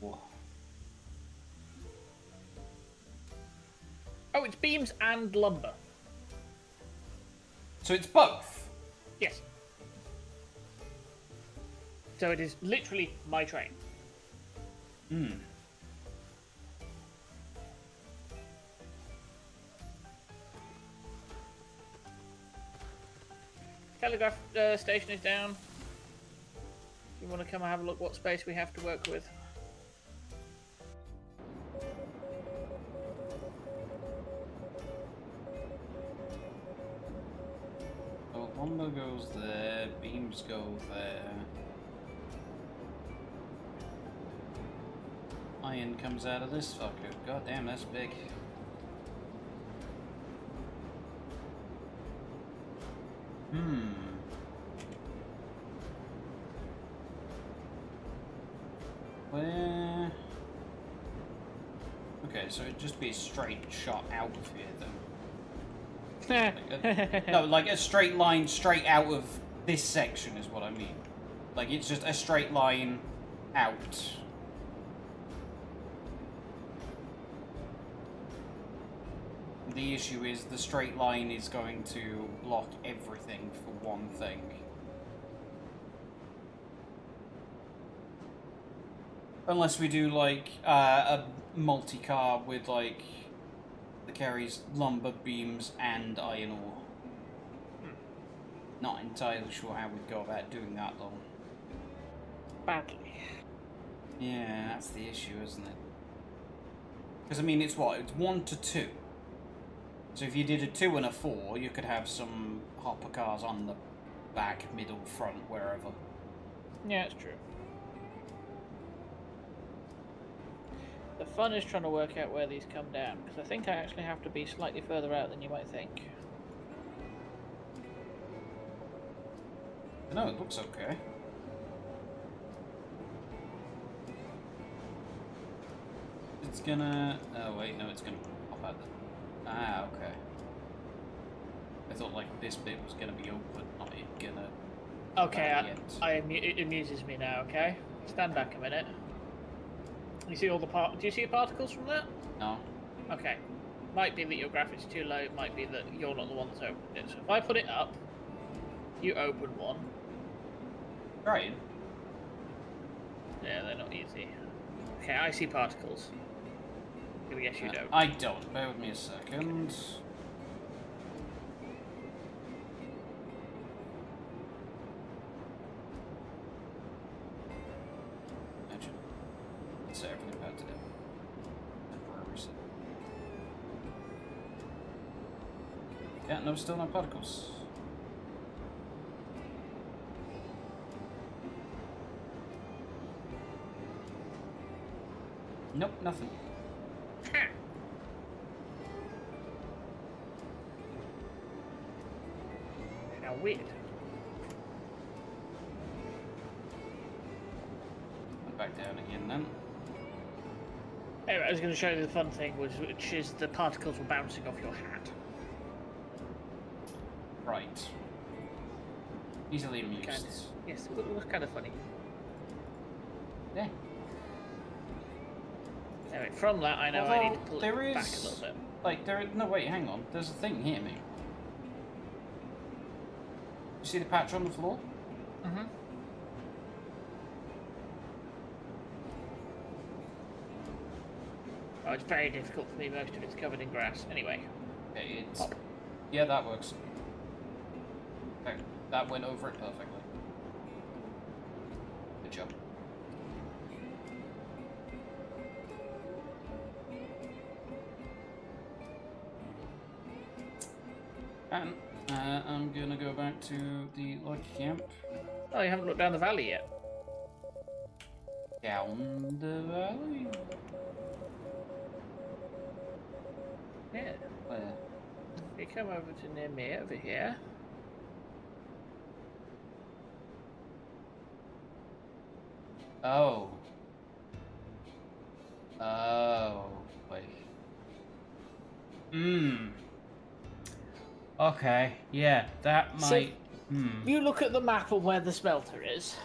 Speaker 2: Whoa.
Speaker 1: Oh, it's beams and lumber.
Speaker 2: So it's both?
Speaker 1: Yes. So it is literally my train. Hmm. Telegraph uh, station is down. You want to come and have a look what space we have to work with?
Speaker 2: go there. Uh, iron comes out of this fucker. God damn, that's big. Hmm. Where? Okay, so it'd just be a straight shot out of here then. [LAUGHS] like a, no, like a straight line straight out of this section is what I mean. Like, it's just a straight line out. The issue is the straight line is going to block everything for one thing. Unless we do, like, uh, a multi-car with, like, that carries lumber, beams, and iron ore. Not entirely sure how we'd go about doing that though. Badly. Yeah, that's the issue, isn't it? Because, I mean, it's what? It's one to two. So if you did a two and a four, you could have some hopper cars on the back, middle, front, wherever. Yeah, it's true.
Speaker 1: The fun is trying to work out where these come down, because I think I actually have to be slightly further out than you might think.
Speaker 2: No, it looks okay. It's gonna... Oh, wait, no, it's gonna pop out the... Ah, okay. I thought, like, this bit was gonna be open, not it gonna... Okay,
Speaker 1: I, I, it amuses me now, okay? Stand back a minute.
Speaker 2: You see all the part?
Speaker 1: Do you see particles from that? No. Okay. Might be that your graphics too low. It Might be that you're not the one that's opened it. So if I put it up, you open one. Right. Yeah, they're not easy. Okay, I see particles. i guess you uh, don't. I
Speaker 2: don't. Bear with me a second. Yeah, no, still no particles. Nope, nothing. How weird. Back down again then.
Speaker 1: Anyway, I was going to show you the fun thing, which is the particles were bouncing off your hat. Right. Easily amused. Kind of, yes, it was kind of funny. Yeah.
Speaker 2: Anyway, from that, I know Although I need to pull there back a little bit. Like, there is... No, wait, hang on. There's a thing here, mate. You see the patch on the floor?
Speaker 1: Mm-hmm. Oh, it's very difficult for me. Most of it's covered in
Speaker 2: grass. Anyway. It's... Pop. Yeah, that works. Okay, that went over it perfect. And um, uh, I'm gonna go back to the log camp. Oh, you haven't
Speaker 1: looked down the valley yet.
Speaker 2: Down the valley?
Speaker 1: Yeah. Where? You come over to near me over here.
Speaker 2: Oh. Oh, wait. Mmm. Okay, yeah, that might... So hmm. You
Speaker 1: look at the map of where the
Speaker 2: smelter is.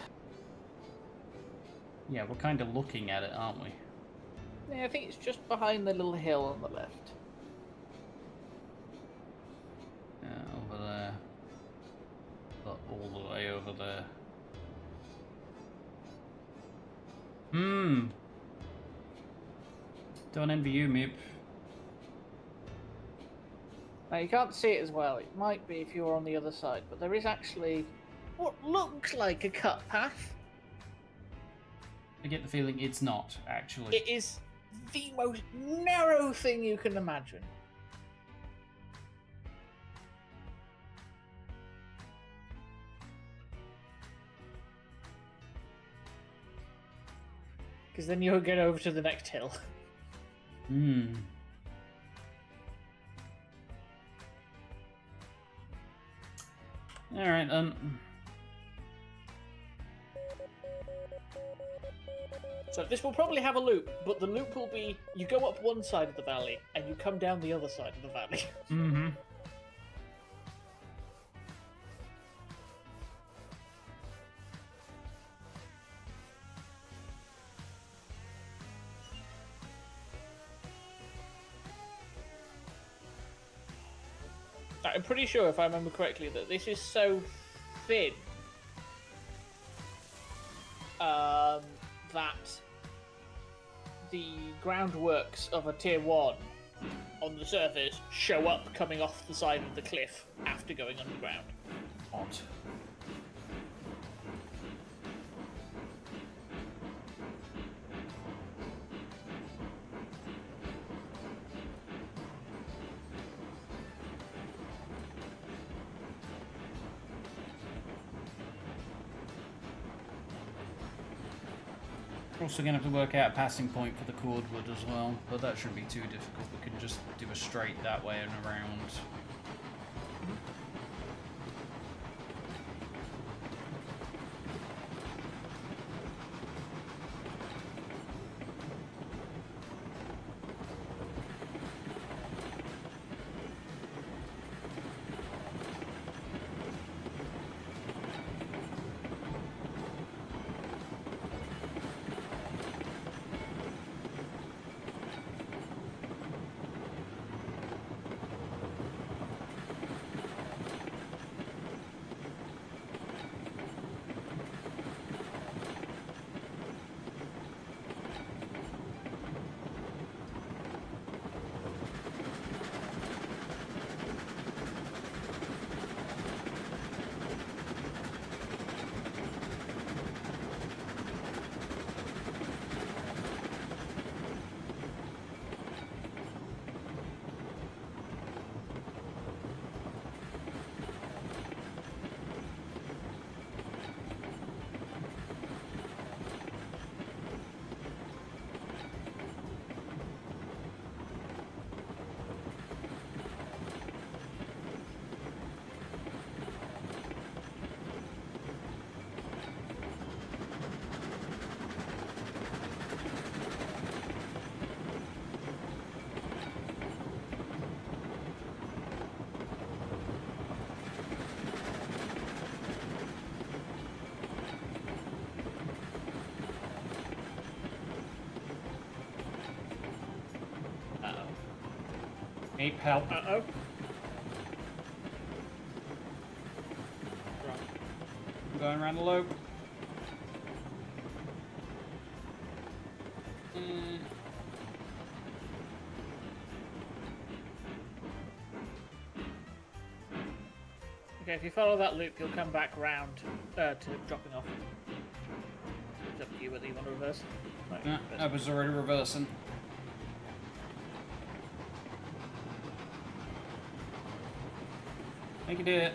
Speaker 2: Yeah, we're kind of looking at it, aren't we?
Speaker 1: Yeah, I think it's just behind the little hill on the left.
Speaker 2: Yeah, uh, over there. But all the way over there. Hmm. Don't envy you, Moop.
Speaker 1: Now you can't see it as well, it might be if you were on the other side, but there is actually what looks like a cut path.
Speaker 2: I get the feeling it's not, actually. It
Speaker 1: is the most narrow thing you can imagine. Because then you'll get over to the next hill. [LAUGHS]
Speaker 4: Hmm.
Speaker 2: Alright, um...
Speaker 1: So this will probably have a loop, but the loop will be you go up one side of the valley and you come down the other side of the valley. [LAUGHS] mm-hmm. I'm pretty sure, if I remember correctly, that this is so thin um, that the groundworks of a tier one on the surface show up coming off the side of the cliff after going underground.
Speaker 2: Odd. also going to have to work out a passing point for the cordwood as well, but that shouldn't be too difficult. We can just do a straight that way and around. Need help. Uh oh. I'm going around the loop.
Speaker 1: Okay, if you follow that loop, you'll come back round uh, to dropping off. It's up to you whether you want to reverse.
Speaker 2: I was already reversing. can you it.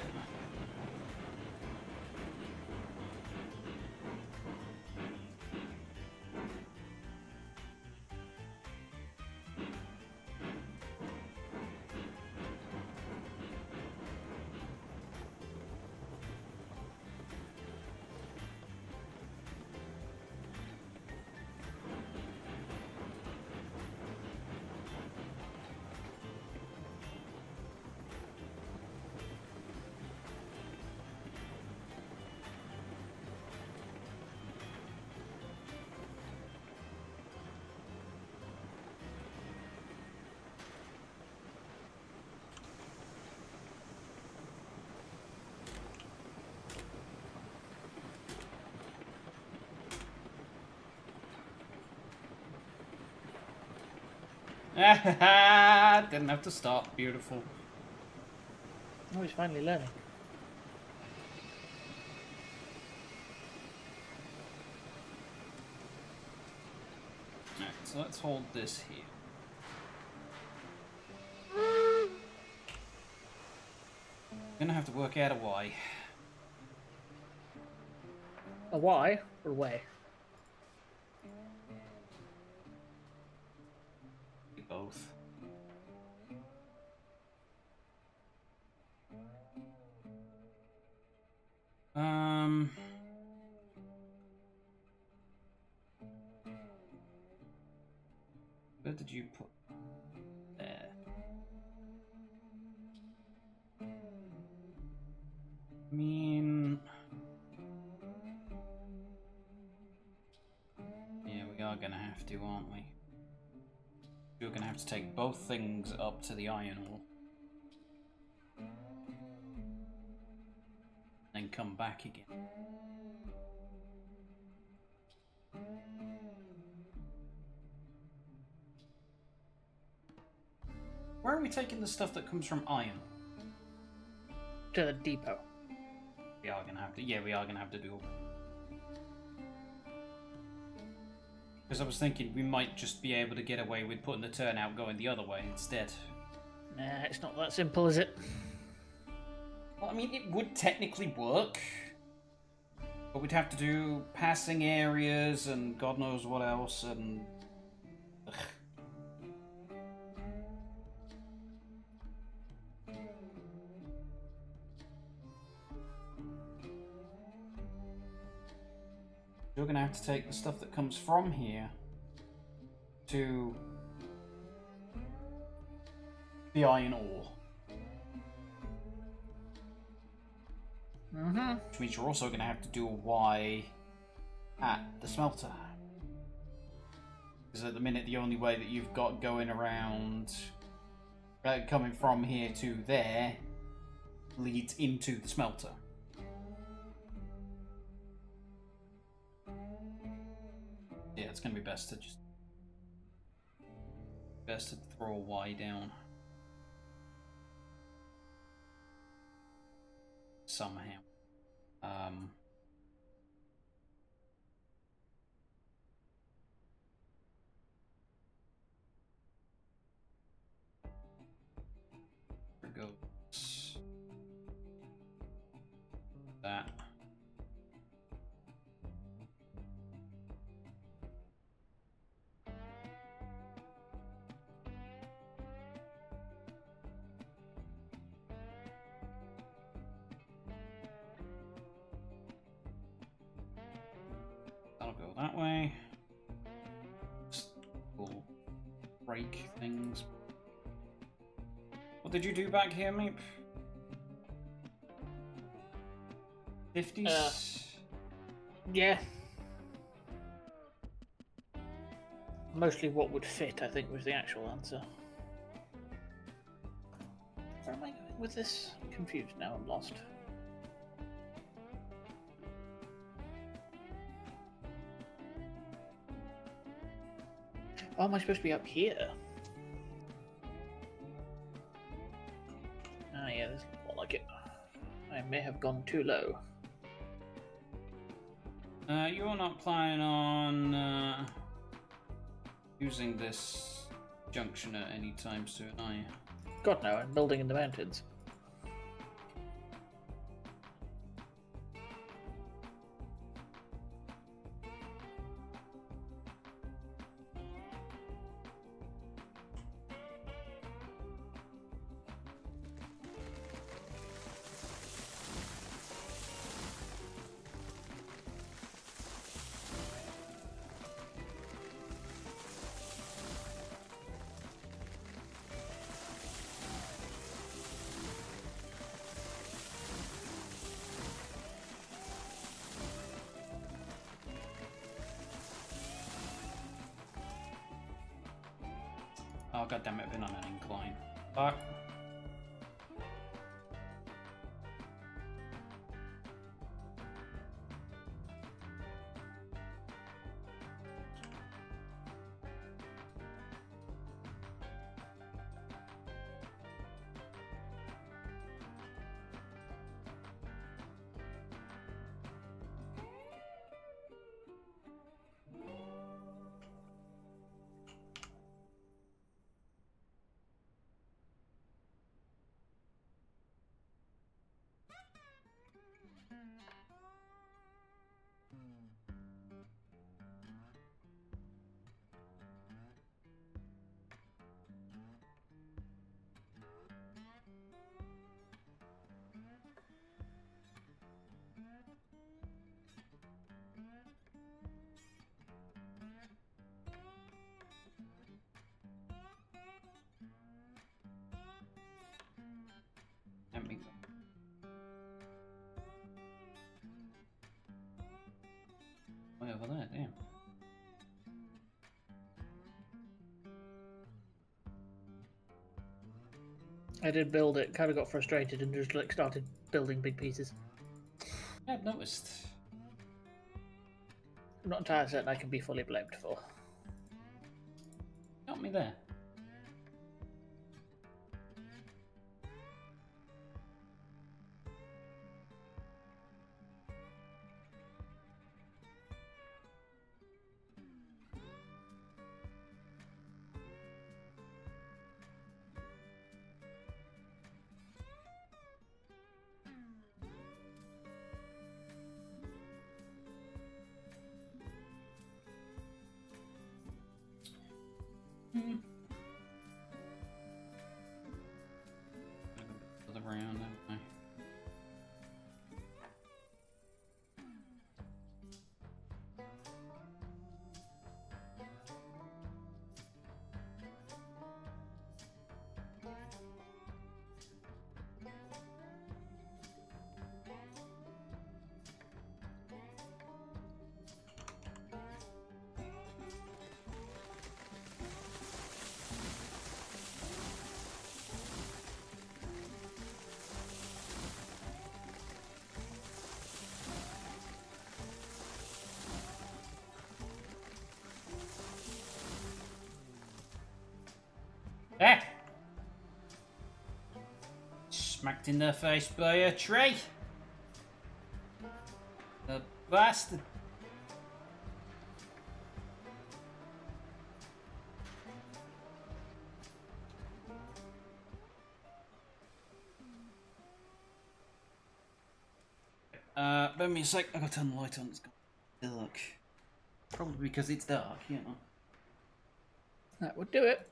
Speaker 2: [LAUGHS] Didn't have to stop. Beautiful.
Speaker 1: Oh, he's finally learning.
Speaker 2: so let's hold this here. Gonna have to work out a why.
Speaker 1: A why or a way?
Speaker 2: things up to the iron ore. Then come back again. Where are we taking the stuff that comes from iron? To the depot. We are gonna have to. Yeah, we are gonna have to do. Because I was thinking we might just be able to get away with putting the turnout going the other way instead. Nah, it's not that simple, is it? Well, I mean, it would technically work. But we'd have to do passing areas and God knows what else, and you are going to have to take the stuff that comes from here to the iron ore. Mm -hmm. Which means you're also going to have to do a Y at the smelter. Because at the minute, the only way that you've got going around, uh, coming from here to there, leads into the smelter. Yeah, it's gonna be best to just best to throw a Y down. Somehow. Um goes that way. will break things. What did you do back here, Meep? 50s? Uh, yeah.
Speaker 1: Mostly what would fit, I think, was the actual answer. Where am I going with this? I'm confused now, I'm lost. Oh, am I supposed to be up here? Ah, oh, yeah, this is more like it. I may have gone too low.
Speaker 2: Uh, you're not planning on uh, using this junction at any time soon, are you?
Speaker 1: God, no, I'm building in the mountains. I did build it, kind of got frustrated and just like started building big pieces.
Speaker 2: Yeah, I've noticed.
Speaker 1: I'm not entirely certain I can be fully blamed for. Got me there.
Speaker 2: smacked in the face by a tree. The bastard. Uh, give me a sec, I gotta turn the light on, it's dark. Probably because it's dark, yeah.
Speaker 1: That would do it.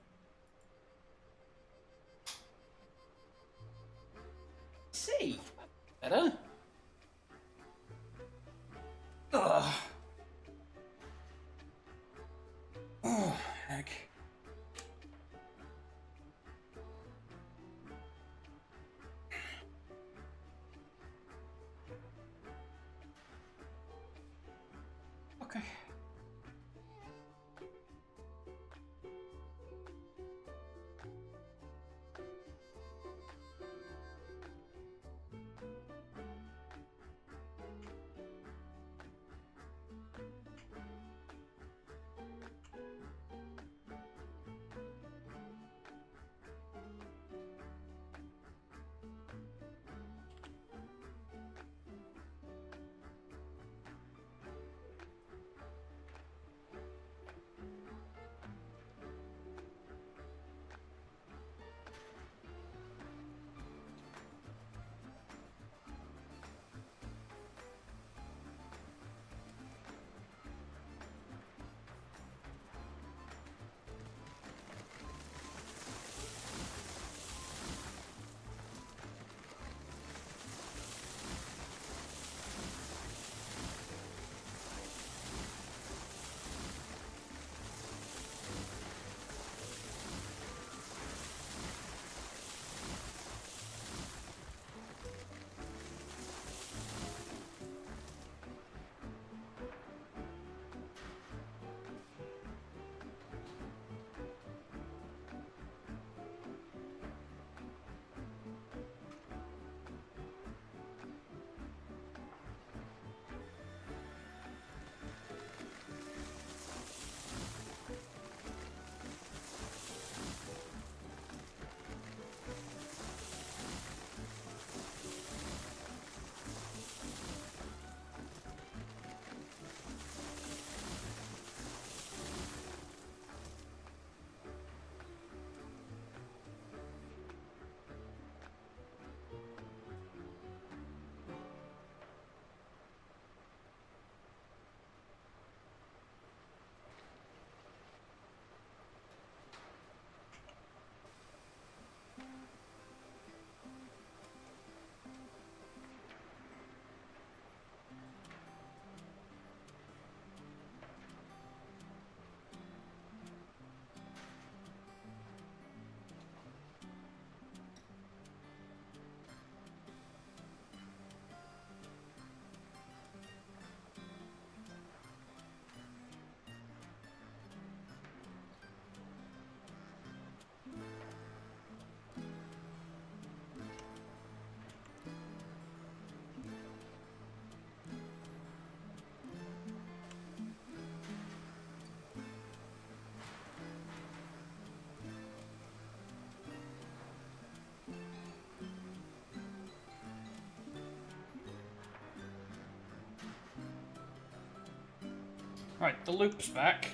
Speaker 2: Right, the loop's back.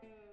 Speaker 2: Thank mm. you.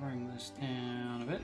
Speaker 2: bring this down a bit.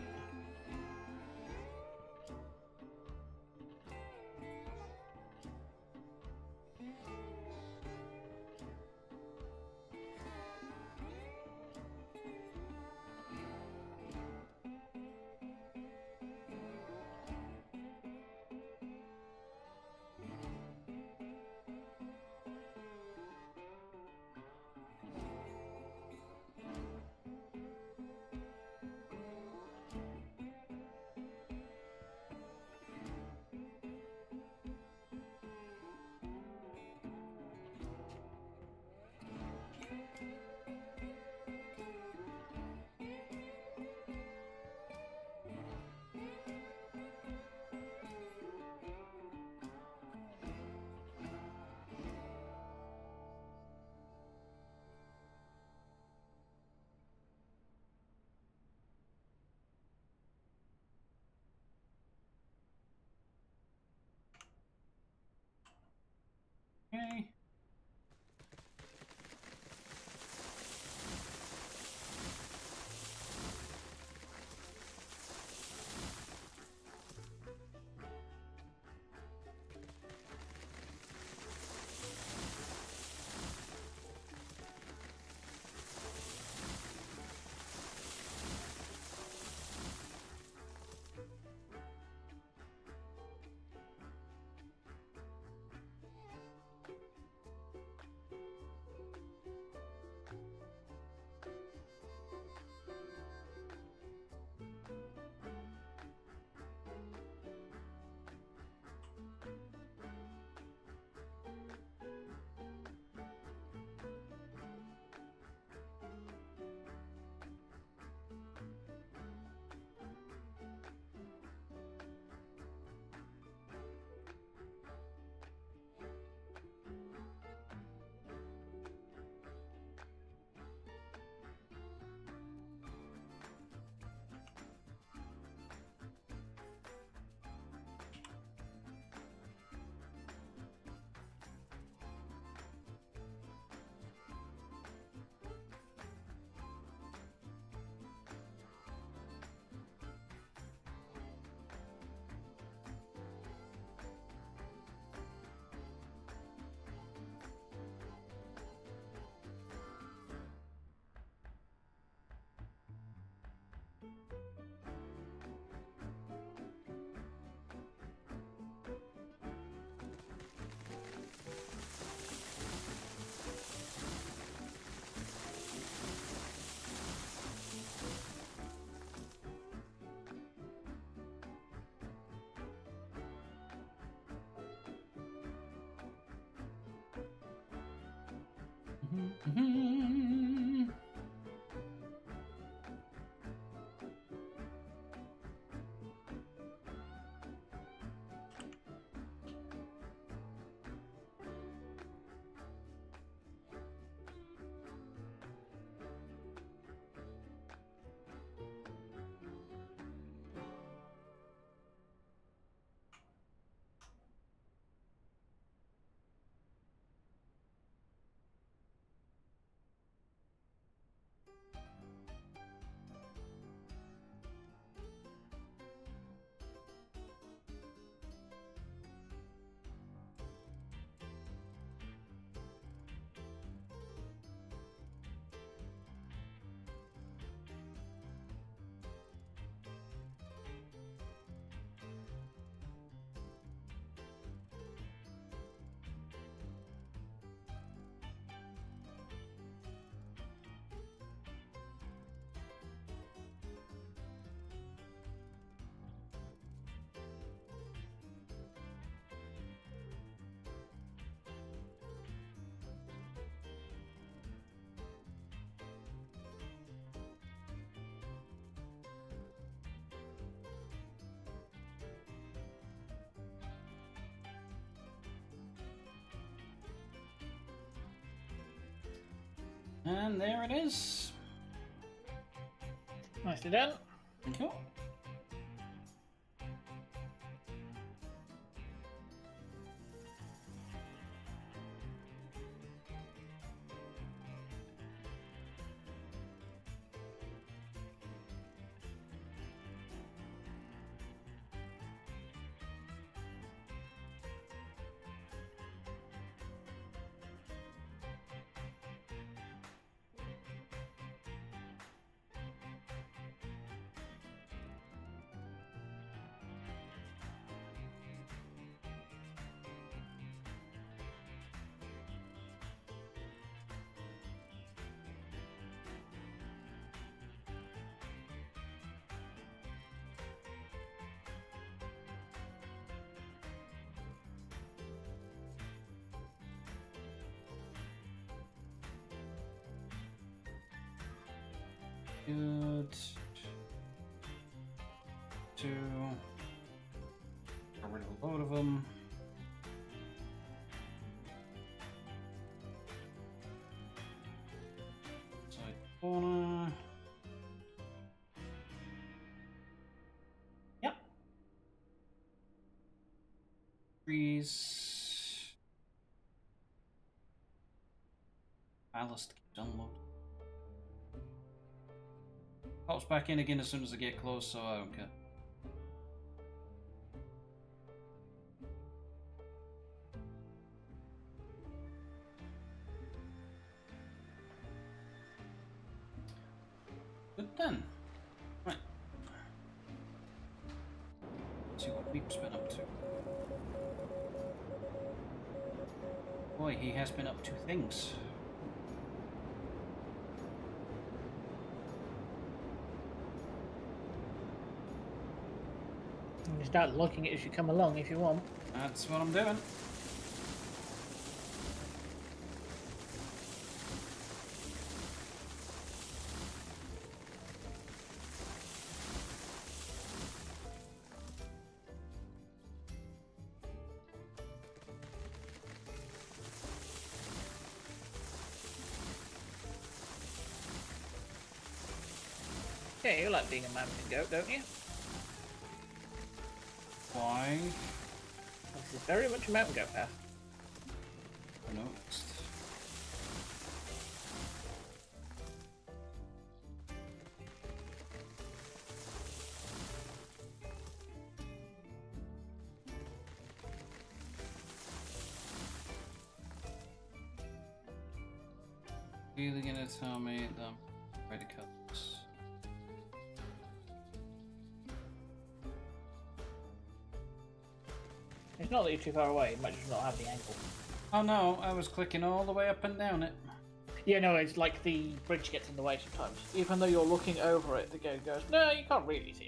Speaker 2: hmm And there it is. Nicely done. good. Two. Get rid of a load of them. Side corner. Yep. Trees. Ballast unloaded. Pops back in again as soon as I get close, so I don't care.
Speaker 1: start locking it as you come along if you want.
Speaker 2: That's what I'm doing.
Speaker 1: Yeah, you like being a man and goat, don't you? very much a mountain goat there.
Speaker 2: Pronounced. Really gonna tell me them. It's not that you're too far away, it might just not have the angle. Oh no, I was clicking all the way up and down it.
Speaker 1: Yeah, no, it's like the bridge gets in the way sometimes. Even though you're looking over it, the game goes, no, you can't really see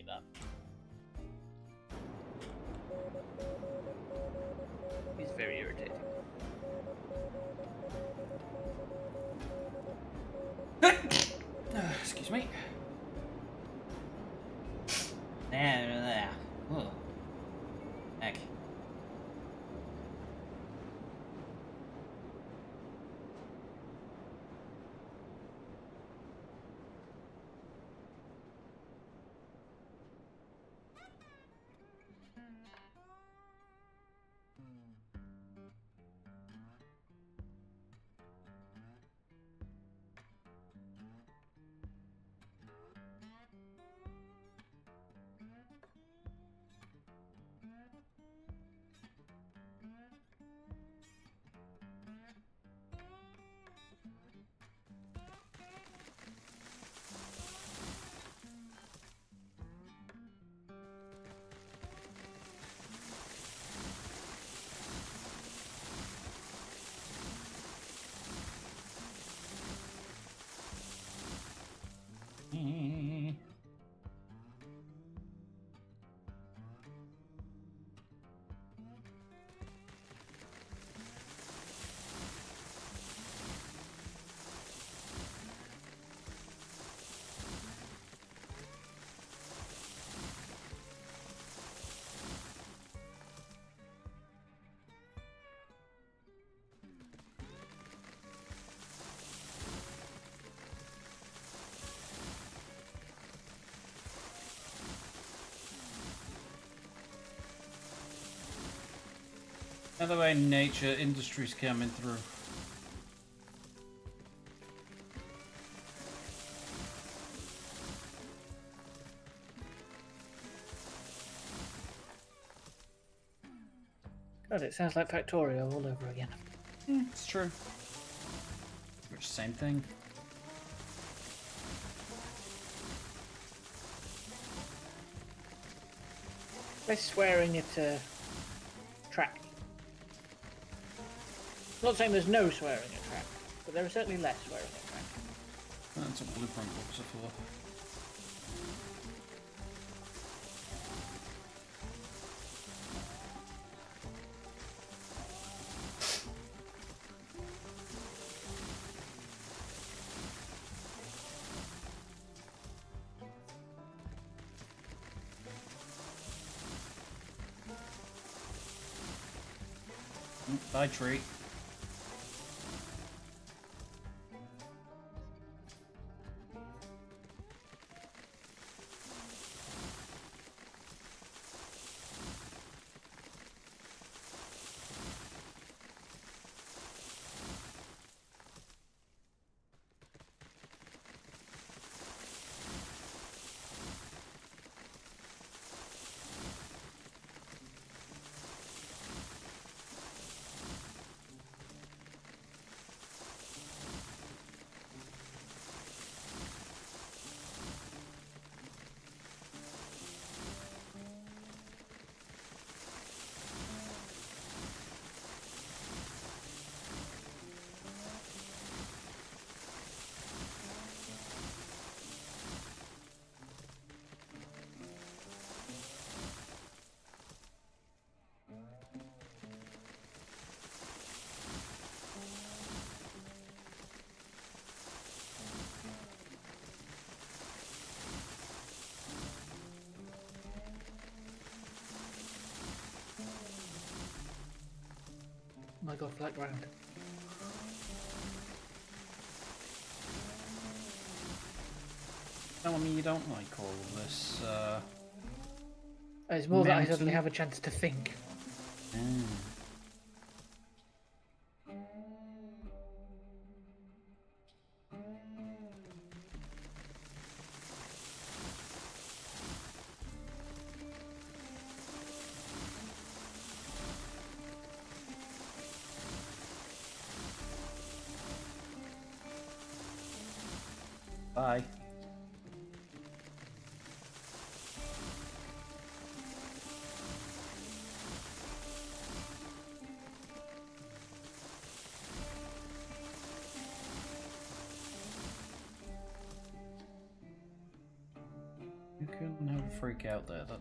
Speaker 2: Another way nature, industry's coming through.
Speaker 1: God, it sounds like Factorio all over again. Mm, it's true.
Speaker 2: Which same thing. They're swearing at uh,
Speaker 1: I'm not saying there's no swearing at track, but there are certainly less swearing at track.
Speaker 2: That's what blueprint books are for. Bye, tree.
Speaker 1: my god, flat ground.
Speaker 2: No, I mean you don't like all this. Uh,
Speaker 1: it's more that I suddenly have a chance to think.
Speaker 2: freak out there. That's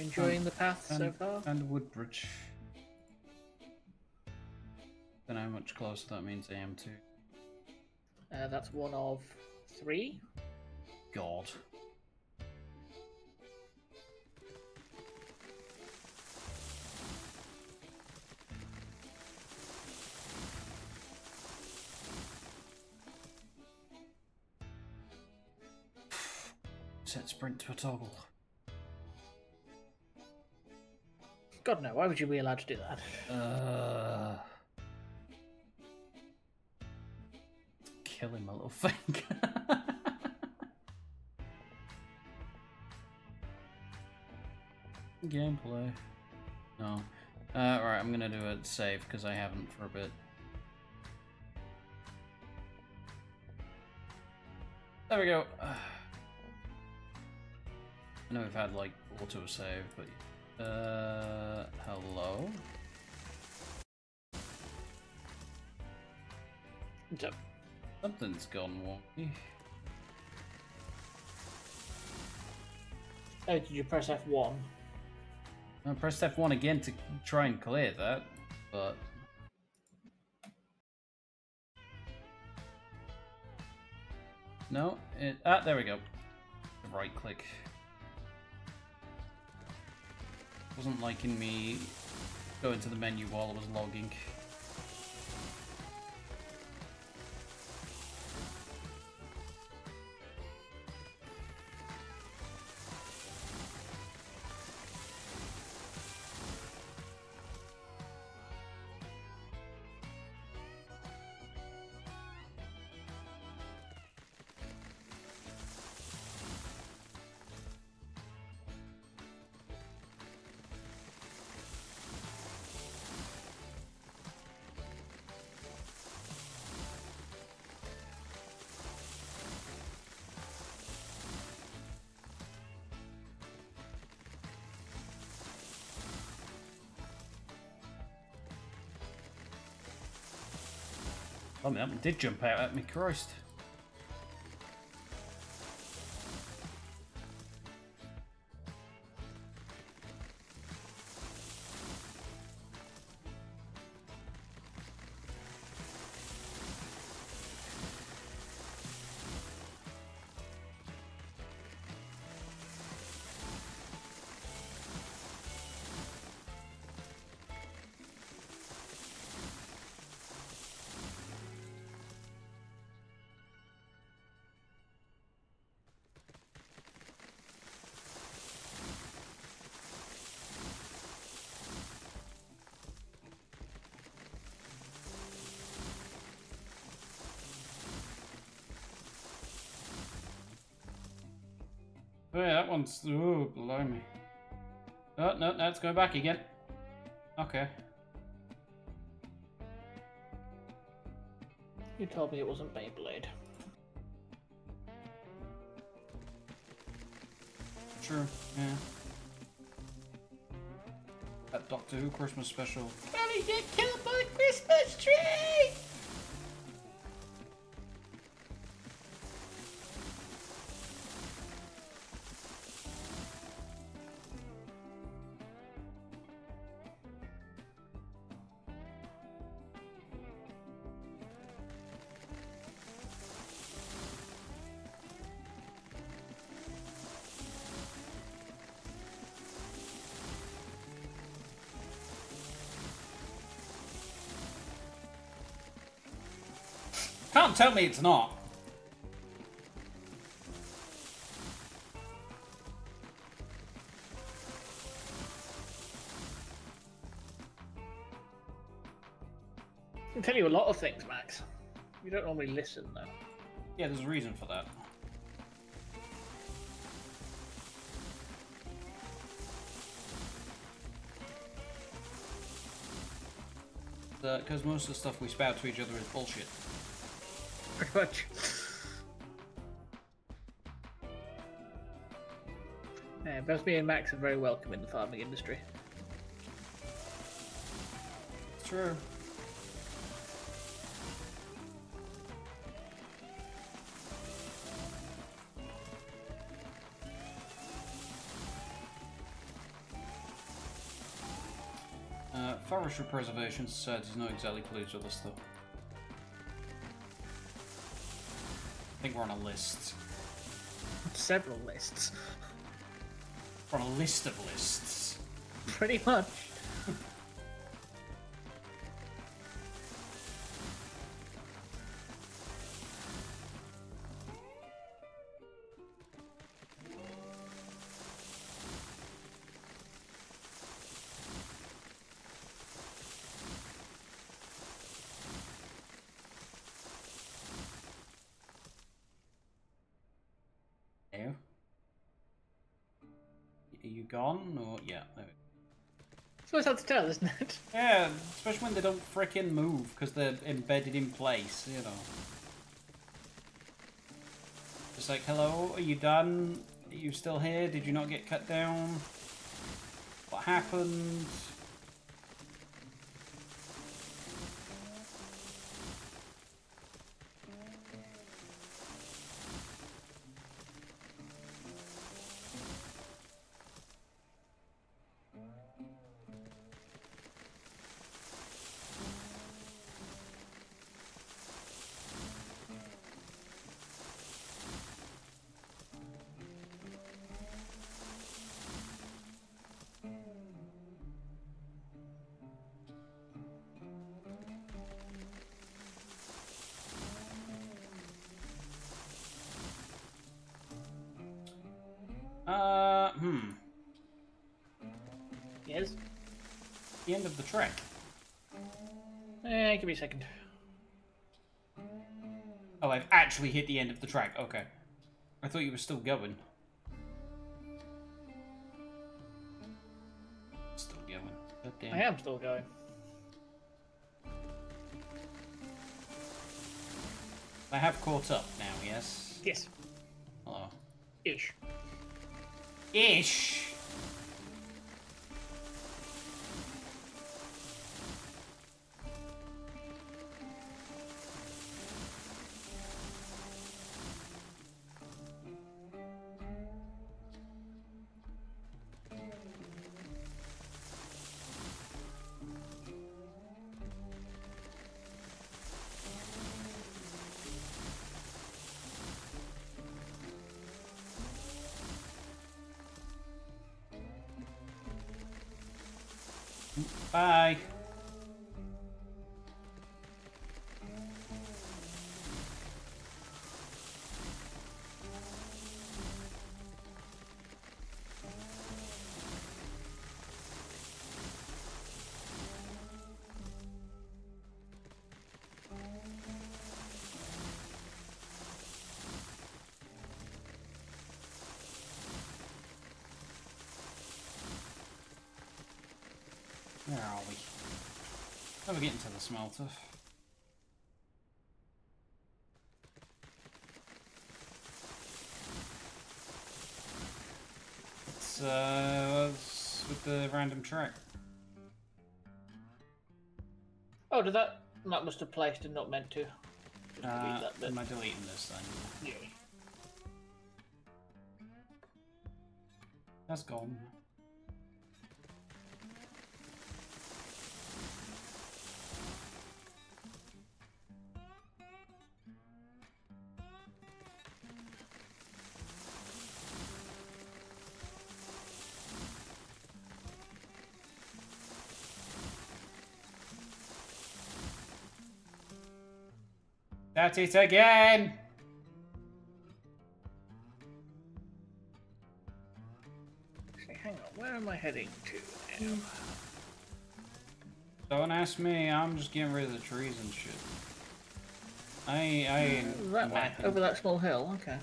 Speaker 2: You enjoying the path and, so far? And Woodbridge. Then how much closer that means I am to?
Speaker 1: Uh, that's one of three.
Speaker 2: God. [SIGHS] Set sprint to a toggle. God, no. Why would you be allowed to do that? Uh... him, my little finger. [LAUGHS] Gameplay. No. Uh, I'm gonna do it safe because I haven't for a bit. There we go. [SIGHS] I know we've had like auto save, but uh, hello? Yep. Something's gone wrong.
Speaker 1: Oh, did you press F1?
Speaker 2: I pressed F1 again to try and clear that, but... No, it... Ah, there we go. Right click. wasn't liking me going to the menu while I was logging. Oh, that one did jump out at me, Christ. one's ooh, below me. Oh, no, no, let's go back again.
Speaker 1: Okay. You told me it wasn't Beyblade.
Speaker 2: True, yeah. That Doctor Who Christmas special.
Speaker 4: Gotta get killed by the Christmas tree!
Speaker 2: tell me it's not.
Speaker 1: I can tell you a lot of things, Max. You don't normally listen, though.
Speaker 2: Yeah, there's a reason for that. Because most of the stuff we spout to each other is bullshit much.
Speaker 1: Yeah, both me and Max are very welcome in the farming industry. True.
Speaker 2: Uh, forestry preservation says he's not exactly pleased with us though. I think we're on a list.
Speaker 1: Several lists.
Speaker 2: We're on a list of lists. Pretty much. gone, or yeah, there It's always hard to tell, isn't it? [LAUGHS] Yeah, especially when they don't fricking move because they're embedded in place, you know. It's like, hello, are you done? Are you still here? Did you not get cut down? What happened? the end of the track.
Speaker 1: Eh, give me a second.
Speaker 2: Oh, I've actually hit the end of the track. Okay. I thought you were still going. Still going. Oh, damn. I am still going. I have caught up now, yes? Yes. Hello. Oh. Ish. Ish! Gotta get into the smelter. let uh, with the random track. Oh, did
Speaker 1: that map must have placed and not meant to? uh, that bit. Am I deleting this thing? Yeah.
Speaker 2: That's gone. That's it again! Actually, hang on, where am I heading
Speaker 1: to now?
Speaker 2: Don't ask me, I'm just getting rid of the trees and shit. I, I... Right, over that
Speaker 1: small hill, okay.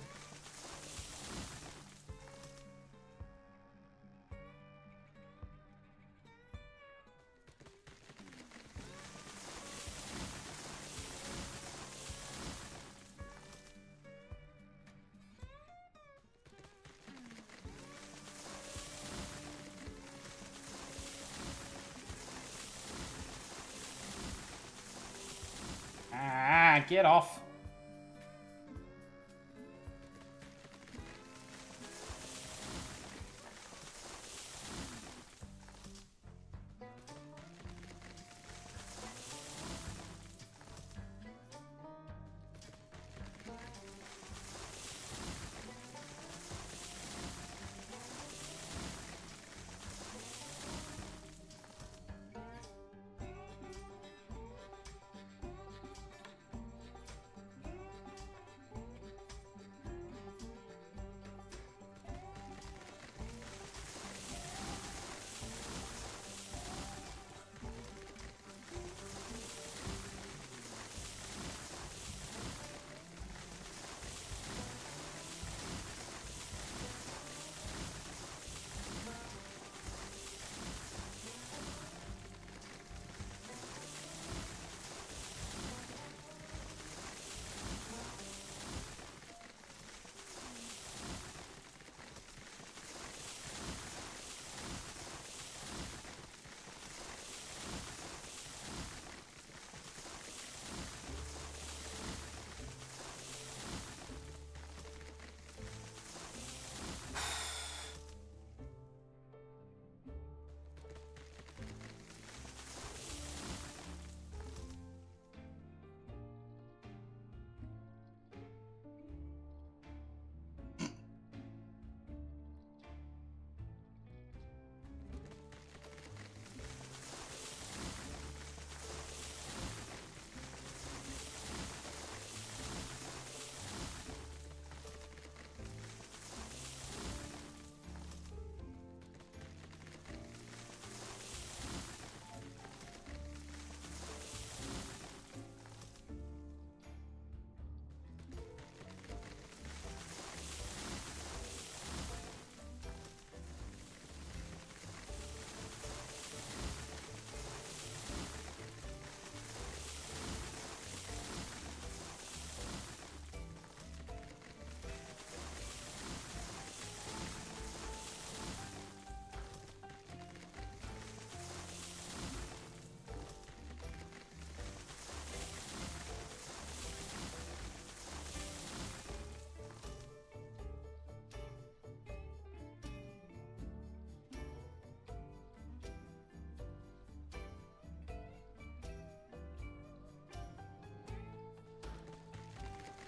Speaker 2: Get off.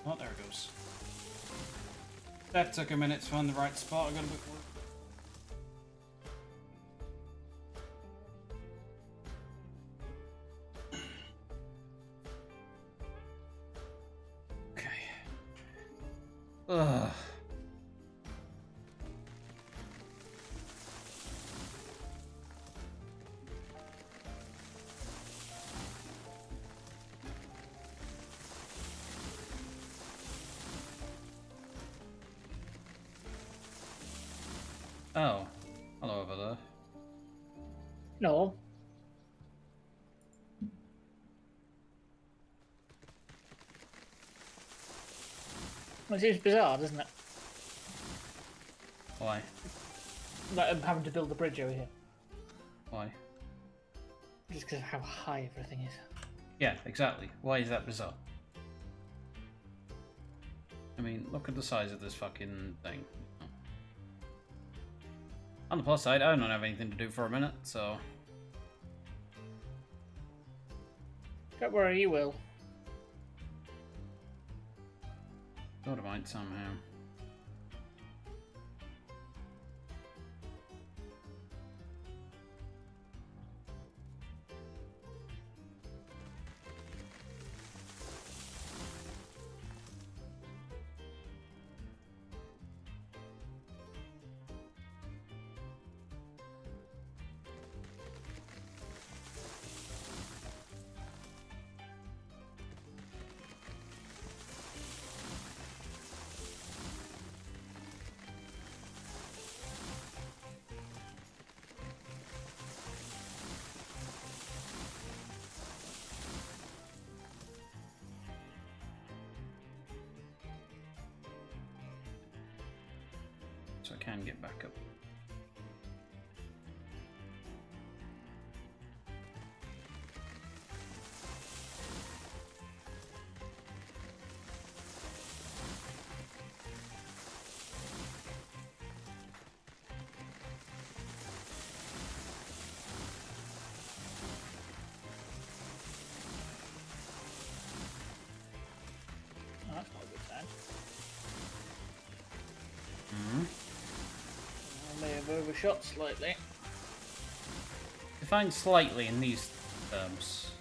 Speaker 2: Oh, there it goes. That took a minute to find the right spot. I got a bit
Speaker 1: It seems bizarre, doesn't it? Why? Like I'm um, having to build a bridge over
Speaker 2: here. Why?
Speaker 1: Just because of how high everything is.
Speaker 2: Yeah, exactly. Why is that bizarre? I mean, look at the size of this fucking thing. On the plus side, I don't have anything to do for a minute, so...
Speaker 1: Don't worry, you will. somehow. shot slightly.
Speaker 2: Define slightly in these terms.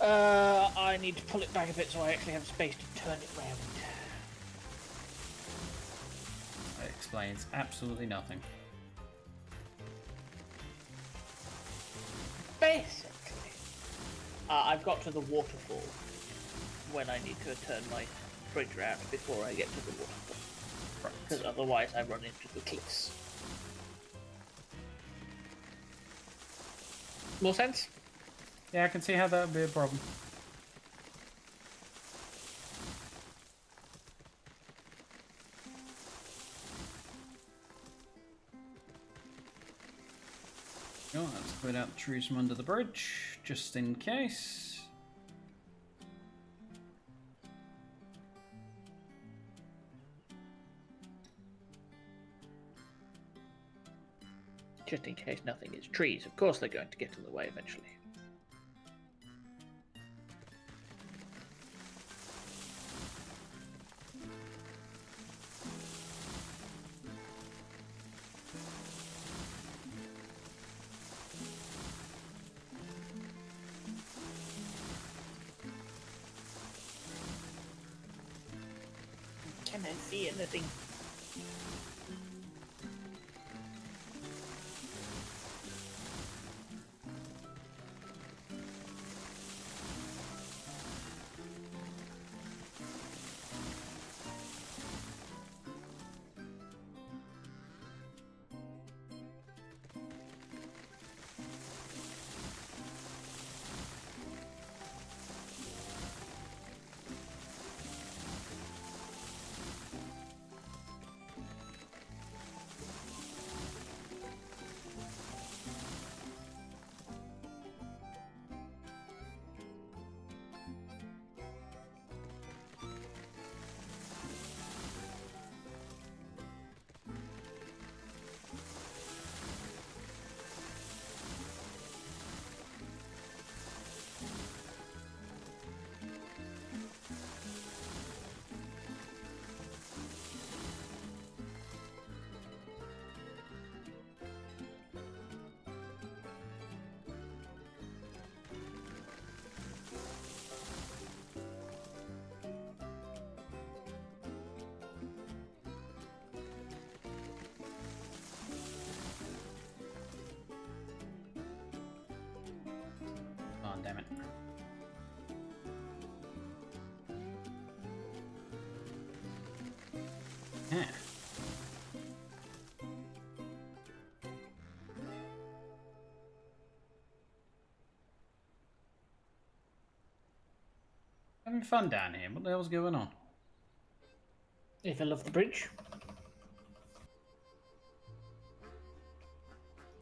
Speaker 2: Uh,
Speaker 1: I need to pull it back a bit so I actually have space to turn it round.
Speaker 2: That explains absolutely nothing.
Speaker 1: Basically, uh, I've got to the waterfall when I need to turn my fridge round before I get to the waterfall. Because right. otherwise I run into the cliffs.
Speaker 2: more sense. Yeah, I can see how that would be a problem. Oh, let's put out the trees from under the bridge, just in case.
Speaker 1: Just in case nothing is trees. Of course they're going to get in the way eventually.
Speaker 2: having fun down here. What the hell's going on? If I love the bridge.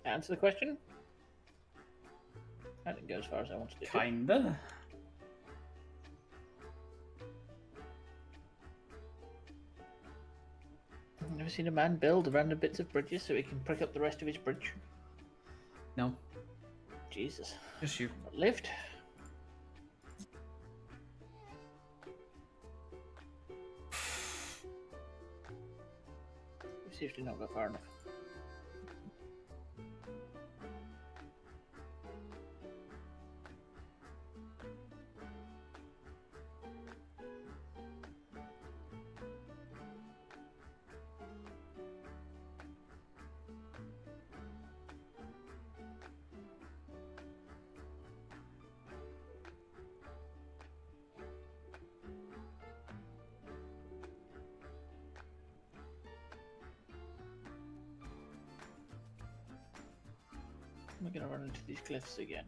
Speaker 2: Answer the
Speaker 1: question. I didn't go as far as I wanted to. Kinda. I've never seen a man build random bits of bridges so he can prick up the rest of his bridge. No. Jesus. Just you. Lived. 哪个班呢。cliffs again.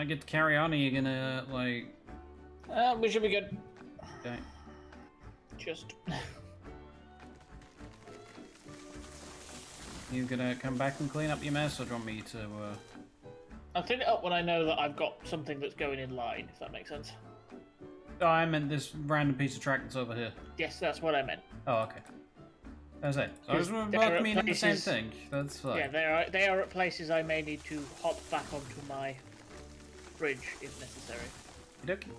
Speaker 2: I get to carry on? Are you gonna, like...
Speaker 1: Uh, we should be good. Okay. Just...
Speaker 2: you gonna come back and clean up your mess, or do you want me to, uh...
Speaker 1: I'll clean it up when I know that I've got something that's going in line, if that makes sense.
Speaker 2: Oh, I meant this random piece of track that's over here.
Speaker 1: Yes, that's what I meant.
Speaker 2: Oh, okay. it. I was both meaning places, the same thing. That's fine. Yeah,
Speaker 1: they are they are at places I may need to hop back onto my bridge if necessary. Okay.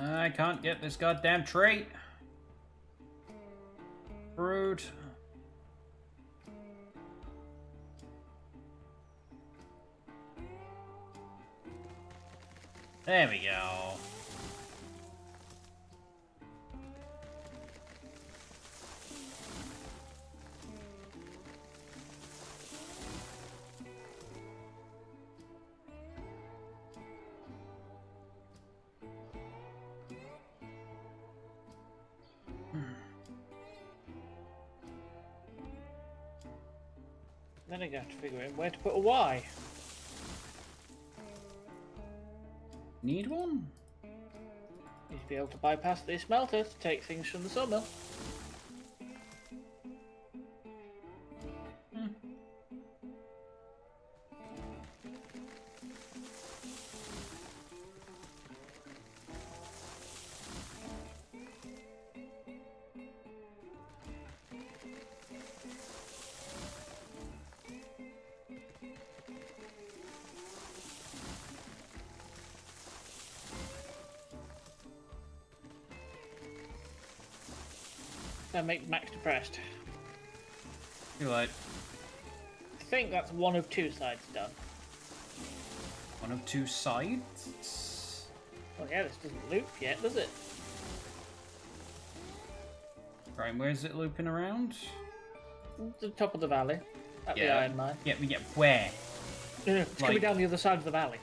Speaker 2: I can't get this goddamn tree. Brute. There we go. Hmm. Then I have to figure out where to put a Y. Need one? Need
Speaker 1: to be able to bypass this smelters to take things from the sawmill. to make Max depressed. You're right. I think that's one of two sides done.
Speaker 2: One of two sides?
Speaker 1: Oh yeah, this doesn't loop yet, does it?
Speaker 2: Right, where's it looping around?
Speaker 1: The top of the valley. At yeah. the iron
Speaker 2: mine. Yeah, yeah, where? [LAUGHS] it's like... coming
Speaker 1: down the other side of the valley.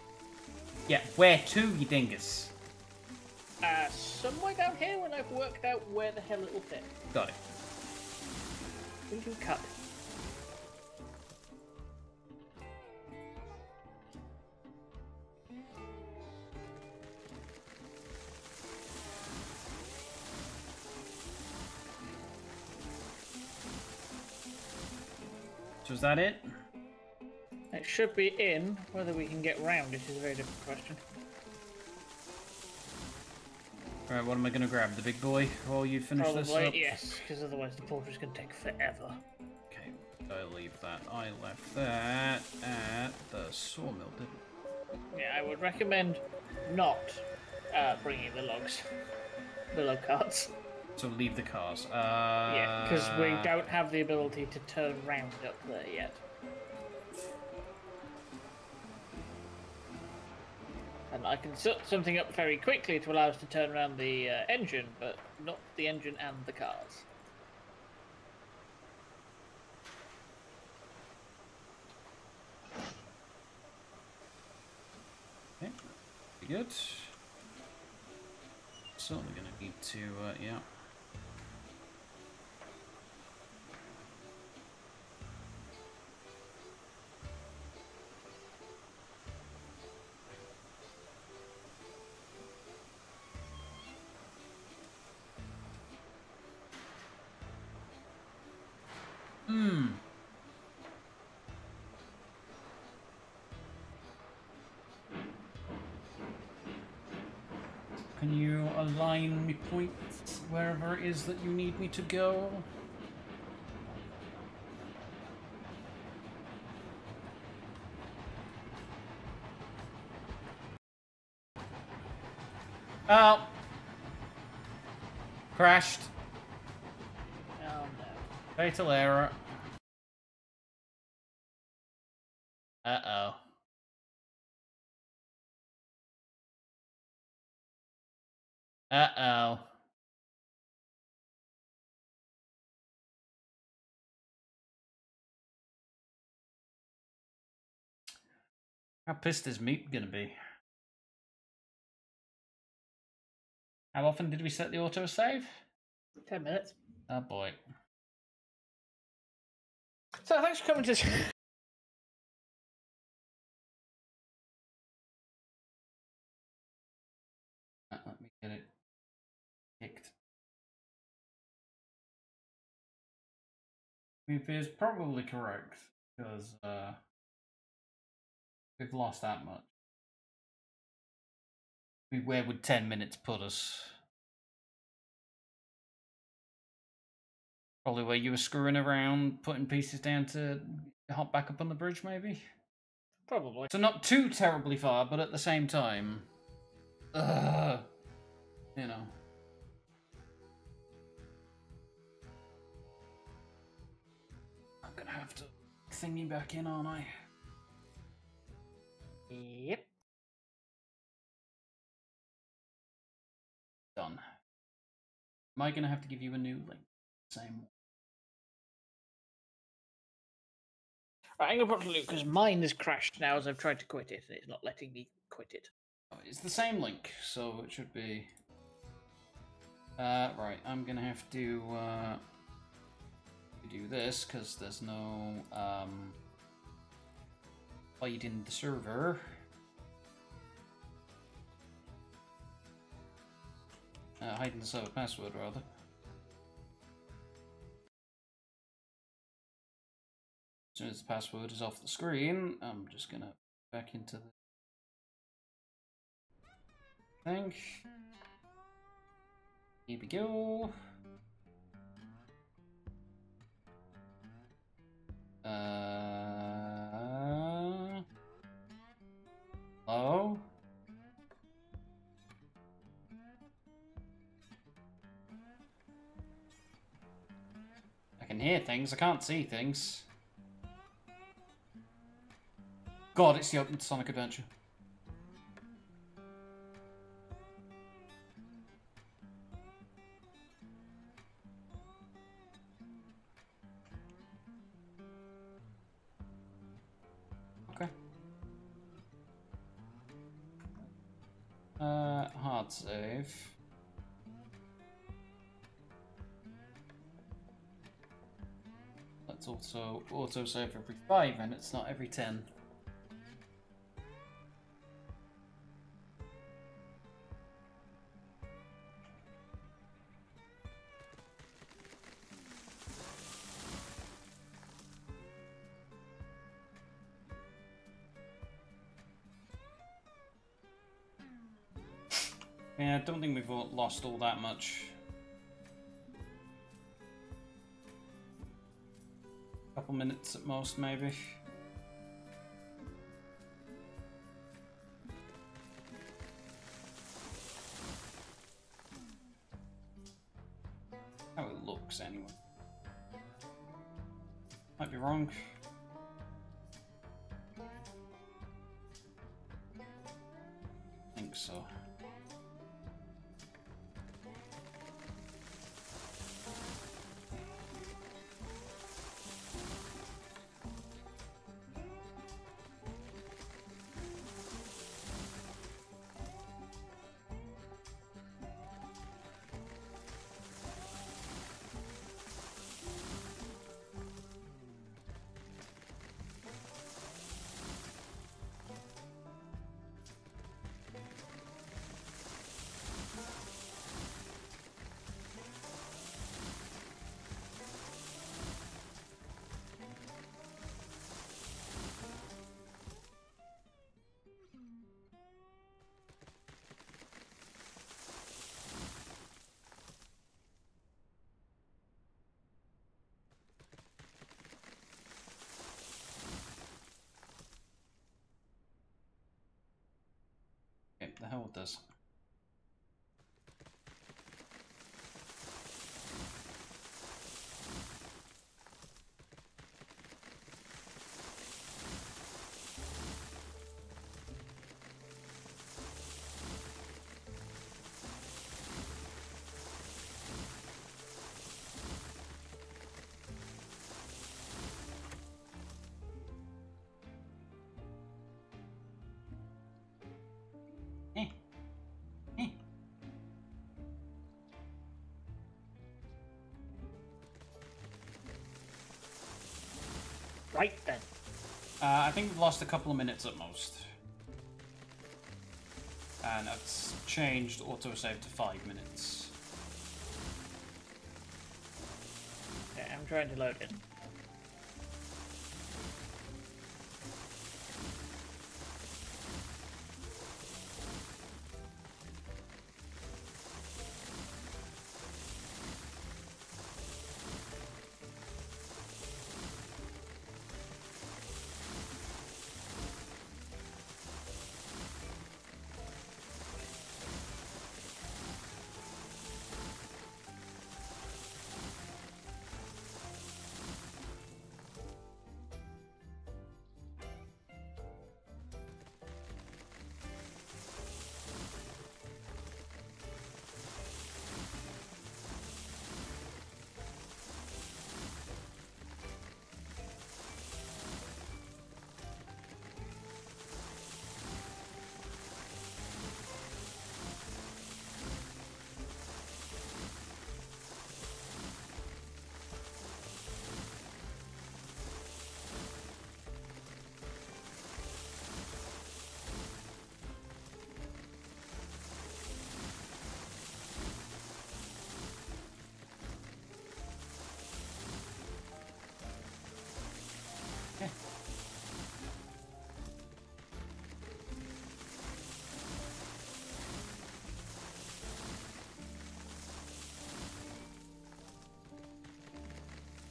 Speaker 2: Yeah, where to, you dingus?
Speaker 1: Uh, somewhere down here when I've worked out where the hell it will fit. Got it. We can cut. So is that it? It should be in. Whether we can get round it is a very different question.
Speaker 2: Alright, what am I gonna grab? The big boy while you finish Probably, this up?
Speaker 1: yes, because otherwise the porter's gonna take forever.
Speaker 2: Okay, I leave that. I left that at the sawmill, didn't
Speaker 1: Yeah, I would recommend not uh, bringing the logs,
Speaker 2: the log carts. So leave the cars. Uh... Yeah, because we
Speaker 1: don't have the ability to turn round up there yet. And I can set something up very quickly to allow us to turn around the uh, engine, but not the engine and the cars.
Speaker 2: Okay, pretty good. So we're going to need to, uh, yeah. Can you align me points wherever it is that you need me to go? Oh. Crashed. Oh no. Fatal
Speaker 3: error. How pissed is Meep going to be? How often did we set the auto save? 10 minutes. Oh boy. So thanks for coming to. [LAUGHS] Uh, let me get it kicked. I Meep is probably correct because. Uh... We've lost that much. Where would 10 minutes put us? Probably where you were screwing
Speaker 2: around, putting pieces down to hop back up on the bridge, maybe? Probably. So not too terribly far, but at the same time... Ugh, you know. I'm gonna have to thingy back in, aren't I?
Speaker 3: Yep. Done. Am I going to have to give you a new link? Same.
Speaker 1: Right, I'm going to put loop because mine has crashed now as I've tried to quit it and it's not letting me quit it.
Speaker 2: Oh, it's the same link, so it should be. Uh, right, I'm going to have to uh, do this because there's no. Um, fight in the server. Uh, hiding the server password, rather. As soon as the password is off the screen, I'm just gonna back
Speaker 3: into the thing.
Speaker 2: Here we go. Uh Hello? I can hear things, I can't see things. God, it's the open Sonic Adventure. Uh, hard save. Let's also auto save every 5 minutes, not every 10. lost all that much. Couple minutes at most, maybe. Right then. Uh, I think we've lost a couple of minutes at most. And I've changed autosave to five minutes.
Speaker 1: Okay, I'm trying to load it.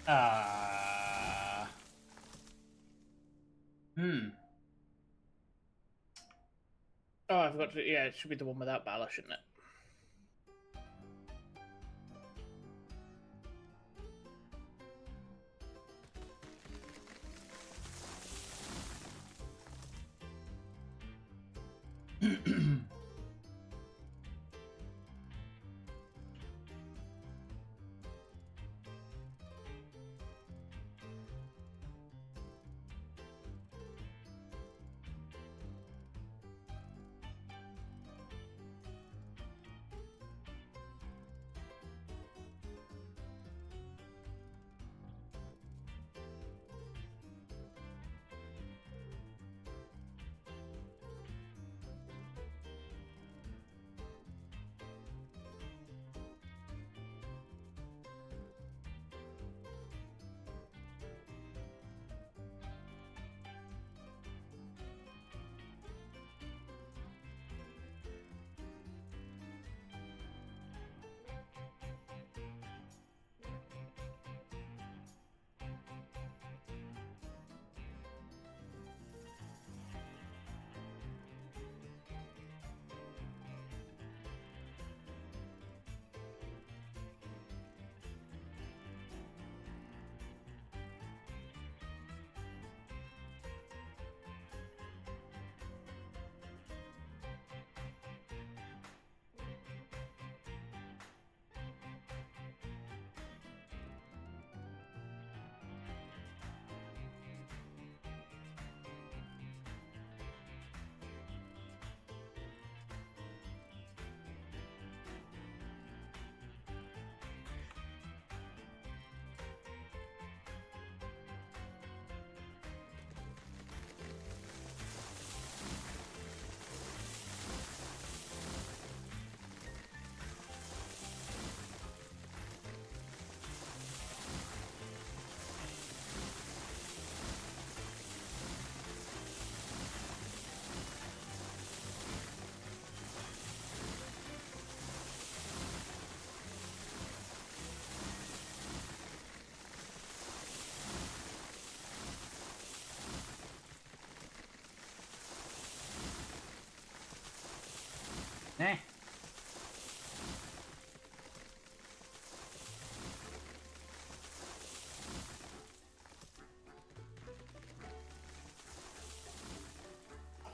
Speaker 1: Uh, hmm. Oh, I forgot to. Yeah, it should be the one without Bala, shouldn't it?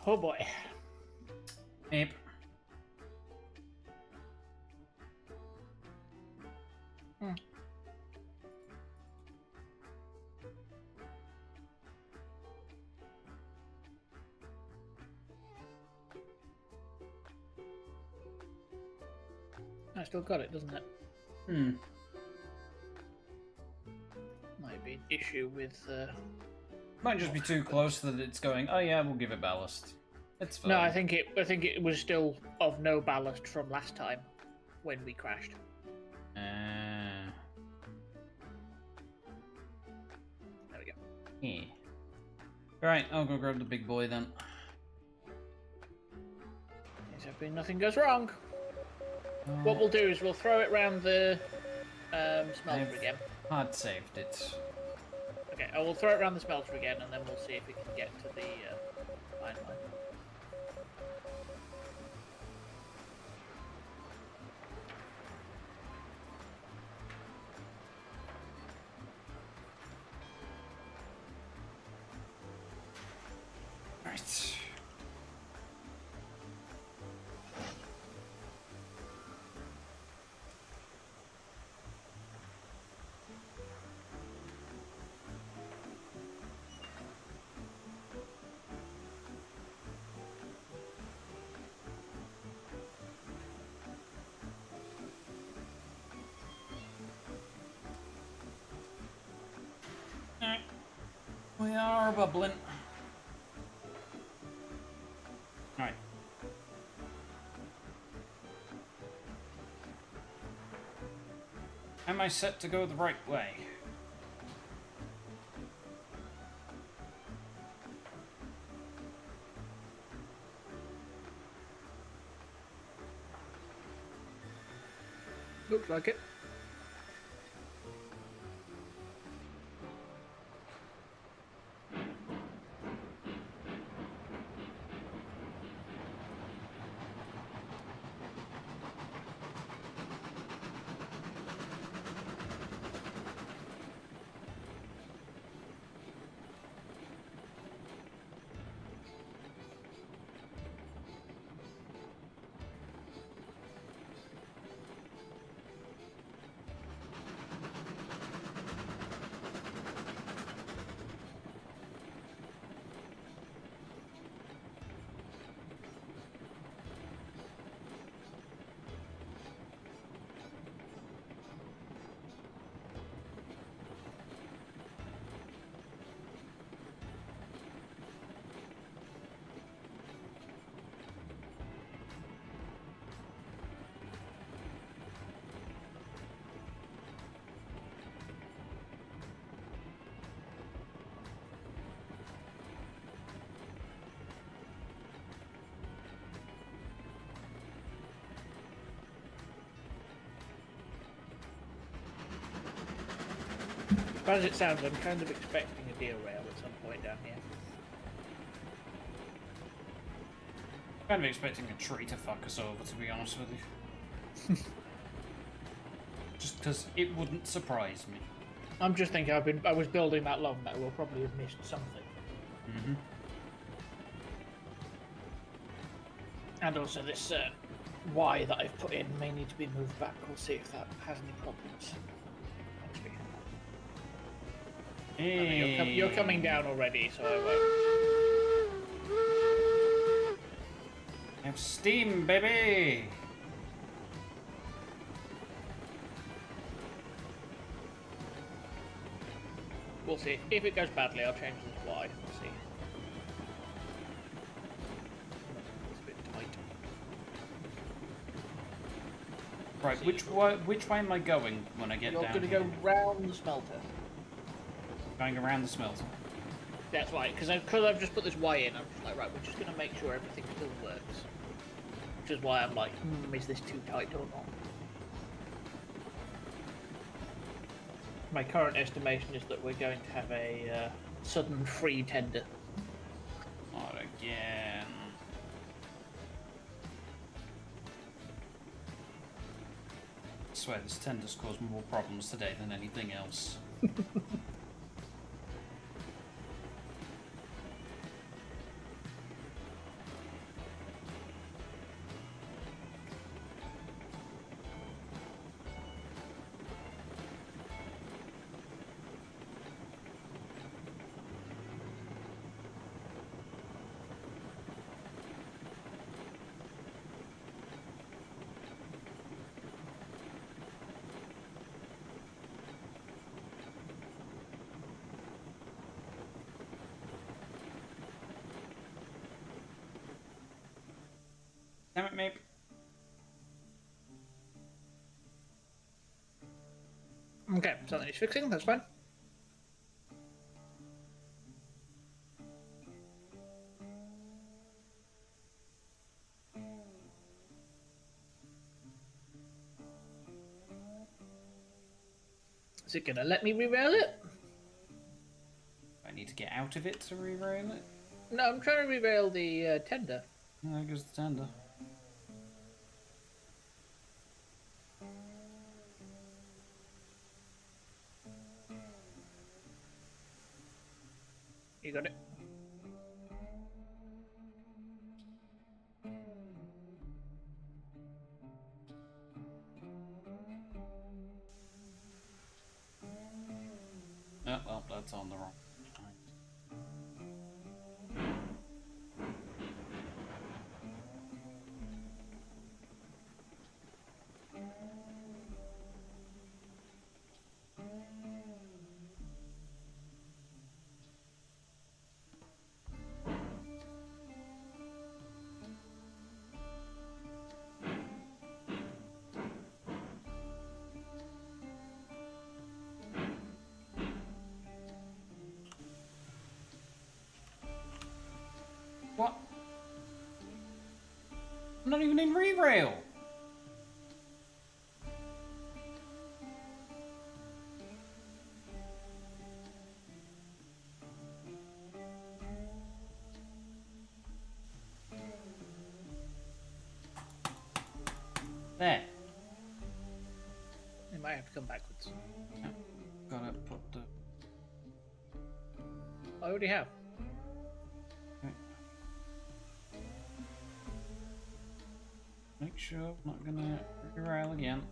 Speaker 1: Oh boy.
Speaker 2: Ape. Hmm.
Speaker 1: I still got it, doesn't it? Hmm. Might be an issue
Speaker 2: with uh might just be too close that it's going. Oh yeah, we'll give it ballast.
Speaker 1: It's fine. No, I think it. I think it was still of no ballast from last time when we crashed.
Speaker 2: Uh... There we go. Yeah. All right, I'll go grab the big boy then. Is
Speaker 1: hoping nothing goes wrong. Uh... What we'll do is we'll throw it round the um, smelter i would again.
Speaker 2: Hard saved it.
Speaker 1: I will throw it around the smelter again, and then we'll see if we can get to the uh,
Speaker 2: Alright. Am I set to go the right way?
Speaker 1: Looks like it. bad as it sounds, I'm kind of
Speaker 2: expecting a deer rail at some point down here. I'm kind of expecting a tree to fuck us over, to be honest with you. [LAUGHS] just because it wouldn't surprise me.
Speaker 1: I'm just thinking I've been I was building that long that we'll probably have missed something. Mm -hmm. And also this uh, Y that I've put in may need to be moved back. We'll see if that has any problems.
Speaker 4: Hey.
Speaker 2: I mean, you're, com you're, hmm. coming down
Speaker 1: already, so I
Speaker 2: won't. Have steam, baby! We'll see.
Speaker 1: If it goes badly, I'll change the slide. We'll see.
Speaker 2: Right, which way, which way am I going when I get You're down? You're going to go
Speaker 1: round the smelter
Speaker 2: going around the smelt.
Speaker 1: That's right, because I've, I've just put this Y in, I'm just like, right, we're just going to make sure everything still works. Which is why I'm like, hmm, is this too tight or not? My current estimation is that we're going to have a uh, sudden free tender. Not again.
Speaker 2: I swear this tender's caused more problems today than anything else. [LAUGHS]
Speaker 1: something needs fixing, that's fine.
Speaker 2: Is it gonna let me re-rail it? I need to get out of it to re-rail it.
Speaker 1: No, I'm trying to re-rail the uh, tender.
Speaker 2: No, it goes the tender. I'm not even in re-rail. There.
Speaker 1: It might have to come backwards. Yeah.
Speaker 2: Gotta put the... I already have. I'm not gonna rerail again.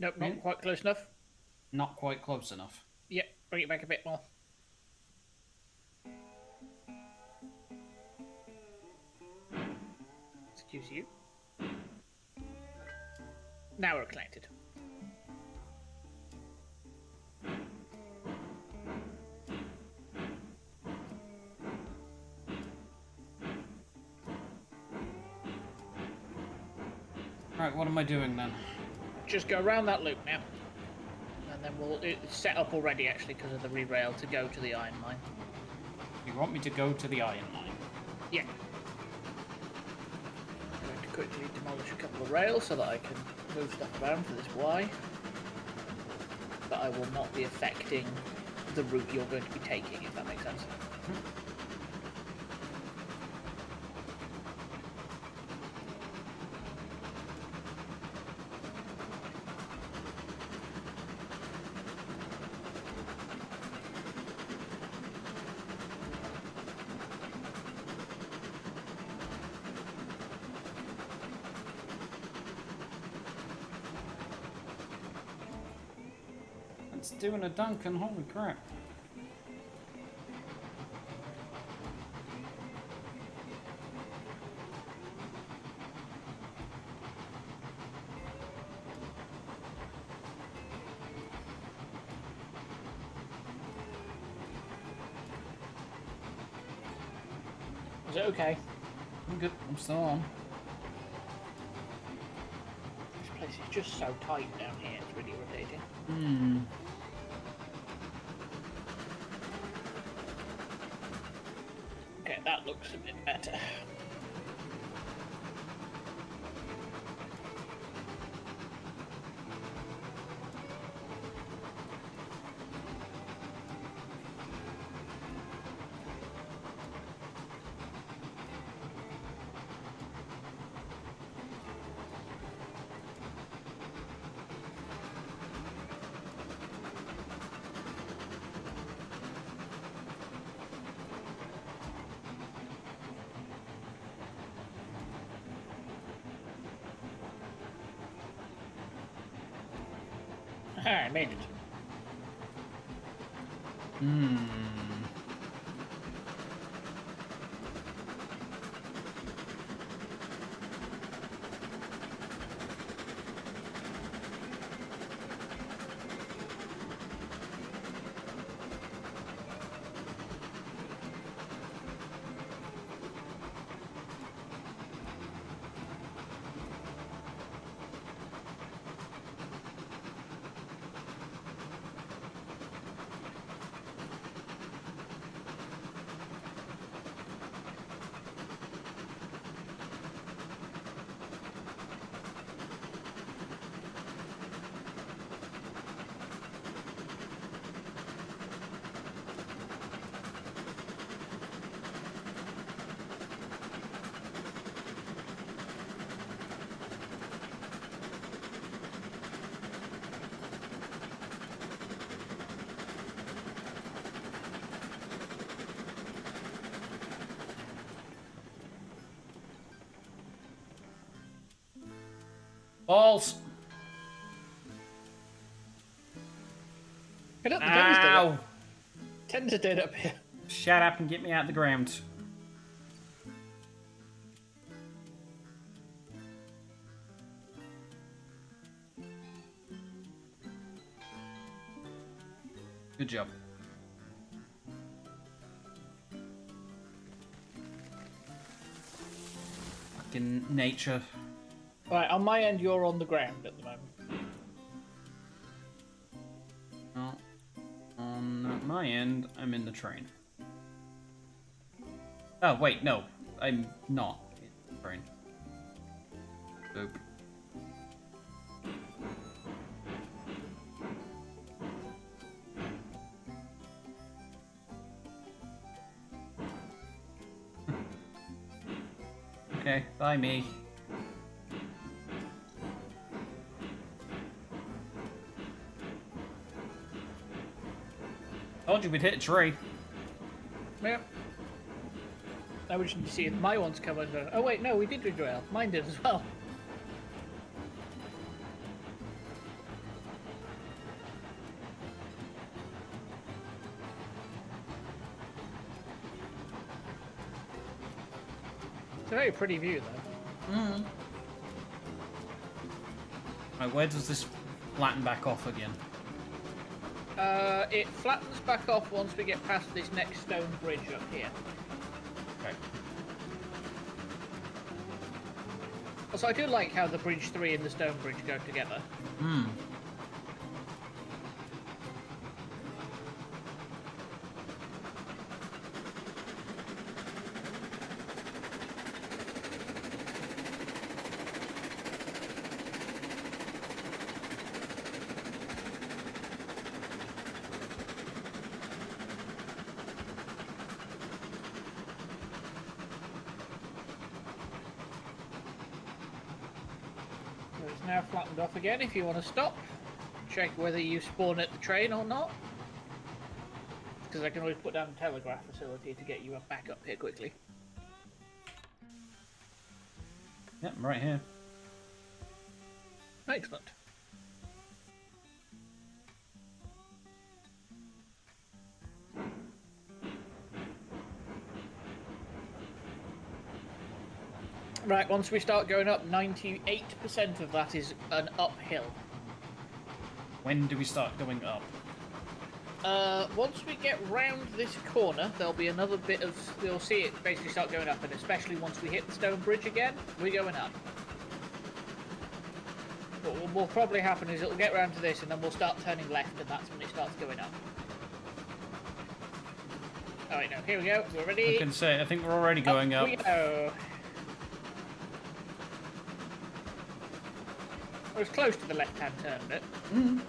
Speaker 2: Nope, not quite close enough. Not quite close enough.
Speaker 1: Yep, bring it back a bit more. Excuse you. Now we're connected.
Speaker 2: Alright, what am I doing then? just
Speaker 1: go around that loop now. And then we'll... It's set up already, actually, because of the re-rail to go to the iron mine.
Speaker 2: You want me to go to the iron mine?
Speaker 1: Yeah. I'm going to quickly demolish a couple of rails so that I can move stuff around for this Y. But I will not be affecting the route you're going to be taking, if that makes sense. Hmm.
Speaker 2: doing a dunk and holy crap. Is it okay? I'm good. I'm still on.
Speaker 1: This place is just so tight down here. It's really irritating. Hmm. that looks a bit better. Balls! Get up the Ow!
Speaker 2: Tender's dead up here. Shut up and get me out the ground. Good job. Fucking nature
Speaker 1: on my end, you're on the ground at the moment.
Speaker 2: Well, on my end, I'm in the train. Oh, wait, no. I'm not in the train. Boop. [LAUGHS] okay, bye me. Told you we'd hit a tree.
Speaker 1: Yep. I wish you see my one's covered Oh wait, no, we did do Mine did as well. It's a very pretty view though. Mm. -hmm.
Speaker 2: Right, where does this flatten back off again?
Speaker 1: Uh, it flattens back off once we get past this next stone bridge up here. Okay. Also, I do like how the bridge three and the stone bridge go together. Hmm. again if you want to stop. Check whether you spawn at the train or not. Because I can always put down a telegraph facility to get you back up here quickly. Yep, I'm right here. once we start going up, 98% of that is an uphill.
Speaker 2: When do we start going up?
Speaker 1: Uh, once we get round this corner, there'll be another bit of. you will see it basically start going up, and especially once we hit the stone bridge again, we're going up. What will, probably happen is it'll get round to this, and then we'll start turning left, and that's when it starts going up. Alright, now here we go. We're ready. I can
Speaker 2: say, I think we're already going up. We
Speaker 1: go. Was close to the left-hand turn bit.
Speaker 4: Mm.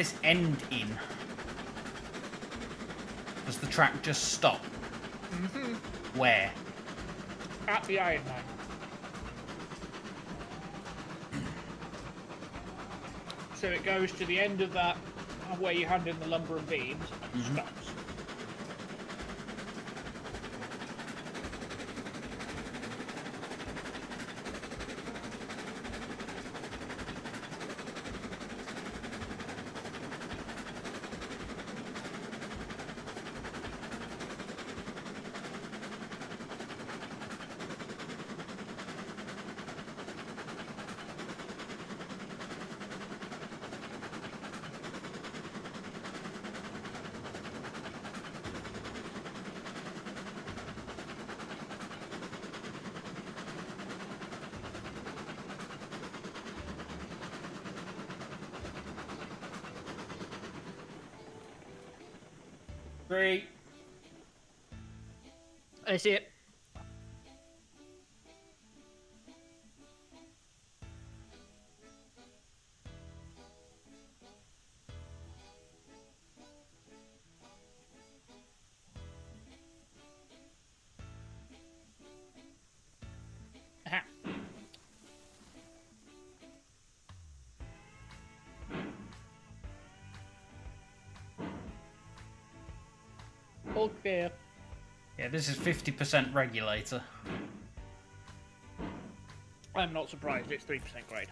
Speaker 2: this end in? Does the track just stop? Mm -hmm. Where?
Speaker 1: At the iron mine. so it goes to the end of that where you hand in the lumber and beams. Mm -hmm. I see it. Aha. Okay.
Speaker 2: Yeah, this is 50% regulator.
Speaker 1: I'm not surprised it's 3% grade.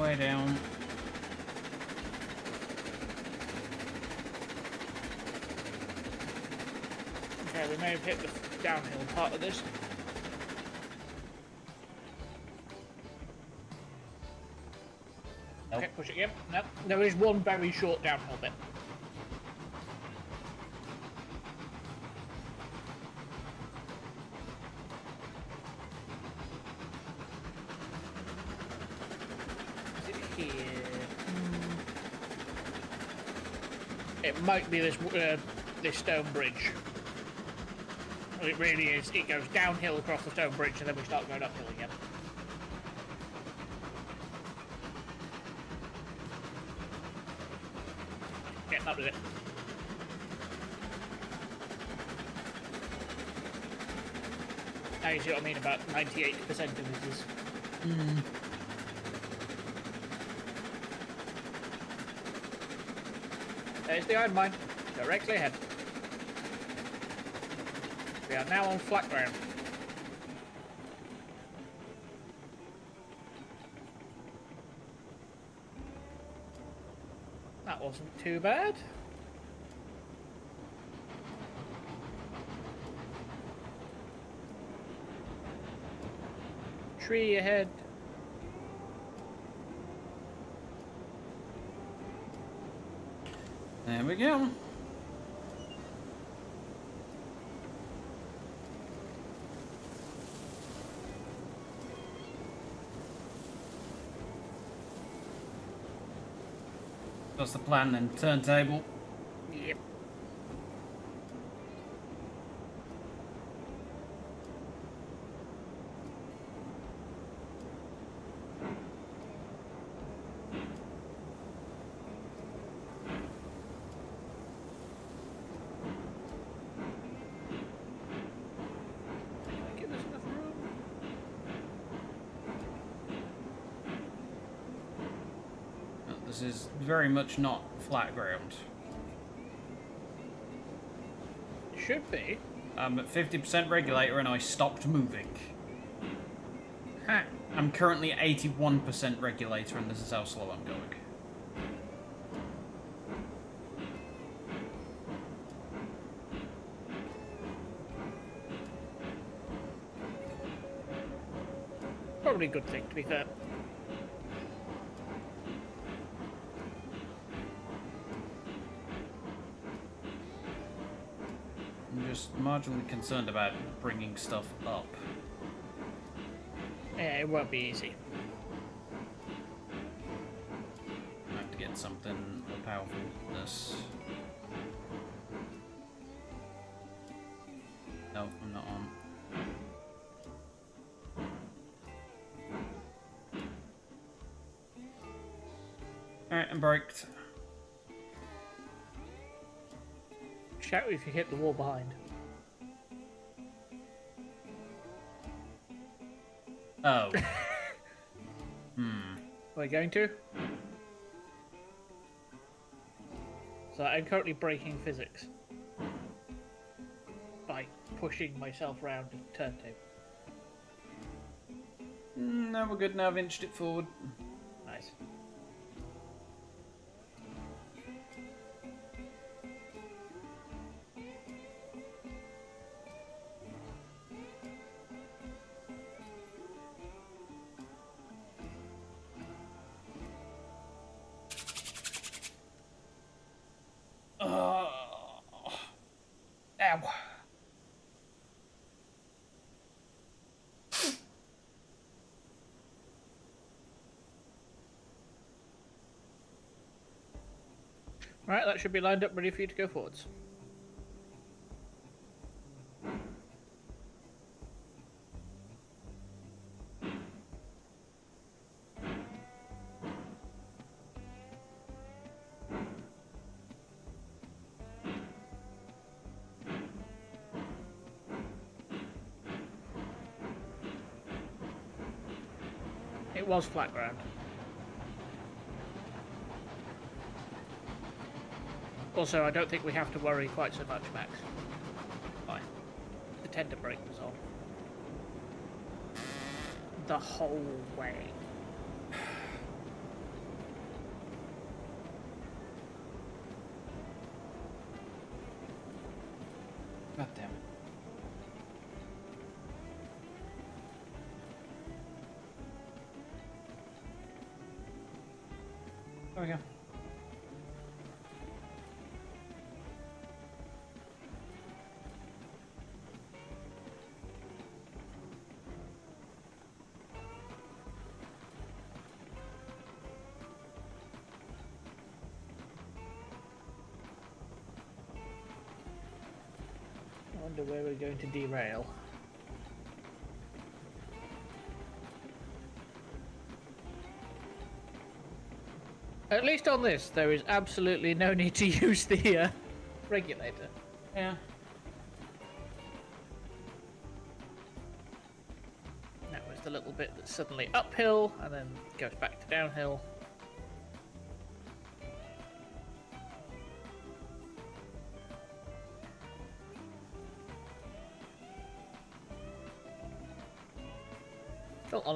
Speaker 1: way down. Okay, we may have hit the downhill part of this. Nope. Okay, push it again. Nope. there is one very short downhill bit. might be this uh, this stone bridge. It really is. It goes downhill across the stone bridge, and then we start going uphill again. Yeah, that was it. Now you see what I mean about 98% of this. Mm. the iron mine. Directly ahead. We are now on flat ground. That wasn't too bad. Tree ahead.
Speaker 2: again. That's the plan then, turntable. very much not flat ground. Should be. I'm at 50% regulator and I stopped moving. I'm currently 81% regulator and this is how slow I'm going.
Speaker 1: Probably a good thing, to be fair.
Speaker 2: much concerned about bringing stuff up?
Speaker 1: Yeah, it won't be easy.
Speaker 2: I have to get something more powerful than this. No, I'm not on. Alright, I'm
Speaker 1: broke. Shout if you hit the wall behind. Oh. [LAUGHS] hmm. Are going to? So I'm currently breaking physics by pushing myself round the turntable.
Speaker 2: Hmm, no, we're good now. I've inched it forward.
Speaker 1: should be lined up ready for you to go forwards. It was flat ground. Also, I don't think we have to worry quite so much, Max. The tender brake was on. The whole way. where we're going to derail. At least on this, there is absolutely no need to [LAUGHS] use the uh, regulator. Yeah. That was the little bit that's suddenly uphill and then goes back to downhill.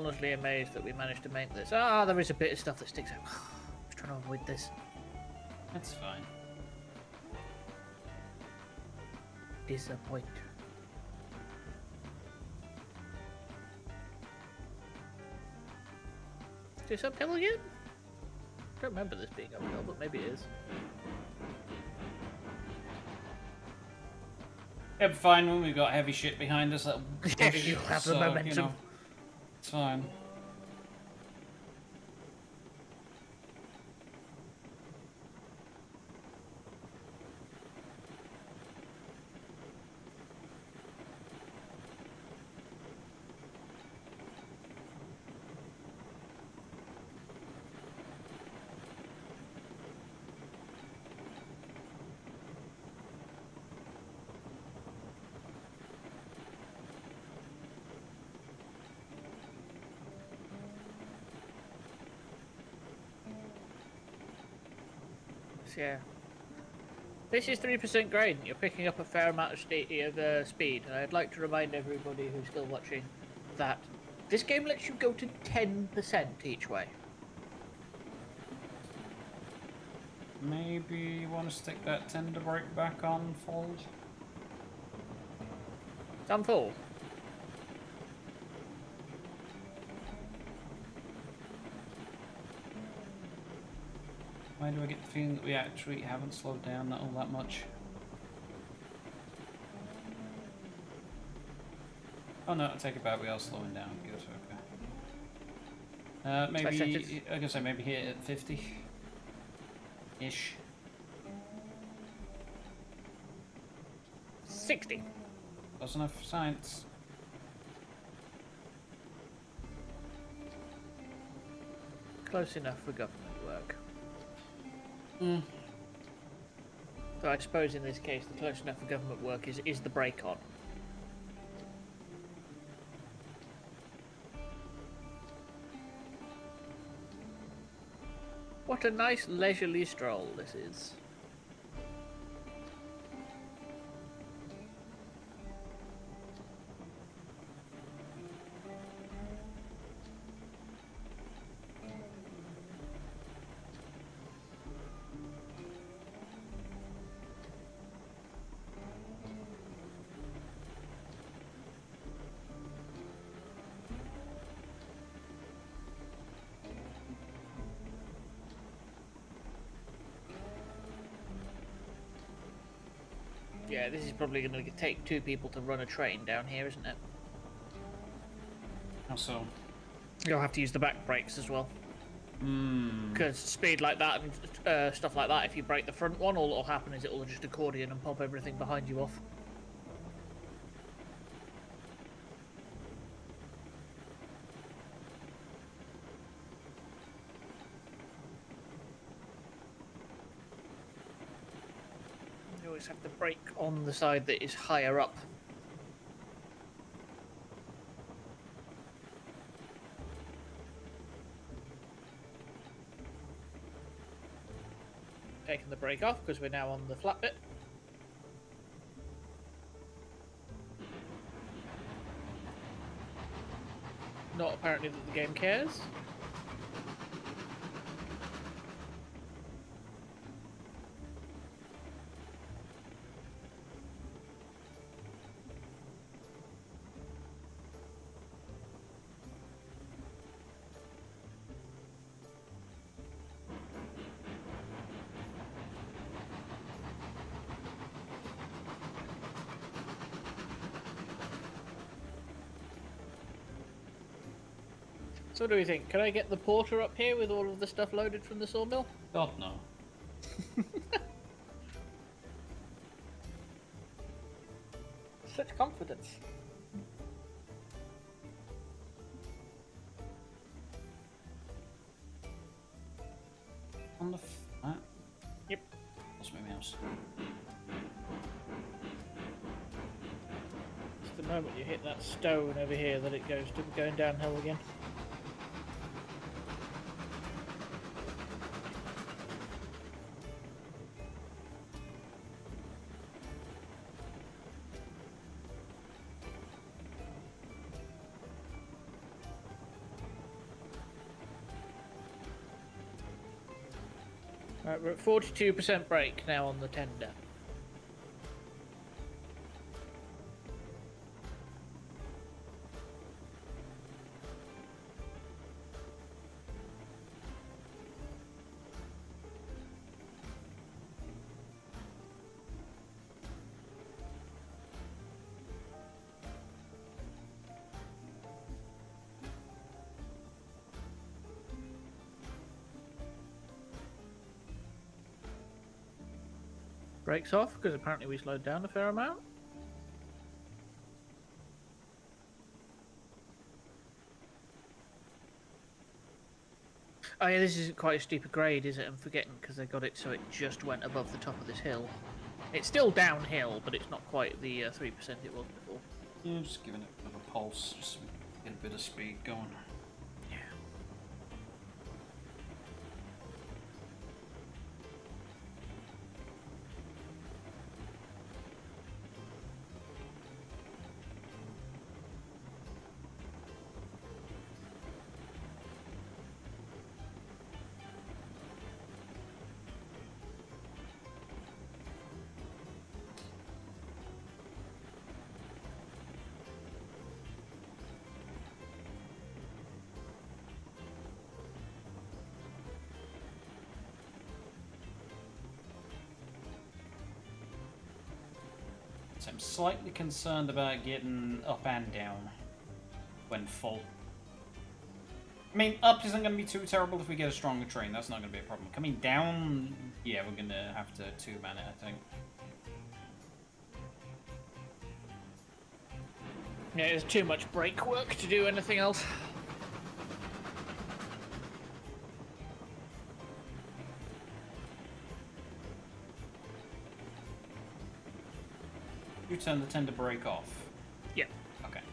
Speaker 1: honestly amazed that we managed to make this. Ah, there is a bit of stuff that sticks out. I was [SIGHS] trying to avoid this. That's fine. Disappoint. Is this uphill again? I don't remember this being uphill, but maybe
Speaker 2: Yep, fine when we've got heavy shit behind us. That'll [LAUGHS] yeah, you have so, the momentum. You know sign.
Speaker 1: This is 3% grain. You're picking up a fair amount of, of uh, speed, and I'd like to remind everybody who's still watching that this game lets you go to
Speaker 2: 10% each way. Maybe you want to stick that tender brake back on fold? Unfold? Why do I get the feeling that we actually haven't slowed down all that much? Oh no, I take it back, we are slowing down. Good, okay. Uh, maybe, I guess I maybe hit at 50-ish. 60. That's enough for science. Close enough for government.
Speaker 4: Hmm.
Speaker 1: So I suppose in this case, the close enough for government work is, is the brake on. What a nice leisurely stroll this is. Yeah, this is probably going to take two people to run a train down here, isn't it? How so? You'll have to use the back brakes as well. Because hmm. mm. speed like that and uh, stuff like that, if you brake the front one, all that'll happen is it'll just accordion and pop everything behind you off. You always have to brake on the side that is higher up. Taking the brake off because we're now on the flat bit. Not apparently that the game cares. So what do we think? Can I get the porter up here with all of the stuff loaded from the sawmill?
Speaker 2: God, no. [LAUGHS] Such confidence. On the... Right. Yep. That's my mouse.
Speaker 1: It's the moment you hit that stone over here that it goes to going downhill again. we're at 42% brake now on the tender. brakes off because apparently we slowed down a fair amount. Oh yeah, this isn't quite a steep grade, is it? I'm forgetting because they got it so it just went above the top of this hill. It's still downhill, but it's not quite the uh, 3% it was
Speaker 2: before. Yeah, just giving it a bit of a pulse, just get a bit of speed going. slightly concerned about getting up and down when full. I mean, up isn't going to be too terrible if we get a stronger train. That's not going to be a problem. Coming down, yeah, we're going to have to two-man it, I think.
Speaker 1: Yeah, there's too much brake work to do anything else.
Speaker 2: Turn the tender brake off. Yeah. Okay. Do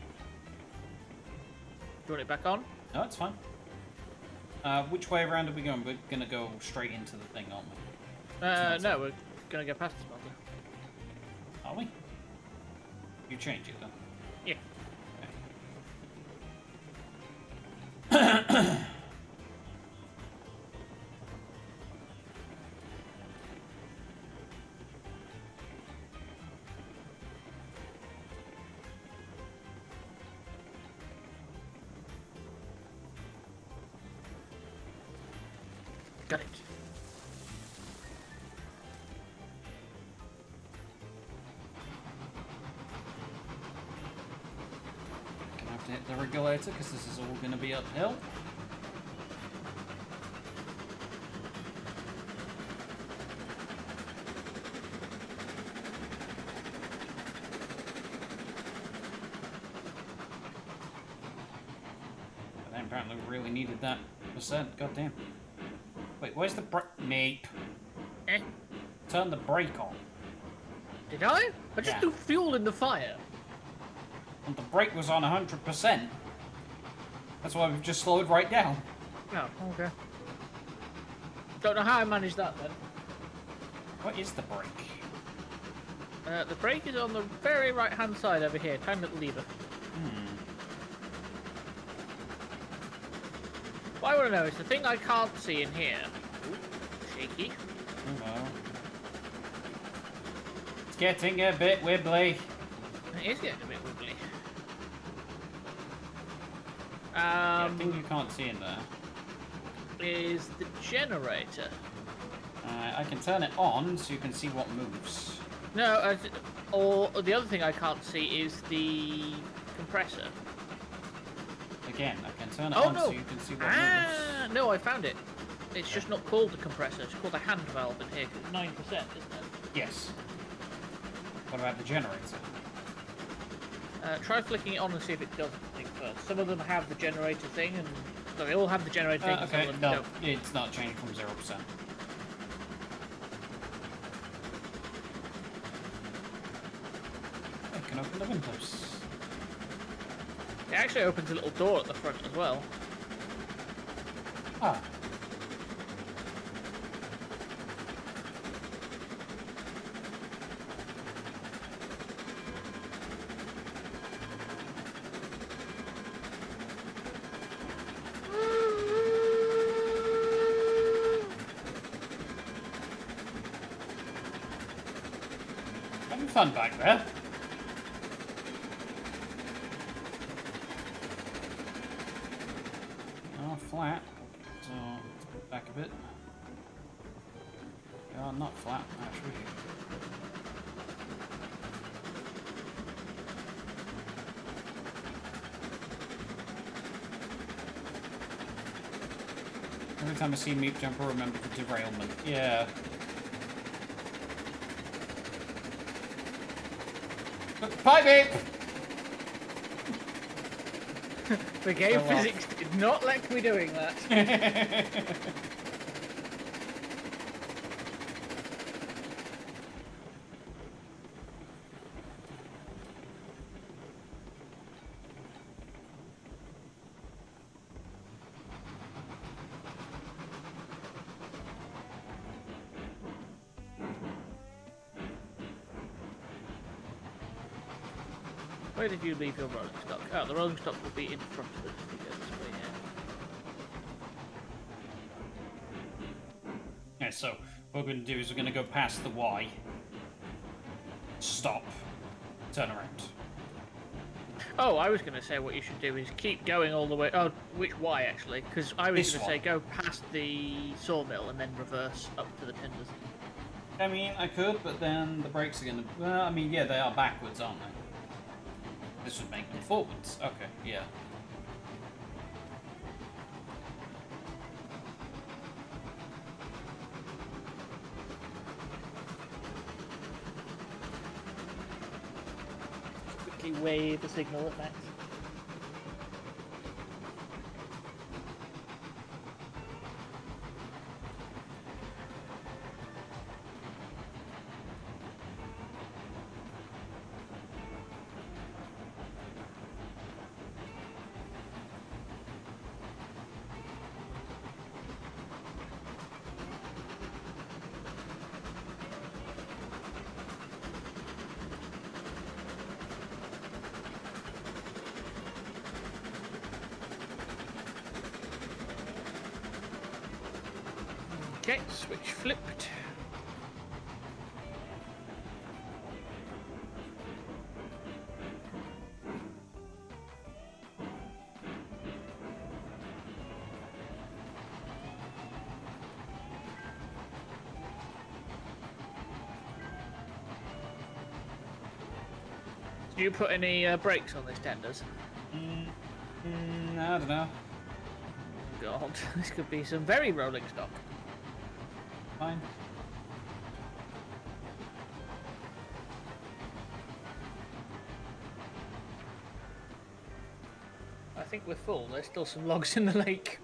Speaker 2: you want it back on? No, it's fine. Uh, which way around are we going? We're going to go straight into the thing, aren't we? Uh, no,
Speaker 1: we're going to go past the smelter. Are we?
Speaker 2: You change it though. defibrillator because this is all going to be uphill. But then apparently we really needed that percent, goddamn. Wait, where's the brake? Nope. Eh? Turn the brake on. Did I? I just yeah. threw fuel in the fire. And the brake was on 100%. That's why we've just slowed right down. No, oh, okay. Don't know how I managed that then.
Speaker 1: What is the brake? Uh, the brake is on the very right hand side over here. Time at the lever.
Speaker 4: Hmm.
Speaker 1: What I want to know is the thing I can't see in here. Ooh, shaky.
Speaker 2: Hello. Mm-hmm. It's getting a bit wibbly. It is getting a bit yeah,
Speaker 1: I think um, you can't see in there. Is the generator.
Speaker 2: Uh, I can turn it on so you can see what moves.
Speaker 1: No, or the other thing I can't see is the compressor.
Speaker 2: Again, I can turn it oh, on no. so you can see what ah,
Speaker 1: moves. No, I found it. It's yeah. just not called the compressor, it's called a hand valve in here, 9%, isn't it?
Speaker 2: Yes. What about the generator?
Speaker 1: Uh, try flicking it on and see if it doesn't. But some of them have the generator thing, and so they all have the generator thing. Uh, okay, no, don't.
Speaker 2: it's not changing from zero percent.
Speaker 1: I can open the windows. It actually opens a little door at the front as well. Ah.
Speaker 2: see Meat Jumper remember the derailment. Yeah.
Speaker 4: Bye, Meep!
Speaker 1: [LAUGHS] the game so oh, physics well. did not like me doing that. [LAUGHS] if you leave your rolling stock. Oh, the rolling stock will be in front of us.
Speaker 2: Yeah, so what we're going to do is we're going to go past the Y, stop, turn around.
Speaker 1: Oh, I was going to say what you should do is keep going all the way. Oh, which Y actually? Because I was going to say go past the sawmill and then reverse up to the tenders.
Speaker 2: I mean, I could, but then the brakes are going to. Well, I mean, yeah, they are backwards, aren't they? forwards. Okay, yeah.
Speaker 1: Quickly wave the signal at Do you put any uh, brakes on these tenders? Mm, mm, I don't know. God, [LAUGHS] this could be some very rolling stock. Fine. I think we're full. There's still some logs in the lake.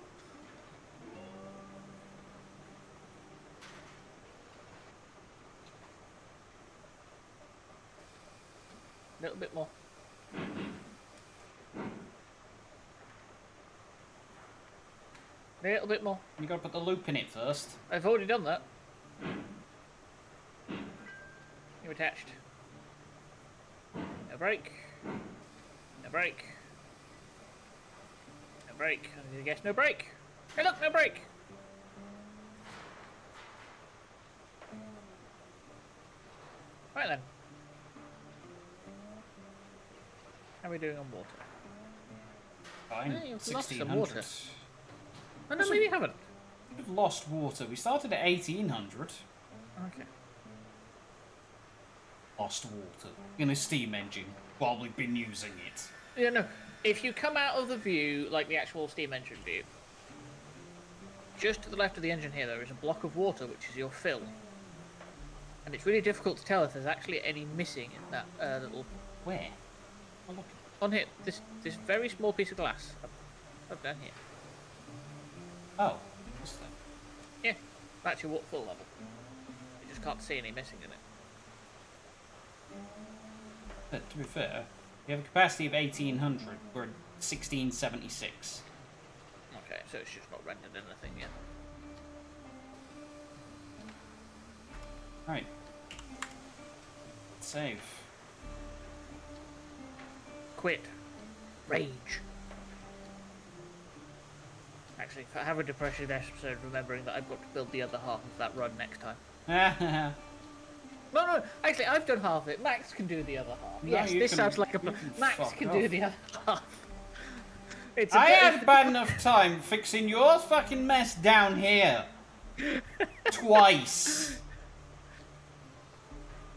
Speaker 1: little bit more. you got to put the loop in it first. I've already done that. You're attached. No break. No break. No break. I need to guess no break. Hey look, no break! Right then.
Speaker 2: How are we doing on water? Fine. Hey, 1600. Water lost water. We started at 1800. Okay. Lost water. In a steam engine while we've been using it.
Speaker 1: Yeah, no. If you come out of the view, like the actual steam engine view, just to the left of the engine here, there is a block of water, which is your fill. And it's really difficult to tell if there's actually any missing in that uh, little... Where? On here, this this very small piece of glass up, up down here. Oh back to your full level. You just can't see any missing in it.
Speaker 2: But to be fair, you have a capacity of 1800. We're at 1676.
Speaker 1: Okay, so it's just not rendered anything yet.
Speaker 2: Right. Save.
Speaker 1: Quit. Rage actually. Have a depression episode remembering that I've got to build the other half of that run next
Speaker 2: time. [LAUGHS]
Speaker 1: No, no, actually, I've done half of it. Max can do the other half. No, yes, this can, sounds like a Max can do the other half.
Speaker 2: [LAUGHS] It's I had bad enough time fixing your fucking mess down here. [LAUGHS] Twice.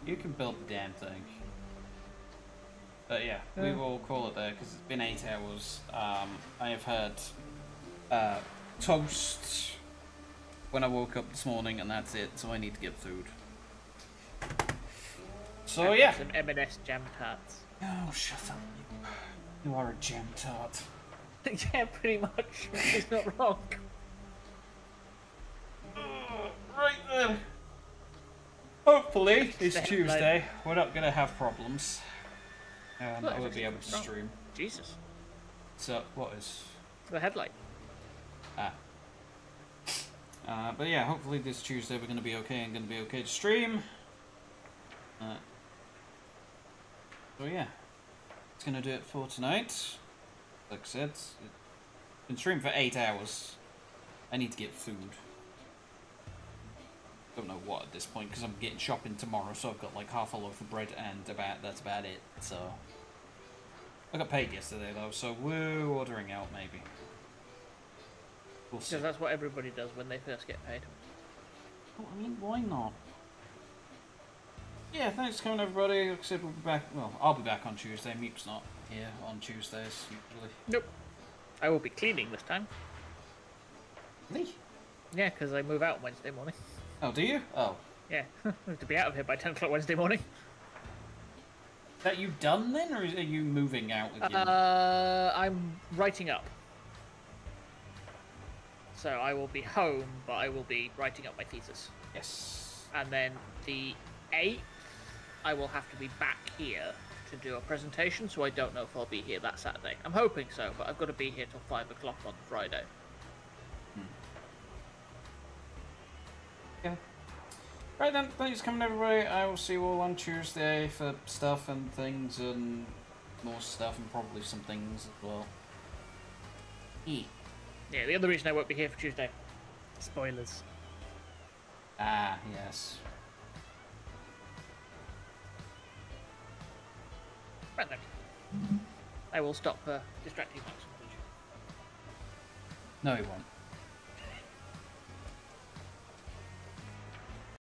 Speaker 2: You can build the damn thing. But yeah, we will call it there because it's been eight hours. Um, I have heard uh, toast when I woke up this morning, and that's it. So I need to get food.
Speaker 1: So i yeah, some M&S jam tarts.
Speaker 2: Oh, shut up! You, are a jam tart. [LAUGHS] yeah, pretty much.
Speaker 1: It's not wrong. Right then.
Speaker 2: Hopefully, it's Tuesday. We're not going to have problems. Um, I will be able to stream. Jesus. So, what is? The headlight. Ah. Uh, but yeah, hopefully this Tuesday we're going to be okay and going to be okay to stream. Uh, so yeah, it's going to do it for tonight. Like I said, it's been streaming for eight hours. I need to get food. Don't know what at this point because I'm getting shopping tomorrow, so I've got like half a loaf of bread and about that's about it. So I got paid yesterday though, so we're ordering out maybe. We'll because that's what everybody does when they first get paid. Well, oh, I mean, why not? Yeah, thanks for coming, everybody. Except I we'll be back. Well, I'll be back on Tuesday. Meep's not here on Tuesdays usually. Nope. I will be cleaning this time.
Speaker 1: Me? Yeah, because I move out Wednesday morning.
Speaker 2: Oh, do you?
Speaker 4: Oh.
Speaker 1: Yeah, [LAUGHS] I have to be out of here by 10 o'clock Wednesday morning. Is that you done then, or are you moving out again? Uh, I'm writing up. So I will be home, but I will be writing up my thesis. Yes. And then the 8th, I will have to be back here to do a presentation, so I don't know if I'll be here that Saturday. I'm hoping so, but I've got to be here till 5 o'clock on Friday.
Speaker 2: Hmm. Right then, thanks for coming everybody. I will see you all on Tuesday for stuff and things and more stuff and probably some things as well.
Speaker 1: Yeah, the other reason I won't be here for Tuesday. Spoilers.
Speaker 2: Ah, yes.
Speaker 1: Right then. I will stop uh, distracting Max. No, he won't.